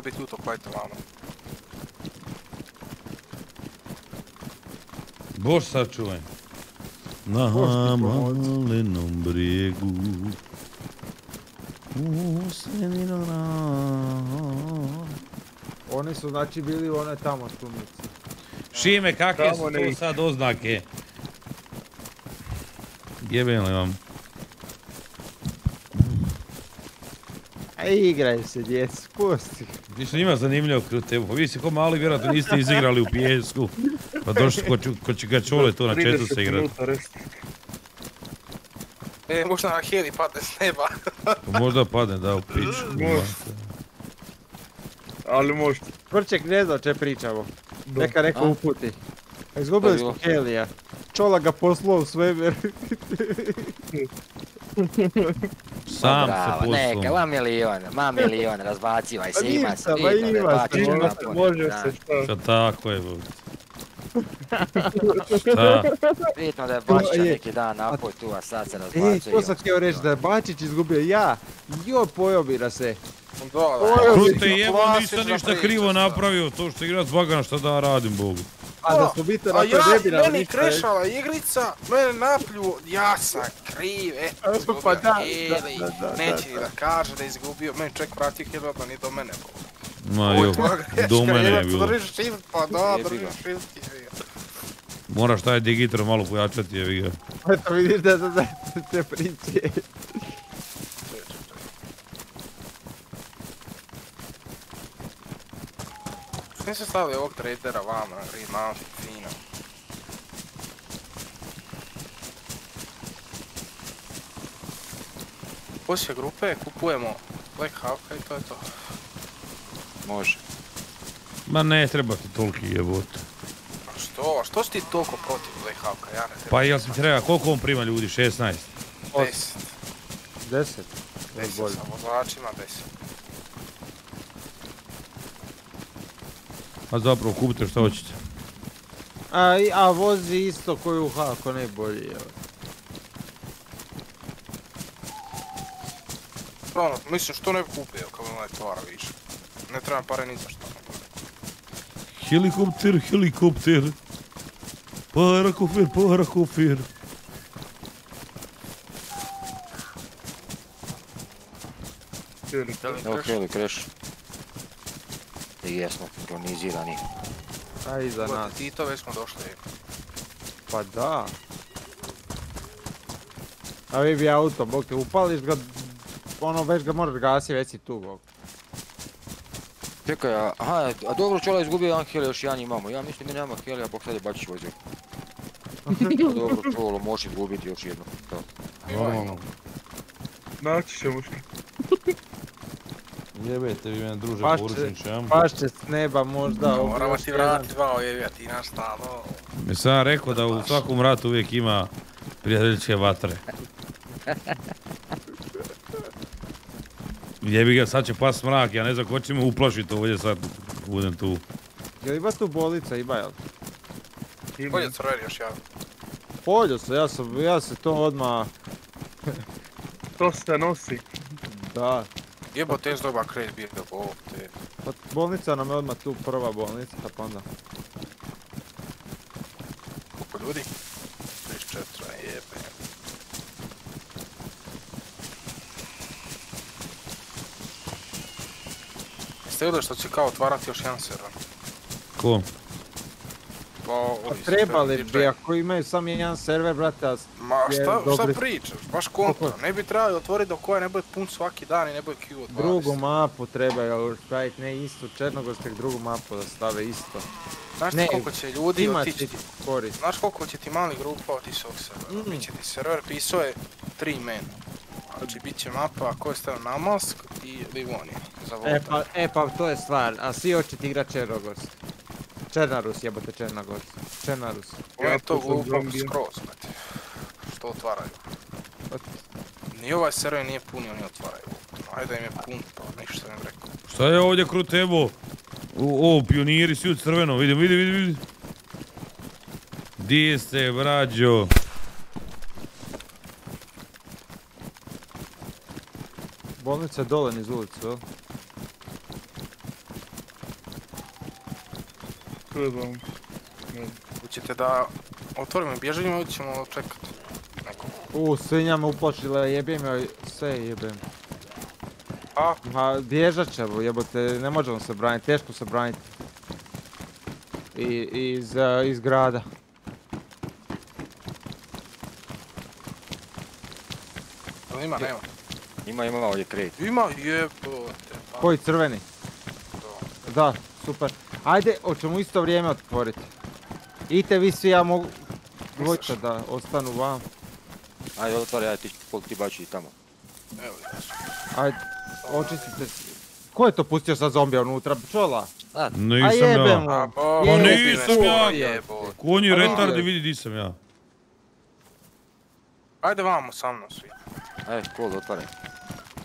[SPEAKER 4] Biti uto kvajto vamo.
[SPEAKER 1] Bož sačuvaj. Na
[SPEAKER 3] Bož ti pomozi.
[SPEAKER 1] malenom brijegu. U.
[SPEAKER 3] Oni su znači bili u onoj tamo stumici.
[SPEAKER 1] Šime, kakve su tu sad oznake? Jebem li vam?
[SPEAKER 3] A igraj se djecu, pusti.
[SPEAKER 1] Više njima zanimljivo kod tebe. Pa vi se ko mali vjerojatno niste izigrali u pijesku. Pa došli ko, ču- ko će ga čule tu na četu
[SPEAKER 5] 30
[SPEAKER 1] se igrati.
[SPEAKER 4] E, možda na heli padne s neba.
[SPEAKER 1] Pa možda padne da u pičku.
[SPEAKER 5] Ali možete.
[SPEAKER 3] Prček ne zna o če pričamo. Neka neko
[SPEAKER 8] A?
[SPEAKER 3] uputi. A Izgubili smo Helija. Čola ga poslao u svemir.
[SPEAKER 1] Sam
[SPEAKER 8] Bravo,
[SPEAKER 1] se
[SPEAKER 8] Neka,
[SPEAKER 1] poslao.
[SPEAKER 8] ma milion, ma milion, razbacivaj
[SPEAKER 3] Pa
[SPEAKER 8] se, ima
[SPEAKER 3] ništa,
[SPEAKER 8] se,
[SPEAKER 3] ima se,
[SPEAKER 8] baciš
[SPEAKER 5] Može
[SPEAKER 8] na
[SPEAKER 5] se, može se, šta?
[SPEAKER 1] Šta tako je, bog. Šta?
[SPEAKER 8] Bitno da je bačić neki dan napoj tu, a sad se
[SPEAKER 3] E,
[SPEAKER 8] razbacuje.
[SPEAKER 3] to sam htio reći da je Bačić izgubio ja. Jo, pojobira se. Oj,
[SPEAKER 1] Krute jebo, nisam ništa krivo napravio. To što igra s Bagana, šta da radim, bogu.
[SPEAKER 3] A da smo biti
[SPEAKER 4] A ja, meni krešala igrica, mene naplju, ja sam kriv, eto,
[SPEAKER 3] Pa da, da, da,
[SPEAKER 4] neće ni da kaže da je izgubio, meni čovjek vratio heli, da ni do mene bilo.
[SPEAKER 1] Ma jo, do mene je bilo.
[SPEAKER 4] Držiš shift, pa da, držiš shift i.
[SPEAKER 1] Moraš taj digitar malo pojačati, jevi ga.
[SPEAKER 3] Eto vidiš da da te priče.
[SPEAKER 4] Svi se stavili ovog tradera vama na grid mount, fino. Poslije grupe kupujemo Black Hawka i to je to.
[SPEAKER 8] Može.
[SPEAKER 1] Ma ne treba ti toliki jebot.
[SPEAKER 4] A što? A što si ti toliko protiv Black Hawka? Ja ne treba.
[SPEAKER 1] Pa jel si treba, koliko on prima ljudi? 16?
[SPEAKER 4] 10.
[SPEAKER 3] Deset.
[SPEAKER 4] 10 sa vozačima, 10.
[SPEAKER 1] A zapravo kupite što hoćete.
[SPEAKER 3] A, a vozi isto koji u Hako, najbolji je. jel?
[SPEAKER 4] Stvarno, mislim što ne bi kupio kao onaj tvara više. Ne treba pare ni za što.
[SPEAKER 1] Helikopter, helikopter. Parakofer, parakofer.
[SPEAKER 5] Helikopter.
[SPEAKER 8] Evo heli, kreš. I jesmo organizirani.
[SPEAKER 3] A iza nas.
[SPEAKER 4] ti to već smo došli.
[SPEAKER 3] Pa da. A vi bi auto, bok te upališ ga, ono već ga moraš gasi, već si tu, bok.
[SPEAKER 8] Čekaj, aha, a dobro čola izgubio jedan heli, još jedan imamo. Ja mislim da nema heli, a bok sad je Bačić vozio. A dobro čolo, možeš izgubiti još jedno.
[SPEAKER 5] Naći ćemo što.
[SPEAKER 1] Jebete vi mene druže poručniče, ja?
[SPEAKER 3] Paš će s neba možda.
[SPEAKER 4] Moramo ti vratiti dva ojevija, ti naš stalo.
[SPEAKER 1] Mi sam rekao da u svakom ratu uvijek ima prijateljske vatre. Jebi ga, sad će pas mrak, ja ne znam ko će me uplašiti ovdje sad budem tu.
[SPEAKER 3] Jel ima tu bolnica, ima jel?
[SPEAKER 5] Ima.
[SPEAKER 4] Bolje crveni još jedan.
[SPEAKER 3] Poljo se, ja sam, ja se to odmah,
[SPEAKER 5] To se nosi.
[SPEAKER 3] da.
[SPEAKER 4] Jebo te doba kreć bio da bog te.
[SPEAKER 3] Pa bolnica nam je odmah tu prva bolnica, pa onda.
[SPEAKER 4] Koliko ljudi? 34, jebe. Jeste vidjeli što će kao otvarati još jedan server?
[SPEAKER 1] Ko?
[SPEAKER 4] Pa,
[SPEAKER 3] Pa trebali bi, ako imaju sam jedan server, brate, a
[SPEAKER 4] Ma šta, šta pričaš, baš kontra, ne bi trebali otvoriti dok ovaj ne bude pun svaki dan i ne bude Q od 20.
[SPEAKER 3] drugu mapu trebaju staviti, ne istu Černogorskog drugu mapu da stave isto.
[SPEAKER 4] Znaš ti
[SPEAKER 3] ne,
[SPEAKER 4] koliko će ljudi otići, znaš koliko će ti mali grupa otići s ovog servera?
[SPEAKER 3] Mm.
[SPEAKER 4] Mi će ti server pisao je tri imena. Znači bit će mapa ko je stavio Namask i Livonija za
[SPEAKER 3] E pa, e pa to je stvar, a svi hoćete igrat Černogors. Černarus jebote Černagors. Černarus.
[SPEAKER 4] Ovo je
[SPEAKER 5] Ja
[SPEAKER 4] to
[SPEAKER 5] zombija.
[SPEAKER 4] skroz, brate. Što otvaraju? Ni ovaj server nije pun i oni otvaraju. Ajde da im je pun, pa ništa ne bi rekao.
[SPEAKER 1] Šta je ovdje kru tebo? O, o, pioniri svi u crveno, vidim, vidim, vidim, vidim. Di ste, brađo?
[SPEAKER 3] Bolnica je dole niz ulicu, jel?
[SPEAKER 5] Trebam.
[SPEAKER 4] Hoćete da otvorimo i bježanjem ili ćemo čekat nekog?
[SPEAKER 3] U, svinja me uplašila, jebem joj, sve jebem.
[SPEAKER 4] A,
[SPEAKER 3] Ma, bježat ćemo, jebote, ne možemo se braniti, teško se braniti. I, iz, iz grada.
[SPEAKER 4] jel ima, nema?
[SPEAKER 8] Ima, ima ovdje kredit.
[SPEAKER 4] Ima, jebote. pa
[SPEAKER 3] Koji crveni?
[SPEAKER 4] to.
[SPEAKER 3] Da, super. Ajde, hoćemo isto vrijeme otvoriti. Idite vi svi, ja mogu... Dvojka da ostanu vam.
[SPEAKER 8] Ajde, otvari, ajde, ti, ti bači tamo.
[SPEAKER 4] Evo.
[SPEAKER 3] Ajde, očistite se. Ko je to pustio sa zombija unutra? Pčola? A
[SPEAKER 1] Nisam
[SPEAKER 3] jebem
[SPEAKER 1] ja.
[SPEAKER 3] Pa
[SPEAKER 4] ubi
[SPEAKER 1] nisam ja. Konji
[SPEAKER 3] Pa
[SPEAKER 1] retardi, vidi di sam ja.
[SPEAKER 4] Ajde vamo sa mnom svi.
[SPEAKER 8] Ajde, kol, otvaraj.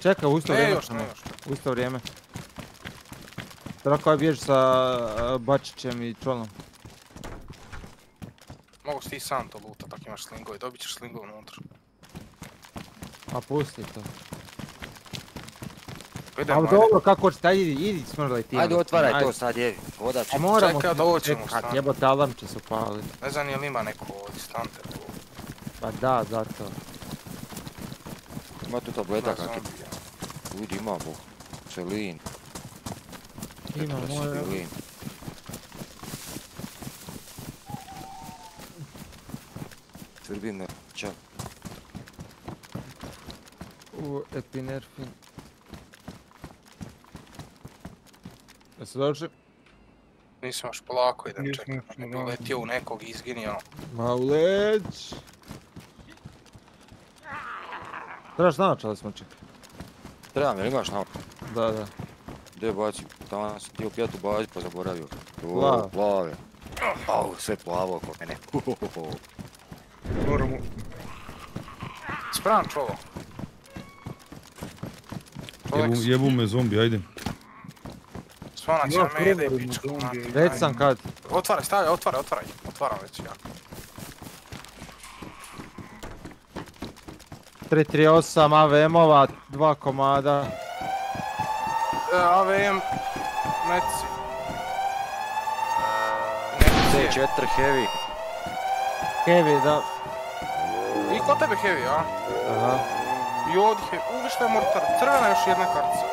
[SPEAKER 3] Čekaj, u isto
[SPEAKER 4] Ne,
[SPEAKER 3] vrijeme
[SPEAKER 4] još, ne, još.
[SPEAKER 3] U isto vrijeme. Tako je bježi sa eh, Bačićem i Čolom.
[SPEAKER 4] Mogu si ti sam to lutat, ako imaš slingove, dobit ćeš slingove unutra.
[SPEAKER 3] A pusti to.
[SPEAKER 4] Idemo,
[SPEAKER 3] Ali
[SPEAKER 4] ajde.
[SPEAKER 3] dobro, kako hoćete, ajde, idi, idi smrlaj ti.
[SPEAKER 8] Ajde,
[SPEAKER 3] onda.
[SPEAKER 8] otvaraj
[SPEAKER 3] Ajde.
[SPEAKER 8] to sad, je. Voda će.
[SPEAKER 3] A moramo
[SPEAKER 4] Čekaj, doćemo
[SPEAKER 3] čekat,
[SPEAKER 4] stvarno.
[SPEAKER 3] jebote, alarm će se upaliti.
[SPEAKER 4] Ne znam je li ima neko od distante tu.
[SPEAKER 3] Pa da, zato.
[SPEAKER 8] Ima tu tableta kakve. Vidi, ima bo. Selin.
[SPEAKER 3] Ima moja.
[SPEAKER 8] Me, čao.
[SPEAKER 3] U epinerfin. Jesi došli?
[SPEAKER 4] Nisam još polako idem
[SPEAKER 5] još
[SPEAKER 4] Ne bi letio u nekog i izginio.
[SPEAKER 3] Ma uleć. Trebaš naočale smo čekaj.
[SPEAKER 8] Trebam, jel imaš na
[SPEAKER 3] Da, da.
[SPEAKER 8] Gdje baci? Tamo sam htio pjetu bacit pa zaboravio. O,
[SPEAKER 3] Plav.
[SPEAKER 8] plave. Au, sve plavo oko mene.
[SPEAKER 5] Moramo.
[SPEAKER 4] Spravam čolo.
[SPEAKER 1] Jebu, jebu me zombi, ajde.
[SPEAKER 4] Svana će
[SPEAKER 5] Ja,
[SPEAKER 4] pičku.
[SPEAKER 5] zombije.
[SPEAKER 4] mater,
[SPEAKER 3] Već sam kad.
[SPEAKER 4] Otvaraj, stavljaj, otvaraj, otvaraj. Otvaram već ja.
[SPEAKER 3] 338 AVM-ova, dva komada.
[SPEAKER 4] E, AVM, meci. Meci.
[SPEAKER 8] C4 heavy.
[SPEAKER 3] Heavy, da.
[SPEAKER 4] I kod tebe heavy, a?
[SPEAKER 3] Aha.
[SPEAKER 4] I ovdje je, uvi šta je mortar, crvena još jedna kartica.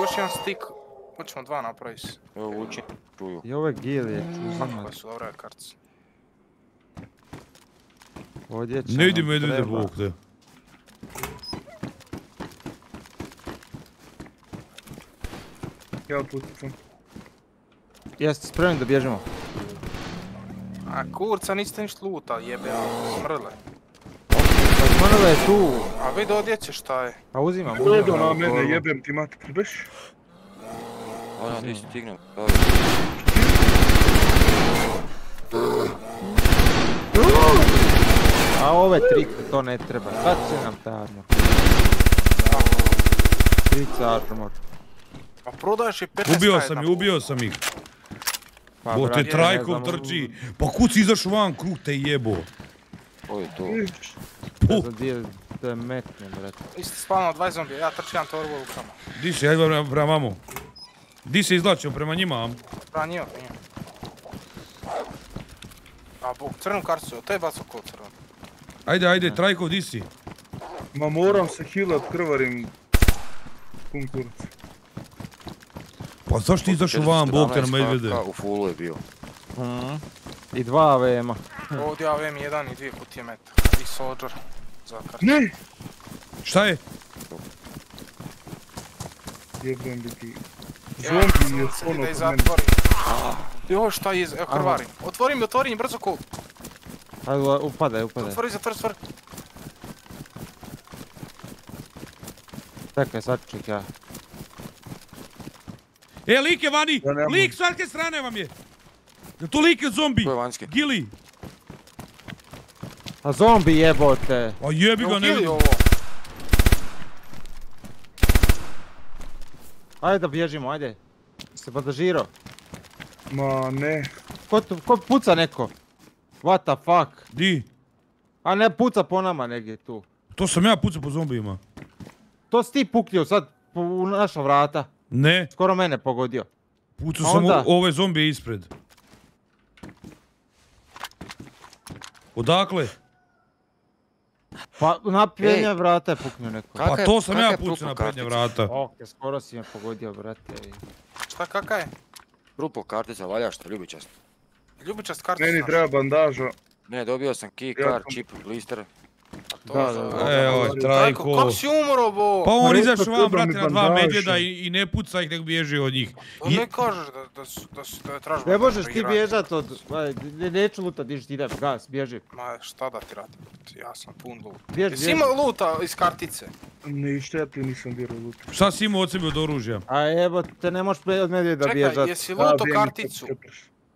[SPEAKER 4] Još jedan stik, hoćemo dva napraviti.
[SPEAKER 8] Evo uči, čuju.
[SPEAKER 3] I ove gilije
[SPEAKER 4] Kakva
[SPEAKER 3] uzimat.
[SPEAKER 4] su dobra kartica.
[SPEAKER 3] Ovdje će
[SPEAKER 1] Ne
[SPEAKER 3] nam
[SPEAKER 1] medvede,
[SPEAKER 3] treba.
[SPEAKER 1] bog
[SPEAKER 5] Ja pucam.
[SPEAKER 3] Jeste spremni da bježimo?
[SPEAKER 4] A kurca niste ništa luta, jebe, smrle.
[SPEAKER 3] Pa Zmrle je tu.
[SPEAKER 4] A vidi ovdje će šta je.
[SPEAKER 3] Pa uzimam,
[SPEAKER 5] Gledo
[SPEAKER 3] uzimam.
[SPEAKER 5] na mene, jebem ti mat, trebeš?
[SPEAKER 8] Ona, si stignem.
[SPEAKER 3] A ove trike, to ne treba. Sad će nam ta armor. Trica armor.
[SPEAKER 4] A prodaješ je 15
[SPEAKER 1] Ubio sam ih, ubio sam ih.
[SPEAKER 3] Pa,
[SPEAKER 1] Bo te trajkom
[SPEAKER 3] znam,
[SPEAKER 1] trči. Pa kud si izašao van, krug te jebo.
[SPEAKER 8] Ovo je to.
[SPEAKER 3] Ne znam da metnem, brate.
[SPEAKER 4] Isti spavno 20 zombija, ja trčim torbu u rukama.
[SPEAKER 1] di si, ajde prema, prema mamu. Di se izlačio, prema njima?
[SPEAKER 4] Da, njima, njima. A bog, crnu karticu, to je bacio kod crvenu.
[SPEAKER 1] Ajde, ajde, trajko, di si?
[SPEAKER 5] Ma moram se healat, krvarim. Pun kurac.
[SPEAKER 1] Pa zašto ti izašao van, bog te na
[SPEAKER 8] 417
[SPEAKER 1] medvede?
[SPEAKER 8] HK U fullu je bio.
[SPEAKER 3] Mhm. I dva VM-a.
[SPEAKER 4] Ovdje ja VM 1 i dvije kutije meta. I soldier.
[SPEAKER 5] Ne!
[SPEAKER 1] Šta je?
[SPEAKER 5] Jebem bi ti. Zombi je ono
[SPEAKER 4] da i
[SPEAKER 5] kod mene.
[SPEAKER 4] zatvori. Joj, šta je, evo krvarim. Otvori mi, otvori mi, brzo kol.
[SPEAKER 3] Ajde, upadaj, upadaj.
[SPEAKER 4] Otvori, zatvori, zatvori.
[SPEAKER 3] Čekaj, sad ček ja.
[SPEAKER 1] E, lik je vani!
[SPEAKER 5] Ja.
[SPEAKER 1] Lik s svake strane vam je! Je to lik je zombi?
[SPEAKER 8] To je vanjski.
[SPEAKER 1] Gili!
[SPEAKER 3] A zombi jebote.
[SPEAKER 1] A jebi ga, ne vidim.
[SPEAKER 3] Ajde da bježimo, ajde. Se bandažirao.
[SPEAKER 5] Ma ne.
[SPEAKER 3] Ko, tu- ko puca neko? What the fuck?
[SPEAKER 1] Di?
[SPEAKER 3] A ne puca po nama negdje tu.
[SPEAKER 1] To sam ja pucao po zombijima.
[SPEAKER 3] To si ti puknio sad po- u naša vrata.
[SPEAKER 1] Ne,
[SPEAKER 3] Skoro mene pogodio.
[SPEAKER 1] pucao
[SPEAKER 3] A
[SPEAKER 1] sam
[SPEAKER 3] onda?
[SPEAKER 1] ove zombije ispred. Odakle?
[SPEAKER 3] Pa na prednja vrata je puknio neko.
[SPEAKER 8] Kaka
[SPEAKER 1] Pa to sam ja pucao
[SPEAKER 8] purple
[SPEAKER 1] na prednja vrata.
[SPEAKER 3] Ok, skoro si me pogodio, brate.
[SPEAKER 4] Šta, kaka je?
[SPEAKER 8] Purple kartica, valja što, ljubičast.
[SPEAKER 4] Ljubičast kartica.
[SPEAKER 5] Meni treba bandaža.
[SPEAKER 8] Ne, dobio sam key
[SPEAKER 5] sam-
[SPEAKER 8] chip, blister.
[SPEAKER 4] To
[SPEAKER 3] Da, da, da.
[SPEAKER 1] E, ovo je
[SPEAKER 5] Trajko.
[SPEAKER 4] Kako si umro, bo?
[SPEAKER 1] Pa on izašao
[SPEAKER 5] treba mi
[SPEAKER 1] brate, na dva medvjeda i, i ne puca ih, nego bježi od njih.
[SPEAKER 4] To
[SPEAKER 1] I-
[SPEAKER 4] ne kažeš da, da, da, je tražba.
[SPEAKER 3] Ne možeš ti bježat od... ne- Neću lutat, diži ti idem, gas, bježi.
[SPEAKER 4] Ma šta da ti radim? Ja sam pun luta.
[SPEAKER 3] Bježi,
[SPEAKER 4] Jesi imao luta iz kartice?
[SPEAKER 5] Ništa ja ti nisam dirao lutu.
[SPEAKER 1] Šta si imao od sebe od oružja?
[SPEAKER 3] A evo, te ne možeš od medvjeda
[SPEAKER 4] Čekaj,
[SPEAKER 3] bježat.
[SPEAKER 4] jesi
[SPEAKER 5] Da,
[SPEAKER 4] luto karticu?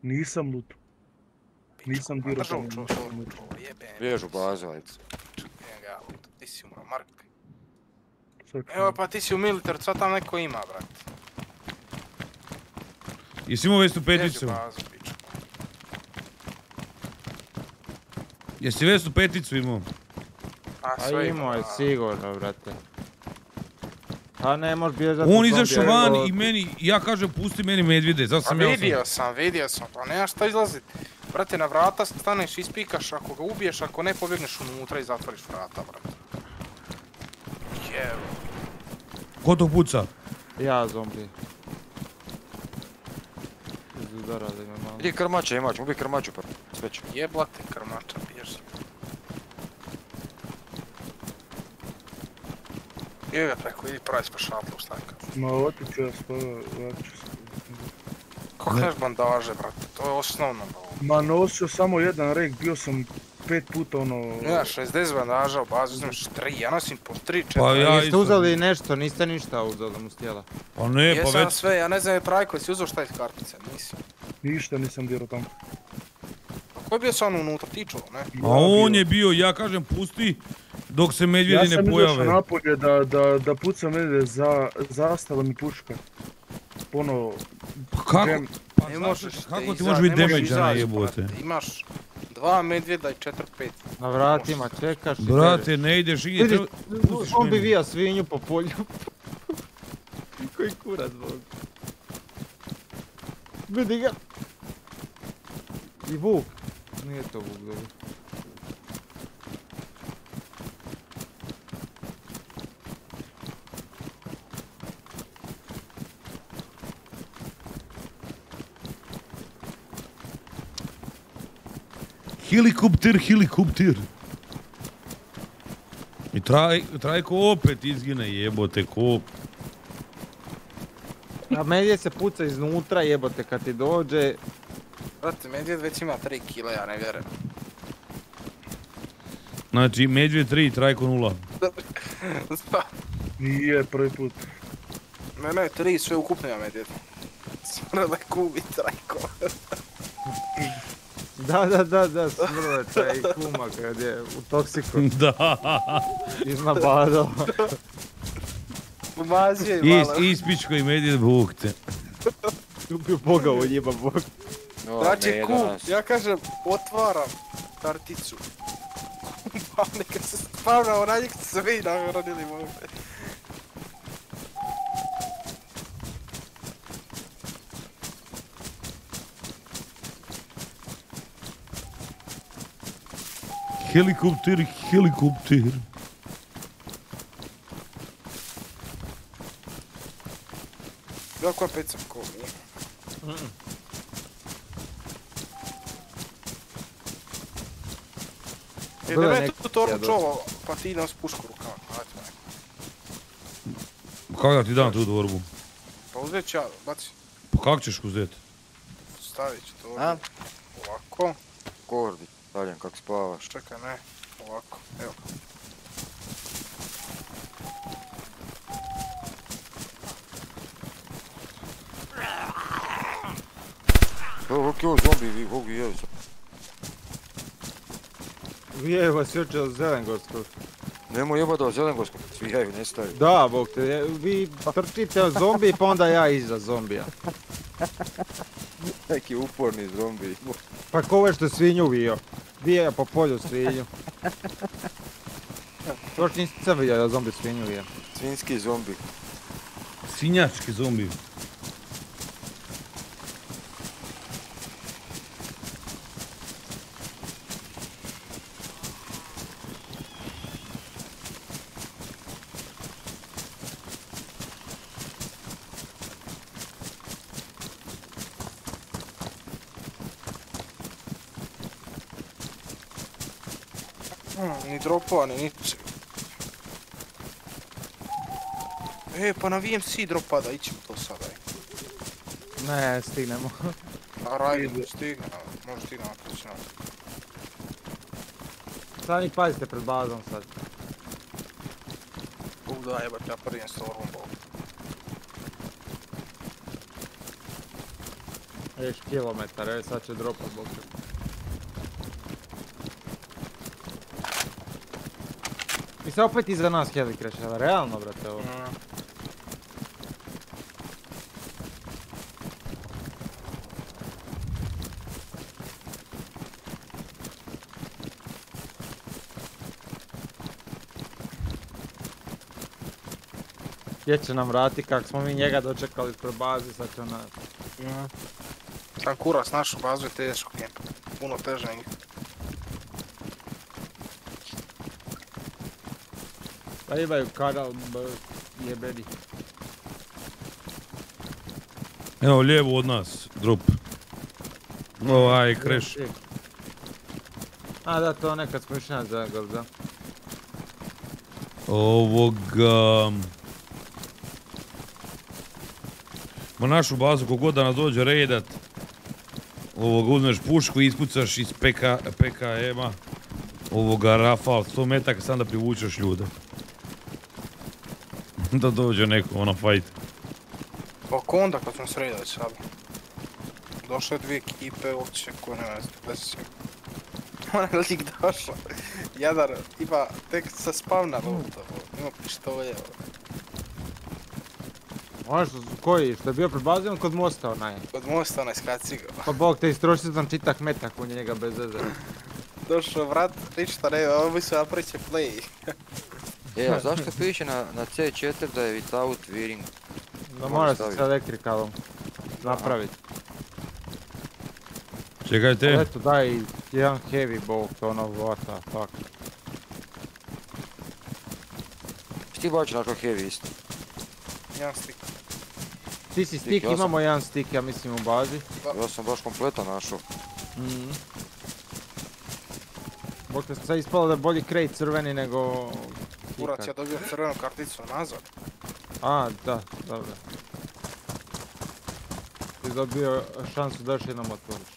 [SPEAKER 5] Nisam lutu. Nisam dirao
[SPEAKER 4] Držao
[SPEAKER 5] tamo, nisam
[SPEAKER 4] čuo,
[SPEAKER 5] lutu.
[SPEAKER 4] čuo, jebe.
[SPEAKER 8] Bjež u bazu, ajde.
[SPEAKER 4] Čekaj ga. Ti si umro, Mark. Evo pa ti si u militaru, sad tam neko ima, brat.
[SPEAKER 1] Jesi imao vestu peticu?
[SPEAKER 4] u bazu, piču.
[SPEAKER 1] Jesi vestu peticu imao?
[SPEAKER 4] A sve
[SPEAKER 3] imao je sigurno, brate. A ne možeš bježat
[SPEAKER 1] On izašao van i meni, ja kažem pusti meni medvjede, zato sam ja sam...
[SPEAKER 4] vidio sam, vidio sam, pa nema šta izlazit. Brate, na vrata staneš, ispikaš, ako ga ubiješ, ako ne pobjegneš unutra i zatvoriš vrata, brate. Jevo.
[SPEAKER 1] Ko to puca?
[SPEAKER 3] Ja zombi. Izudara da ima malo.
[SPEAKER 8] Idi krmača imač, ubi krmaču prvo. Sve će.
[SPEAKER 4] Jeblate krmača, bježi. Idi ga preko, idi pravi pa šatlu, šta kažu.
[SPEAKER 5] Ma otiću ja spava, vraću se.
[SPEAKER 4] Kako neš bandaže, brate, to je osnovno, bro.
[SPEAKER 5] Ma nosio samo jedan rek, bio sam pet puta ono...
[SPEAKER 4] Ja, 60 bandaža u bazu, uzmeš 3, ja nosim po 3, 4.
[SPEAKER 1] Pa ja
[SPEAKER 3] Jeste uzeli nešto, niste ništa uzeli mu s tijela.
[SPEAKER 1] Pa ne, pa
[SPEAKER 4] Jesam
[SPEAKER 1] već...
[SPEAKER 4] sve, ja ne znam je Trajko, jesi uzeo šta iz kartice, nisi.
[SPEAKER 5] Ništa nisam dirao tamo.
[SPEAKER 4] Ko je bio sa ono unutra, tiču, ne?
[SPEAKER 1] A on je bio, ja kažem pusti dok se
[SPEAKER 5] Ja
[SPEAKER 1] medvjedi
[SPEAKER 5] sam
[SPEAKER 1] ne
[SPEAKER 5] izašao
[SPEAKER 1] pojave.
[SPEAKER 5] napolje da, da, da pucam mene za, zastava mi puška. Ono,
[SPEAKER 1] Kako?
[SPEAKER 5] Gem-
[SPEAKER 1] Pa
[SPEAKER 4] Ne možeš
[SPEAKER 1] Kako ti može biti damage na jebote?
[SPEAKER 4] Imaš dva medvjeda i četiri pet.
[SPEAKER 3] Na vratima čekaš i
[SPEAKER 1] Brate, ne ideš igdje,
[SPEAKER 3] Vidi, on bi vija svinju po polju. Koji kurac bog. Vidi ga. I vuk. Nije to vuk dobro.
[SPEAKER 1] Helikopter, helikopter. I traj, Trajko opet izgine jebote ko...
[SPEAKER 3] A medje se puca iznutra jebote kad ti dođe,
[SPEAKER 4] Brate, medvjed već ima 3 kila, ja ne vjerujem.
[SPEAKER 1] Znači, Medved 3, Trajko 0.
[SPEAKER 5] Nije prvi put.
[SPEAKER 4] ne, ne, 3 sve ukupno ima medvjed. Smrle kubi trajko.
[SPEAKER 3] Da, da, da, da, smrle taj kuma kad je u toksiku
[SPEAKER 1] Da.
[SPEAKER 3] iznabadao.
[SPEAKER 4] Pomazio i
[SPEAKER 1] Is,
[SPEAKER 4] malo.
[SPEAKER 1] ispičko i Medved Bog te.
[SPEAKER 3] Ubio Boga u njima Bog.
[SPEAKER 4] Znači,
[SPEAKER 8] danas.
[SPEAKER 4] ja kažem, otvaram karticu. Pa neka se spavna, onaj neka se vi nagradili mogu.
[SPEAKER 1] Helikopter, helikopter.
[SPEAKER 4] Kako je pizza kum? E,
[SPEAKER 3] Bilo
[SPEAKER 4] da
[SPEAKER 3] je
[SPEAKER 4] me
[SPEAKER 3] neki
[SPEAKER 4] tu torbu čovo, pa ti nas pušku u rukama. Ne.
[SPEAKER 1] Kako da ti dam tu dvorbu?
[SPEAKER 4] Pa uzet ću ja, baci,
[SPEAKER 1] Pa kako ćeš uzet?
[SPEAKER 4] stavit ću to ovdje. Ovako,
[SPEAKER 8] Kordi, stavljam kak spavaš.
[SPEAKER 4] čekaj, ne, ovako, evo.
[SPEAKER 8] Evo, kak je ovo zombi, vi Bogu jevi.
[SPEAKER 3] Vijaju vas jučer od Zelengorskog.
[SPEAKER 8] Nemoj jebat da zelengorskog cvijaju, nestaju.
[SPEAKER 3] Da, Bog te, vi trčite od zombi pa onda ja iza zombija.
[SPEAKER 8] Neki uporni zombi.
[SPEAKER 3] Pa ko ovo što svinju vio? Vije po polju svinju. Još nisam vidio da zombi svinju vije.
[SPEAKER 8] Svinski zombi.
[SPEAKER 1] Sinjački zombi.
[SPEAKER 4] Hmm, ni dropova, ni ničeg. E, pa na VMC dropa da ićemo to sada. ej.
[SPEAKER 3] Ne, stignemo.
[SPEAKER 4] Na rajdu stigne, može stigne na to na.
[SPEAKER 3] Sami pazite pred bazom sad.
[SPEAKER 4] U da jebat, ja prvim s ovom bol.
[SPEAKER 3] Još kilometar, evo sad će dropat Bog sad opet iza nas heli krešava, realno brate ovo.
[SPEAKER 4] Mm.
[SPEAKER 3] Gdje će nam vrati kak smo mi njega dočekali pred bazi, sad će nas.
[SPEAKER 4] Mm. Sam kurac našu bazu je teško. Puno teže nego.
[SPEAKER 3] Pa imaju kanal jebeni.
[SPEAKER 1] Evo, lijevo od nas, drop. Ovaj, kreš.
[SPEAKER 3] A da, to nekad smo išli na Zagor, da.
[SPEAKER 1] Ovoga... Ma našu bazu, kogod da nas dođe rejdat, ovoga uzmeš pušku i ispucaš iz PK, PKM-a, ovoga Rafal 100 metaka, sam da privučeš ljude. da dođe neko, ono, fight.
[SPEAKER 4] Pa ko onda kad smo sredali sad? Došle dvije ekipe uopće ko ne znam, da se Onaj lik došao. Jadar ima tek sa spavna luta, ima pištolje.
[SPEAKER 3] Ono što, koji, što je bio pred bazom kod mosta onaj.
[SPEAKER 4] Kod mosta onaj skaci ga.
[SPEAKER 3] Pa bog te istrošio sam čitak metak u njega bez veze.
[SPEAKER 4] Došao vrat, ništa ne, ovo mi se napriče play.
[SPEAKER 8] E, a zašto piše na, na C4 da je without wearing?
[SPEAKER 3] Da
[SPEAKER 8] Moram
[SPEAKER 3] mora se sa elektrikalom napraviti.
[SPEAKER 1] Čekajte,
[SPEAKER 3] Ali Eto daj jedan heavy bolt, ono what the fuck.
[SPEAKER 8] Ti bači na to heavy isto.
[SPEAKER 4] Jedan stik.
[SPEAKER 3] Ti si
[SPEAKER 8] Stik,
[SPEAKER 3] stick,
[SPEAKER 8] sam-
[SPEAKER 3] imamo jedan stick ja mislim u bazi.
[SPEAKER 8] Ja sam baš kompletan našao.
[SPEAKER 3] Mhm. Bog te sad ispalo da je bolji krej crveni nego...
[SPEAKER 4] Kurac, ja dobio crvenu karticu nazad.
[SPEAKER 3] A, da, dobro. Ti dobio šansu da još jednom otvoriš.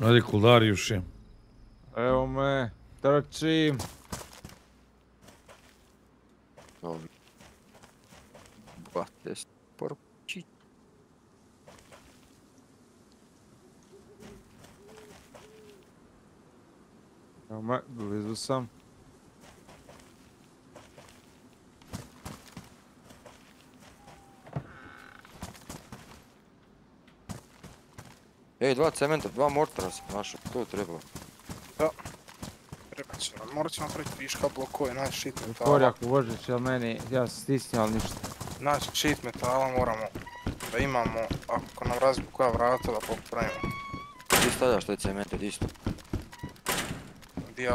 [SPEAKER 4] Da.
[SPEAKER 1] Ajde, Kuldarijuši.
[SPEAKER 3] Evo me, trčim.
[SPEAKER 8] Ovi. Bate sporči.
[SPEAKER 3] Evo me, blizu sam.
[SPEAKER 8] Ej, dva cementa, dva mortara sam našao, to je trebalo.
[SPEAKER 4] Trebat će nam, morat ćemo napraviti viška blokove, naći shit metala.
[SPEAKER 3] Otvori ako možeš, jel meni, ja sam stisnio, ali ništa.
[SPEAKER 4] Naći shit metala moramo da imamo, ako nam razbiju koja vrata da popravimo.
[SPEAKER 8] Ti stavljaš te cemente, di isto.
[SPEAKER 4] Di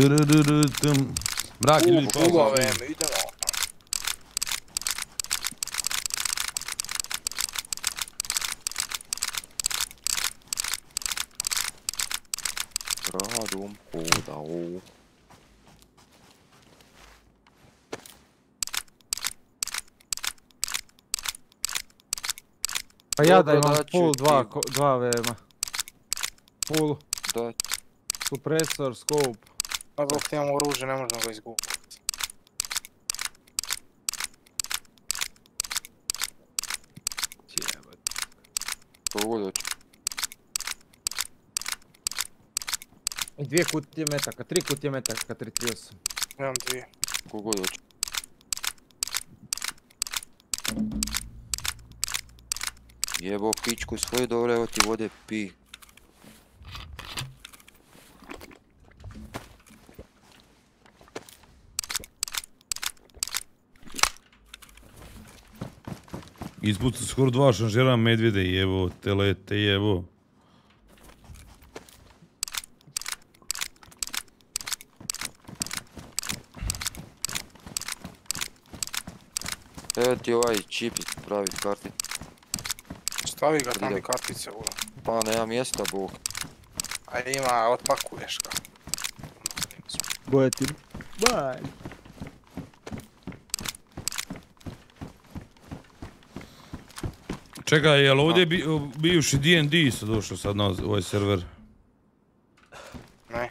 [SPEAKER 1] Turururutum. Mrak, ljudi, pauza.
[SPEAKER 4] Ugove, idemo.
[SPEAKER 8] Gradom hodao.
[SPEAKER 3] Pa ja da imam full dva, dva VM-a. Full,
[SPEAKER 8] Da,
[SPEAKER 3] supresor, scope.
[SPEAKER 4] A dok imamo oružje ne možemo ga izgubiti.
[SPEAKER 8] doći.
[SPEAKER 3] I dvije kutije metaka, tri kutije metaka, 338.
[SPEAKER 4] Imam dvije.
[SPEAKER 8] Kogo doći. Jebo pičku svoju dobro, evo ti vode pi.
[SPEAKER 1] Ispuca skoro dva šanžera medvjede, jevo, telete, jevo.
[SPEAKER 8] Evo ti ovaj čip pravi karti.
[SPEAKER 4] Stavi ga tamo i kartice u.
[SPEAKER 8] Pa nema mjesta, bog.
[SPEAKER 4] A ima, otpakuješ ga.
[SPEAKER 3] Bojetin. Bye.
[SPEAKER 1] Čekaj, jel ovdje bi, bivši D&D isto došao sad na ovaj server?
[SPEAKER 4] Ne,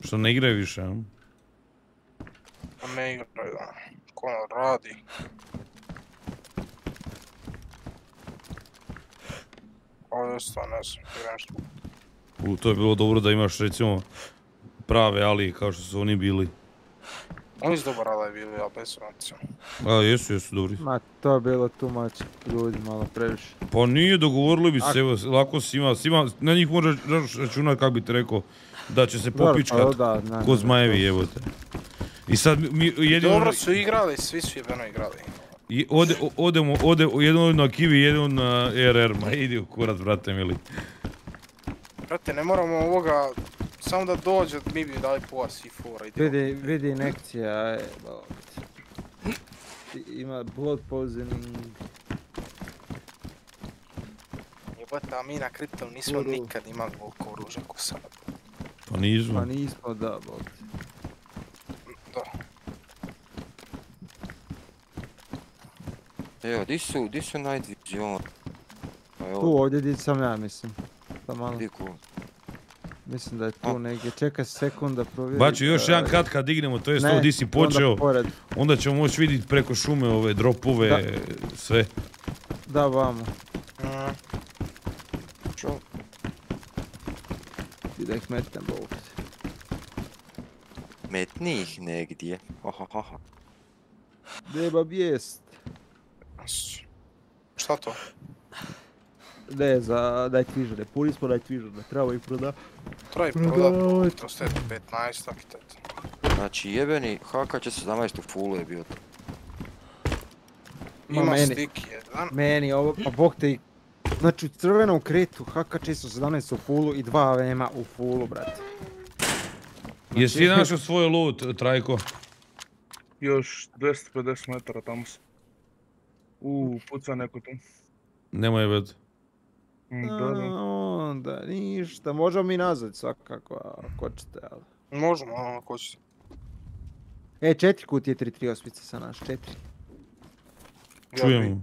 [SPEAKER 1] Što ne igraju više, a?
[SPEAKER 4] a ne igraju da. Ko ono radi. Ovo je stvarno ne znam, igram što.
[SPEAKER 1] U, to je bilo dobro da imaš recimo prave ali kao što su oni bili.
[SPEAKER 4] Oni su dobar ali bili, ali bez racija.
[SPEAKER 1] A, jesu, jesu dobri.
[SPEAKER 3] Ma to je bilo too much ljudi, malo previše.
[SPEAKER 1] Pa nije, dogovorili bi se, evo, lako si ima, svima, na njih možeš računati, kako bi ti rekao, da će se
[SPEAKER 3] pa
[SPEAKER 1] popičkat ko zmajevi, evo te. I sad mi jedino,
[SPEAKER 4] Dobro su igrali, svi su jebeno igrali.
[SPEAKER 1] i ode, odemo, ode, jedan na Kiwi, jedan na RR, ma idi u kurac, brate mili.
[SPEAKER 4] Brate, ne moramo ovoga, samo da dođe, mi bi dali pola C4, idemo.
[SPEAKER 3] Vidi, vidi inekcija, je. I- Ima blood poisoning,
[SPEAKER 4] Jebate, a mi na kriptom nismo
[SPEAKER 3] Uru.
[SPEAKER 4] nikad imali volko oružja ko sad.
[SPEAKER 1] Pa nismo.
[SPEAKER 3] pa nismo da, balo ti.
[SPEAKER 4] Da.
[SPEAKER 8] Evo, di su, di su night vision? Pa
[SPEAKER 3] Tu ovdje di sam ja mislim. Da malo. Mislim da je tu negdje. Čekaj sekund da provjerim.
[SPEAKER 1] Bači još
[SPEAKER 3] e,
[SPEAKER 1] jedan kat kad dignemo, to jest
[SPEAKER 3] ne,
[SPEAKER 1] ovo di si počeo, onda ćemo moći vidjeti preko šume ove dropove, sve.
[SPEAKER 3] Da, vamo.
[SPEAKER 4] Mm,
[SPEAKER 8] Čo?
[SPEAKER 3] I da ih metnem ovdje.
[SPEAKER 8] Metni ih negdje.
[SPEAKER 3] Vijest.
[SPEAKER 4] s- Šta to?
[SPEAKER 3] Ne, za Night Visione. Puni smo Night Visione. Treba ih proda.
[SPEAKER 4] Treba i
[SPEAKER 3] Prodavati.
[SPEAKER 4] proda, to ste 15 tak i tete.
[SPEAKER 8] Znači jebeni HK417 u fullu je bio to.
[SPEAKER 3] Ma
[SPEAKER 4] Ima
[SPEAKER 3] meni.
[SPEAKER 4] stick jedan.
[SPEAKER 3] Meni ovo, pa bog te i... Znači u crvenom kretu HK417 u fullu i dva AVM-a u fullu, brate.
[SPEAKER 1] Jesi ti našao svoj loot, Trajko?
[SPEAKER 5] Još 250 metara tamo sam. U, puca neko tu.
[SPEAKER 1] Nemoj jebet.
[SPEAKER 5] Da,
[SPEAKER 3] onda ništa, možemo mi nazvat svakako, ako hoćete, ali...
[SPEAKER 4] Možemo, ono, ako ćete.
[SPEAKER 3] E, četiri kutije 338 sa naš, četiri.
[SPEAKER 4] Ja
[SPEAKER 1] Čujemo.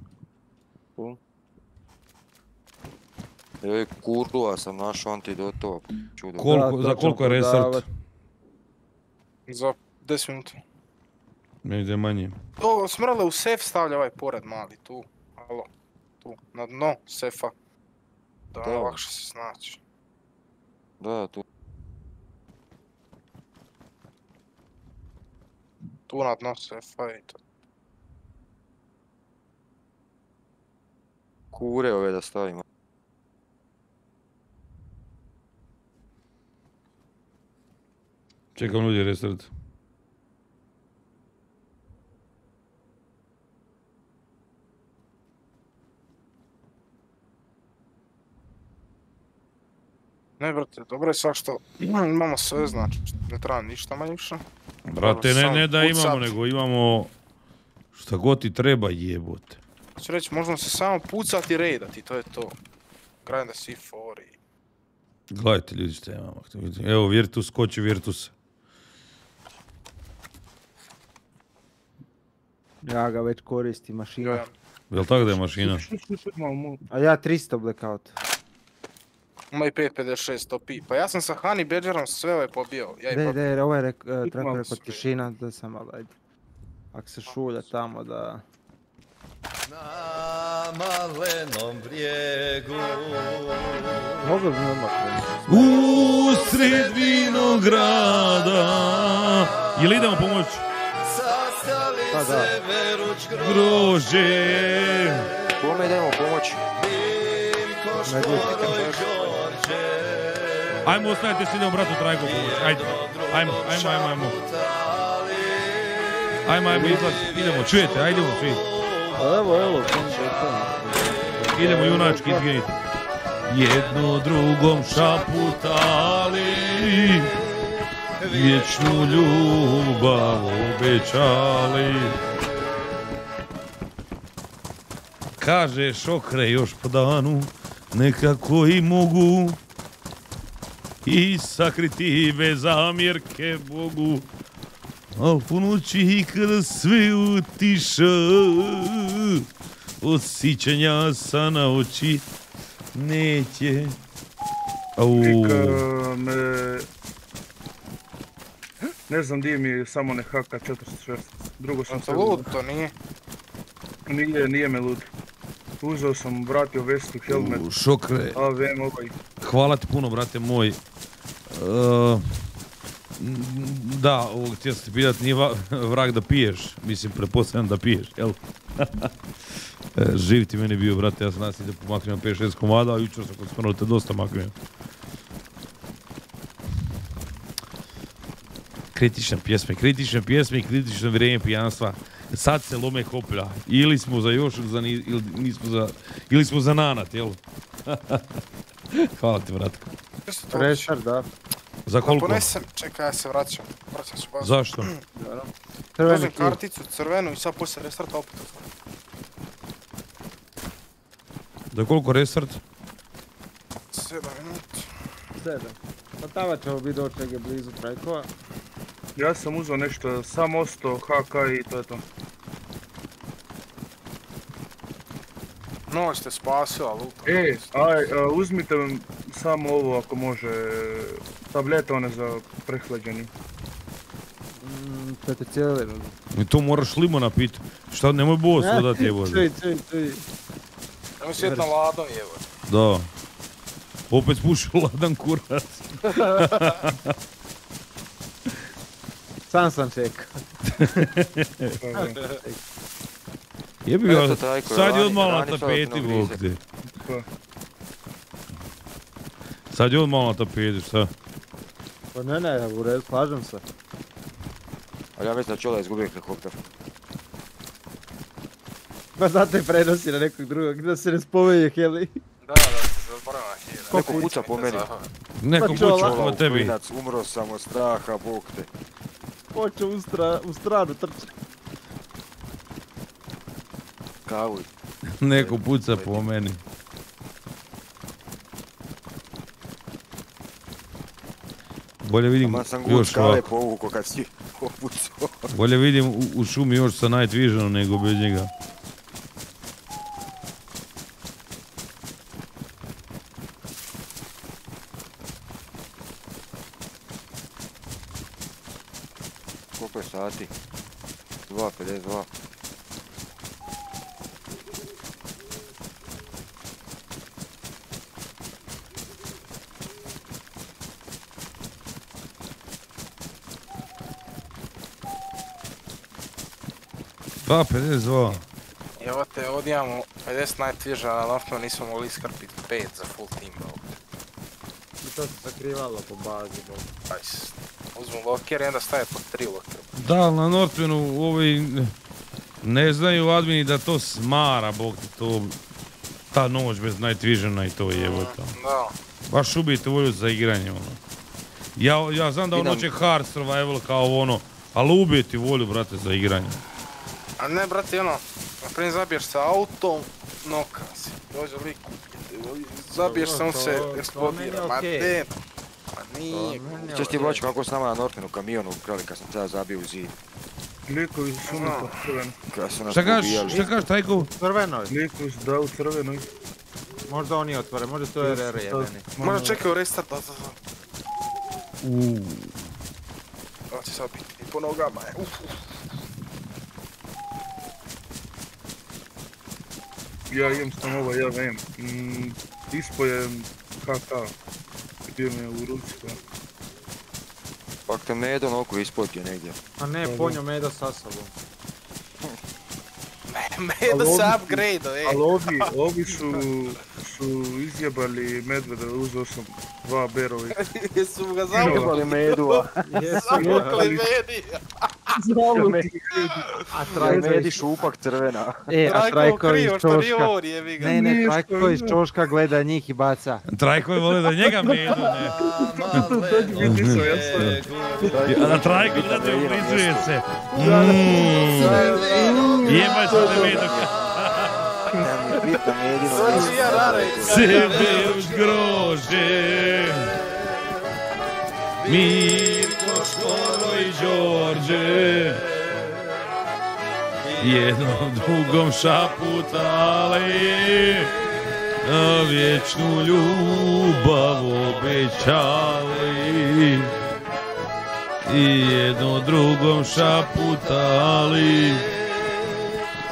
[SPEAKER 8] Ej, kurva sam našao antidotova. Čudo.
[SPEAKER 1] Koliko,
[SPEAKER 3] Da,
[SPEAKER 1] za koliko je restart?
[SPEAKER 4] Za 10 minuta.
[SPEAKER 1] Meni ide manje.
[SPEAKER 4] To smrle u sef stavlja ovaj pored mali, tu. Alo. Tu, na dno sefa. Da
[SPEAKER 8] Da.
[SPEAKER 4] lakše se snaći.
[SPEAKER 8] Da, tu.
[SPEAKER 4] Tu na dno sefa i to.
[SPEAKER 8] Kure ove da stavimo.
[SPEAKER 1] Čekam ljudi restart.
[SPEAKER 4] Ne brate, dobro je sad što imamo sve znači, ne treba ništa manje više.
[SPEAKER 1] Brate, ne, ne da imamo, nego imamo šta god ti treba jebote.
[SPEAKER 4] Hoću reći, možemo se samo pucati i raidati, to je to. Grind the C4 i...
[SPEAKER 1] Gledajte ljudi šta imamo. Evo Virtus, skoči Virtus.
[SPEAKER 3] Ja ga već koristim, mašina.
[SPEAKER 1] Jel tako da je mašina?
[SPEAKER 3] A ja 300 blackout.
[SPEAKER 4] I 5.56 topi. Pa ja sam sa Honey Badgerom sve ove pobio. Ja i
[SPEAKER 3] De, de, ovo je rek, uh,
[SPEAKER 5] Malo
[SPEAKER 3] trako rekao
[SPEAKER 5] sve.
[SPEAKER 3] tišina, da sam malo, ajde. Ak se šulja tamo da...
[SPEAKER 9] Na malenom brijegu
[SPEAKER 3] Mogu bi odmah.
[SPEAKER 1] U sred vinograda. Jel idemo pomoć?
[SPEAKER 9] Sastali
[SPEAKER 3] Pa da.
[SPEAKER 9] se veruč
[SPEAKER 1] Grože.
[SPEAKER 8] Kome idemo pomoći?
[SPEAKER 3] Ne
[SPEAKER 1] Ajmo, ostavite se idemo bratu Trajko pomoć. Ajde. Ajmo, ajmo, ajmo, ajmo. Ajmo, ajmo, izlaz. Idemo, čujete, ajdemo svi.
[SPEAKER 3] Pa evo, evo.
[SPEAKER 1] Idemo junački izginite. Jedno drugom šaputali Vječnu ljubav obećali Kaže šokre još po danu Nekako i mogu I sakriti bez zamjerke Bogu Al po noći kada sve utiša Od sićenja sa na oči neće Au.
[SPEAKER 5] Me... Ne znam di mi je samo ne HK46. Drugo sam
[SPEAKER 4] lud, to nije.
[SPEAKER 5] Nije, nije me lud. Uzeo sam, vratio vestu, helmet,
[SPEAKER 1] U, šokre,
[SPEAKER 5] AVM ovaj.
[SPEAKER 1] hvala ti puno, brate moj. Uh, da, ovog htio sam ti pitat, nije vrag da piješ. Mislim, pretpostavljam da piješ, jel? E, Živ ti meni bio, brate, ja sam nas da pomaknem 5-6 komada, a jučer sam kod smrlo te dosta maknuo. Kritične pjesme, kritične pjesme i kritično vrijeme pijanstva. Sad se lome koplja. Ili smo za još, ili, za ni- ili, nismo za, ili smo za nanat, jel? Hvala ti, bratko.
[SPEAKER 4] To
[SPEAKER 3] Prešar, da.
[SPEAKER 1] Za
[SPEAKER 4] Da
[SPEAKER 1] koliko?
[SPEAKER 4] ponesem, čekaj, ja se vraćam. Vraćam se baš.
[SPEAKER 1] Zašto?
[SPEAKER 3] Crveni
[SPEAKER 4] Uzem karticu crvenu i sad poslije restarta opet otvorim.
[SPEAKER 1] Za koliko restart?
[SPEAKER 4] 7 minuta.
[SPEAKER 3] Sedam. Pa tava ćemo biti doći negdje blizu trajkova.
[SPEAKER 5] Ja sam uzeo nešto, sam ostao HK i to je to.
[SPEAKER 4] Noć te spasila, luta.
[SPEAKER 5] E, aj, a, uzmite samo ovo ako može, tablete one za prehlađeni.
[SPEAKER 3] Mm, cijeli.
[SPEAKER 1] I to moraš limona pit. Šta, nemoj bos dodati je
[SPEAKER 3] Čuj, čuj, čuj.
[SPEAKER 4] Nemoj sjet na ladom, jevo.
[SPEAKER 1] Da. Opet spušao ladan kurac.
[SPEAKER 3] Sam sam čekao.
[SPEAKER 1] Jebi ga, sad je odmah na tapeti.
[SPEAKER 5] Pa.
[SPEAKER 1] Sad je odmah na tapeti, šta?
[SPEAKER 3] Pa ne, ne, u redu, slažem se.
[SPEAKER 8] Ali ja mislim da Čola izgubio helikopter.
[SPEAKER 3] Pa zato je prenosi na nekog drugog, da se ne spomenje heli.
[SPEAKER 4] Da, da, se zaboravila hira.
[SPEAKER 8] Neko puca po meni.
[SPEAKER 1] Neko puća
[SPEAKER 3] čola.
[SPEAKER 1] po tebi.
[SPEAKER 8] Umro sam od straha, bog te.
[SPEAKER 3] Hoće u, stra, u stranu trče.
[SPEAKER 8] Kavuj.
[SPEAKER 1] Neko puca po meni. Bolje vidim
[SPEAKER 8] Ma sam
[SPEAKER 1] još ovako.
[SPEAKER 8] kad si.
[SPEAKER 1] Bolje vidim u, u šumi još sa Night Visionom nego bez njega.
[SPEAKER 8] Koliko je sati? 2.52.
[SPEAKER 1] Pa, 52.
[SPEAKER 4] Evo te, ovdje imamo 50 night vision, a Northman nismo mogli iskrpiti 5 za full team, bro.
[SPEAKER 3] I to se sakrivalo po bazi, bog.
[SPEAKER 4] Ajs. Uzmu loker i onda stave po 3 loker.
[SPEAKER 1] Da, ali na Northmenu ovi ne znaju admini da to smara, bog ti to ta noć bez Night Visiona i to jebote.
[SPEAKER 4] Da.
[SPEAKER 1] Baš ubijete volju za igranje ono. Ja, ja znam da ono će hard survival kao ono, ali ubijeti volju brate za igranje.
[SPEAKER 4] A ne, brate, ono, na primjer zabiješ se autom, noka si. Dođe lik, zabiješ se, on se eksplodira. Ma ma nije.
[SPEAKER 8] Češ ti baš kako s nama na Northmenu kamionu ukrali kad sam tada zabio u zid.
[SPEAKER 5] Likovi su šumi po crveno.
[SPEAKER 8] Kad su nas pobijali.
[SPEAKER 1] šta kažeš Tajko?
[SPEAKER 3] Crvenoj.
[SPEAKER 5] Likovi su da u crvenoj.
[SPEAKER 3] Možda oni otvore, možda to je RR jebeni.
[SPEAKER 4] Možda čekaju restart, da, da, da.
[SPEAKER 1] Uuu.
[SPEAKER 4] On će sad biti po nogama, je. Uf, uf.
[SPEAKER 5] Ja imam sam ovo, ja vem. Mm, ispo je HK. Bio mi je u ruci. pa.
[SPEAKER 8] Pak te medo na oko ispod je negdje.
[SPEAKER 3] A ne, ponjo medo sa sobom.
[SPEAKER 4] Medo se upgrade, ej.
[SPEAKER 5] Ali ovi, ovi su, su izjebali medveda, uzeo sam dva berovi.
[SPEAKER 4] Jesu ga zavukli,
[SPEAKER 8] medu, a?
[SPEAKER 4] zavukli medi.
[SPEAKER 3] A
[SPEAKER 8] Traj
[SPEAKER 3] Trajko
[SPEAKER 8] medi
[SPEAKER 3] iz...
[SPEAKER 8] šupak crvena.
[SPEAKER 3] E, a
[SPEAKER 4] Trajko
[SPEAKER 3] iz Čoška. Ne, ne, Trajko iz. Čoška gleda njih i baca.
[SPEAKER 1] Trajko je volio da njega medu, ne. A na Trajko gleda i ubližuje se. Mm. Jebaj se
[SPEAKER 4] rara
[SPEAKER 1] Sebe už grože. Mirko, Škoro i Đorđe. Jednom drugom šaputali. A vječnu ljubav obećali. I jedno drugom šaputali.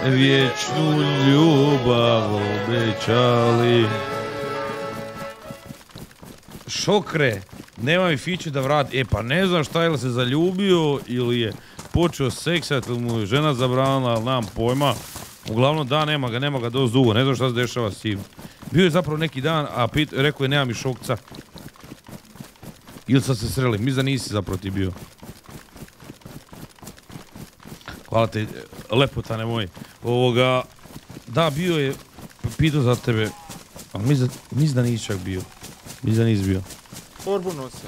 [SPEAKER 1] Vječnu ljubav obećali. Šokre, nema mi fiću da vrati. E pa ne znam šta je se zaljubio ili je počeo seksat ili mu je žena zabranila, ali nemam pojma. Uglavnom da, nema ga, nema ga dosta dugo, ne znam šta se dešava s tim. Bio je zapravo neki dan, a rekao je nema mi šokca. Ili sad se sreli, mislim da nisi zapravo ti bio. Hvala te, lepotane moj. Ovoga, da, bio je, pitao za tebe, ali mislim da, nisi čak bio. Mislim da nisi bio.
[SPEAKER 3] Torbu nose.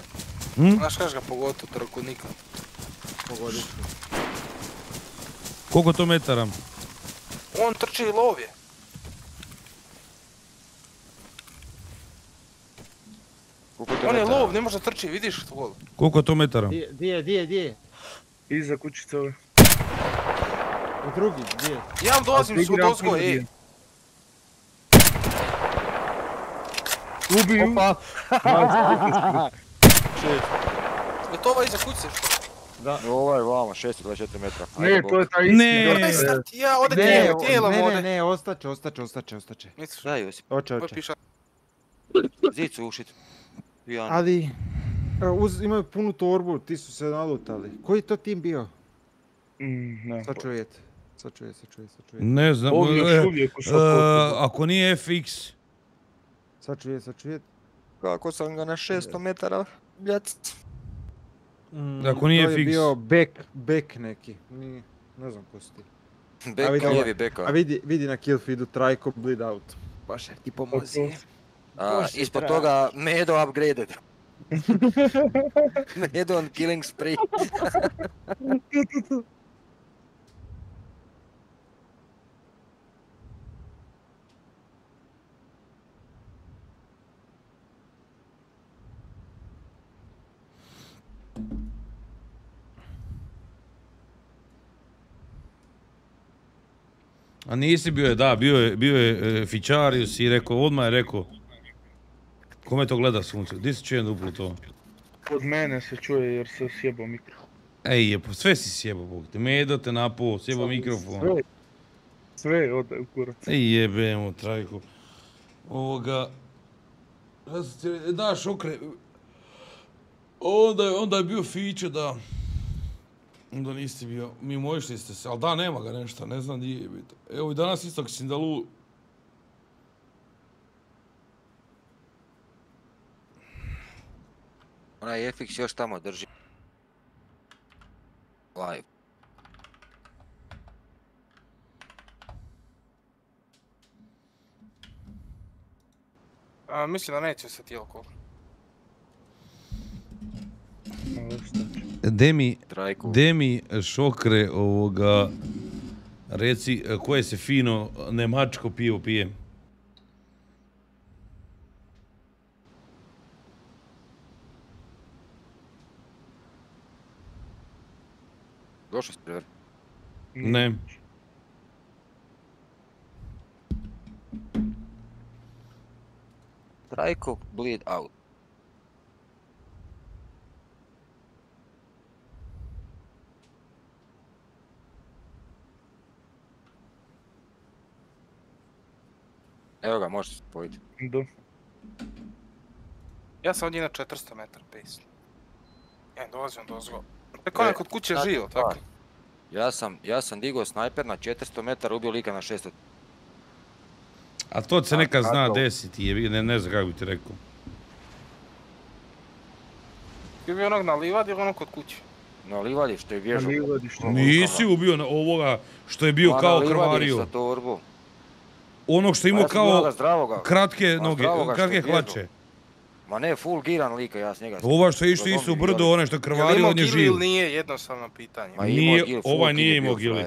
[SPEAKER 1] Hm?
[SPEAKER 4] Znaš kaš ga pogotovo trku nikad.
[SPEAKER 3] Pogodit ću.
[SPEAKER 1] Koliko to metara?
[SPEAKER 4] On trči i lov je.
[SPEAKER 8] Koliko to
[SPEAKER 4] On je lov, ne može trči, vidiš to
[SPEAKER 1] Koliko to metara?
[SPEAKER 3] Di je, di je, di je?
[SPEAKER 5] Iza kućice ove.
[SPEAKER 3] U drugi, di je?
[SPEAKER 4] Ja vam dolazim s odozgo, ej.
[SPEAKER 5] Ubiju.
[SPEAKER 3] Opa!
[SPEAKER 4] Je to ovaj iza kućice što?
[SPEAKER 8] Ovaj vama, 624 metra.
[SPEAKER 5] Ne, to je taj isti.
[SPEAKER 1] Ne.
[SPEAKER 5] da, da,
[SPEAKER 4] start, ja, ode
[SPEAKER 3] Ne,
[SPEAKER 4] tijelo, tijelo
[SPEAKER 3] ne, ne, ne, ostaće, ostaće, ostaće, ostaće.
[SPEAKER 4] Misliš,
[SPEAKER 8] Daj Josip,
[SPEAKER 3] Oće, oće.
[SPEAKER 8] zicu ušit. Pijan.
[SPEAKER 3] Ali, uz, imaju punu torbu, ti su se nalutali. Koji je to tim bio?
[SPEAKER 5] Mm, ne.
[SPEAKER 3] Sad čujete. Sad čuje, sad čuje, sad čuje.
[SPEAKER 1] Ne znam.
[SPEAKER 5] Ovi još
[SPEAKER 1] e,
[SPEAKER 5] uvijek u
[SPEAKER 1] e,
[SPEAKER 5] šoku.
[SPEAKER 1] ako nije FX,
[SPEAKER 3] Sad čuje, sad čuje.
[SPEAKER 8] Kako sam ga na 600 metara, bljac.
[SPEAKER 3] Mm,
[SPEAKER 1] Ako nije
[SPEAKER 3] to je bio bek, bek neki. Ni, ne znam ko si ti.
[SPEAKER 8] Bek,
[SPEAKER 3] vidi ovo.
[SPEAKER 8] lijevi beka.
[SPEAKER 3] A vidi, vidi na kill feedu Trajko bleed out. Baš ti pomozi.
[SPEAKER 8] A,
[SPEAKER 3] Bože,
[SPEAKER 8] ispod toga Medo upgraded. Medo on killing spree.
[SPEAKER 1] A nisi bio je, da, bio je, bio je e, Fičarius i rekao, odmah je rekao, kome to gleda sunce, di se čuje duplo to?
[SPEAKER 5] Od mene se čuje jer se sjebao mikro.
[SPEAKER 1] Ej, je, sve si sjebao, Bog te, medo te napao, sjebao mikrofon.
[SPEAKER 5] Sve, sve ode u kurac.
[SPEAKER 1] Ej, jebemo, trajko. Ovoga... Da, šokre... Onda onda je bio Fiće, da. Onda niste bio, mimoišli ste se, ali da, nema ga nešto, ne znam di je biti. Evo i danas isto kad sam dalu...
[SPEAKER 8] Onaj FX još tamo drži. Live.
[SPEAKER 4] A, mislim da neće se tijelo koliko.
[SPEAKER 1] Demi,
[SPEAKER 8] Trajku.
[SPEAKER 1] Demi šokre ovoga, reci koje se fino nemačko pivo pije.
[SPEAKER 8] Došao Trevor.
[SPEAKER 1] Ne.
[SPEAKER 8] Trajko bleed out. Evo ga, možeš se spojiti.
[SPEAKER 5] Da.
[SPEAKER 4] Ja sam ovdje na 400 metara pace. Ja dolazim dozgo. Tako onaj kod kuće živo, tako?
[SPEAKER 8] Ja sam, ja sam digao snajper na 400 metara, ubio lika na 600.
[SPEAKER 1] A to se
[SPEAKER 8] A,
[SPEAKER 1] nekad zna desiti, jebi, ne, ne znam kako bi ti rekao.
[SPEAKER 4] Ti bi onog na livadi ili onog kod kuće?
[SPEAKER 8] Na livadi što je vježao.
[SPEAKER 1] Nisi ubio na ovoga što je bio kao
[SPEAKER 8] na livadi
[SPEAKER 1] krvario.
[SPEAKER 8] Sa torbu.
[SPEAKER 1] Onog što imao
[SPEAKER 8] ja sam onoga
[SPEAKER 1] kao kratke noge, kratke hlače.
[SPEAKER 8] Ma ne, full giran lika, ja s njega...
[SPEAKER 1] Ova što je išao
[SPEAKER 8] Za
[SPEAKER 1] isto u
[SPEAKER 8] zombi
[SPEAKER 1] brdo, onaj što
[SPEAKER 4] Jel imao
[SPEAKER 1] on je živ.
[SPEAKER 4] ili nije jednostavno pitanje.
[SPEAKER 8] Ma
[SPEAKER 1] Nije-
[SPEAKER 8] gil, full
[SPEAKER 1] ovaj nije
[SPEAKER 8] bio
[SPEAKER 1] imao gili.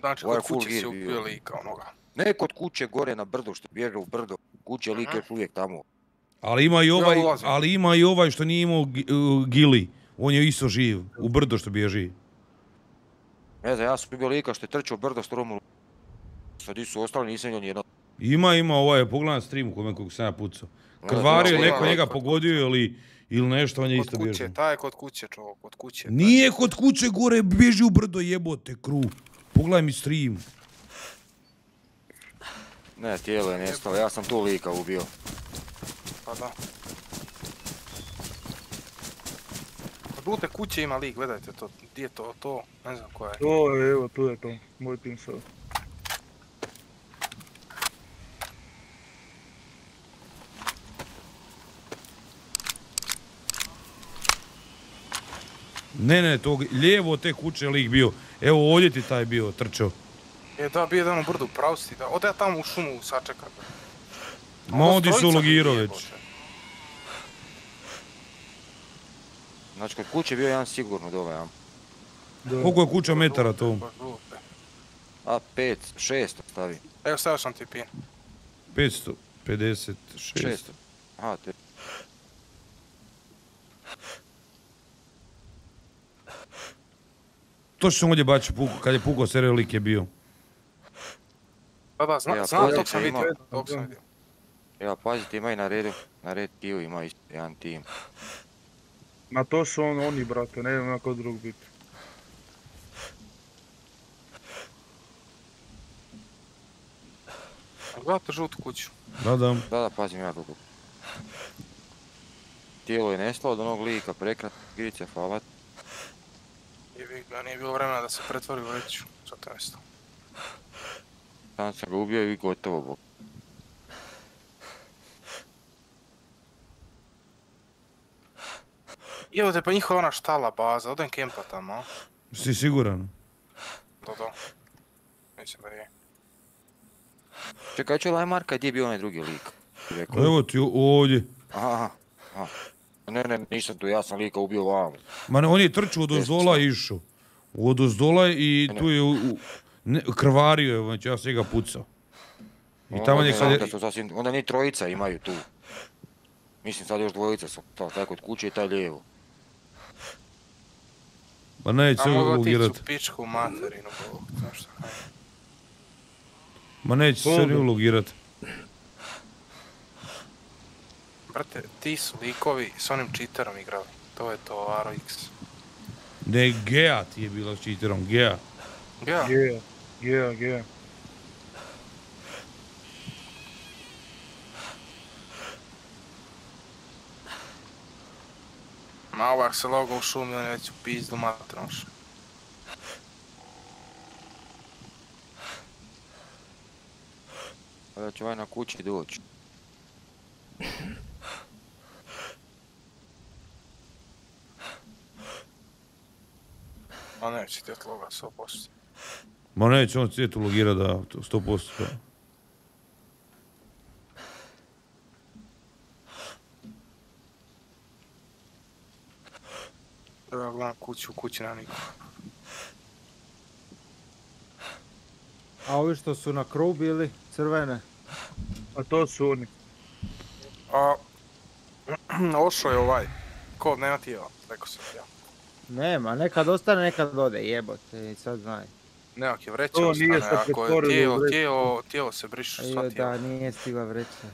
[SPEAKER 4] Znači
[SPEAKER 8] Ovaj
[SPEAKER 4] kod kuće
[SPEAKER 8] bio.
[SPEAKER 4] ubio lika onoga.
[SPEAKER 8] Ne kod kuće gore na brdu, što bježe u brdo. Kuće lik
[SPEAKER 4] Aha.
[SPEAKER 8] još uvijek tamo.
[SPEAKER 1] Ali ima i ovaj, ali ima i ovaj što nije imao gi- gili. On je isto živ, u brdo što bježi.
[SPEAKER 8] Ne znam, ja sam ubio lika što je trčao u brdo s. Sad di su ostali, nisam vidio nijedno.
[SPEAKER 1] Ima, ima, ovaj, pogledaj na streamu kome kog sam ja pucao. Krvario,
[SPEAKER 8] znači,
[SPEAKER 1] neko njega pogodio ili, ili nešto, on je
[SPEAKER 4] Kod
[SPEAKER 1] isto
[SPEAKER 4] kuće,
[SPEAKER 1] bježao.
[SPEAKER 4] taj je kod kuće čovjek, kod kuće.
[SPEAKER 1] Nije kod kuće gore, bježi u brdo jebote, kru. Pogledaj mi stream.
[SPEAKER 8] Ne, tijelo je nestalo, ja sam tu lika ubio.
[SPEAKER 4] Pa da. Kod žute kuće ima lik, gledajte to, gdje je to, to, ne znam koja je.
[SPEAKER 5] To je, evo, tu je to. Moj tim sad.
[SPEAKER 1] Ne, ne, tog, lijevo od te kuće lik bio. Evo ovdje ti taj bio, trčao.
[SPEAKER 4] E da, bio jedan u brdu, pravo si, da, ode ja tamo u šumu sačekam.
[SPEAKER 1] Ma onda su logirao već.
[SPEAKER 8] Znači, kod kuće je bio jedan sigurno dole, ja.
[SPEAKER 5] Da.
[SPEAKER 1] Koliko je kuća metara to?
[SPEAKER 8] A, pet, šest stavi.
[SPEAKER 4] Evo stavio sam ti pin.
[SPEAKER 1] 556.
[SPEAKER 8] Šest. Aha, te.
[SPEAKER 1] Točno sam ovdje bacio puku, kad je pukao serio lik je bio.
[SPEAKER 4] Da, da, zna,
[SPEAKER 8] Ja,
[SPEAKER 4] znam, tog sam vidio, tog sam vidio.
[SPEAKER 8] Evo, pazite, ima i na redu. Na red kill ima isto jedan tim.
[SPEAKER 5] Ma to su on, oni, brate, ne znam kako drug biti.
[SPEAKER 4] Gledajte žutu kuću.
[SPEAKER 1] Da, da.
[SPEAKER 8] Da, da, pazim ja kako. Tijelo je nestalo od onog lika, prekrat, grice, falat.
[SPEAKER 4] Jebi ga, nije bilo vremena da se pretvori u vreću. Zato je mjesto.
[SPEAKER 8] Sam sam ga ubio i gotovo, bok.
[SPEAKER 4] Evo te pa njihova ona štala baza, odem kempa tamo, a?
[SPEAKER 1] Si siguran?
[SPEAKER 4] Do, do. Mislim da je.
[SPEAKER 8] Čekaj, čuvaj Marka, gdje je bio onaj drugi lik?
[SPEAKER 1] Evo ti ovdje.
[SPEAKER 8] Aha, aha. Ne, ne, nisam tu, ja sam lika ubio vamo.
[SPEAKER 1] Ma ne, on je trčao od ozdola i išao. Od ozdola i tu je u, u- ne, krvario je, znači ja sam ga pucao. I tamo je kad
[SPEAKER 8] sasvim, onda ni trojica imaju tu. Mislim sad još dvojica su, ta- taj kod kuće i taj lijevo.
[SPEAKER 1] pa neće se
[SPEAKER 4] A mogu
[SPEAKER 1] ulogirat.
[SPEAKER 4] otići u pičku materinu.
[SPEAKER 1] Ma neće se ni
[SPEAKER 5] Dobro.
[SPEAKER 4] Brate, ti su likovi s onim cheaterom igrali. To je to, Aro X.
[SPEAKER 1] Ne, Gea ti je bila s cheaterom, Gea.
[SPEAKER 4] Ja,
[SPEAKER 5] Gea, Gea, Gea.
[SPEAKER 4] ma ovak se logo u šumi, on je već u pizdu materinu.
[SPEAKER 8] Da će ovaj na kući doći.
[SPEAKER 4] A neće ti loga 100%.
[SPEAKER 1] Ma neće on svijet ulogirat da, to 100%. da.
[SPEAKER 4] Ja gledam kuću, u kući na niko.
[SPEAKER 3] A ovi što su na kru bili, crvene.
[SPEAKER 5] A to su oni.
[SPEAKER 4] A, ošao je ovaj. Ko, nema tijela, rekao sam ja.
[SPEAKER 3] Nema, nekad ostane, nekad ode, jebote, i sad znaj.
[SPEAKER 4] Nekak je vreća
[SPEAKER 5] To nije
[SPEAKER 4] ostane,
[SPEAKER 5] se
[SPEAKER 4] ako je tijelo, tijelo, tijelo se briše, sva
[SPEAKER 3] da,
[SPEAKER 4] tijela.
[SPEAKER 3] nije stigla vreća.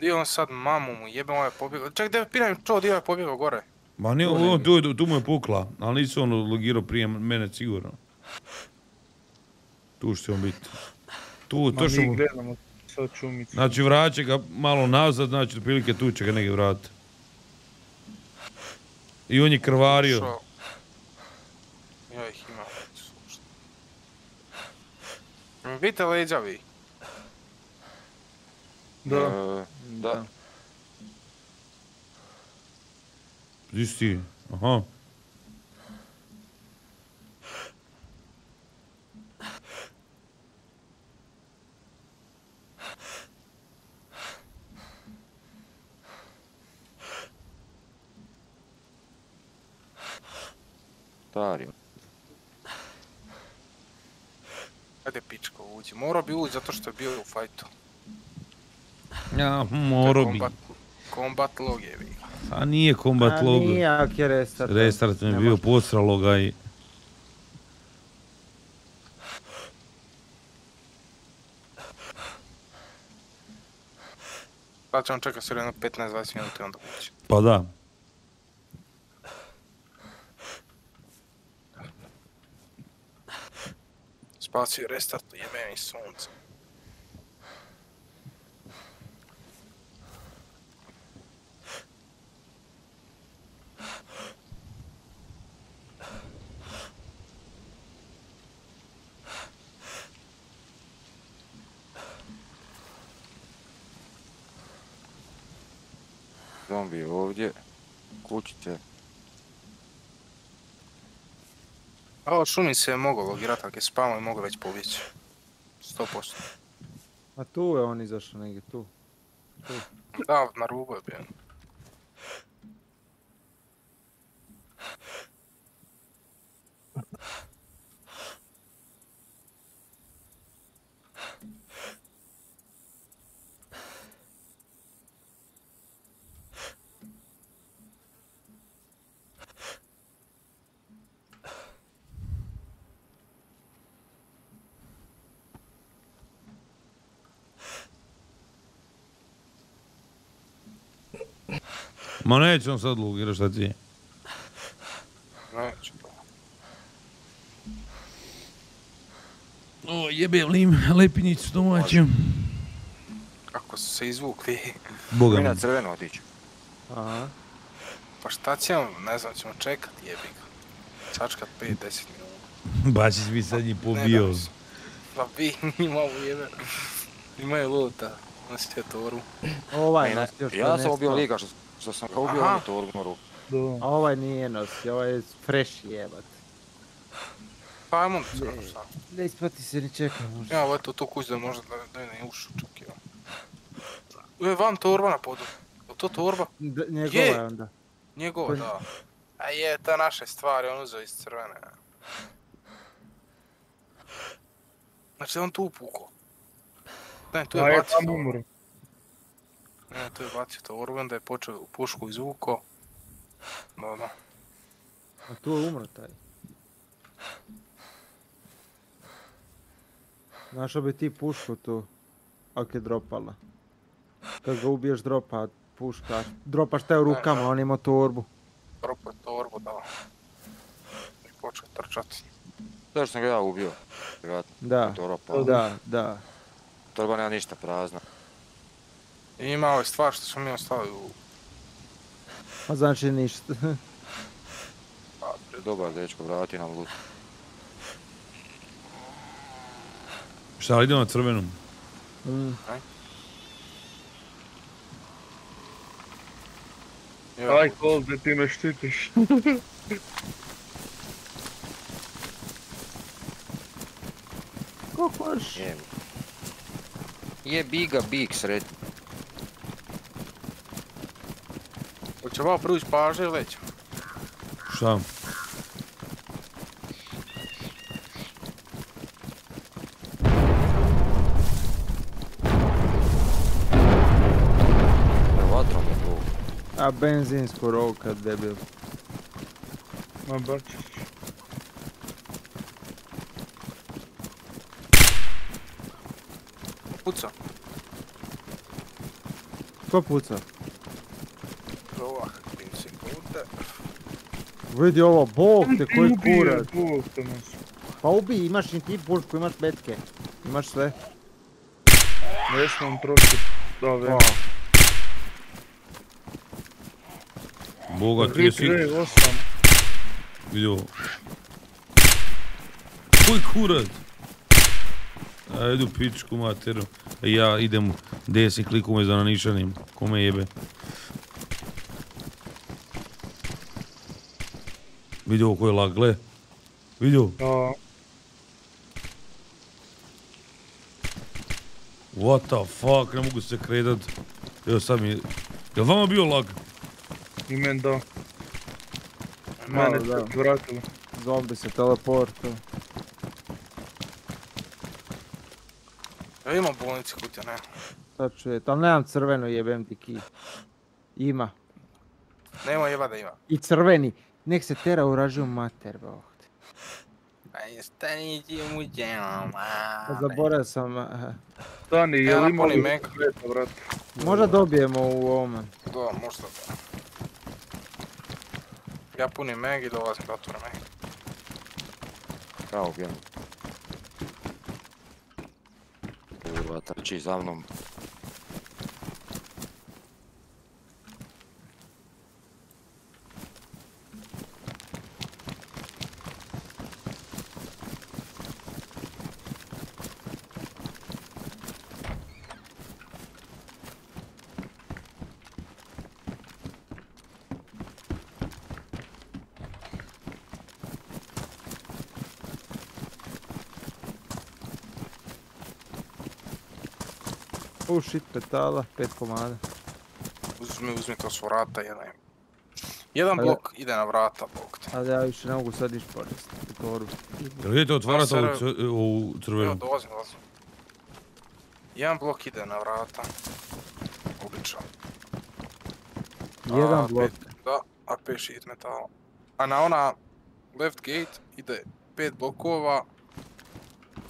[SPEAKER 4] Di on sad mamu mu jebem ovaj pobjegao. Ček, da piram čo, di je pobjegao gore?
[SPEAKER 1] Ma nije, on, tu, tu mu je pukla, ali nisi on logirao prije mene sigurno. Tu će on biti. Tu,
[SPEAKER 5] Ma
[SPEAKER 1] to što
[SPEAKER 5] mi
[SPEAKER 1] mu...
[SPEAKER 5] gledamo sad čumicu.
[SPEAKER 1] Znači vraća ga malo nazad, znači otprilike tu će ga negdje vratiti. I on je krvario.
[SPEAKER 4] Ja ih imam. Vidite leđa vi?
[SPEAKER 5] Da.
[SPEAKER 8] E, da.
[SPEAKER 1] Gdje si ti? Aha.
[SPEAKER 8] Dario.
[SPEAKER 4] Ajde pičko uđi. Morao bi ući zato što je bio u fajtu.
[SPEAKER 1] Ja, moro bi.
[SPEAKER 4] Kombat, kombat log je vi.
[SPEAKER 1] A nije combat
[SPEAKER 3] A
[SPEAKER 1] log.
[SPEAKER 3] nije, ak je restart.
[SPEAKER 1] Restart mi je bio posralo ga i...
[SPEAKER 4] Sad će on čekat sve jedno 15-20 minuta i onda ući.
[SPEAKER 1] Pa da.
[SPEAKER 4] Spacio je restart, jebeni sunce.
[SPEAKER 8] Zombi je ovdje. Kućice.
[SPEAKER 4] A ovo šumi se je mogao logirat, ako je spavno i mogao već pobjeći. 100%.
[SPEAKER 3] A tu je on izašao negdje, tu.
[SPEAKER 4] Da, na rubu je bio.
[SPEAKER 1] Ma neće on sad logirat šta ti je.
[SPEAKER 4] Neću.
[SPEAKER 1] O, jebe lim, lepinicu domaću.
[SPEAKER 4] Kako su se izvukli.
[SPEAKER 1] Boga
[SPEAKER 8] Mi na crveno otići.
[SPEAKER 3] Aha.
[SPEAKER 4] Pa šta ćemo, ne znam, ćemo čekat jebi ga. Sačkat 5-10 minuta.
[SPEAKER 1] Bačić bi sad njih pobio.
[SPEAKER 4] Pa vi njima ovo jebe. Imaju luta. Nosite torbu.
[SPEAKER 3] Ovaj
[SPEAKER 8] Ja sam
[SPEAKER 3] nestao.
[SPEAKER 8] lika što, što sam ga ubio, on je to odmoro.
[SPEAKER 5] Da.
[SPEAKER 3] A ovaj nije nosio, ovaj je fresh jebat.
[SPEAKER 4] Pa ajmo onda skoro sad.
[SPEAKER 3] Ne isplati se ni čeka možda.
[SPEAKER 4] Ja, ovo eto tu kuć da možda da, da ne ušu čak ja. E, vam torba na podu. Je to torba?
[SPEAKER 3] Njegova
[SPEAKER 4] Je.
[SPEAKER 3] je onda.
[SPEAKER 4] Njegova, da. A je, to naše stvari, on uzeo iz crvene. Znači, on tu upukao. Ne, tu je
[SPEAKER 5] je
[SPEAKER 4] bacio
[SPEAKER 5] tamo
[SPEAKER 4] torbu.
[SPEAKER 5] umro.
[SPEAKER 4] Ne, tu je bacio torbu, onda je počeo u pušku izvukao. Da, da.
[SPEAKER 3] A tu je umro taj. Našao bi ti pušku tu, ako je dropala. Kad ga ubiješ dropa puška, dropaš te u rukama, on ima torbu.
[SPEAKER 4] Propao je torbu, da. I počeo trčati.
[SPEAKER 8] To sam ga ja ubio.
[SPEAKER 3] Da,
[SPEAKER 8] to
[SPEAKER 3] da, da.
[SPEAKER 8] Torba nema ništa prazna.
[SPEAKER 4] I ima ove stvar što smo mi ostavili u...
[SPEAKER 3] A znači ništa.
[SPEAKER 4] Pa.
[SPEAKER 8] Dobar dečko, vrati nam lut.
[SPEAKER 1] Šta, idemo na crvenu?
[SPEAKER 3] Mm.
[SPEAKER 4] Ja,
[SPEAKER 5] Aj, Kolde, ti me štitiš.
[SPEAKER 3] Kako možeš?
[SPEAKER 8] Je. Je biga big sretni.
[SPEAKER 4] Hoće malo prvić paže ili neće?
[SPEAKER 1] Šta?
[SPEAKER 8] Vatrom je tu.
[SPEAKER 3] A benzinsku rovka debil.
[SPEAKER 5] Ma bačić.
[SPEAKER 4] Puca.
[SPEAKER 3] Ko puca?
[SPEAKER 4] Ovak, 5 sekunde.
[SPEAKER 3] Vidi ovo, bog te koji kurac. Pa ubi, imaš i ti pušku, imaš petke. Imaš sve.
[SPEAKER 5] Ne smem trošiti. Da, vem.
[SPEAKER 3] O,
[SPEAKER 1] Boga, ti jesi
[SPEAKER 5] 3-3-8.
[SPEAKER 1] vidio. Koji kurac? A idu pičku materu. E, Ja idem desni klikom za nanišanim. Kome jebe? Vidio ko je lag, gle. Vidio?
[SPEAKER 5] Da.
[SPEAKER 1] What the fuck, ne mogu se kretat. Evo sad mi je... Jel vama bio lag?
[SPEAKER 5] I men da. Mene se vratilo.
[SPEAKER 3] Zombi se teleportu.
[SPEAKER 4] Ja imam bolnici kutja, ne.
[SPEAKER 3] Sad ću je, ali nemam crvenu jebem ti ki. Ima.
[SPEAKER 4] Nema jeba da ima.
[SPEAKER 3] I crveni. Nek se tera uražu mater, bog. te.
[SPEAKER 4] Aj, stani ti mu djelom,
[SPEAKER 3] Pa Zaboravio sam.
[SPEAKER 5] Stani,
[SPEAKER 4] napunim
[SPEAKER 5] li
[SPEAKER 4] mega.
[SPEAKER 5] sveta, vrat?
[SPEAKER 3] Možda dobijemo u ovome.
[SPEAKER 4] Da, možda da. Ja punim meg i dolazim da otvorim meg.
[SPEAKER 8] Kao ubijen. Kurva, trči za mnom.
[SPEAKER 3] U shit petala, pet komada.
[SPEAKER 4] Uzmi, uzmi to s vrata, jedan. Jedan blok ide na vrata, bog te.
[SPEAKER 3] Ali ja više ne mogu sad niš. U torbu.
[SPEAKER 1] Jel idete otvarati
[SPEAKER 4] Ja,
[SPEAKER 1] ovu,
[SPEAKER 4] sad-
[SPEAKER 1] cr- ovu
[SPEAKER 4] Evo,
[SPEAKER 1] crvenu?
[SPEAKER 4] dolazim, dolazim. Jedan blok ide na vrata. Obično.
[SPEAKER 3] Jedan
[SPEAKER 4] A,
[SPEAKER 3] blok.
[SPEAKER 4] pet- da, a 5 sheet metala. A na ona left gate ide 5 blokova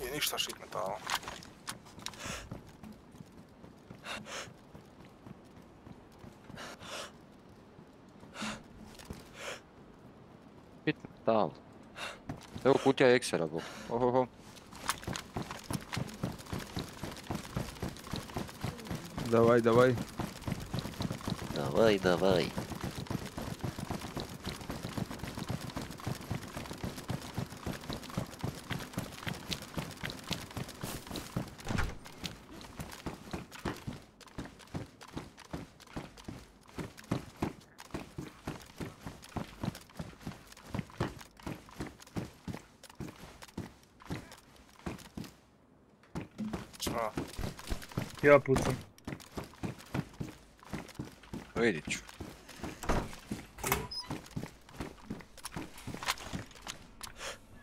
[SPEAKER 4] i ništa sheet metala.
[SPEAKER 8] Там. Та yok ulti ekstra bu. Ohoho.
[SPEAKER 3] Давай,
[SPEAKER 8] давай. Давай,
[SPEAKER 4] давай.
[SPEAKER 5] Ja pucam.
[SPEAKER 8] Vidit ću.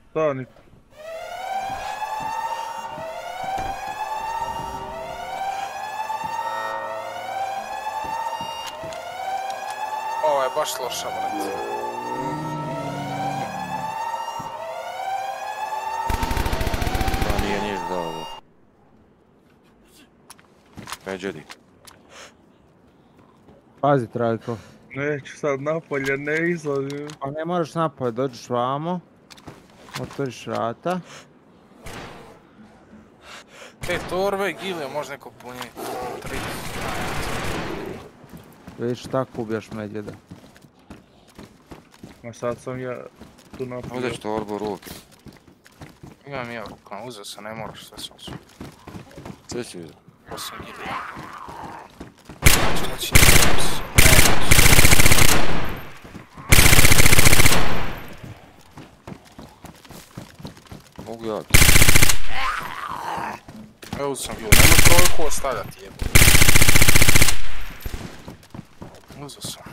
[SPEAKER 5] Stani.
[SPEAKER 4] Ovo je baš loša, brate.
[SPEAKER 8] Pa nije niš dao ovo. Jedi?
[SPEAKER 3] Pazi Trajko.
[SPEAKER 5] Neću sad napolje, ne izlazim.
[SPEAKER 3] Pa ne moraš napad, dođeš vamo. Otvoriš vrata.
[SPEAKER 4] Te torbe, gile, može neko puniti. Tri.
[SPEAKER 3] Vidiš tako ubijaš medvjeda.
[SPEAKER 5] Ma sad sam ja tu napolje.
[SPEAKER 8] Uzeš torbu u ruke.
[SPEAKER 4] Imam ja uzeo sam, ne moraš, sve sam su.
[SPEAKER 8] Sve si uzeo.
[SPEAKER 4] Osim gile. Znači, ne
[SPEAKER 8] Mogu ja.
[SPEAKER 4] Evo sam gile, nemoj trojku ostavljati jebo. Uzeo sam.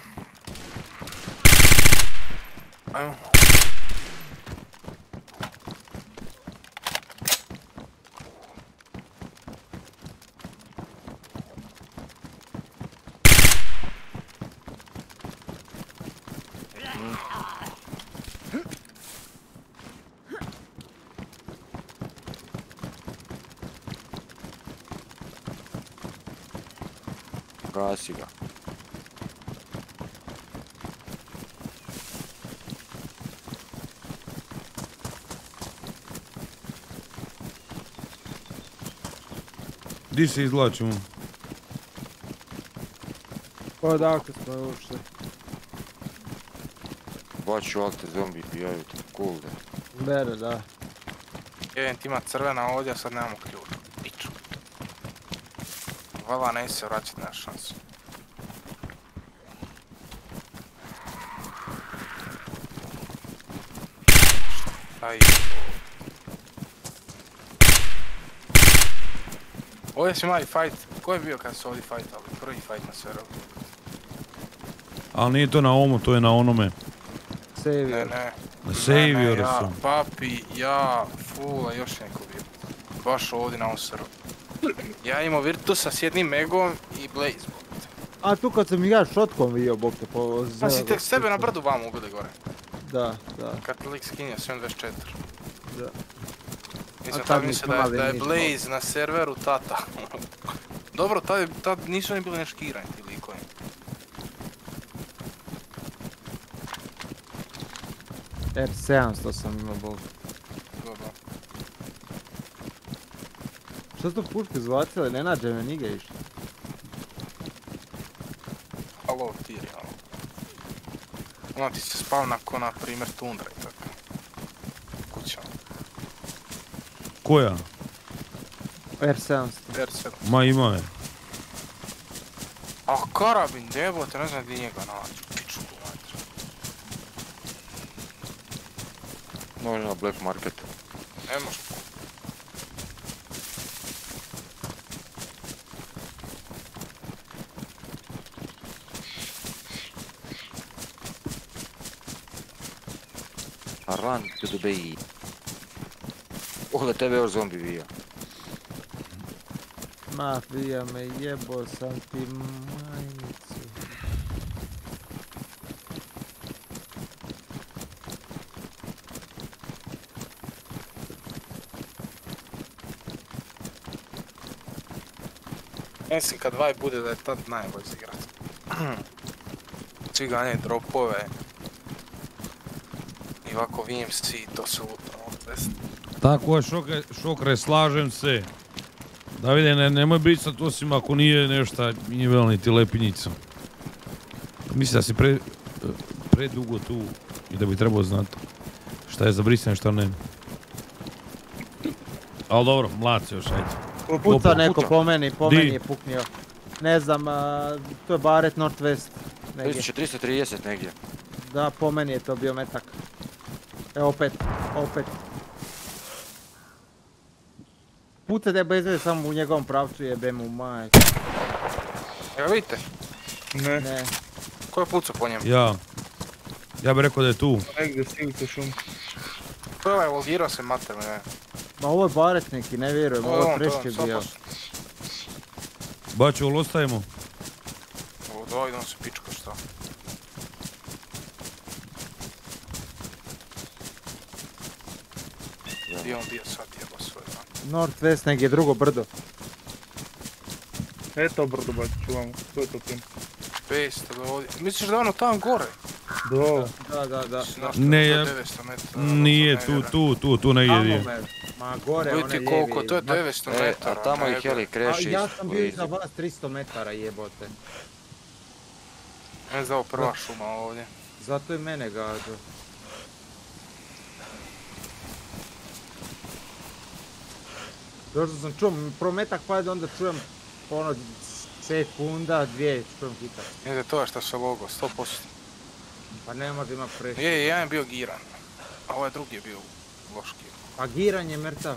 [SPEAKER 4] Ajmo.
[SPEAKER 8] Gasi ga.
[SPEAKER 1] Di se izvlačimo?
[SPEAKER 3] Pa odakle smo ušli?
[SPEAKER 8] Baču alte zombi pijaju te. Cool da.
[SPEAKER 3] Bere, da.
[SPEAKER 4] Jedan ti ima crvena ovdje, a sad nemamo ključ. Vala neće se vraćat na šansu. Aj. Ovdje smo imali fight. Ko je bio kad su ovdje fightali? Prvi fight na serveru.
[SPEAKER 1] Ali nije to na omu, to je na onome.
[SPEAKER 4] Ne,
[SPEAKER 3] Savior.
[SPEAKER 4] ne.
[SPEAKER 1] Na
[SPEAKER 4] Ne,
[SPEAKER 1] Savioru
[SPEAKER 4] ja,
[SPEAKER 1] sam.
[SPEAKER 4] Papi, ja, Fula, još neko bio. Baš ovdje na ovom serveru. Ja imao Virtusa s jednim Megom i Blaze.
[SPEAKER 3] A tu kad sam ja šotkom vidio, bok te po
[SPEAKER 4] Pa si tek sebe na brdu vamo ubili gore.
[SPEAKER 3] Da, da.
[SPEAKER 4] Kad lik skinio 724.
[SPEAKER 3] Da.
[SPEAKER 4] Nisam
[SPEAKER 3] A tad nismo
[SPEAKER 4] mislio da, je- da. Blaze na serveru tata. Dobro, tad, nisu ni bili neškirani ti likovi.
[SPEAKER 3] R700 sam imao, bok.
[SPEAKER 4] Dobro.
[SPEAKER 3] Što su to puške izbacile? Ne nađe me nigdje išta.
[SPEAKER 4] Halo, tiri, ono. Ona ti se spavna ko na primjer tundra i tako. Kuća.
[SPEAKER 1] Koja?
[SPEAKER 3] R700.
[SPEAKER 4] R7.
[SPEAKER 1] Ma ima je.
[SPEAKER 4] A karabin, jebote, ne znam gdje njega nađu. Piču ku mater.
[SPEAKER 8] Može na black market.
[SPEAKER 4] Ne može.
[SPEAKER 8] Bay. Oh, da tebe još zombi vija.
[SPEAKER 3] Mafija me jebo sam ti majicu.
[SPEAKER 4] Mislim kad Vibe bude da je tad najbolje za igrat. Svi ganjaju dropove. I ovako VMC, to su ono.
[SPEAKER 1] Tako je, šokre, šokre, slažem se. Davide, ne, nemoj brisat osim ako nije nešto, nije vel niti lepinjica. Mislim da si pre, predugo tu i da bi trebao znati šta je za brisanje, šta ne. Ali dobro, mlad si još, ajde.
[SPEAKER 3] Neko po meni, po
[SPEAKER 1] Di?
[SPEAKER 3] meni je puknio. Ne znam, a, to je Barret Northwest. Negdje.
[SPEAKER 8] 1330 negdje.
[SPEAKER 3] Da, po meni je to bio metak. Evo opet, opet. pucate bez veze samo u njegovom pravcu jebe mu maj.
[SPEAKER 4] Evo vidite,
[SPEAKER 5] Ne,
[SPEAKER 3] Ne,
[SPEAKER 4] ko je pucao po njemu?
[SPEAKER 1] Ja. Ja bih rekao da je tu.
[SPEAKER 5] negdje sivite šum.
[SPEAKER 4] To je ovaj volgirao se mater, ne.
[SPEAKER 3] ma ovo je baret neki, ne vjerujem,
[SPEAKER 4] Ovo je
[SPEAKER 3] je
[SPEAKER 4] je
[SPEAKER 3] preške bio.
[SPEAKER 4] 100%.
[SPEAKER 1] Baču, ostajemo.
[SPEAKER 4] Ovo dva idemo se pičko šta. Gdje je on bio sad jebo svoj dan?
[SPEAKER 3] Northwest negdje drugo brdo.
[SPEAKER 5] Eto brdo bačiću vamo, to je to pin.
[SPEAKER 4] 500 do ovdje. Misliš da je ono tam gore?
[SPEAKER 5] Do,
[SPEAKER 3] Da, da, da.
[SPEAKER 1] Ne,
[SPEAKER 4] je
[SPEAKER 1] ja-
[SPEAKER 4] 900 metara.
[SPEAKER 1] Nije,
[SPEAKER 4] ne
[SPEAKER 1] tu, tu, tu, tu
[SPEAKER 3] Tamo
[SPEAKER 1] je.
[SPEAKER 3] me, ma gore,
[SPEAKER 4] Vidite
[SPEAKER 3] lijevi.
[SPEAKER 4] koliko, to je
[SPEAKER 3] ma-
[SPEAKER 4] 900
[SPEAKER 8] E,
[SPEAKER 4] metara.
[SPEAKER 8] a tamo
[SPEAKER 4] ne
[SPEAKER 8] i heli
[SPEAKER 3] A,
[SPEAKER 8] kreše
[SPEAKER 3] ja sam bio iza vas 300 metara jebote.
[SPEAKER 4] Ne znam da je ovo prva šuma ovdje.
[SPEAKER 3] Zato i mene gađa. Došao sam čujem, prometak pade, onda čujem ono sekunda, dvije, čujem hitak.
[SPEAKER 4] Vidite, to je što se logo, 100%.
[SPEAKER 3] Pa ne može ima prešli.
[SPEAKER 4] Je, jedan je bio giran. A ovaj drugi je bio loški.
[SPEAKER 3] A giran je mrtav.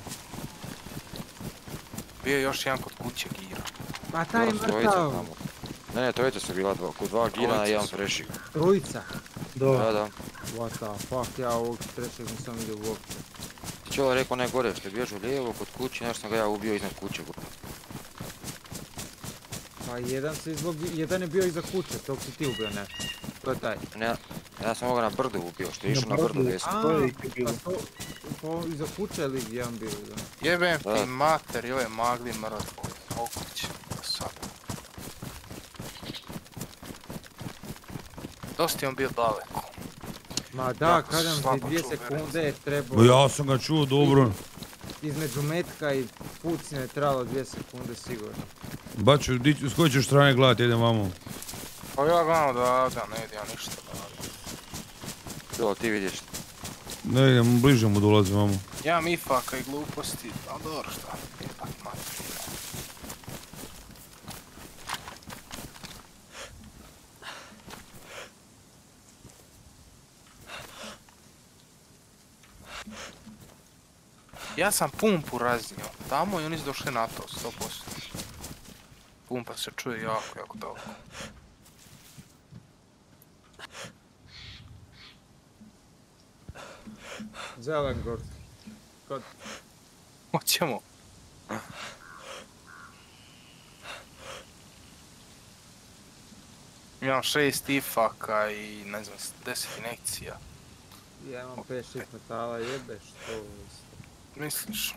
[SPEAKER 4] Bio je još jedan kod kuće giran.
[SPEAKER 3] Pa taj je mrtav.
[SPEAKER 8] Ne, ne, trojica su bila dva, kod dva girana i jedan
[SPEAKER 4] su.
[SPEAKER 8] frešik.
[SPEAKER 3] Trojica.
[SPEAKER 5] do.
[SPEAKER 8] Da, da.
[SPEAKER 3] What the fuck, ja ovog trećeg nisam vidio uopće.
[SPEAKER 8] Čelo je rekao ne gore, što je bježao lijevo kod kuće, nešto sam ga ja ubio iznad kuće.
[SPEAKER 3] Pa jedan se izlog... jedan je bio iza kuće, tog si ti ubio ne. To je taj.
[SPEAKER 8] Ne, ja sam ovoga na brdu ubio, što je išao na brdu desno.
[SPEAKER 3] A,
[SPEAKER 5] To je ih je
[SPEAKER 3] pa
[SPEAKER 5] bilo.
[SPEAKER 3] to, to iza kuće je li jedan bio, da.
[SPEAKER 4] Jebem ti mater i ove magli mrtvo. Okuć. Sad. Dosta je on bio daleko.
[SPEAKER 3] Ma da,
[SPEAKER 4] Jako
[SPEAKER 3] kažem ti
[SPEAKER 4] slabo
[SPEAKER 3] dvije sekunde je
[SPEAKER 1] Ma
[SPEAKER 3] trebao,
[SPEAKER 1] Ja sam ga čuo dobro.
[SPEAKER 3] između metka i pucnje je trebalo dvije sekunde sigurno.
[SPEAKER 1] Baču, di, s koje ćeš strane gledati, idem vamo.
[SPEAKER 4] Pa ja gledam da, da ne idem ništa da.
[SPEAKER 8] Čelo, ti vidiš.
[SPEAKER 1] Ne, idem, bliže mu dolazim vamo.
[SPEAKER 4] Ja mifaka i gluposti, ali dobro šta. Jebak mater. Ja sam pumpu raznio tamo i oni su došli na to, 100%. Pumpa se čuje jako, jako dobro.
[SPEAKER 3] Zelengord. Kod...
[SPEAKER 4] Hoćemo. Imam šest ifaka i ne znam, deset inekcija.
[SPEAKER 3] Ja imam 5-6 metala, jebe što isto.
[SPEAKER 4] Misliš?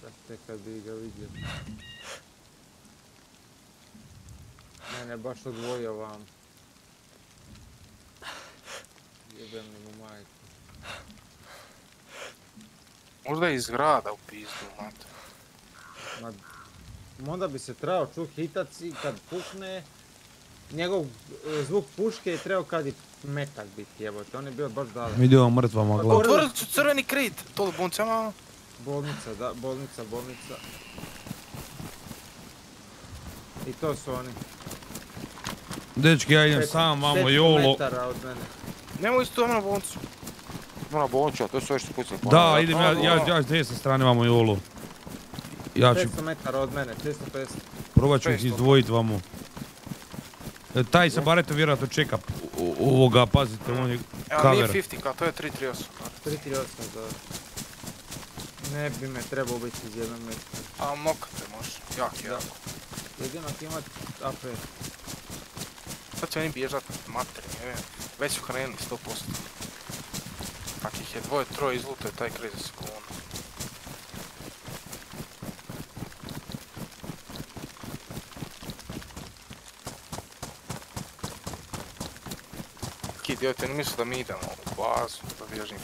[SPEAKER 3] Brate, kad bi ga vidio. Mene baš odvojio vam. Jebem li mu majku.
[SPEAKER 4] Možda iz grada u pizdu, mate.
[SPEAKER 3] Ma, onda bi se trebao čuh hitac i kad pukne, njegov e, zvuk puške je trebao kad i metak biti jebote, on je bio baš daleko.
[SPEAKER 1] Vidio mrtva magla.
[SPEAKER 4] Otvorili su crveni krit, to buncama.
[SPEAKER 3] Bolnica, da, bolnica, bolnica. I to su oni.
[SPEAKER 1] Dečki, ja idem sam vamo,
[SPEAKER 3] 500
[SPEAKER 1] jolo.
[SPEAKER 3] metara od mene.
[SPEAKER 4] Nemoj isto na boncu.
[SPEAKER 8] Ona bonča, to su još što pucali.
[SPEAKER 1] Da, idem ja, ja, ja s desne strane vamo, jolo. Ja ću,
[SPEAKER 3] 500 metara od mene, 350.
[SPEAKER 1] probat ću ih
[SPEAKER 4] 500.
[SPEAKER 1] izdvojit vamo. Taj sa baretom vjerojatno čeka ovoga, pazite, on je
[SPEAKER 4] Evo nije
[SPEAKER 1] cover.
[SPEAKER 4] 50 kao, to je 338.
[SPEAKER 3] 338 da. Ne bi me trebao biti iz jednog metra.
[SPEAKER 4] A mokate može, jak je.
[SPEAKER 3] Da. Jedino ako imat AP.
[SPEAKER 4] Sad će oni bježat materi, ne vem. Već su krenuli 100%. Ak ih je dvoje, troje izlutaju taj kriz za sekundu. Joj te ne misli da mi idemo u bazu, da bježimo.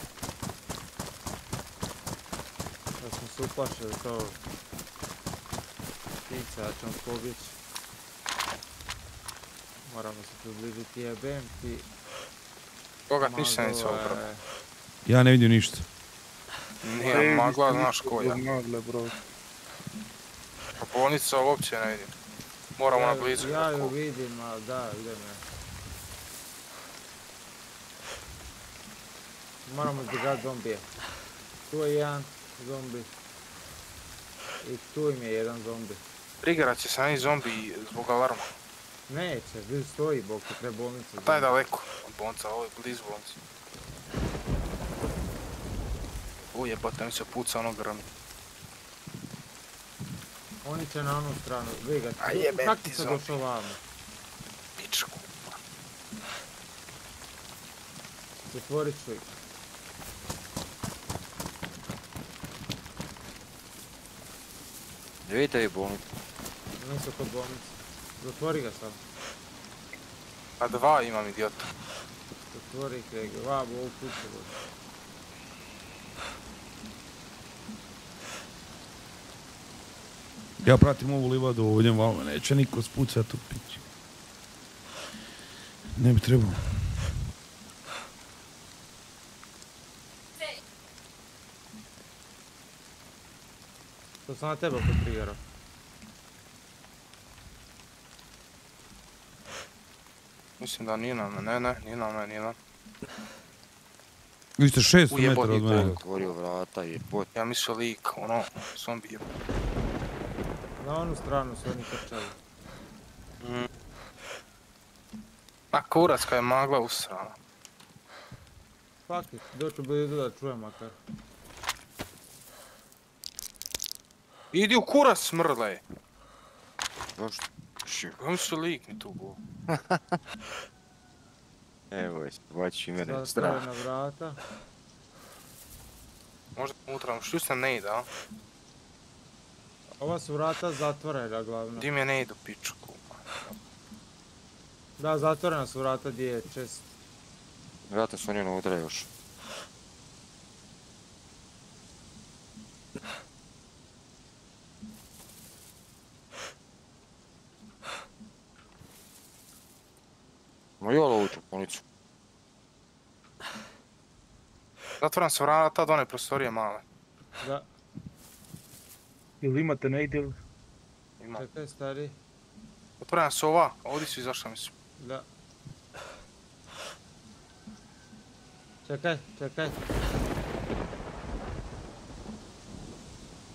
[SPEAKER 3] Da smo se uplašili to. Ptica, da ćemo pobjeći. Moramo se približiti jebem ti.
[SPEAKER 4] Koga ništa obrati.
[SPEAKER 3] e,
[SPEAKER 1] Ja ne vidim ništa.
[SPEAKER 4] Nije magla, znaš koja.
[SPEAKER 5] Magle, bro.
[SPEAKER 4] Bolnica uopće ne vidim. Moramo na
[SPEAKER 3] ja-
[SPEAKER 4] blizu.
[SPEAKER 3] Ja ju vidim, ali da, idem ja. Moramo izbjegati zombije. Tu je jedan zombi. I tu im je jedan zombi.
[SPEAKER 4] Triggerat će se neki zombi zbog alarma.
[SPEAKER 3] Neće, vi stoji, bok te.
[SPEAKER 4] A taj je daleko od bonca, ovo je blizu bonca. U jebote, mi se puca ono grmi.
[SPEAKER 3] Oni će na onu stranu, vi ga.
[SPEAKER 4] A jebem
[SPEAKER 3] Kak
[SPEAKER 4] ti
[SPEAKER 3] ti se
[SPEAKER 4] zombi.
[SPEAKER 3] došao vamo?
[SPEAKER 4] Pičku.
[SPEAKER 3] Zatvori šlik.
[SPEAKER 8] Ne vidite vi bolnicu.
[SPEAKER 3] Nisu kod bolnice. Zatvori ga sam.
[SPEAKER 4] A dva imam idiota.
[SPEAKER 3] Zatvori ih, regi. Vabo, ovu kuću.
[SPEAKER 1] Ja pratim ovu livadu ovdje, vama neće niko spucat u pić. Ne bi trebao.
[SPEAKER 3] To sam na tebe oko triggera.
[SPEAKER 4] Mislim da nije na me, ne, ne, nije na me, nije na
[SPEAKER 1] Vi ste 600
[SPEAKER 4] Ujebot
[SPEAKER 1] metara od mene.
[SPEAKER 8] Otvorio vrata i pot.
[SPEAKER 4] Ja mislio lik, ono, zombi je.
[SPEAKER 3] Na onu stranu su oni trčali.
[SPEAKER 4] Mm. A kurac je magla usrana.
[SPEAKER 3] Fuck it, doću blizu da čujem makar.
[SPEAKER 4] Idi u kurac smrle!
[SPEAKER 8] Zašto? Šu.
[SPEAKER 4] Ja mislio lik mi tu go.
[SPEAKER 8] Evo je, bači mene strah.
[SPEAKER 3] Zatvorena vrata.
[SPEAKER 4] Možda unutra, što sam ne ide, a?
[SPEAKER 3] Ova su vrata zatvorena glavno.
[SPEAKER 4] Di mi je ne idu pičku.
[SPEAKER 3] Da, zatvorena su vrata gdje je čest.
[SPEAKER 8] Vrata su oni unutra još. Ma jolo ovu čuponicu.
[SPEAKER 4] Zatvoram se vrata od one prostorije male.
[SPEAKER 3] Da,
[SPEAKER 5] Ili imate ne ide ili?
[SPEAKER 4] Ima.
[SPEAKER 3] čekaj stari.
[SPEAKER 4] Otvorena se ova, ovdje su izašla mislim.
[SPEAKER 3] Da. Čekaj, čekaj.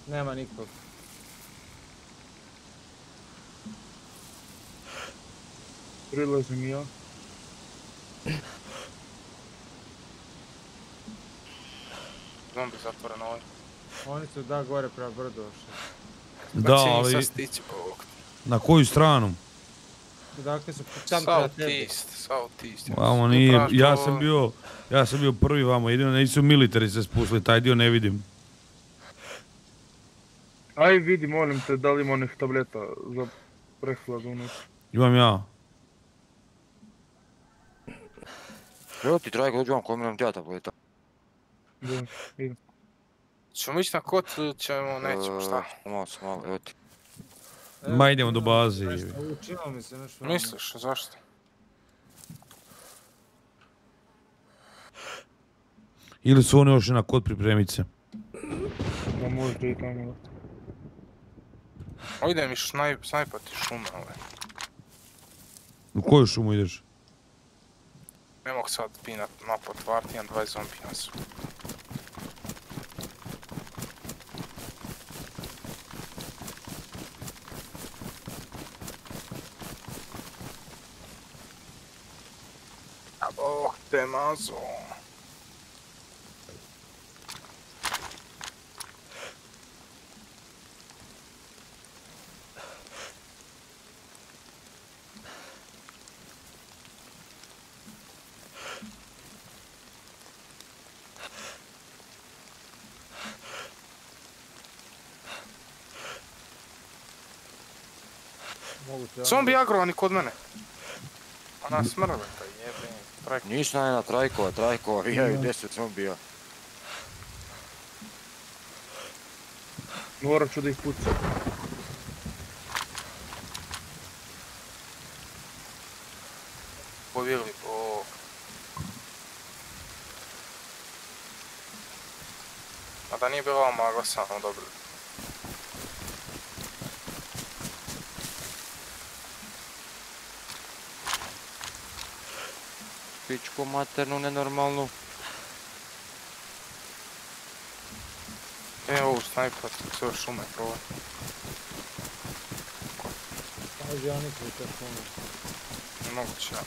[SPEAKER 3] Nema nikog.
[SPEAKER 5] Prilazim ja.
[SPEAKER 4] Zombi zatvoren ovaj.
[SPEAKER 3] Oni su da gore prema brdu došli.
[SPEAKER 1] Da, ali
[SPEAKER 4] stići
[SPEAKER 1] na koju stranu?
[SPEAKER 3] Dakle su tam prema
[SPEAKER 4] South
[SPEAKER 3] tebi.
[SPEAKER 4] East, South East. ja
[SPEAKER 1] Vamo nije, ja sam bio, ja sam bio prvi vamo, jedino nisu militari se spustili, taj dio ne vidim.
[SPEAKER 5] Aj vidi, molim te, da li ima onih tableta za prehladu unutra.
[SPEAKER 1] Imam ja.
[SPEAKER 8] Evo ti trajko, dođu vam komiram tija tableta.
[SPEAKER 5] Da, idem.
[SPEAKER 4] Ćemo ići na kot ili ćemo, nećemo, šta?
[SPEAKER 8] E, Malo sam malo, evo ti.
[SPEAKER 1] Ma idemo do baze.
[SPEAKER 3] Nešto učinilo mi se nešto.
[SPEAKER 4] Misliš, zašto?
[SPEAKER 1] Ili su oni još na kod pripremit se.
[SPEAKER 5] Da možda i tamo.
[SPEAKER 4] O, ide mi šnaj, snajpati šume ove.
[SPEAKER 1] U koju šumu ideš?
[SPEAKER 4] Ne mogu sad pinat map otvarati, imam 20 zombija su. A bog te mazo.
[SPEAKER 3] Moguće.
[SPEAKER 4] Zombi agrovani kod mene. Ona smrle, pa jebe. Trajk.
[SPEAKER 8] Nisam jedna trajkova, trajkova, vijaju 10 zombija.
[SPEAKER 5] Morat ću da ih pucam.
[SPEAKER 4] Pobjegli po... A da nije bila ova magla samo dobro.
[SPEAKER 8] Pičku maternu nenormalnu.
[SPEAKER 4] E, ovu snajpa, sve šume probaj.
[SPEAKER 3] Kaže oni koji to šume.
[SPEAKER 4] Moguće, ja.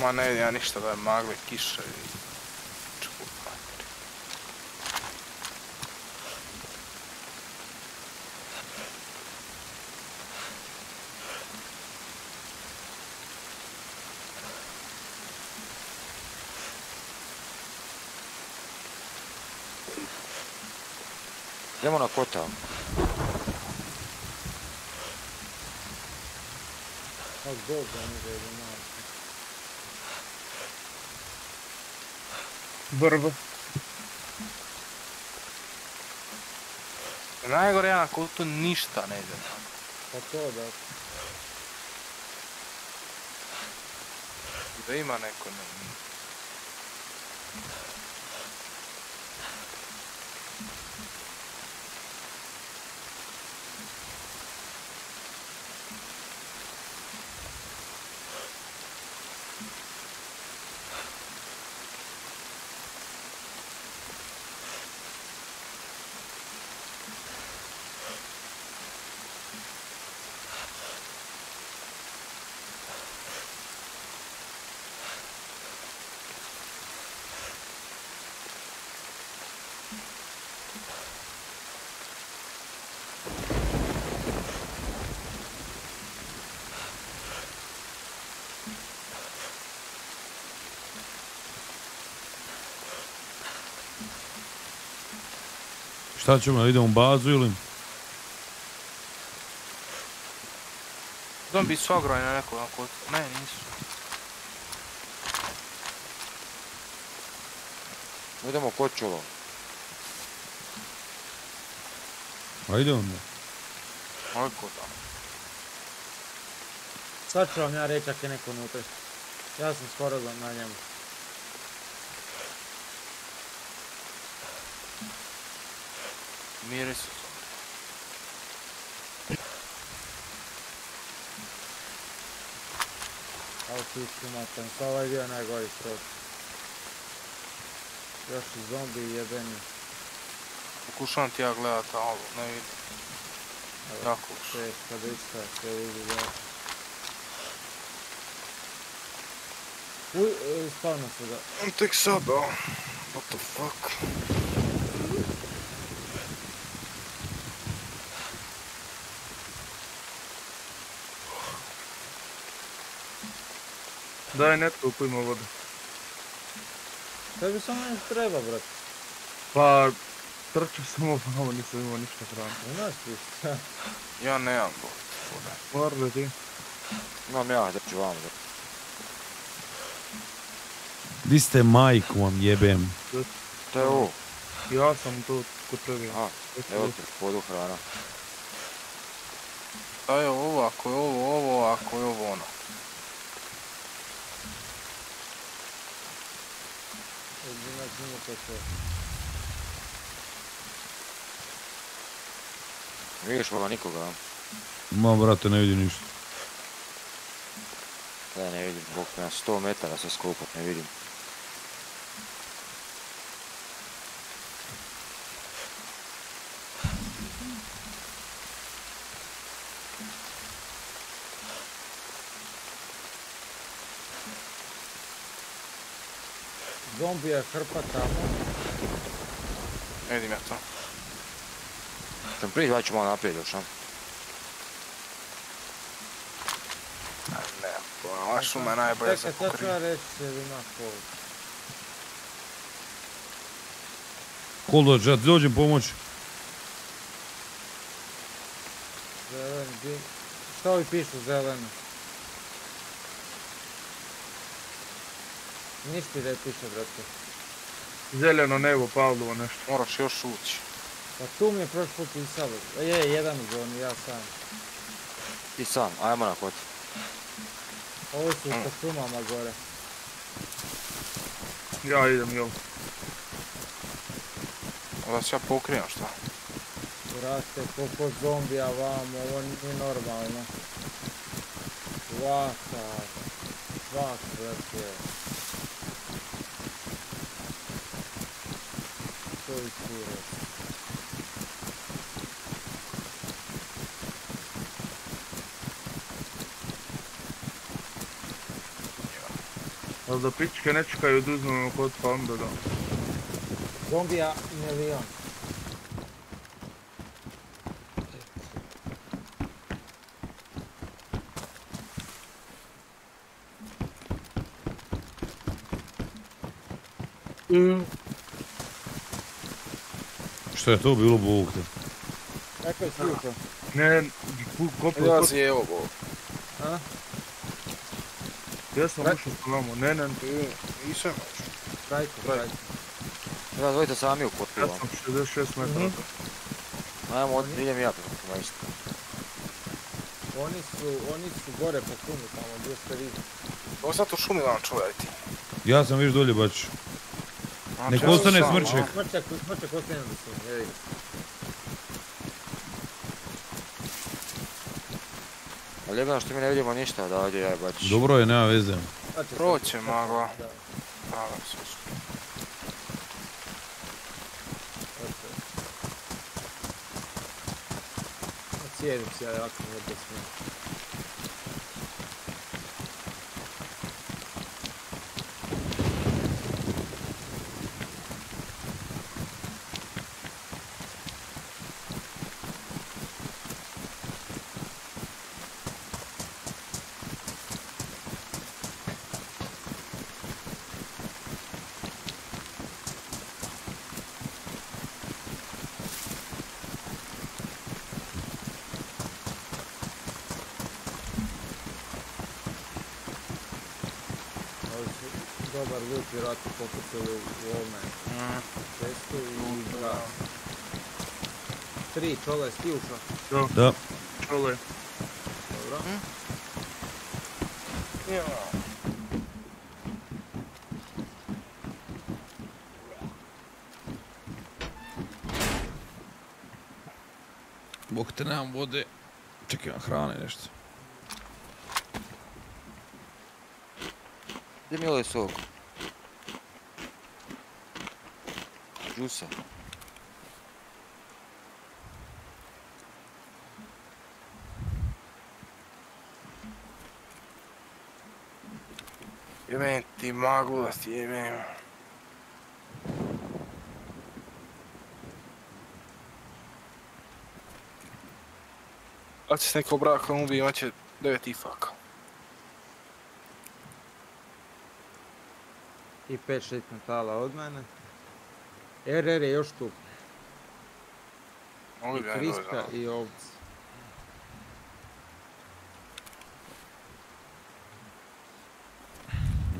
[SPEAKER 4] Ma ne vidim ja ništa da je magle, kiše i... Čup, materi.
[SPEAKER 8] Idemo na kota.
[SPEAKER 3] Kako ne.
[SPEAKER 5] Brvo.
[SPEAKER 4] Najgore ja na kutu ništa ne ide.
[SPEAKER 3] Pa to da.
[SPEAKER 4] Da ima neko ne...
[SPEAKER 1] Šta ćemo, da idemo u bazu ili?
[SPEAKER 4] Zombi su agrojni na nekog na kutu. Ne, nisu.
[SPEAKER 8] Idemo kod čulo.
[SPEAKER 1] Ajde onda.
[SPEAKER 4] Moj kut tamo.
[SPEAKER 3] Sad ću vam ja reći ako je neko unutra. Ja sam skoro na njemu.
[SPEAKER 4] Miri su.
[SPEAKER 3] Ali ti sumatan, sa ovaj bio najgori skroz. Još i zombi jebeni.
[SPEAKER 4] Pokušavam ti ja gledat, ali ne vidim.
[SPEAKER 3] Evo,
[SPEAKER 4] Jako loše.
[SPEAKER 3] Teška bitka, sve vidi da. Uj, e, spavno su ga.
[SPEAKER 4] On tek sabao. What the fuck?
[SPEAKER 5] Daj netko ko ima vodu.
[SPEAKER 3] Tebi samo nešto treba, brat.
[SPEAKER 5] Pa, trčao sam ovamo, nisam imao ništa hrane.
[SPEAKER 3] Imaš ti?
[SPEAKER 4] Ja nemam go.
[SPEAKER 5] Mora da ti.
[SPEAKER 8] Imam ja, da ću vam.
[SPEAKER 1] Di ste majku vam jebem?
[SPEAKER 8] To je ovo.
[SPEAKER 5] Ja sam tu kod tebe.
[SPEAKER 8] A, evo ti, vodu hrana.
[SPEAKER 4] Šta je ovo, ako je ovo ovo, ako je ovo ono.
[SPEAKER 3] Imaš nije to to.
[SPEAKER 8] Vidiš vola nikoga, a?
[SPEAKER 1] Ma, brate, ne vidim ništa.
[SPEAKER 8] Da, ne vidim, bog na 100 metara se skupa, ne vidim.
[SPEAKER 3] Zombi je hrpa tamo.
[SPEAKER 4] Ne vidim ja to.
[SPEAKER 8] Sam prići, ću malo naprijed još, a?
[SPEAKER 4] Ne, ova šuma je najbolja za
[SPEAKER 3] Čekaj, sad ću ja reći sebi na kol.
[SPEAKER 1] Koldo, ja ti dođem pomoć.
[SPEAKER 3] Zeleni. Šta ovi pišu zeleno? Ništa ti ne piše, brate.
[SPEAKER 5] Zeljeno nebo, Pavlovo nešto.
[SPEAKER 4] Moraš još ući.
[SPEAKER 3] Pa tu mi je prošli put pisalo. A Je, jedan u zoni, ja sam.
[SPEAKER 8] Ti sam, ajmo na kot.
[SPEAKER 3] Ovi su sa šumama gore.
[SPEAKER 5] Ja idem, jel?
[SPEAKER 4] Da se ja pokrijem šta?
[SPEAKER 3] Raste koliko zombija vamo, ovo nije normalno. Svaka, svaka, brate. To je kurac.
[SPEAKER 5] Ali da pičke ne čekaju da uzmemo kod pa onda da.
[SPEAKER 3] Zombija milion.
[SPEAKER 1] Što je to bilo te?
[SPEAKER 3] Kako je slučaj?
[SPEAKER 5] Ne, kopio
[SPEAKER 4] Ja si evo bo.
[SPEAKER 5] Ja sam ušao s vama, ne, ne,
[SPEAKER 4] Nisam.
[SPEAKER 3] Trajko, trajko.
[SPEAKER 8] Ja dvojite sami u
[SPEAKER 5] ja
[SPEAKER 8] potpivu.
[SPEAKER 5] sam 66 metara.
[SPEAKER 8] Ajmo, od- idem ja prema isto.
[SPEAKER 3] Oni su, oni su gore po šumi tamo gdje ste vi.
[SPEAKER 4] Ovo sad u šumi vam čuvajte.
[SPEAKER 1] Ja sam viš dolje baš.
[SPEAKER 4] Znači,
[SPEAKER 1] Nek
[SPEAKER 4] ja sam
[SPEAKER 1] ostane smrček.
[SPEAKER 4] a?
[SPEAKER 3] Smrčak, smrčak ostane evi ga.
[SPEAKER 8] Ali jebeno što mi ne vidimo ništa da ovdje ja bač.
[SPEAKER 1] Dobro je, nema veze.
[SPEAKER 3] Će
[SPEAKER 4] Proće magla.
[SPEAKER 3] Da,
[SPEAKER 4] Hvala se.
[SPEAKER 3] sad će. Cijenim se ja jako ne da smijem. Ali su dobar vjerojatno popucali u ovome cestu i da. Tri čole sti ušao.
[SPEAKER 1] Da.
[SPEAKER 5] Čole.
[SPEAKER 3] Dobro.
[SPEAKER 1] Bog te nemam vode. Čekaj, imam hrane nešto.
[SPEAKER 8] Gdje mi je ovaj sok? Džusa.
[SPEAKER 4] Jebem ti maglu da ti jebem. Hoće se neko brakom ubije, on će 9 ifaka.
[SPEAKER 3] I pet šest metala od mene. RR je još tu. I
[SPEAKER 4] doći.
[SPEAKER 3] i ovci.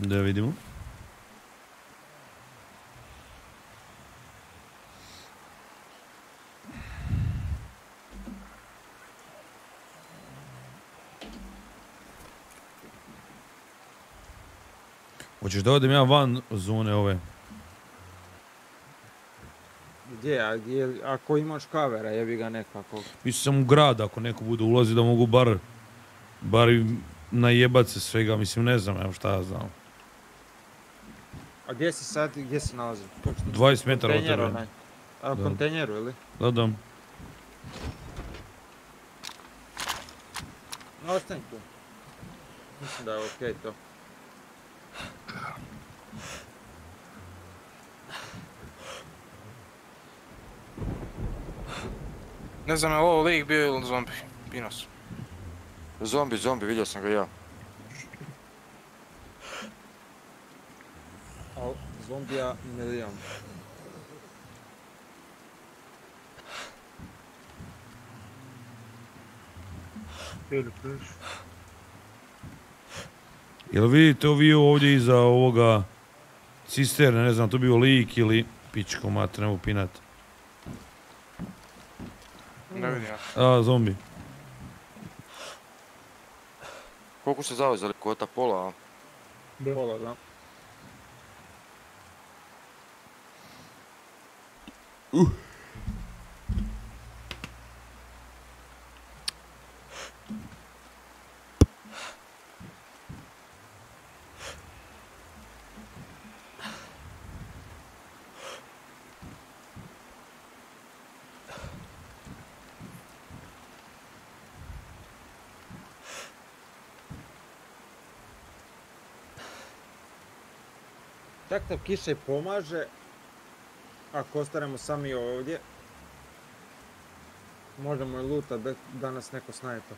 [SPEAKER 1] Da vidimo. Hoćeš da odem ja van zone ove?
[SPEAKER 3] Gdje, a gdje, ako imaš kavera, jebi ga nekako.
[SPEAKER 1] Mislim sam u grad, ako neko bude ulazi da mogu bar, bar najebat se svega, mislim ne znam, evo šta ja znam.
[SPEAKER 3] A gdje si sad, gdje se nalazi?
[SPEAKER 1] 20 metara od tebe.
[SPEAKER 3] onaj. A, u
[SPEAKER 1] Da.
[SPEAKER 3] kontejneru, ili?
[SPEAKER 1] Da, da.
[SPEAKER 3] No, ostani tu. Mislim da je okej to.
[SPEAKER 4] Ne znam je ovo lik bio ili zombi. Pinos.
[SPEAKER 8] Zombi, zombi, vidio sam ga ja.
[SPEAKER 3] Al, zombija.
[SPEAKER 5] Ili peš.
[SPEAKER 1] Jel vidite ovi ovdje iza ovoga cisterne, ne znam, to bio lik ili pičko mate, ne mogu pinat.
[SPEAKER 4] Ne vidim ja.
[SPEAKER 1] A, zombi.
[SPEAKER 8] Koliko ste zauzeli kota pola, a?
[SPEAKER 3] Pola, da. Takav kiše pomaže ako ostanemo sami ovdje. Možemo je lutat da, da nas neko snajpa.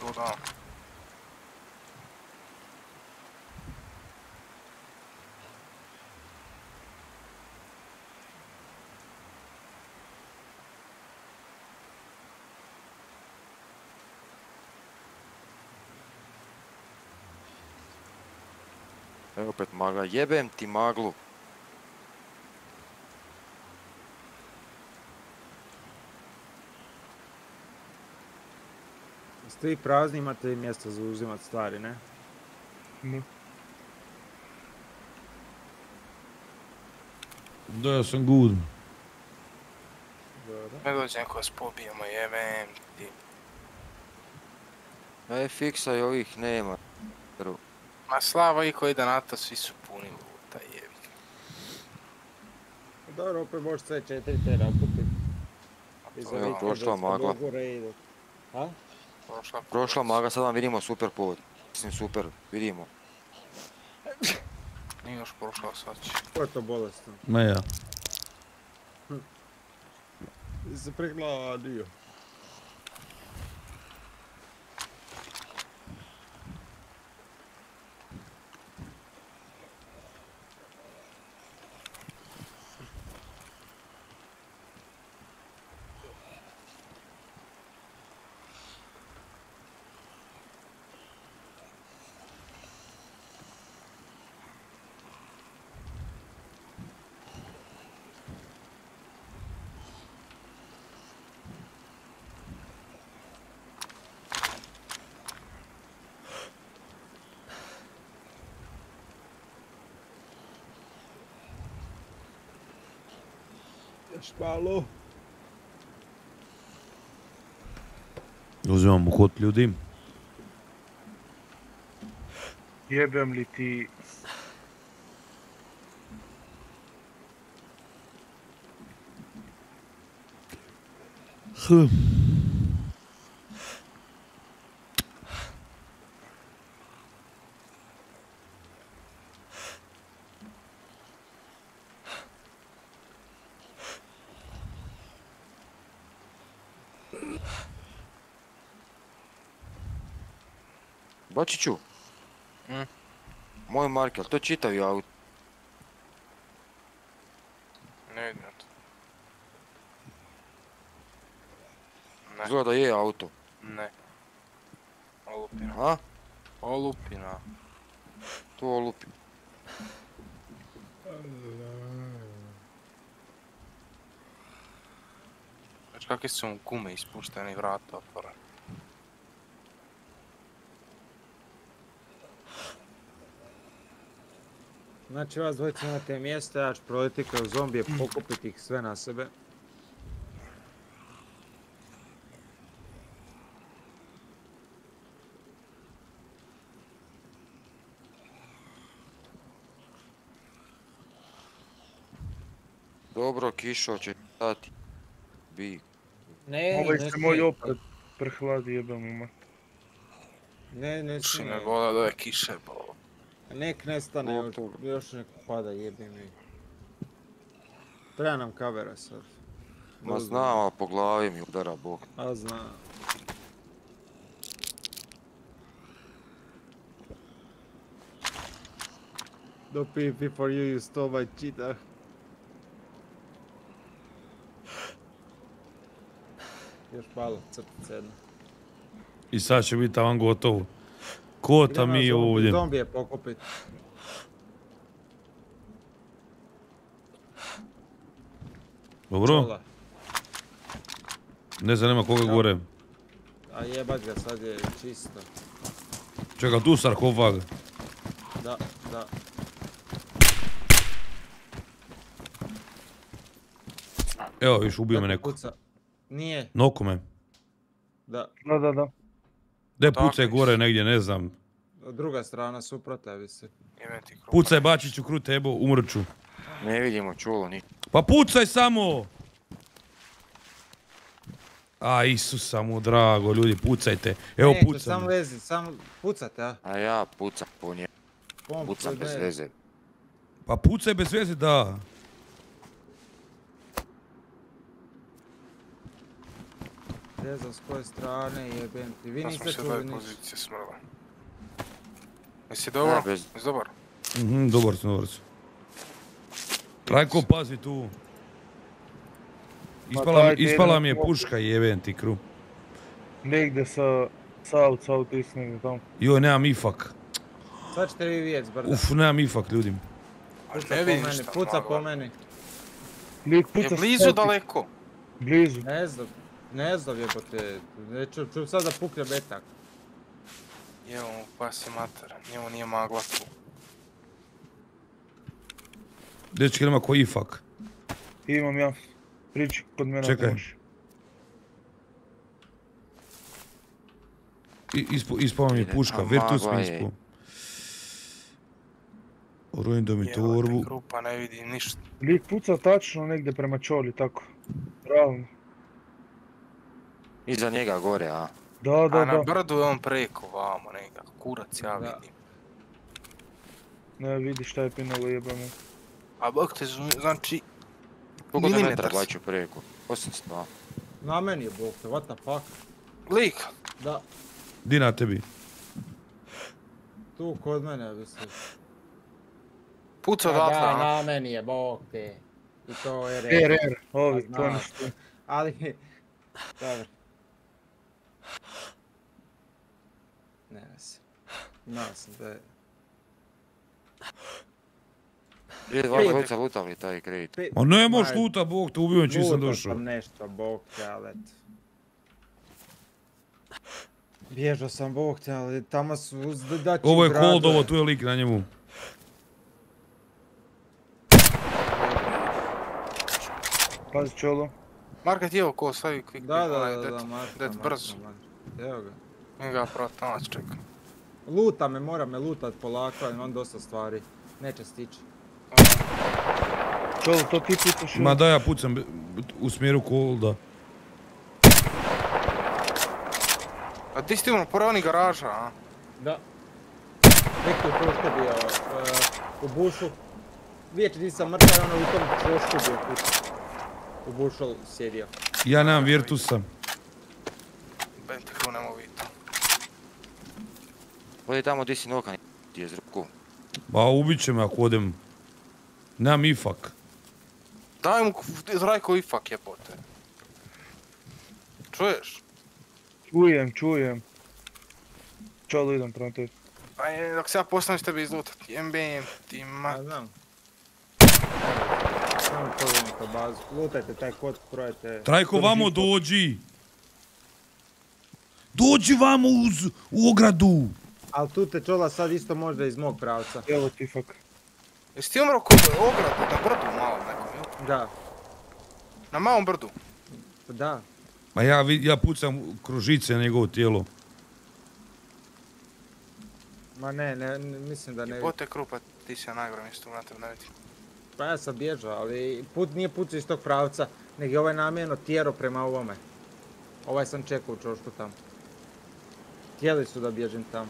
[SPEAKER 4] To da.
[SPEAKER 8] Evo opet magla, jebem ti maglu.
[SPEAKER 3] Ste vi prazni, imate li mjesto za uzimat stvari, ne?
[SPEAKER 1] Da, ja sam good.
[SPEAKER 4] Ne dođe neko da pobijemo, jebem ti.
[SPEAKER 8] Aj fiksa i ovih nema.
[SPEAKER 4] Ma slava i koji ide na to, svi su puni luta, jebi.
[SPEAKER 3] Dobro, opet možeš sve četiri te nakupit. I za
[SPEAKER 8] Evo,
[SPEAKER 3] vikend
[SPEAKER 8] prošla
[SPEAKER 3] da ste
[SPEAKER 8] magla.
[SPEAKER 4] Prošla
[SPEAKER 8] Prošla maga, sad vam vidimo super povod. Mislim super, vidimo.
[SPEAKER 4] Nije još prošla sad će.
[SPEAKER 3] Ko je to bolestan?
[SPEAKER 1] Ma ja.
[SPEAKER 3] Se pregladio. Još malo.
[SPEAKER 1] Uzimam u hod ljudi.
[SPEAKER 5] Jebem li ti...
[SPEAKER 1] Hm.
[SPEAKER 8] Bačiću.
[SPEAKER 4] Mm.
[SPEAKER 8] Moj Markel, to čitavi auto.
[SPEAKER 4] Ne vidim to. Ne,
[SPEAKER 8] Izgleda da je auto.
[SPEAKER 4] ne. Olupina.
[SPEAKER 8] A?
[SPEAKER 4] Olupina.
[SPEAKER 8] To olupi.
[SPEAKER 4] Znači kakve su mu gume ispuštene i vrata otvorene.
[SPEAKER 3] Znači vas dvojica imate mjesto, ja ću proleti kroz zombije, pokupiti ih sve na sebe.
[SPEAKER 8] Dobro, kišo će dati. Bi.
[SPEAKER 3] Ne,
[SPEAKER 5] Ovaj
[SPEAKER 3] ne
[SPEAKER 5] se moj opet prehladi mu mat.
[SPEAKER 3] Ne, ne
[SPEAKER 4] Uši me
[SPEAKER 3] smije.
[SPEAKER 4] bole od ove kiše, bolo.
[SPEAKER 3] Nek nestane, još, još nek pada, jebi mi. Treba nam kavera sad.
[SPEAKER 8] Ma znam, ali po glavi mi udara bog.
[SPEAKER 3] A znam. No pee for you, you stole my cheetah. Još malo, crtica jedna.
[SPEAKER 1] I sad će biti tavan gotovo. Kota mi
[SPEAKER 3] zombi-
[SPEAKER 1] ovdje.
[SPEAKER 3] Zombije pokupit.
[SPEAKER 1] Dobro?
[SPEAKER 3] Čola.
[SPEAKER 1] Ne znam, nema koga gore.
[SPEAKER 3] A jebat ga, sad je čisto.
[SPEAKER 1] Čekaj, tu sarkofag.
[SPEAKER 3] Da, da.
[SPEAKER 1] Evo, viš, ubio me
[SPEAKER 3] Neko. Nije,
[SPEAKER 1] Noko me.
[SPEAKER 3] da.
[SPEAKER 5] Da, da, da.
[SPEAKER 1] De pucaj gore negdje, ne znam.
[SPEAKER 3] Druga strana, suprota se.
[SPEAKER 1] Pucaj Bačiću, krute ebo, umrću.
[SPEAKER 8] Ne vidimo čulo ni.
[SPEAKER 1] Pa pucaj samo! A Isusa mu drago, ljudi, pucajte. Evo
[SPEAKER 3] Neko,
[SPEAKER 1] pucam.
[SPEAKER 3] Sam lezi, sam pucate, a?
[SPEAKER 8] A ja pucam po nje. Pucam bez veze.
[SPEAKER 1] Pa pucaj bez veze, da.
[SPEAKER 3] Ne znam s koje strane jebem ti. Vi niste
[SPEAKER 4] daj
[SPEAKER 3] ništa.
[SPEAKER 4] pozicije smrla. Jesi dobro?
[SPEAKER 8] bez-
[SPEAKER 4] Jesi dobar?
[SPEAKER 1] Mhm, dobar sam, dobar sam. Trajko, pazi tu. Ispala, mi-
[SPEAKER 5] dajte,
[SPEAKER 1] ispala
[SPEAKER 5] jedan
[SPEAKER 1] mi je puška, jebem ti kru.
[SPEAKER 5] Negdje sa south, south east negdje tamo.
[SPEAKER 1] Joj, nemam ifak.
[SPEAKER 3] Sad ćete vi vidjet s brda.
[SPEAKER 1] Uf, nemam ifak, ljudi.
[SPEAKER 3] Puca
[SPEAKER 4] ne
[SPEAKER 3] po
[SPEAKER 4] vidim
[SPEAKER 3] meni, puca po meni.
[SPEAKER 5] Lik puca
[SPEAKER 4] Je
[SPEAKER 5] s
[SPEAKER 4] blizu daleko?
[SPEAKER 5] Blizu.
[SPEAKER 3] Ne znam, ne znam jebote. Ne ču, ču sad da pukne betak.
[SPEAKER 4] Evo mu pasi mater, njemu nije magla tu.
[SPEAKER 1] Dečki, nema ko ifak.
[SPEAKER 5] Imam ja. Priči kod mene
[SPEAKER 1] Čekaj. I, ispo, ispala mi je puška, Virtus mi
[SPEAKER 8] je.
[SPEAKER 1] ispao. Rojndo mi torbu.
[SPEAKER 4] grupa, ne vidim ništa.
[SPEAKER 5] Lik puca tačno negdje prema čoli, tako. Ravno.
[SPEAKER 8] Iza njega gore, a?
[SPEAKER 5] Da, da,
[SPEAKER 4] A na
[SPEAKER 5] da.
[SPEAKER 4] brdu je on preko vamo nekako, kurac ja
[SPEAKER 3] Da.
[SPEAKER 4] vidim.
[SPEAKER 5] Ne vidi šta je pinalo jebamo.
[SPEAKER 4] A bok te, znači,
[SPEAKER 8] Koliko
[SPEAKER 4] Milimetar
[SPEAKER 8] metra baču preko? 800, a?
[SPEAKER 3] Na meni je bog te, what the fuck.
[SPEAKER 4] lik,
[SPEAKER 3] Da,
[SPEAKER 1] Di na tebi?
[SPEAKER 3] tu kod mene mislim.
[SPEAKER 4] puca
[SPEAKER 3] Pa
[SPEAKER 4] odatle,
[SPEAKER 3] da,
[SPEAKER 4] a?
[SPEAKER 3] na meni je bog te. I to je
[SPEAKER 5] R,
[SPEAKER 3] red.
[SPEAKER 5] R, ovi,
[SPEAKER 3] Pa
[SPEAKER 5] to nešto.
[SPEAKER 3] Ali, dobro. Ne znam. Znao sam da je...
[SPEAKER 8] Ili dva
[SPEAKER 3] Pet.
[SPEAKER 8] dvojica lutali taj kredit.
[SPEAKER 3] Pe-
[SPEAKER 1] Ma ne
[SPEAKER 3] Ma,
[SPEAKER 1] luta, bog te ubio čim sam došao.
[SPEAKER 3] sam nešto, bog te, ali eto. Bježao sam, bog te, ali tamo su daći
[SPEAKER 1] Ovo je koldovo, tu je lik na njemu.
[SPEAKER 5] Pazi čolo.
[SPEAKER 4] Market je ko stavi quick
[SPEAKER 3] Da, da,
[SPEAKER 4] onaj
[SPEAKER 3] da,
[SPEAKER 4] det-
[SPEAKER 3] da,
[SPEAKER 4] det
[SPEAKER 3] Marko,
[SPEAKER 4] brzo.
[SPEAKER 3] Evo ga.
[SPEAKER 4] Mi ga pratamac čeka.
[SPEAKER 3] Luta me, mora me lutat polako, ali imam dosta stvari. Neće stići.
[SPEAKER 5] Čolo, to ti pucaš
[SPEAKER 1] Ma da ja pucam u smjeru kolda.
[SPEAKER 4] A ti si ti ono pored onih garaža, a?
[SPEAKER 3] Da. Neki je prošlo bio e, u bušu. Vidjet ću di sam mrtav, ono u tom čošku bio kuća. U bušu sjedio.
[SPEAKER 1] Ja nemam Virtusa.
[SPEAKER 4] Ben kru nemo vidio.
[SPEAKER 8] Odi tamo di si nokan, ti je zruku.
[SPEAKER 1] Ba ubit će me ako odem. Nemam ifak.
[SPEAKER 4] Daj mu Rajko ifak jebote. Čuješ?
[SPEAKER 5] Čujem, čujem. Čolo, idem prema tebi.
[SPEAKER 4] Aj, dok se ja postavim s tebe izlutati. MBM ti ma...
[SPEAKER 3] Ja znam. Samo pogledajte po bazu. Lutajte taj kod, projete.
[SPEAKER 1] Trajko, vamo dođi. Dođi vamo uz, u ogradu.
[SPEAKER 3] Ali tu te čola sad isto možda iz mog pravca.
[SPEAKER 5] Evo ti fak.
[SPEAKER 4] Jesi ti umro kod ogradu, na brdu malo nekom, jel?
[SPEAKER 3] Da,
[SPEAKER 4] Na malom brdu.
[SPEAKER 3] da.
[SPEAKER 1] Ma ja, vid- ja pucam kroz žice na njegovo tijelo.
[SPEAKER 3] Ma ne, ne, mislim da ne.
[SPEAKER 4] Jebote krupa, ti si ja najgore mjesto ne vidim.
[SPEAKER 3] Pa ja sam bježao, ali put nije pucao iz tog pravca, nego je ovaj namjerno tjero prema ovome. Ovaj sam čekao u čošku tamo. Htjeli su da bježim tamo.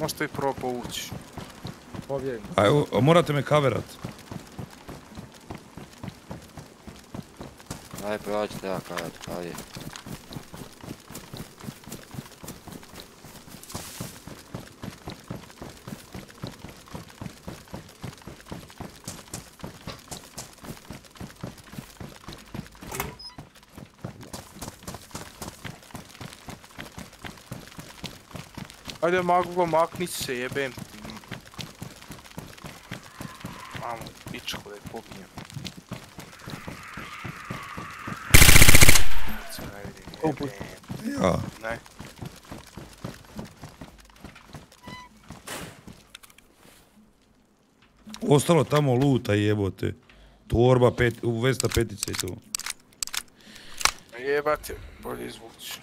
[SPEAKER 4] Možete i prvo povući.
[SPEAKER 3] Pobjegnu.
[SPEAKER 1] A evo, morate me kaverat.
[SPEAKER 8] Aj, prođite ja kavat, ajde.
[SPEAKER 4] Ajde maglo, makni se, jebem. Mamo, pičku da je pobijem.
[SPEAKER 1] Ja.
[SPEAKER 4] Ne.
[SPEAKER 1] Ostalo tamo luta jebote. Torba pet, u Vesta petice tu.
[SPEAKER 4] Jebate, bolje izvući.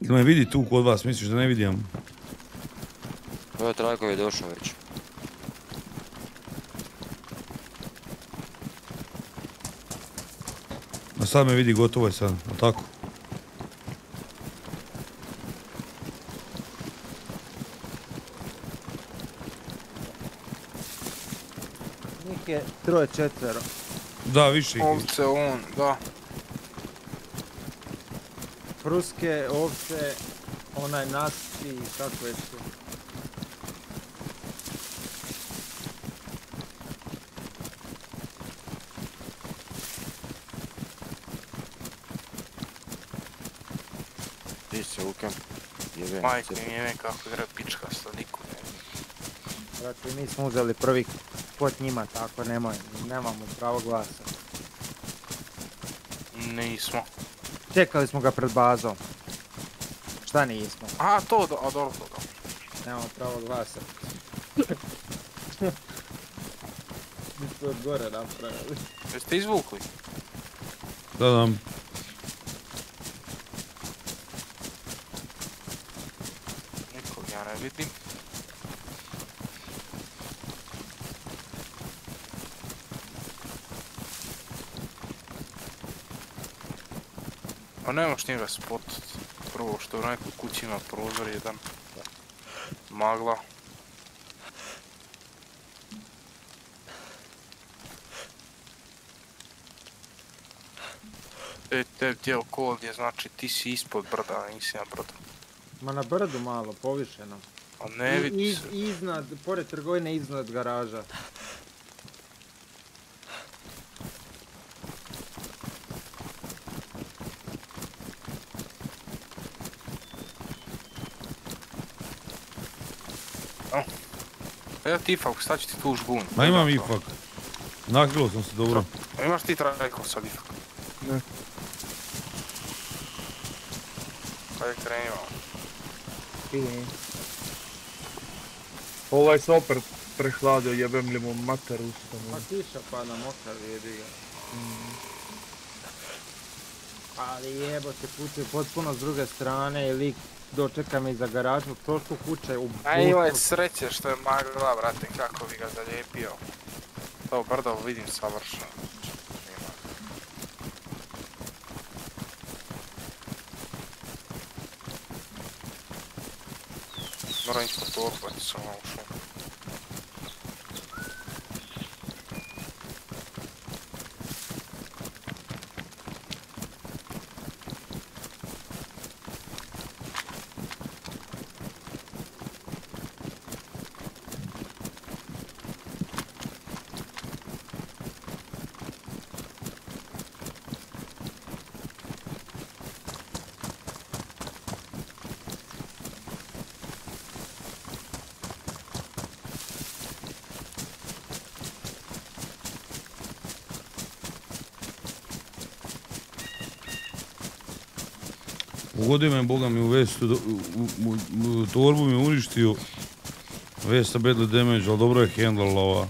[SPEAKER 1] Ili me vidi tu kod vas, misliš da ne vidim?
[SPEAKER 8] Evo Trajkov je došao već.
[SPEAKER 1] A sad me vidi gotovo je sad, a tako?
[SPEAKER 3] Njih je troje četvero.
[SPEAKER 1] Da, više ih
[SPEAKER 4] Ovce, on, da.
[SPEAKER 3] Pruske, ovce, onaj nas i tako
[SPEAKER 8] što.
[SPEAKER 4] Majke mi je kako igra pička sa niku.
[SPEAKER 3] Dakle, mi smo uzeli prvi pot njima, tako nemoj, nemamo pravo glasa.
[SPEAKER 4] Nismo.
[SPEAKER 3] Čekali smo ga pred bazom. Šta nismo?
[SPEAKER 4] A, to, do, a dobro, to, dobro.
[SPEAKER 3] Nemamo pravo glasa. Mi smo od gore napravili.
[SPEAKER 4] Jeste izvukli?
[SPEAKER 1] Da, da.
[SPEAKER 4] Nikog ja ne vidim. A nemaš njega spotat. Prvo što u nekoj kući ima prozor jedan. Magla. E, te tijelo kod je, znači ti si ispod brda, a nisi na brdu.
[SPEAKER 3] Ma na brdu malo, povišeno.
[SPEAKER 4] A ne vidi
[SPEAKER 3] iz-
[SPEAKER 4] se.
[SPEAKER 3] iznad, pored trgovine, iznad garaža.
[SPEAKER 4] Ti Ifak, šta će ti tu u žbun?
[SPEAKER 1] Ma imam ifak. Nakrilo sam se dobro.
[SPEAKER 4] A imaš ti trajko sad Ifak?
[SPEAKER 5] Ne.
[SPEAKER 4] Kad je krenimo?
[SPEAKER 5] Ovaj se opet prehladio, jebem li mu mater usta.
[SPEAKER 3] Ma kiša pada mokra vidi ga. Ali jebote putuje potpuno s druge strane i lik dočeka me iza garažu, prošlu kuće u
[SPEAKER 4] A ima je sreće što je magla, brate, kako bi ga zalijepio. To brdo vidim savršeno. Moram ići po torbu, ja sam malo ušao.
[SPEAKER 1] Ugodio me, boga mi, u vestu, u, u, u- torbu mi uništio. Vesta badly damage, ali dobro je handlala ova.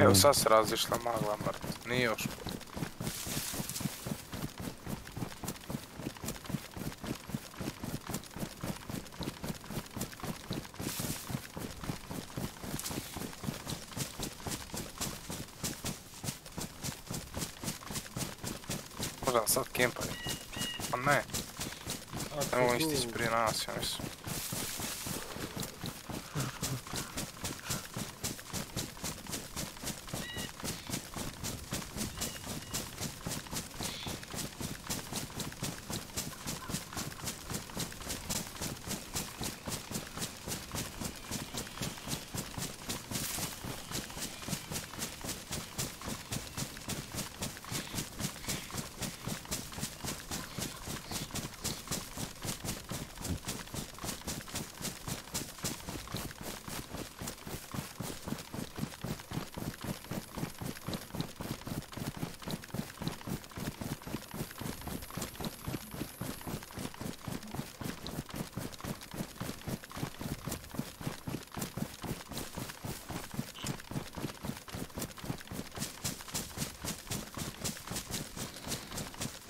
[SPEAKER 4] Evo. sad se razišla magla mrt. Nije još. Možda sad kempaju. A ne, ne mogu istići prije nas, ja mislim.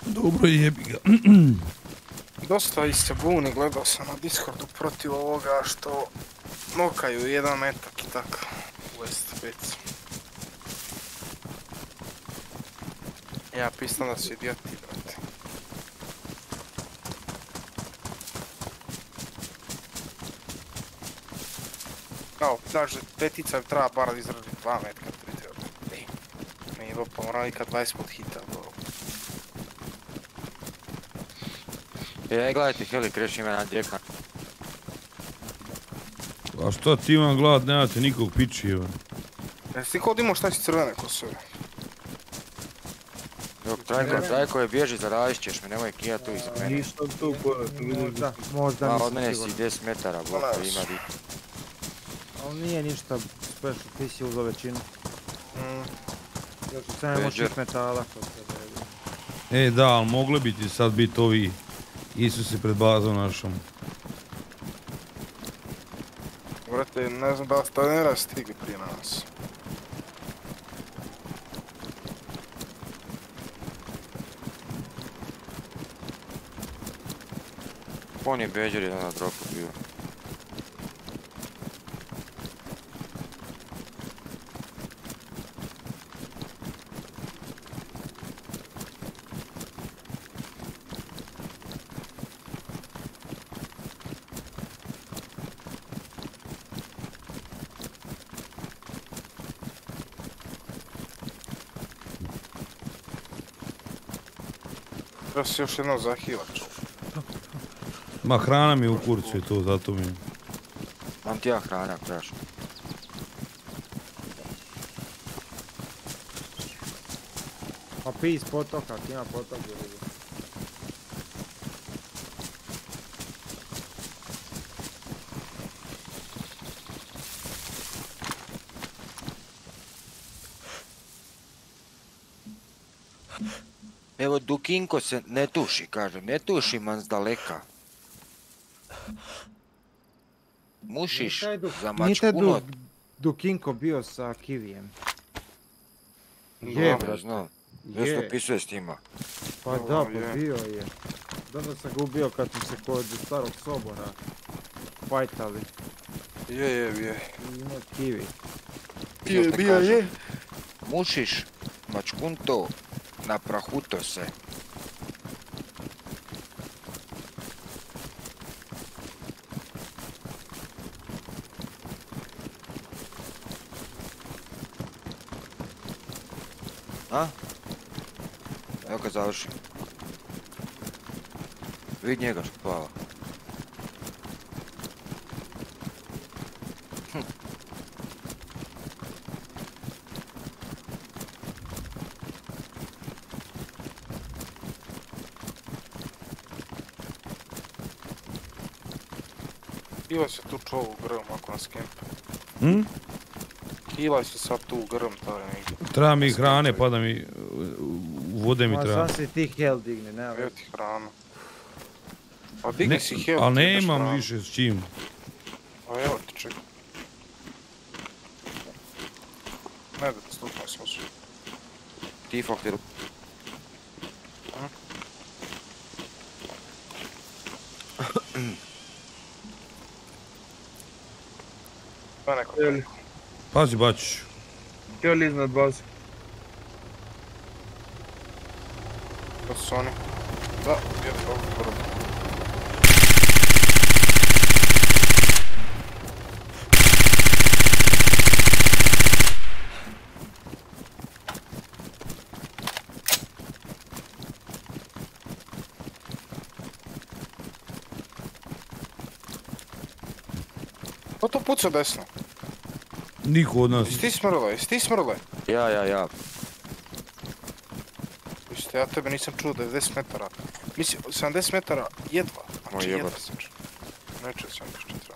[SPEAKER 1] Dobro jebi ga.
[SPEAKER 4] Dosta ih se buni, gledao sam na Discordu protiv ovoga što nokaju jedan metak i tako u STPC. Ja pisam da su idioti, brate. Kao, znaš, petica treba bar izradi dva metka, tri treba. Ne, ne, pa mora nikad 20 put hita, bro.
[SPEAKER 8] E, gledajte, heli kreši ima na djeka.
[SPEAKER 1] A što ti imam glad, nemate nikog piči, evo.
[SPEAKER 4] Jesi ti kod imao šta si crvene kosove?
[SPEAKER 8] Dok Trajko, Trajko je bježi, zaradit ćeš me, nemoj kija tu iza mene.
[SPEAKER 5] Nisam tu pored, vidiš
[SPEAKER 3] Možda,
[SPEAKER 5] da
[SPEAKER 3] možda
[SPEAKER 8] Ma,
[SPEAKER 3] nisam
[SPEAKER 8] od mene si
[SPEAKER 3] siguran.
[SPEAKER 8] 10 metara,
[SPEAKER 4] Znaš.
[SPEAKER 8] ima di.
[SPEAKER 3] Ali nije ništa special, ti si uzao većinu.
[SPEAKER 4] Mm,
[SPEAKER 3] Još su samo čist metala.
[SPEAKER 1] E, da, ali mogli bi ti sad biti ovi
[SPEAKER 4] Brate, ne znam da li ste ne stigli prije nas.
[SPEAKER 8] On je beđer jedan na dropu
[SPEAKER 4] se još jednom zahivat.
[SPEAKER 1] Ma hrana mi je u kurcu i to, zato mi je.
[SPEAKER 8] Mam ti ja hrana, kraš.
[SPEAKER 3] Pa pi iz potoka, ako ima potok.
[SPEAKER 8] Evo, Dukinko se ne tuši, kaže, ne tuši man s daleka. Mušiš za
[SPEAKER 3] Nije taj. Du- Dukinko bio sa Kivijem. Je,
[SPEAKER 8] Je,
[SPEAKER 3] brate.
[SPEAKER 8] znam. Već
[SPEAKER 3] Je.
[SPEAKER 8] potpisuje s njima.
[SPEAKER 3] Pa da,
[SPEAKER 4] je.
[SPEAKER 3] pa bio je. Dobro sam ga ubio kad smo se kod starog sobora fajtali.
[SPEAKER 4] Je, je, je.
[SPEAKER 3] I imao Kivi.
[SPEAKER 8] Bio
[SPEAKER 4] Je, bio je.
[SPEAKER 8] Mušiš mačkunto na prahuto se. A? Evo kad završim. Vid njega što plava.
[SPEAKER 4] Kila se tu čov u grm ako nas kempa.
[SPEAKER 1] Hm?
[SPEAKER 4] Kila se sad tu u grm, to je negdje.
[SPEAKER 1] Treba mi hrane, pa da mi... Vode mi
[SPEAKER 3] Ma
[SPEAKER 1] treba.
[SPEAKER 3] sam se ti hell digne, nema
[SPEAKER 4] Evo ti hranu. Pa digni
[SPEAKER 1] Ne,
[SPEAKER 4] si
[SPEAKER 1] ali
[SPEAKER 4] ideš
[SPEAKER 1] nemam
[SPEAKER 4] hranu.
[SPEAKER 1] više s čim.
[SPEAKER 4] A evo ti čekaj. Ne da te stupno slušaj.
[SPEAKER 8] Ti faktir.
[SPEAKER 4] Pa
[SPEAKER 5] Heli,
[SPEAKER 1] Pazi, Bačiću.
[SPEAKER 5] heli iznad baze.
[SPEAKER 4] to su oni. Da, je to prvo. Ko to puca desno?
[SPEAKER 1] Niko od nas.
[SPEAKER 4] Jesi ti smrle? Jesi ti smrle?
[SPEAKER 8] Ja, ja, ja.
[SPEAKER 4] Isto, ja tebe nisam čuo 90 metara. Mislim, 70 metara jedva. Znači sam čuo. Neće 74.